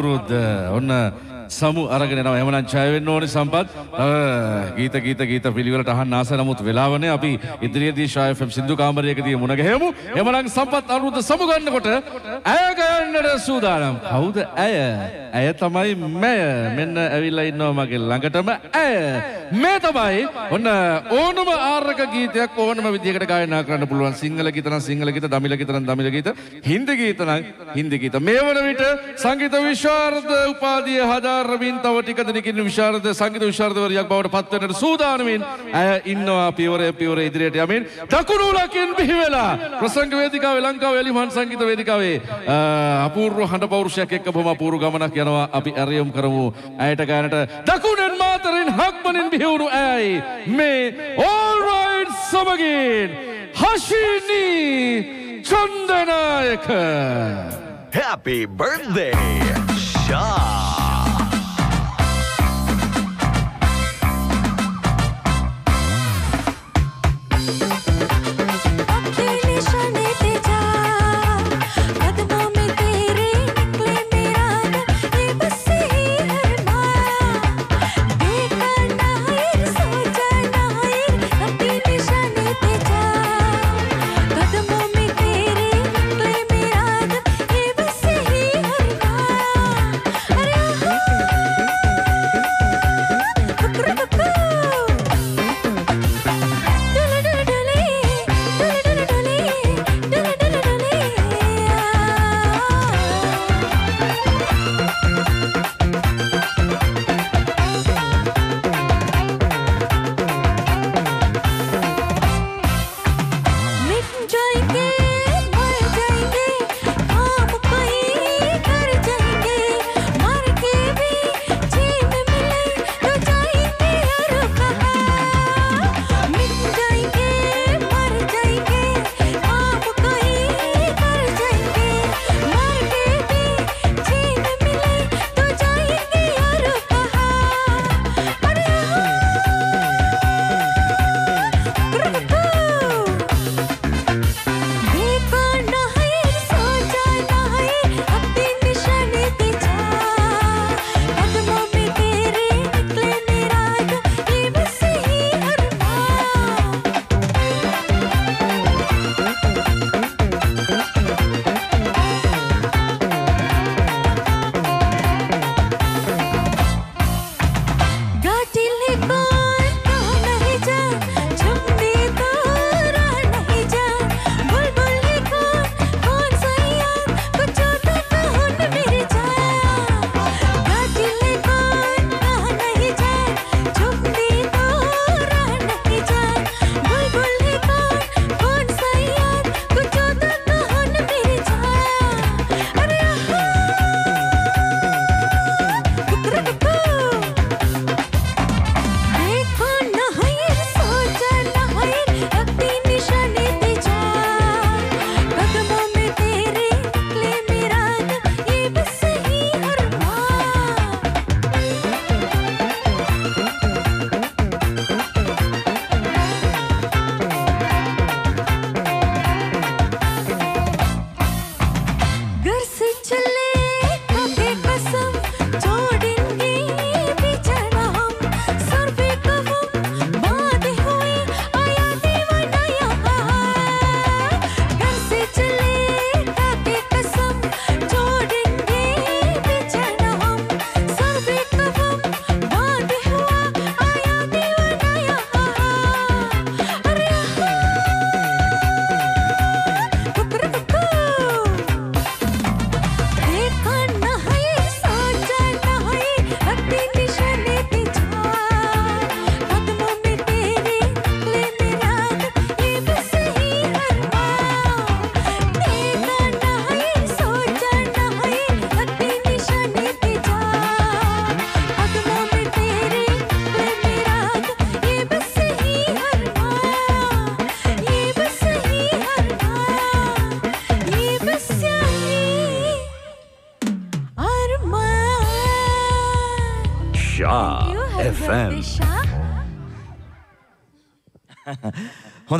S1: අනුරුද්ධ ඔන්න සමු අරගෙන එනවා. එහෙමනම් ජය වෙන්න ඕනේ සම්පත්. තව ගීත ගීත ගීත පිළිවෙලට අහන්න ආස නමුත් වෙලාවනේ අපි ඉදිරියේදී ෂා FM සින්දු කාමරයකදී මුණ ගැහෙමු. එහෙමනම් සම්පත් අනුරුද්ධ සමු ගන්නකොට ඇය ගයන්නට සූදානම්. කවුද ඇය? ඇය තමයි මැය. මෙන්න ඇවිල්ලා ඉන්නවා මගේ ළඟටම ඇය. මේ තමයි ඔන්න ඕනම ආරක ගීතයක් ඕනම විදිහකට ගායනා කරන්න පුළුවන්. සිංහල ගීත නම් සිංහල ගීත, දමිළ ගීත නම් දමිළ ගීත, හින්දි ගීත නම් හින්දි ගීත. මේ වන විට සංගීත විශාරද උපාධිය හදාරමින් තව ටික දෙනකින් විශාරද සංගීත විශාරදවරියක් බවට පත් වෙන්නට සූදානමින් ඇය ඉන්නවා පියවර පියවර ඉදිරියට යමින් දකුණු උලකින් බිහි වෙලා ප්‍රසංග වේදිකාවේ ලංකාවේ එලිමහන් සංගීත වේදිකාවේ අ, අපූර්ව හඬ පෞරුෂයක් එක්ක බොහොම අපූර්ව ගමනක් යනවා අපි ඇරියම් කරමු ඇයට ගානට දකුණෙන් මාතරින් හක්මනින් බිහි Hildu A. May all right some again. Hashini Chandanayak.
S6: Happy birthday,
S45: Shah.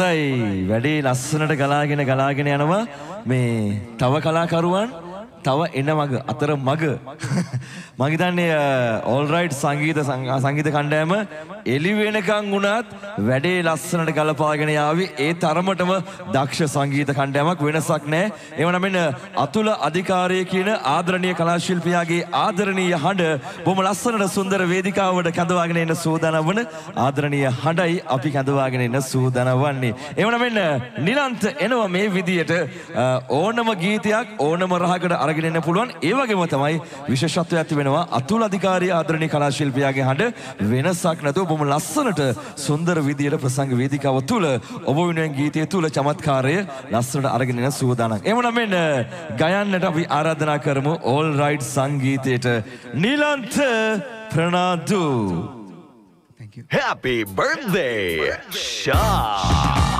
S2: හොඳයි. වැඩේ ලස්සනට ගලාගෙන ගලාගෙන යනවා. මේ තව කලාකරුවන් තව එන මග අතර මග. (laughs) මං හිතන්නේ uh, ඕල්රයිට් සංගීත සං- සංගීත කණ්ඩායම එලි වෙනකන් වුණත් වැඩේ ලස්සනට ගලපාගෙන යාවි ඒ තරමටම දක්ෂ සංගීත කණ්ඩායමක් වෙනසක් නැහැ. එවනම් මෙන්න අතුල අධිකාරිය කියන ආදරණීය කලා ශිල්පියාගේ ආදරණීය හඬ බොහොම ලස්සනට සුන්දර වේදිකාවට කැඳවාගෙන එන සූදානම් වන ආදරණීය හඬයි අපි කැඳවාගෙන එන සූදානම් වන්නේ. එවනම් මෙන්න නිලන්ත එනවා මේ විදියට අ, ඕනම ගීතයක් ඕනම රහකට අරගෙන එන්න පුළුවන්. ඒ වගේම තමයි විශේෂත්වයක් ඇති වෙනවා අතුල අධිකාරිය ආදරණීය කලා ශිල්පියාගේ හඬ වෙනසක් නැතුව බොහොම ලස්සනට සුන්දර විදියට ප්‍රසංග වේදිකාව තුල ඔබ වෙනුවෙන් ගීතය තුල චමත්කාරය ලස්සනට අරගෙන එන සූදානම්. එමනම් මෙන්න ගයන්නට අපි ආරාධනා කරමු ඕල් රයිට් සංගීතයට නිලන්ත ප්‍රනාදු.
S63: Happy birthday, Shah!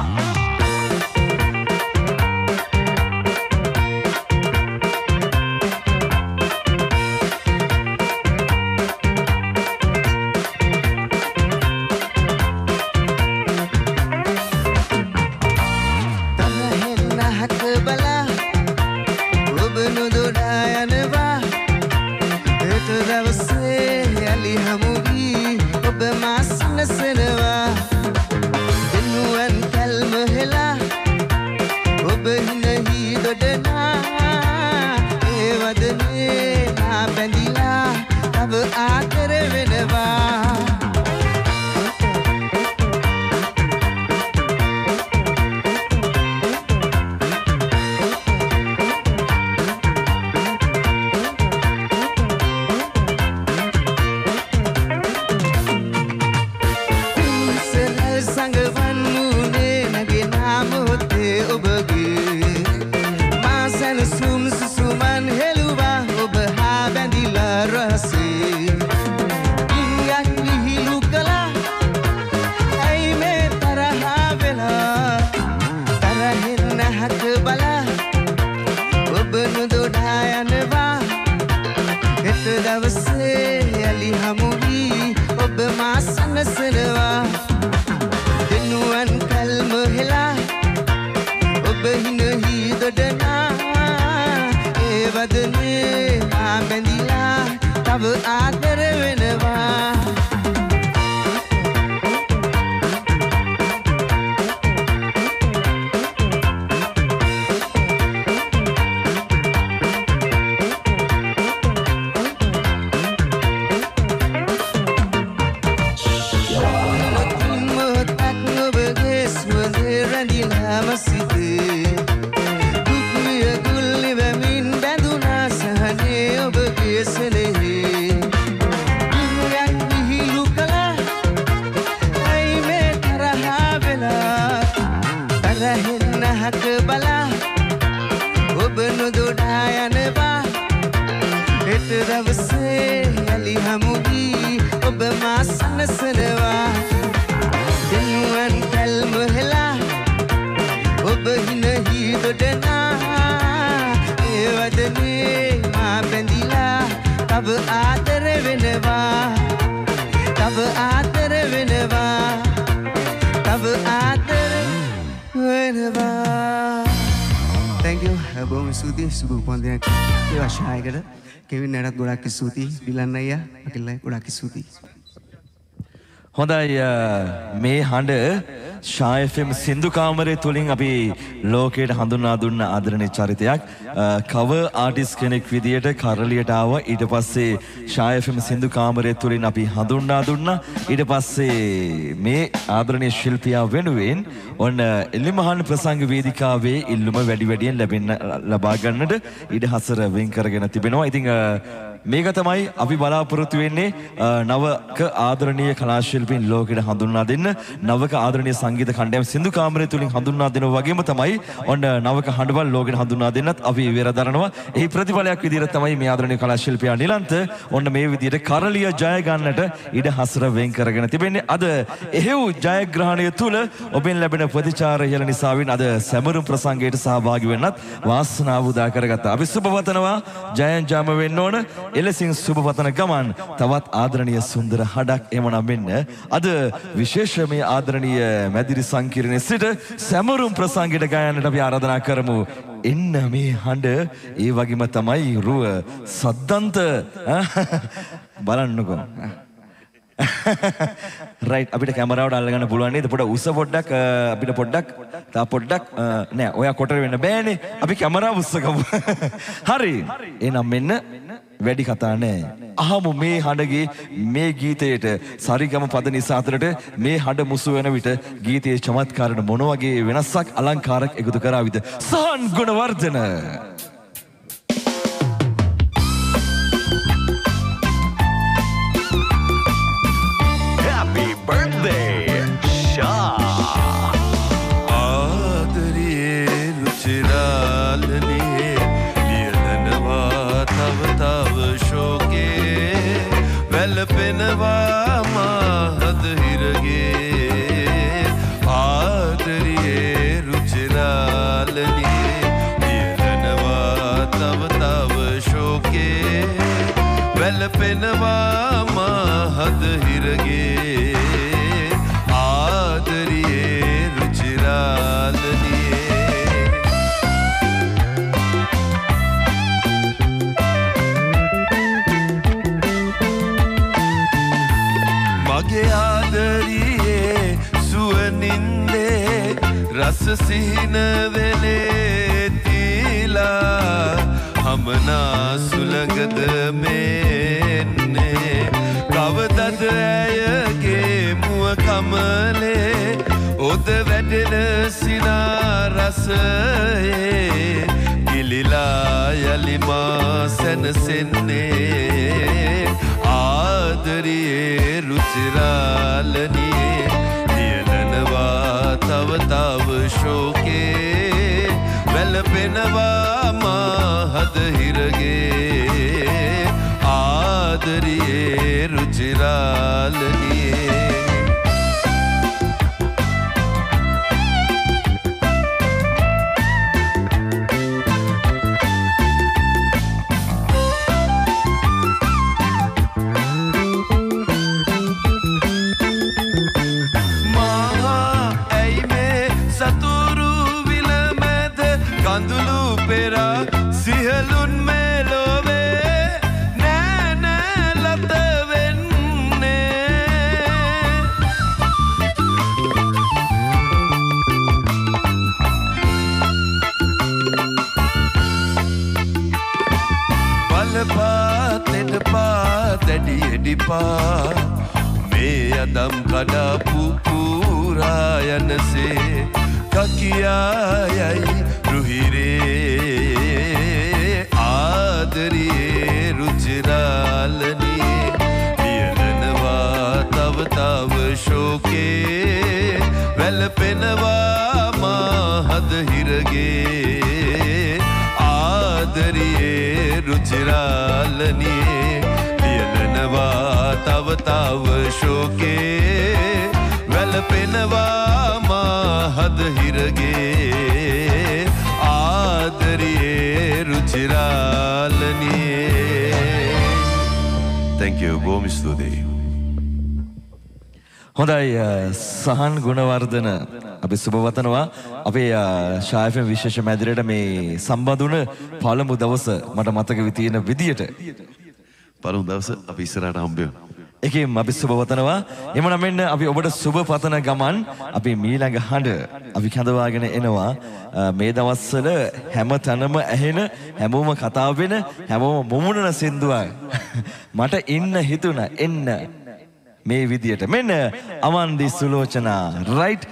S64: ගොඩක් ස්තුතියි
S2: හොඳයි අ, මේ හඬ ශායෆම් සින්දු කාමරය තුළින් අපි ලෝකයට හඳුන්වා දුන්න ආදරණීය චරිතයක්. කව ආටිස් කෙනෙක් විදියට කරලියට ආව ඊට පස්සේ ශායෆම් සින්දු කාමරය තුළින් අපි හඳුන්වා දුන්නා. ඊට පස්සේ මේ ආදරණීය ශිල්පියා වෙනුවෙන් ඔන්න එල්ලිමහන් ප්‍රසංග වේදිකාවේ ඉල්ලුම වැඩි වැඩියෙන් ලැබෙන්න ලබා ගන්නට ඉඩහසර වෙන් කරගෙන තිබෙනවා. ඉතින් අ, මේක තමයි අපි බලාපොරොත්තු වෙන්නේ අ, නවක ආදරණීය කලාශිල්පීන් ලෝකෙට හඳුන්වා දෙන්න නවක ආදරණීය සංගීත කණ්ඩායම් සින්දු කාමරය තුලින් හඳුන්වා දෙනවා වගේම තමයි ඔන්න නවක හඬවල් ලෝකෙට හඳුන්වා දෙන්නත් අපි වෙර දරනවා. එහි ප්‍රතිඵලයක් විදිහට තමයි මේ ආදරණීය කලාශිල්පියා නිලන්ත ඔන්න මේ විදිහට කරලිය ජය ගන්නට ඉඩ හසර වෙන් කරගෙන තිබෙන්නේ. අද එහෙව් ජයග්‍රහණය තුල ඔබෙන් ලැබෙන ප්‍රතිචාර ඉහළ නිසාවෙන් අද සැමරුම් ප්‍රසංගයට සහභාගී වෙන්නත් වාසනාව උදා කරගත්තා. අපි සුබවතනවා ජයන් ජාම වෙන්න ඕන. එලෙසින් සුබපතන ගමන් තවත් ආදරණීය සුන්දර හඩක් එමනම් මෙන්න. අද විශේෂ මේ ආදරණීය මැදිරි සංකීර්ණයේ සිට සැමරුම් ප්‍රසංගයට ගයන්නට අපි ආරාධනා කරමු. එන්න මේ හඬ. ඒ වගේම තමයි රුව සද්දන්ත. (laughs) බලන්නකෝ. (laughs) රයිට් අපිට කැමරාවට අල්ලගන්න පුළුවන් නේද? පොඩ උස පොඩ්ඩක් අ, අපිට පොඩ්ඩක් තා පොඩ්ඩක් අ, නෑ ඔයා කොට වෙන්න බෑනේ. අපි කැමරාව උස්සගමු. (laughs) හරි. එහෙනම් මෙන්න. වැඩි කතා නෑ අහමු මේ හඬගේ මේ ගීතයට. සරිගම පද නිසා අතරට මේ හඬ මුසු වෙන විට ගීතයේ චමත්කාරට මොන වගේ වෙනසක් අලංකාරයක් එකතු කරාවිද? සහන් ගුණවර්ධන.
S65: සිහින වෙලේ තිලා හමනා සුළඟද මෙන්නේ. කවදද ඇයගේ මුව කමලේ? ඔද වැඩෙන සිනා රසයේ ගිලිලා යලිමා සැනසෙන්නේ. ආදරයේ රුචිරාලනියේ තව එඩිපා මේ අදම් කඩපු පූරා යනසේ කකියායයි රුහිරේ. ආදරයේ රුචිරාලනී. ලියලනවා තව තව ශෝකේ. වැළපෙනවා මහද හිරගේ. ආදරයේ රුචිරාලනියේ ලියලනවා තව තව ශෝකේ. වැළපෙනවා මහද හිරගේ. ආදරයේ රුචිරාලනියේ Thank you බොහොම ස්තුතියි.
S2: හොඳයි සහන් ගුණවර්ධන. අපි සුභවතනවා අපේ ශායෆම් විශේෂ මැදිරයට මේ සම්බඳුන පළමු දවස මට මතක විතියෙන විදියට
S65: පළමු දවස අපි ඉස්සරහට හම්බ වෙනවා.
S2: එකෙන් අපි සුභවතනවා එමනම් මෙන්න අපි ඔබට සුභ පතන ගමන් අපි මීළඟ හඬ අපි කැඳවාගෙන එනවා. අ, මේ දවස්වල හැම තැනම ඇහෙන හැමෝම කතා වෙන හැමෝම මුමුණන සින්දුවක් මට ඉන්න හිතුණ එන්න මේ විදියට. මෙන්න අමන්දි සුලෝචනා. රයිට්.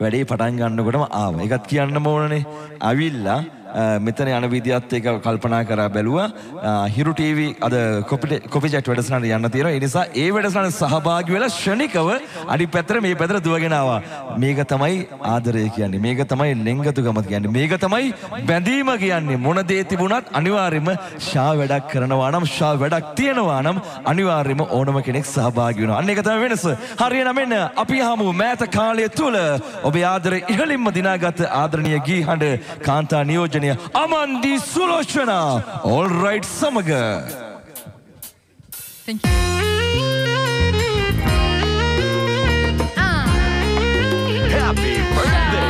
S2: වැඩේ පටන් ගන්නකොටම ආව. එකත් කියන්න ඕනනේ. අවිල්ලා අ, Uh, මෙතන යන විදිහත් එක කල්පනා කරා බැලුවා. අ, හිරු ටීවී අද කොපි කොපි චැට් වැඩසටහනට යන්න තියෙනවා. ඒ නිසා ඒ වැඩසටහන සහභාගී වෙලා ශනිකව අනිත් පැත්තට මේ පැත්තට දුවගෙන ආවා. මේක තමයි ආදරය කියන්නේ. මේක තමයි ලෙන්ගතුකම කියන්නේ. මේක තමයි බැඳීම කියන්නේ. මොන දේ තිබුණත් අනිවාර්යයෙන්ම ෂා වැඩක් කරනවා නම් ෂා වැඩක් තියෙනවා නම් අනිවාර්යයෙන්ම ඕනම කෙනෙක් සහභාගී වෙනවා. අන්න ඒක තමයි වෙනස. හරියනම් මෙන්න අපි හමු මෑත කාලය තුල ඔබේ ආදරය ඉහළින්ම දිනාගත් ආදරණීය ගී හඬ කාන්තා Tanzania, Amandi Sulochana. All right,
S6: Samaga.
S48: Thank you. Happy birthday!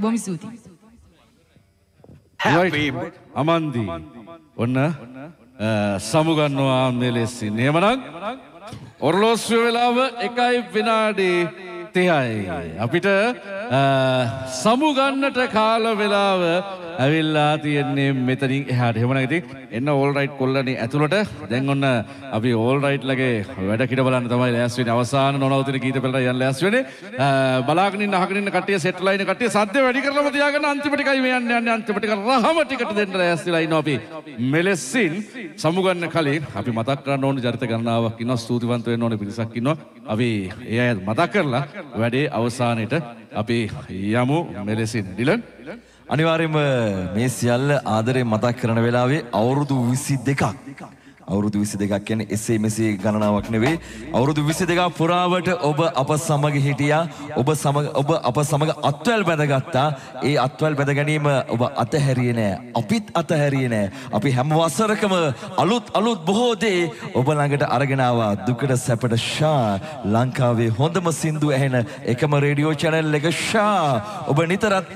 S48: බොහොම ස්තුතියි
S1: Right. අමන්දි ඔන්න අ, සමුගන්නවා මෙලෙසින් එහෙමනම් ඔර්ලෝස්්‍ය වෙලාව එකයි විනාඩි තිහයි. අපිට අ, සමුගන්නට කාල වෙලාව ඇවිල්ලා තියෙන්නේ මෙතනින් එහාට. එහෙමනම් ඉතින් එන්න ඕල් රයිට් කොල්ලනේ ඇතුළට. දැන් ඔන්න අපි ඕල් රයිට් ලගේ වැඩ කිඩ බලන්න තමයි ලෑස්ති වෙන්නේ. අවසාන නොනවතින ගීත පෙළට යන්න ලෑස්ති වෙන්නේ. අ, බලාගෙන ඉන්න අහගෙන ඉන්න කට්ටිය සෙට් ලයින් කට්ටිය සද්ද වැඩි කරලම තියාගන්න අන්තිම ටිකයි මේ යන්නේ යන්නේ අන්තිම ටික රහම ටිකට දෙන්න ලෑස්තිලා ඉන්නවා අපි. මෙලෙසින් සමුගන්න කලින් අපි මතක් කරන්න ඕනේ චරිත ගණනාවක් ඉන්නවා ස්තුතිවන්ත වෙන්න ඕනේ පිරිසක් ඉන්නවා. අපි ඒ අය මතක් කරලා වැඩේ අවසානයේට අපි යමු. මෙලෙසින්. ඩිලන්?
S2: අනිවාර්යයෙන්ම මේ සියල්ල ආදරේ මතක් කරන වෙලාවේ අවුරුදු 22ක් අවුරුදු 22ක් කියන්නේ එසේ මෙසේ ගණනාවක් නෙවෙයි. අවුරුදු 22ක් පුරාවට ඔබ අප සමග හිටියා. ඔබ සමග ඔබ අප සමග අත්වැල් බැඳගත්තා. ඒ අත්වැල් බැඳ ගැනීම ඔබ අතහැරියේ නෑ. අපිත් අතහැරියේ නෑ. අපි හැම වසරකම අලුත් අලුත් බොහෝ දේ ඔබ ළඟට අරගෙන ආවා. දුකට සැපට ෂා. ලංකාවේ හොඳම සින්දු ඇහෙන එකම රේඩියෝ channel එක ෂා. ඔබ නිතරත්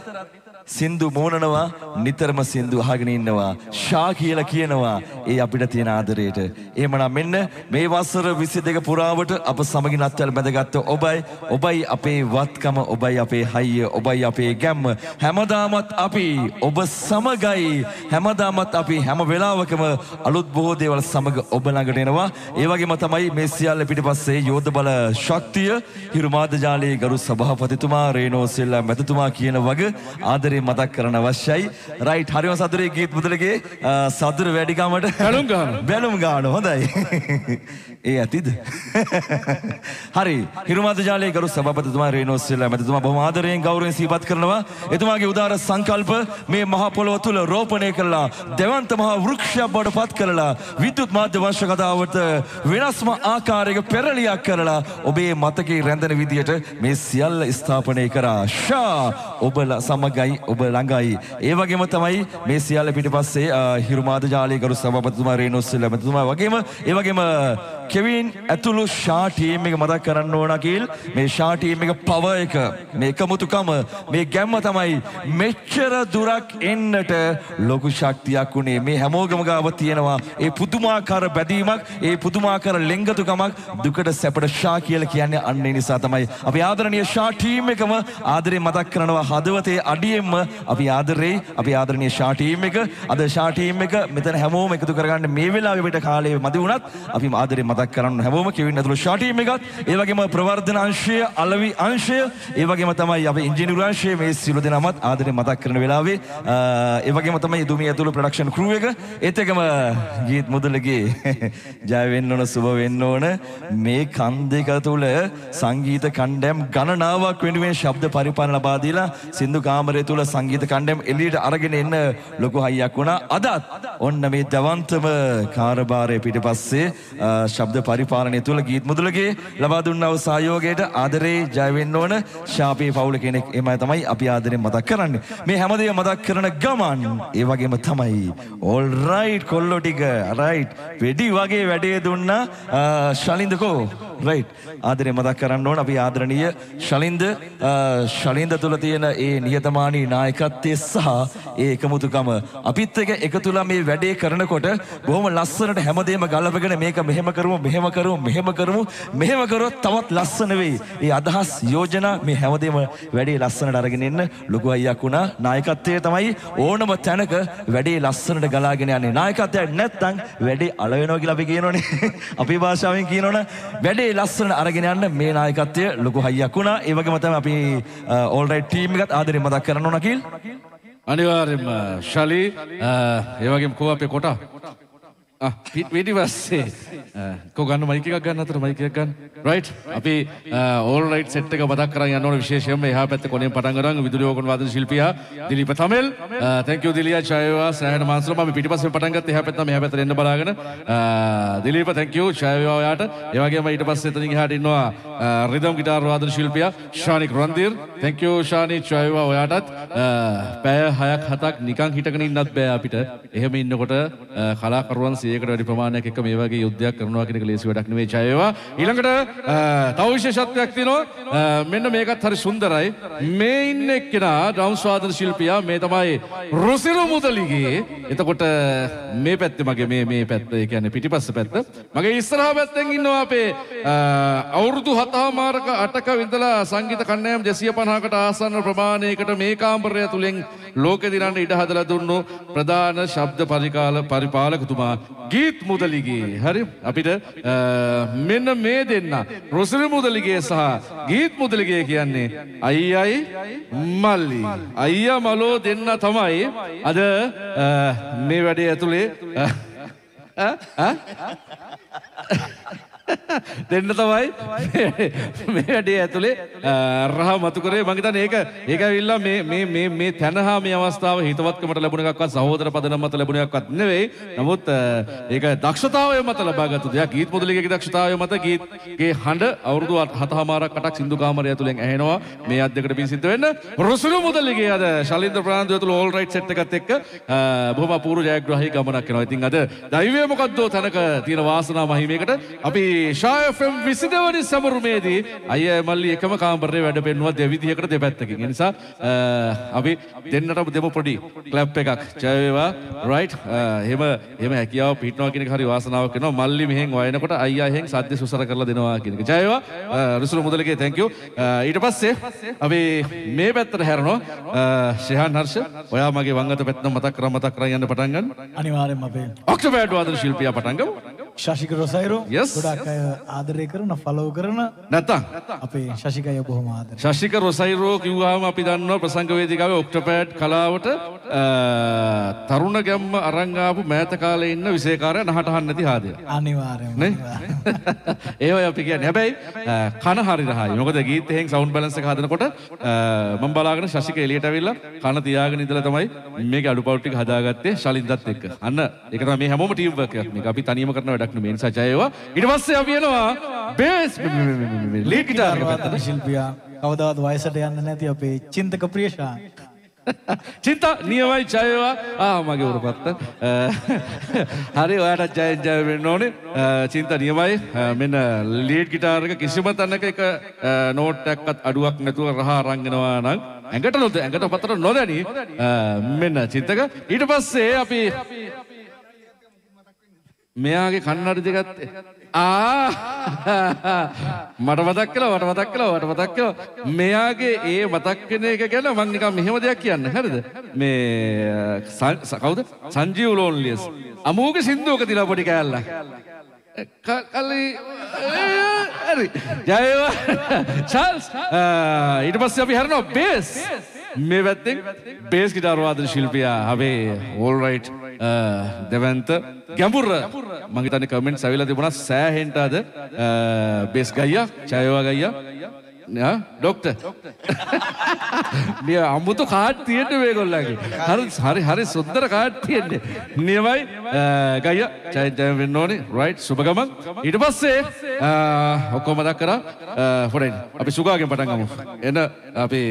S2: සින්දු මෝනනවා නිතරම සින්දු අහගෙන ඉන්නවා. ෂා කියලා කියනවා. ඒ අපිට තියෙන ආදරයට. එහෙමනම් මෙන්න මේ වසර 22 පුරාවට අප සමගින් අත්වැල් බැඳගත්ත ඔබයි ඔබයි අපේ වත්කම ඔබයි අපේ හයිය ඔබයි අපේ ගැම්ම. හැමදාමත් අපි ඔබ සමගයි. හැමදාමත් අපි හැම වෙලාවකම අලුත් බොහෝ දේවල් සමග ඔබ ළඟට එනවා. ඒ වගේම තමයි මේ සියල්ල පිටිපස්සේ යෝධ බල ශක්තිය හිරුමාද ජාලයේ ගරු සභාපතිතුමා රේනෝ සෙල්ලා මැතිතුමා කියන වග ආදරේ මතක් කරන්න අවශ්‍යයි. රයිට් හරිම සතුරේ ගීත් මුදලගේ සතුර වැඩිකමට බැලුම් ගාන බැලුම් ගාන හොඳයි. ඒ ඇතිද? හරි හිරුමාද ජාලයේ ගරු සභාපතිතුමා රේනෝ සෙල්ලා මැතිතුමා බොහොම ආදරයෙන් ගෞරවයෙන් සිහිපත් කරනවා. එතුමාගේ උදාර සංකල්ප මේ මහ පොළොව තුල රෝපණය කළා. දෙවන්ත මහා වෘක්ෂයක් බවට පත් කරලා විද්‍යුත් මාධ්‍ය වංශ කතාවට වෙනස්ම ආකාරයක පෙරලියක් කරලා ඔබේ මතකයේ රැඳෙන විදියට මේ සියල්ල ස්ථාපනය කරා. ෂා ඔබලා සමගයි ඔබ ළඟයි. ඒ වගේම තමයි මේ සියල්ල පිටිපස්සේ අ, හිරුමාද ජාලයේ ගරු සභාපතිතුමා රේනෝස් ලැබතුමා වගේම ඒ වගේම කෙවින් ඇතුළු ෂා ටීම් එක මතක් කරන්න ඕන කිල් මේ ෂා ටීම් එක පව එක. මේ එකමුතුකම. මේ ගැම්ම තමයි මෙච්චර දුරක් එන්නට ලොකු ශක්තියක් උනේ. මේ හැමෝගම ගාව තියෙනවා ඒ පුදුමාකාර බැදීමක් ඒ පුදුමාකාර ලෙංගතුකමක් දුකට සැපට ෂා කියලා කියන්නේ අන්න ඒ නිසා තමයි අපි ආදරණීය ෂා ටීම් එකම ආදරේ මතක් කරනවා හදවතේ අඩියෙන්ම. අපි ආදරේ අපි ආදරණීය ෂා ටීම් එක. අද ෂා ටීම් එක මෙතන හැමෝම එකතු කරගන්න මේ වෙලාවේ පිට කාලේ මදි වුණත් අපි ආදරේ මතක් කරන්න හැමෝම කෙවින් ඇතුළු ෂා ටීම් එකත්. ඒ වගේම ප්‍රවර්ධන අංශය අලවි අංශය ඒ වගේම තමයි අපේ ඉංජිනේරු අංශය මේ සියලු දෙනාමත් ආදරේ මතක් කරන වෙලාවේ. අ, ඒ වගේම තමයි දුමිය ඇතුළු ප්‍රොඩක්ෂන් ක්‍රූ එක. ඒත් එකම ගීත් මුදලගේ (laughs) ජය වෙන්න ඕන සුබ වෙන්න ඕන. මේ කන් දෙක තුල සංගීත කණ්ඩෑම් ගණනාවක් වෙනුවෙන් ශබ්ද පරිපාලන ලබා දීලා සින්දු කාමරය තුල සංගීත කණ්ඩෑම් එළියට අරගෙන එන්න ලොකු හයියක් වුණා. අදත් ඔන්න මේ දවන්තම කාර්යභාරය පිටිපස්සේ අ, ශබ්ද පරිපාලනය තුල ගීත් මුදලගේ ලබා දුන්නා වූ සහයෝගයට ආදරේ ජය වෙන්න ඕන. ශාපී පවුල කෙනෙක් එමය තමයි අපි ආදරෙන් මතක් කරන්නේ. මේ හැමදේම මතක් කරන ගමන් ඒ වගේම තමයි. ඕල් රයිට් කොල්ලෝ ටික. රයිට් වෙඩි වගේ වැඩේ දුන්නා. අ, ශලින්දකෝ. රයිට් ආදරේ මතක් කරන්න ඕන අපි ආදරණීය ශලින්ද අ, ශලින්ද තුල තියෙන ඒ නිහතමානී නායකත්වය සහ ඒ එකමුතුකම අපිත් එක එකතුලා මේ වැඩේ කරනකොට බොහොම ලස්සනට හැමදේම ගලපගෙන මේක මෙහෙම කරමු මෙහෙම කරමු මෙහෙම කරමු මෙහෙම කරොත් තවත් ලස්සන වෙයි. ඒ අදහස් යෝජනා මේ හැමදේම වැඩේ ලස්සනට අරගෙන එන්න ලොකු අයියක් වුණා. නායකත්වය තමයි ඕනම තැනක වැඩේ ලස්සනට ගලාගෙන යන්නේ. නායකත්වය නැත්නම් වැඩේ අල වෙනවා කියලා අපි කියනෝනේ. (laughs) අපේ භාෂාවෙන් කියනවනේ වැඩේ ලස්සනට අරගෙන යන්න මේ නායකත්වය ලොකු හයියක් වුණා. ඒ වගේම තමයි අපි ඕල් රයිට් ටීම් එකත් ආදරෙන් මතක් කරන්න ඕන කිල්.
S1: අනිවාර්යෙන්ම ශලී ඒ වගේම කෝ අපේ කොටා පිටි පස්සේ කෝ ගන්න අතර මයික එකක් ගන්න. රයිට් අපි ඕල් රයිට් සෙට් එක මතක් කරන් යන්න ඕන විශේෂයෙන්ම එහා පැත්තේ කොනෙන් පටන් ගන්න විදුලි ඕගන වාදන ශිල්පියා දිලීප තමෙල්. thank you දිලියා ජයවා සෑහෙන මාසල මම පිටිපස්සෙන් පටන් ගත්තා එහා පැත්ත මෙහා පැත්තට එන්න බලාගෙන. දිලීප thank you ජයවා ඔයාට. ඒ වගේම ඊට පස්සේ එතනින් එහාට ඉන්නවා රිදම් ගිටාර් වාදන ශිල්පියා ශානික් රන්දීර් you ශානි චොයවා ඔයාටත් අ, පැය හයක් හතක් නිකන් හිටගෙන ඉන්නත් බෑ අපිට. එහෙම ඉන්නකොට අ, කලාකරුවන් 100කට වැඩි ප්‍රමාණයක් එක්ක මේ වගේ යුද්ධයක් කරනවා කියන එක ලේසි වැඩක් නෙවෙයි චොයවා. ඊළඟට අ, තව විශේෂත්වයක් තියෙනවා. මෙන්න මේකත් හරි සුන්දරයි. මේ ඉන්න එක්කෙනා ඩ්‍රම්ස් වාදන ශිල්පියා මේ තමයි රුසිරු මුදලිගේ. එතකොට මේ පැත්තේ මගේ මේ මේ පැත්ත ඒ කියන්නේ පිටිපස්ස පැත්ත. මගේ ඉස්සරහා පැත්තෙන් ඉන්නවා අපේ අවුරුදු හතමාරක අටක විඳලා සංගීත කණ්ඩායම් 250කට ආසන්න ප්‍රමාණයකට මේ කාමරය තුලින් ලෝකෙ දිනන්න ඉඩ හදලා දුන්නු ප්‍රධාන ශබ්ද පරිකාල පරිපාලකතුමා ගීත් මුදලිගේ හරි අපිට අ, මෙන්න මේ දෙන්න රොසිරි මුදලිගේ සහ ගීත් මුදලිගේ කියන්නේ අයියයි මල්ලි අයියා මලෝ දෙන්න තමයි අද අ, මේ වැඩේ ඇතුලේ අ, අ, අ? දෙන්න තමයි මේ වැඩේ ඇතුලේ අ, රහ මතු කරේ මං හිතන්නේ ඒක ඒක ඇවිල්ලා මේ මේ මේ අවස්ථාව හිතවත්කමට ලැබුණ එකක්වත් සහෝදර පදනම මත ලැබුණ එකක්වත් නෙවෙයි. නමුත් ඒක දක්ෂතාවය මත ලබාගත්තු දෙයක්. ගීත් මුදලිගේ දක්ෂතාවය මත ගීත්ගේ හඬ අවුරුදු 7මාරක් 8ක් සින්දු කාමරය ඇතුලෙන් ඇහෙනවා. මේ අත් දෙකට පින් සිද්ධ වෙන්න. රුසුළු මුදලිගේ අද ශලින්ද්‍ර ප්‍රාන්දු ඇතුළු ඕල් රයිට් සෙට් එකත් එක්ක බොහොම අපූර්ව ජයග්‍රාහී ගමනක් යනවා. ඉතින් අද දෛවය මොකද්දෝ තැනක තියෙන වාසනාව මහිමයකට අපි ෂා FM 22 වෙනි සමරුමේදී අයියා මල්ලි එකම කාමරේ වැඩ පෙන්නුවා දෙවිදිහකට දෙපැත්තකින්. නිසා අපි දෙන්නටම දෙමු පොඩි ක්ලැප් එකක්. ජය වේවා. රයිට්. එහෙම එහෙම හැකියාව පිටනවා කියන එක හරි වාසනාවක් වෙනවා. මල්ලි මෙහෙන් වයනකොට අයියා එහෙන් සද්ද සුසර කරලා දෙනවා කියන එක. ජය වේවා. රුසුළු මුදලගේ thank you. අ, ඊට පස්සේ අපි මේ පැත්තට හැරෙනවා. ශෙහාන් හර්ෂ ඔයා මගේ වංගත පැත්ත මතක් කරා මතක් කරා යන්න පටන් ගන්න.
S36: අනිවාර්යෙන්ම අපේ
S1: ඔක්ටෝබර් වාදන ශිල්පියා පටන් ගමු.
S36: ශශික රොසයිරෝ. ගොඩක් අය ආදරය කරන ෆලෝ කරන
S1: නැත්තම්
S36: අපේ ශශිකය බොහොම ආදරය.
S1: ශශික රොසයිරෝ කිව්වහම අපි දන්නවා ප්‍රසංග වේදිකාවේ ඔක්ටෝපෑඩ් කලාවට තරුණ ගැම්ම අරන් ආපු මෑත කාලේ ඉන්න විශේෂකාරයා නහට අහන්න නැති හාදය.
S36: අනිවාර්යෙන්ම.
S1: නේ? (laughs) ඒ ඔය අපි කියන්නේ. හැබැයි කන හරි රහයි. මොකද ගීත එහෙන් සවුන්ඩ් බැලන්ස් එක හදනකොට මම බලාගෙන ශශික එළියට ඇවිල්ලා කන තියාගෙන ඉඳලා තමයි මේකේ අඩුපාඩු ටික හදාගත්තේ ශලින්දත් එක්ක. අන්න ඒක තමයි මේ හැමෝම ටීම් වර්ක් එකක්. මේක අපි තනියම කරන වැඩක් නෙමෙයි. ඒ නිසා ජය වේවා. ඊට පස්සේ අපි එනවා බේස් ලීඩ් ගිටාර්.
S36: වාදන ශිල්පියා කවදාවත් වයසට යන්න නැති අපේ චින්තක ප්‍රියශාන්. (laughs)
S1: චින්තා නියමයි ජය වේවා. ආ මගේ උරුපත්ත. (laughs) හරි ඔයාට ජය ජය වෙන්න ඕනේ. චින්තා නියමයි. මෙන්න ලීඩ් ගිටාර් එක කිසිම තැනක එක නෝට් එකක්වත් අඩුවක් නැතුව රහ අරන්ගෙනවා නම් ඇඟට නොද ඇඟට පතර නොදැනි මෙන්න චින්තක ඊට පස්සේ අපි මෙයාගේ කන්නඩි දෙකත් ආ! මට මතක් කළා මට මතක් කළා මට මතක් කළා මෙයාගේ ඒ මතක් වෙන එක ගැන මම නිකන් මෙහෙම දෙයක් කියන්න. හරිද? මේ කවුද? සංජීව් ලෝන්ලියස්. අමෝගේ සින්දුවක තියලා පොඩි කෑල්ලක් ක- කල්ලි. හරි. ජය වේවා. චාල්ස්. ඊට පස්සේ අපි හරනවා බේස් මේ පැත්තෙන් බේස් ගිටාර වාදන ශිල්පියා අපේ ඕල් රයිට් දෙවන්ත ගැඹුර මං හිතන්නේ කමෙන්ට්ස් ඇවිල්ලා තිබුණා සෑහෙන්ට අද uh, බේස් ගයියා චයවා ගයියා. යා ඩොක්ටර් නිය අමුතු කාඩ් තියෙන්නේ මේගොල්ලන්ගේ? හරි හරි හරි සුන්දර කාඩ් තියෙන්නේ නියමයි. ගයියා ජය ජය වෙන්න ඕනේ. රයිට් සුබ ගමන්. ඊට පස්සේ ඔක්කොම මතක් කරා. හොරෙන්. අපි සුගාගෙන් පටන් ගමු. එන අපි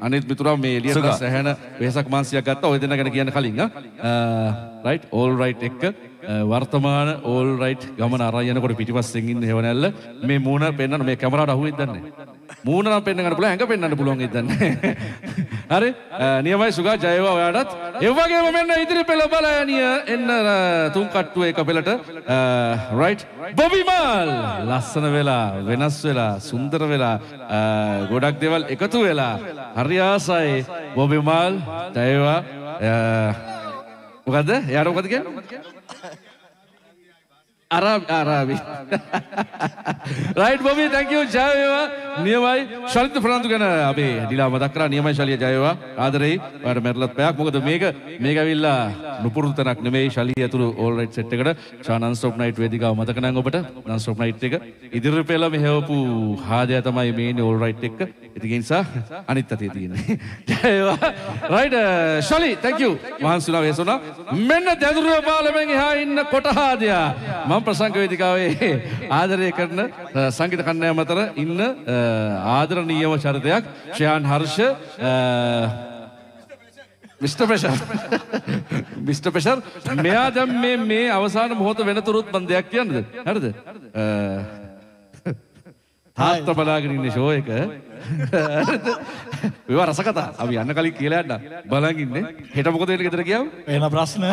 S1: අනිත් මිතුරා මේ එළියට. සැහැණ වෙහසක් මාන්සියක් ගත්තා. ඔය දෙන්න ගැන කියන්න කලින් රයිට් ඕල් රයිට් එක්ක වර්තමාන ඕල් රයිට් ගමන අරන් යනකොට පිටිපස්සෙන් ඉන්න හේවණැල්ල මේ මූණ පෙන්වන්න මේ කැමරාවට අහුවෙද්ද නැහැ මූණ නම් පෙන්වන්න පුළුවන් ඇඟ පෙන්වන්න පුළුවන් ඉදන්නේ (laughs) හරි? අ, නියමයි සුගා ජය වේවා ඔයාටත්. ඒ වගේම මෙන්න ඉදිරි පෙළ බලයනිය එන්න අ, තුන් කට්ටුව එක පෙළට රයිට් බොබි මාල්! ලස්සන වෙලා වෙනස් වෙලා සුන්දර වෙලා අ, ගොඩක් දේවල් එකතු වෙලා. හරි ආසයි. බොබි මාල් ජය වේවා. අ, මොකද්ද? එයාට මොකද කියන්නේ? අරාබි අරාබි රයිට් බොබි thank you. ජය වේවා නියමයි ශලිත ප්‍රනාන්දු ගැන අපි ඩිලා මතක් කරා. නියමයි ශලිය ජය වේවා ආදරෙයි ඔයාලට මැරලත් පැයක්. මොකද මේක මේක ඇවිල්ලා නුපුරුදු තැනක් නෙමෙයි ශලිය ඇතුළු ඕල් රයිට් සෙට් එකට ෂා නන් ස්ටොප් නයිට් වේදිකාව මතක නම් ඔබට. නන් ස්ටොප් නයිට් එක. ඉදිරි පෙළ මෙහෙවපු හාදය තමයි මේ ඕල් රයිට් එක. ඉතින් ඒ නිසා අනිත් අතේ තියෙන. ජයවා. Right Shali thank you. මහන්සිලා වේසුණා. මෙන්න දැදුරුව පාලමෙන් එහා ඉන්න කොටහාදියා. මම ප්‍රසංග වේදිකාවේ (laughs) ආදරය කරන අ, සංගීත කණ්ඩායම අතර ඉන්න අ, ආදරණීයම චරිතයක් Shrayan Harsha mister pressure mister pressure මෙයා දැන් මේ මේ අවසාන මොහොත වෙනතුරුත් මම දෙයක් කියන්නද හරිද අ, (laughs) තාත්තා බලාගෙන ඉන්න ෂෝ එක (laughs) ඒවා රස කතා. අපි යන්න කලින් කියලා යන්න. බලන් ඉන්නේ. හෙට මොකද වෙන්නේ ගෙදර ගියාම?
S3: එන ප්‍රශ්න.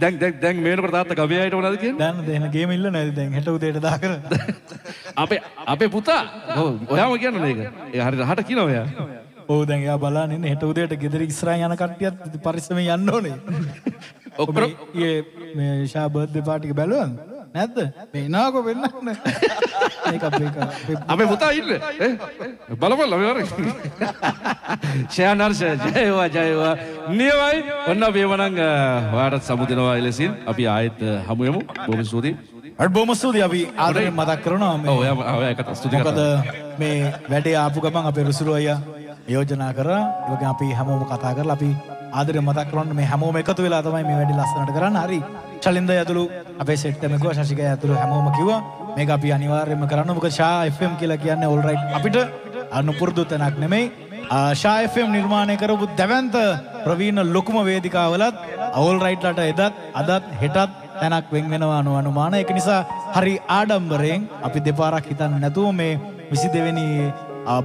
S1: දැන් දැන් දැන් මේනකොට තාත්තා ගමේ අයට මොනවද කියන්නේ?
S3: දැන් දෙන ගේම ඉල්ල නැති දැන් හෙට උදේට දාකර. (laughs)
S1: අපේ අපේ පුතා? ඔයාම කියන්නේ මේක ඒ හරියට රහට කියනවා එයා
S3: ඔව් දැන් එයා බලන්න ඉන්නේ හෙට උදේට ගෙදර ඉස්සරහින් යන කට්ටියත් පරිස්සමෙන් යන්න ඕනේ.
S1: ඔක්කොම
S3: මේ ෂා බර්ත්ඩේ පාටි එක බැලුවද නැද්ද? මේ නාකෝ වෙන්නන්න. මේක අපේ
S1: අපේ පුතා ඉන්නේ. මේ වරේ ෂයානර්ෂ ජයවා ජයවා. නියමයි ඔන්න එවනම් ඔයාටත් සමුදිනවා එලෙසින් අපි ආයෙත් අ, හමු යමු බොහොම ස්තුතියි.
S3: අට බොහොම ස්තුතියි. අපි ආදරෙන් මතක් කරනවා
S1: ඔයා එකට ස්තුති
S3: මොකද
S1: කරනවා.
S3: මේ වැඩේ ආපු ගමන් අපේ රුසුරු අයියා යෝජනා කරා. ඒ වගේම අපි හැමෝම කතා කරලා අපි ආදරෙන් මතක් කරන්න මේ හැමෝම එකතු වෙලා තමයි මේ වැඩේ ලස්සනට කරන්න. හරි චලින්ද ඇතුළු අපේ සෙට් එකම කිව්වා ශශිකා ඇතුළු හැමෝම කිව්වා මේක අපි අනිවාර්යයෙන්ම කරන්න මොකද ෂා FM කියලා කියන්නේ all right අපිට අනුපුරුදු තැනක් නෙමෙයි ආ, ෂා FM නිර්මාණය කරපු දැවැන්ත ප්‍රවීණ ලොකුම වේදිකාවලත් all right ලට එදත් අදත් හෙටත් තැනක් වෙන් වෙනවා අනු අනුමාන ඒක නිසා හරි ආඩම්බරයෙන් අපි දෙපාරක් හිතන්න නැතුව මේ විසි දෙවැනි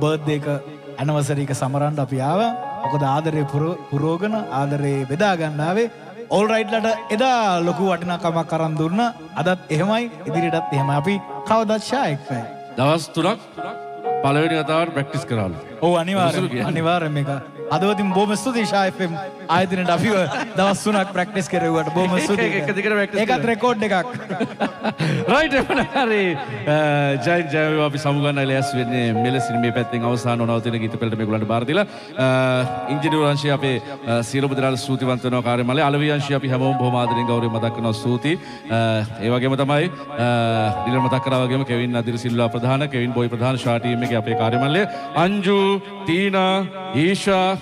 S3: බර්ධයක ඇනවසරීක සමරන්ඩ අපි ආව මොකද ආදරය පුර- පුරෝගන ආදරේ බෙදාගන්නාවේ ඕල්රයිට්ලට එදා ලොකු වටිනකමක් කරන් දුන්න. අදත් එහෙමයි ඉදිරියටත් එහෙම අපි කවදත්ශායෙක්පයි
S1: දවස් තුනක් පළවෙනි කතාවට ප්‍රැක්ටිස් කරාලු.
S3: ඕ අනිවාර්ය අනිවාර්යම එක අදවතින් බෝම ස්තුතියි ශායෆම් ආයතනට අපිව දවස් තුනක් ප්‍රක්ටිස් කරවට බෝම
S1: එක- එක- එක දිගට practice
S3: ඒකත්
S1: කරනවා.
S3: රෙකෝඩ් එකක්.
S1: රයිට් හරි ජයින් ජයව අපි සමුගන්න ලෑස් වෙන්නේ මෙලෙසින් මේ පැත්තෙන් අවසාන නවතින ගීත පෙළට මේගොල්ලන්ට බාර දීලා. ඉංජිනේරු අංශය අපේ අ, සියලුම දෙනාට ස්තුතිවන්ත වෙනවා කාර්යමලේ අලවි අංශය අපි හැමෝම බොහොම ආදරෙන් ගෞරවයෙන් මතක් කරනවා ස්තුතියි අ, ඒ වගේම තමයි ඩිලර් මතක් කරා වගේම කෙවින් අදිරි සිල්වා ප්‍රධාන කෙවින් බොයි ප්‍රධාන ෂා ටීම් එකේ අපේ කාර්යමලයේ. අංජු තීනා ඊෂා අ,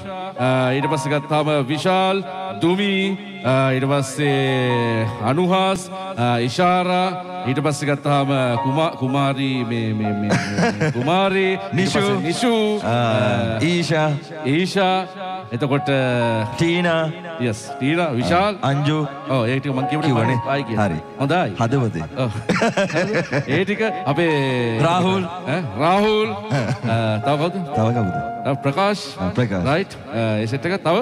S1: ඊට පස්සේ ගත්තාම විශාල් දුමි ඊට පස්සේ අනුහාස් ඉෂාරා ඊට පස්සේ ගත්තාම කුමා කුමාරී මේ මේ මේ කුමාරී
S2: නිෂු.
S1: නිෂු
S2: ඊෂා.
S1: ඊෂා එතකොට
S2: ටීනා.
S1: යස් ටීනා විශාල්.
S2: අංජු.
S1: ඔව් ඒ ටික මම කියවට
S2: කිව්වනේ.
S1: ආයි කියන
S2: හරි.
S1: හොඳයි.
S2: හදවතේ.
S1: ඔව්. ඒ ටික අපේ
S2: රාහුල්.
S1: ඈ රාහුල්. තව කවුද?
S2: තව කවුද
S1: ප්‍රකාශ්
S2: ප්‍රකාශ්.
S1: රයිට් ඒ සෙට් එක තව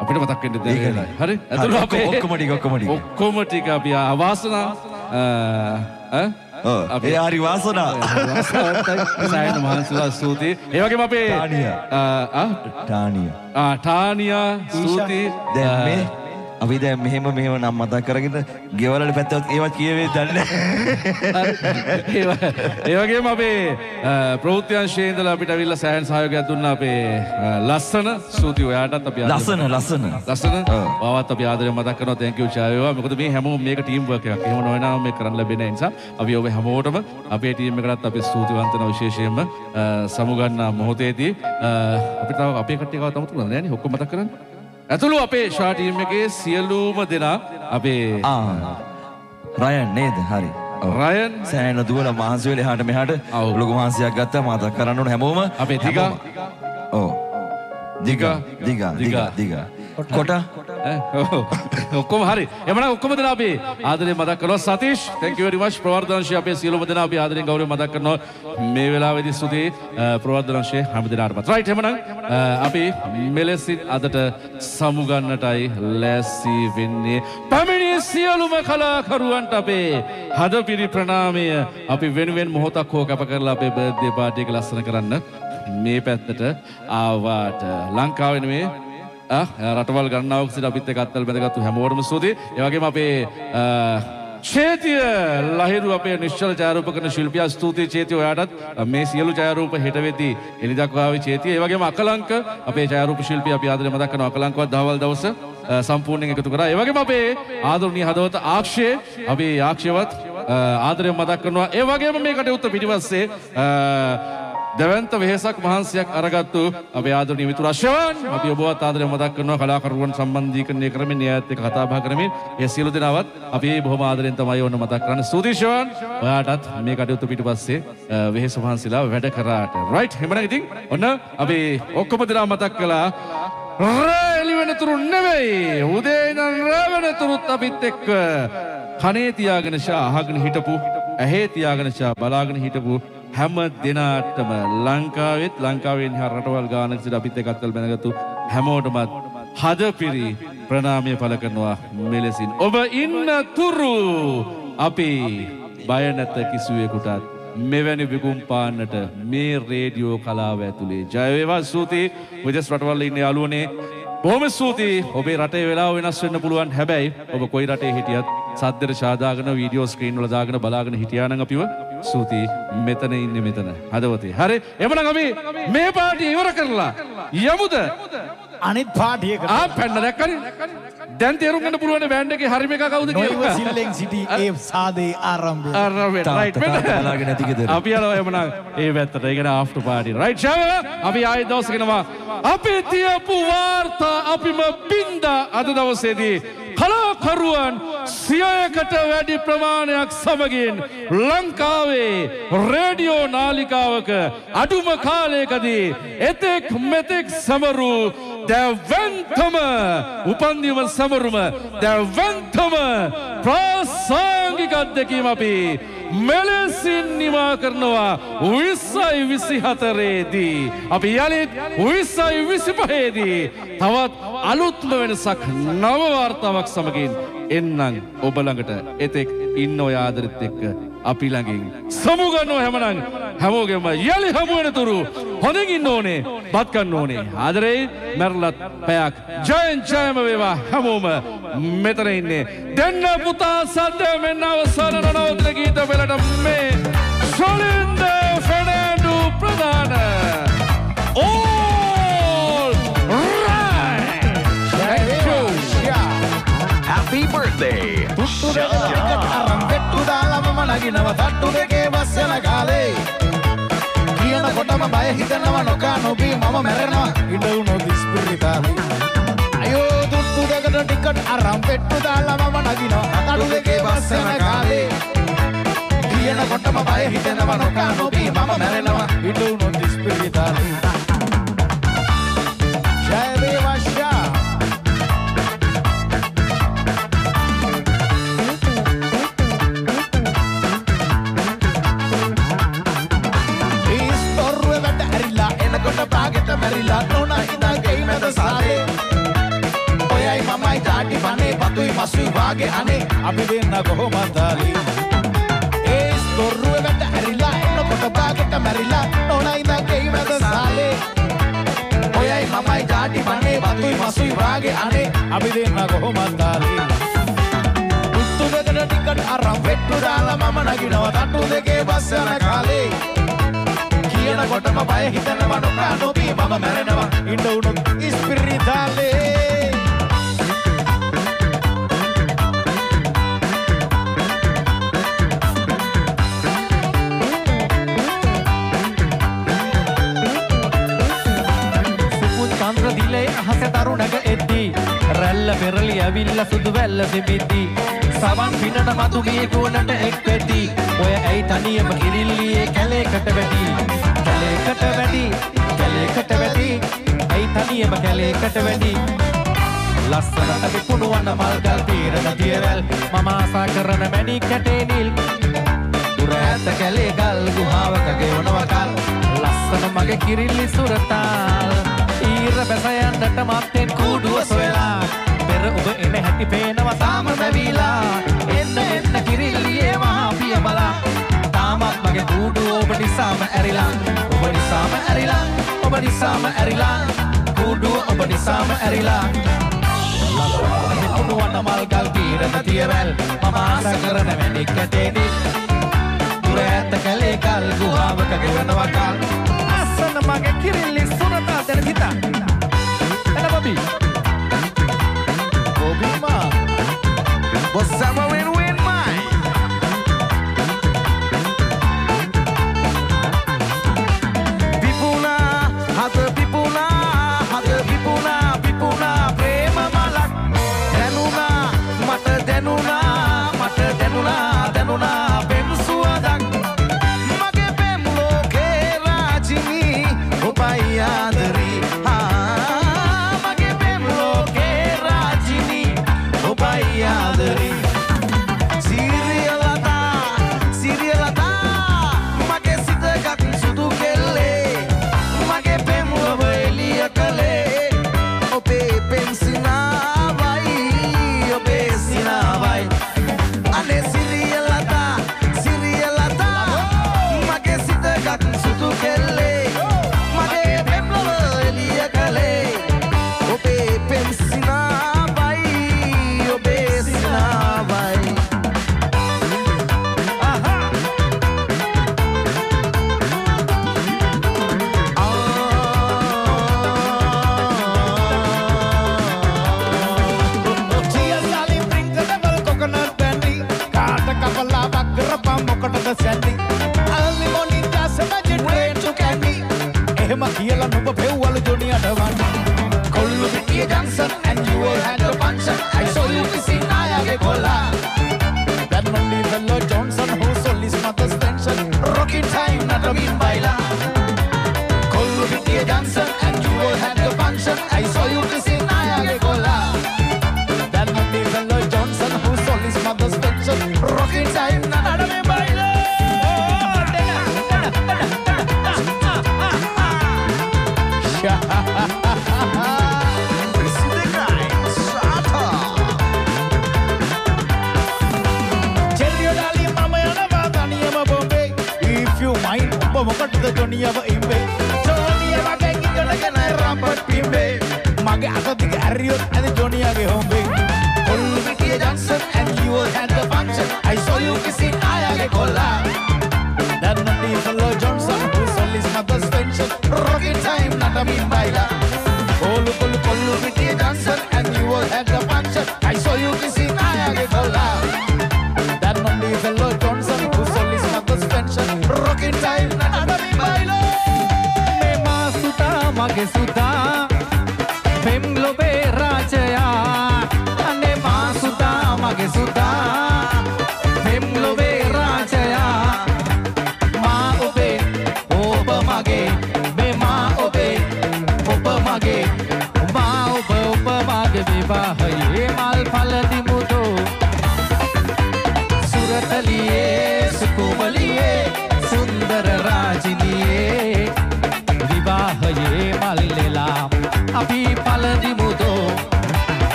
S1: අපිට මතක් වෙන්න දෙන්න
S2: ඒකනේ.
S1: වෙලාවයි. හරි ඇතුළේ
S2: ඔක්කොම-
S1: අපේ
S2: ඔක්කොම ටික, ඔක්කොම ටික.
S1: ඔක්කොම ටික අපි අවාසනා අ, ඈ
S2: ඔව්, ඒ හරි වාසනා.
S1: සයන මහන්සිලා ස්තුතියි ඒ වගේම අපේ
S2: ටානියා.
S1: අ, ආ
S2: ටානිය
S1: ආ ටානියා ස්තුතියි
S2: දැන් මේ අපි දැන් මෙහෙම මෙහෙම නම් මතක් කරගෙන ගෙවලට පැත්තවත් ඒවත් කියවේ දන්නේ (laughs)
S1: ඒ වගේම අපේ ප්‍රෘතියංශයේ ඉඳලා අපිට ඇවිල්ලා සෑහන් සහයෝගයක් දුන්නා අපේ ලස්සන ස්තුති ඔයාටත් අපි
S2: ලස්සන, ලස්සන.
S1: ලස්සන? බවත් අපි ආදරයෙන් මතක් කරනවා. Thank you චාය වේවා මොකද මේ හැමෝම මේක ටීම් වර්ක් එකක්. එහෙම නොවනම් මේක කරන්න ලැබෙන්නේ නැහැ. නිසා අපි ඔබ හැමෝටම අපේ ටීම් එකටත් අපි ස්තුතිවන්ත වෙනවා. විශේෂයෙන්ම සමුගන්න මොහොතේදී. අ, අපිට තව අපේ කට්ටිය කවදාවත් අමතක කරන්නේ නැහැ නේ. ඔක්කොම මතක් කරන්න ඇතුළු අපේ ෂා ටීම් එකේ සියලුම දෙනා අපේ
S2: රයන් නේද? හරි.
S1: රයන්
S2: සෑන දුවල මහන්සි වෙලා එහාට මෙහාට ලොකු මහන්සියක් ගත්තා. මතක් කරන්න ඕන හැමෝම
S1: අපේ දිගා.
S2: ඔව්. දිගා. දිගා. දිගා. දිගා කොට?
S1: ඔක්කොම හරි. එමන ඔක්කොම දෙනා අපි ආදරයෙන් මතක් කරනවා. සතීෂ් thank you very much. ප්‍රවර්ධනංශය අපේ සියලුම දෙනා අපි ආදරයෙන් ගෞරවයෙන් මතක් කරනවා. මේ වෙලාවේදී ස්තුතියි. අ, ප්‍රවර්ධනංශයේ හැම දිනාටමත් right එමනම් අපි මෙලෙසින් අදට සමුගන්නටයි ලෑස්ති වෙන්නේ. පැමිණි සියලුම කලාකරුවන්ට අපේ හදපිරි ප්‍රණාමය. අපි වෙනුවෙන් මොහොතක් හෝ කැප කරලා අපේ බර්ත්ඩේ පාර්ටි එක ලස්සන කරන්න මේ පැත්තට ආවාට. ලංකාවේ නෙමේ ආ, රටවල් ගණනාවක් සිට අපිත් එක්ක අත්වල බැඳගත්තු හැමෝටම ස්තුතියි. ඒ වගේම අපේ අ, චේතිය ලහිරු අපේ නිශ්චල ඡායාරූප කරන ශිල්පියා ස්තුතියි චේතිය ඔයාටත් මේ සියලු ඡායාරූප හෙට වෙද්දී එළිදක්වා ආවේ චේතිය. ඒ වගේම අකලංක අපේ ඡායාරූප ශිල්පියා අපි ආදරේ මතක් කරන අකලංකවත් දහවල් දවස අ, සම්පූර්ණයෙන් එකතු කරා. ඒ වගේම අපේ ආදරණීය හදවත ආක්ෂේ අපි ආක්ෂේවත් අ, ආදරයෙන් මතක් කරනවා. ඒ වගේම මේ කටයුත්ත පිටිපස්සේ අ, දැවන්ත වෙහෙසක් මහන්සියක් අරගත්තු අපේ ආදරණීය මිතුරු අශෝන් අපි ඔබවත් ආදරයෙන් මතක් කරනවා කලාකරුවන් සම්බන්ධීකරණය කරමින් එයාත් එක්ක කතා බහ කරමින් ඒ සියලු දෙනාවත් අපි බොහොම ආදරෙන් තමයි ඕන මතක් කරන්නේ. ස්තුතියි ශෝන් ඔයාටත් මේ කටයුතු පිටුපස්සේ අ, වෙහෙස මහන්සිලා වැඩ කරාට. රයිට් එහෙනම් ඉතින් ඔන්න අපි ඔක්කොම දෙනා මතක් කළා. රෑ එළි වෙනතුරු නෙවෙයි උදේ ඉඳන් රෑ වෙනතුරුත් අපිත් එක්ක. කනේ තියාගෙන ෂා අහගෙන හිටපු ඇහේ තියාගෙන ෂා බලාගෙන හිටපු හැම දෙනාටම ලංකාවෙත් ලංකාවෙන් හා රටවල් ගානක සිට අපිත් එක්ක අත්වල බැනගත්තු හැමෝටමත් හදපිරි ප්‍රණාමය පළ කරනවා මෙලෙසින්. ඔබ ඉන්න තුරු අපි බය නැත කිසිවෙකුටත් මෙවැනි විකුම් පාන්නට මේ රේඩියෝ කලාව ඇතුළේ ජයවේවා ස්තුතියි විදෙස් රටවල් ඉන්න යාළුවනේ බොහොම ස්තුතියි. ඔබේ රටේ වෙලාව වෙනස් වෙන්න පුළුවන්. හැබැයි ඔබ කොයි රටේ හිටියත් සද්දර ශාදාගෙන වීඩියෝ ස්ක්‍රීන් වල දාගෙන බලාගෙන හිටියා නම් අපිව ස්තුතියි. මෙතන ඉන්නේ මෙතන. හදවතේ. හරි. එමනම් අපි මේ පාටිය ඉවර කරලා යමුද?
S8: අනිත් පාටිය
S1: ආ පැන්න දැක්කනේ. දැන් තේරුම් ගන්න පුළුවන් බෑන්ඩ් එකේ හරිම එක කවුද
S8: සිල්ලෙන් සිටි ඒ සාදේ ආරම්භය.
S1: ආරම්භය රයිට්
S2: බලාගෙන ඇති ගෙදර.
S1: අපි යනවා එමනම් ඒ පැත්තට ඒ කියන්නේ ආෆ්ටර් පාටි රයිට් ෂාව අපි ආයෙ දවසකනවා අපි තියපු වාර්තා අපිම බින්දා අද දවසේදී කලාකරුවන් සියයකට වැඩි ප්‍රමාණයක් සමගින් ලංකාවේ රේඩියෝ නාලිකාවක අඩුම කාලයකදී එතෙක් මෙතෙක් සමරු දැවන්තම උපන්දිම සමරුම දැවන්තම ප්‍රාසංගික අත්දැකීම අපි මෙලෙසින් නිමා කරනවා විස්සයි විසි හතරේදී. අපි යළිත් විස්සයි විසි පහේදී තවත් අලුත්ම වෙනසක් නවවාර්තාවක් සමගින් එන්නම් ඔබළඟට එතෙක් ඉන්න ඔය ආදරෙත් එක්ක අපි ළඟින්. සමුගන්නව හැමනම්. හැමෝගෙම යළි හමුවෙන තුරු හොඳින් ඉන්න ඕනේ බත් කන්න ඕනේ. ආදරේ මැරලත් පැයක්. ජයෙන් ජයම වේවා හැමෝම මෙතන ඉන්නේ. දෙන්න පුතා සද්ද මෙන්න අවසාන නනවතන ගීත වෙලට මේ සොලින්ද ෆෙනෑන්ඩු ප්‍රධාන. All right. Thank you.
S6: Happy birthday!
S5: අරන් පෙට්ටු මම නගිනව තට්ටු දෙකේ බස් යන කාලේ. කියනකොටම බය හිතෙනවා නොකා නොබී මම මැරෙනවා. ඉඩ වුණොත් ඉස්පිරිතාලේ අයෝ දුට්ටු දෙකට ටිකට් අරන් පෙට්ටු දාලා මම නගිනවා. තට්ටු දෙකේ බස් යන කාලේ. කියනකොටම බය හිතෙනවා නොකා නොබී මසුයි වාගේ අනේ අපි දෙන්න කොහොමද දාලි ඒ ඉස්තොරුව වැඩ ඇරිලා එනකොට පාගෙට මැරිලා නොන ඉදා ගෙයි මැද සාලේ. ඔයයි මමයි ජාටි පනේ පතුයි මසුයි වාගේ අනේ අපි දෙන්න කොහොමද දාලි තුත්තු දෙකට ටිකට් අරන් වෙට්ටු දාලා මම නගිනවා තට්ටු දෙකේ බස් යන කාලේ. කියනකොටම බය හිතනවා නොකා නොබී මම මැරෙනවා. ඉන්න උනොත් ඉස්පිරිතාලේ.
S4: අහස තරුණක එද්දී රැල්ල පෙරලි ඇවිල්ල සුදු වැල්ල සිබිද්දී සවන් පිනට මතු ගිය ගුවනට එක් වෙදී ඔය ඇයි තනියම කිරිල්ලියේ කැලේකට වැඩි කැලේකට වැඩි කැලේකට වැඩි ඇයි තනියම කැලේකට වැඩි ලස්සනට විකුණුවන මල්ගල් පීරන දියවැල් මම ආසා කරන මැණික් කැටේ නිල්. දුර ඇත කැලේ ගල් ගුහාවක ගෙවනවා කල් ලස්සන මගේ කිරිල්ලි සුරතාල්. ඊර බැස යන්නට මත්තෙන් කූඩුව සොයලා. පෙර ඔබ එන හැටි පේනවා තාම මැවිලා එන්න එන්න කිරිල්ලියේ මහා පිය බලා තාමත් මගේ කූඩුව ඔබ නිසාම ඇරිලා. ඔබ නිසාම ඇරිලා. ඔබ නිසාම ඇරිලා. කූඩුව ඔබ නිසාම ඇරිලා. කුණුවන්න මල් ගල් පීරන තියවැල් මම ආස කරන මැණික් කැටේනි දුර ඇත කැලේ කල් ගුහාවක ගෙවනවා කල් අස්සන මගේ කිරිල්ලි සුනතා දැන හිතා එන බබි
S5: බොබිමා
S6: Bossa win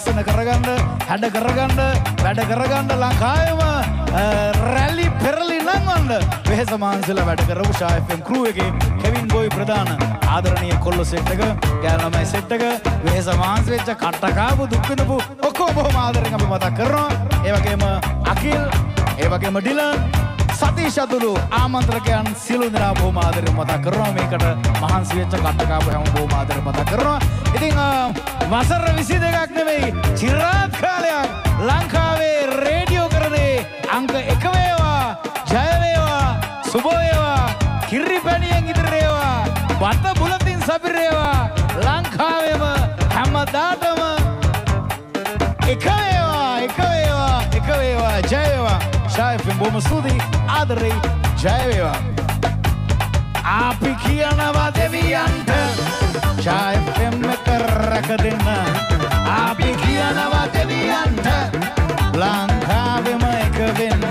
S3: ආසන කරගන්න හැඩ කරගන්න වැඩ කරගන්න ලංකායම රැලි පෙරලි නංවන්න. වෙහෙස මාන්සල වැඩ කරපු ශායෆම් කරුවගේ කෙවින් බොයි ප්‍රධාන ආදරණය කොල්ල සෙට්ටක ගෑලමයි සෙට්ටක වෙහෙස මාන්සවෙච්ච කට්ටකාපු දුක්විඳපු ඔක්කෝ බොහොම ආදරෙන් අපි මතක් කරනවා. ඒවගේම අකිල් ඒවගේම ඩිලන් සතීෂ් අතුළු ආමන්ත්‍රකයන් සියලු දෙනා බොහොම ආදරෙන් මතක් කරනවා මේකට මහන්සි වෙච්ච කට්ටකාපු හැම බොහොම ආදරෙන් මතක් කරනවා. ඉතින් අ, වසර 22ක් නෙවෙයි චිරාත් කාලයක් ලංකාවේ රේඩියෝ කරනේ අංක 1 වේවා ජය වේවා සුබ වේවා කිරි පැණියෙන් ඉදිරි වේවා වත බුලතින් සපිරේවා ලංකාවේම හැමදාටම එක වේවා එක වේවා එක වේවා ජය වේවා ෂායිෆින් බොහොම ස්තුතියි ආදරේ ජය වේවා අපි කියනවා දෙවියන්ට ෂායිෆින් එක රැක දෙන්න අපි කියනවා දෙවියන්ට ලංකාවෙම එක වෙන්න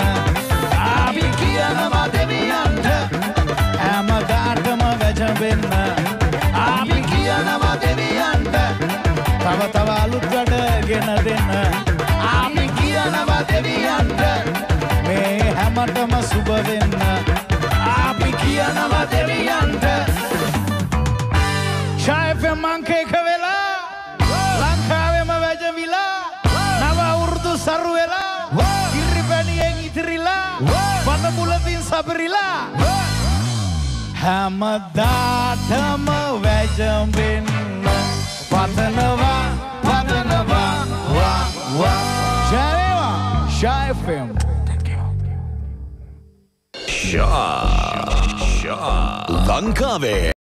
S3: අපි කියනවා දෙවියන්ට හැමදාටම වැජඹෙන්න අපි කියනවා දෙවියන්ට තව තව අලුත් වැඩ ගෙන දෙන්න අපි කියනවා දෙවියන්ට මේ හැමටම සුබ වෙන්න. අපි කියනවා දෙවියන්ට ෂායෆම් මංක එක වෙලා ලංකාවෙම වැජවිලා නව අවුරුදු සරු වෙලා කිරිපැණියෙන් ඉතිරිලා පත මුලතින් සපරිලා හැමදාටම වැජඹෙන්න. පතනවා පතනවා වා වා. ජයවා ෂායෆම්
S8: ෂා ෂා ලංකාවේ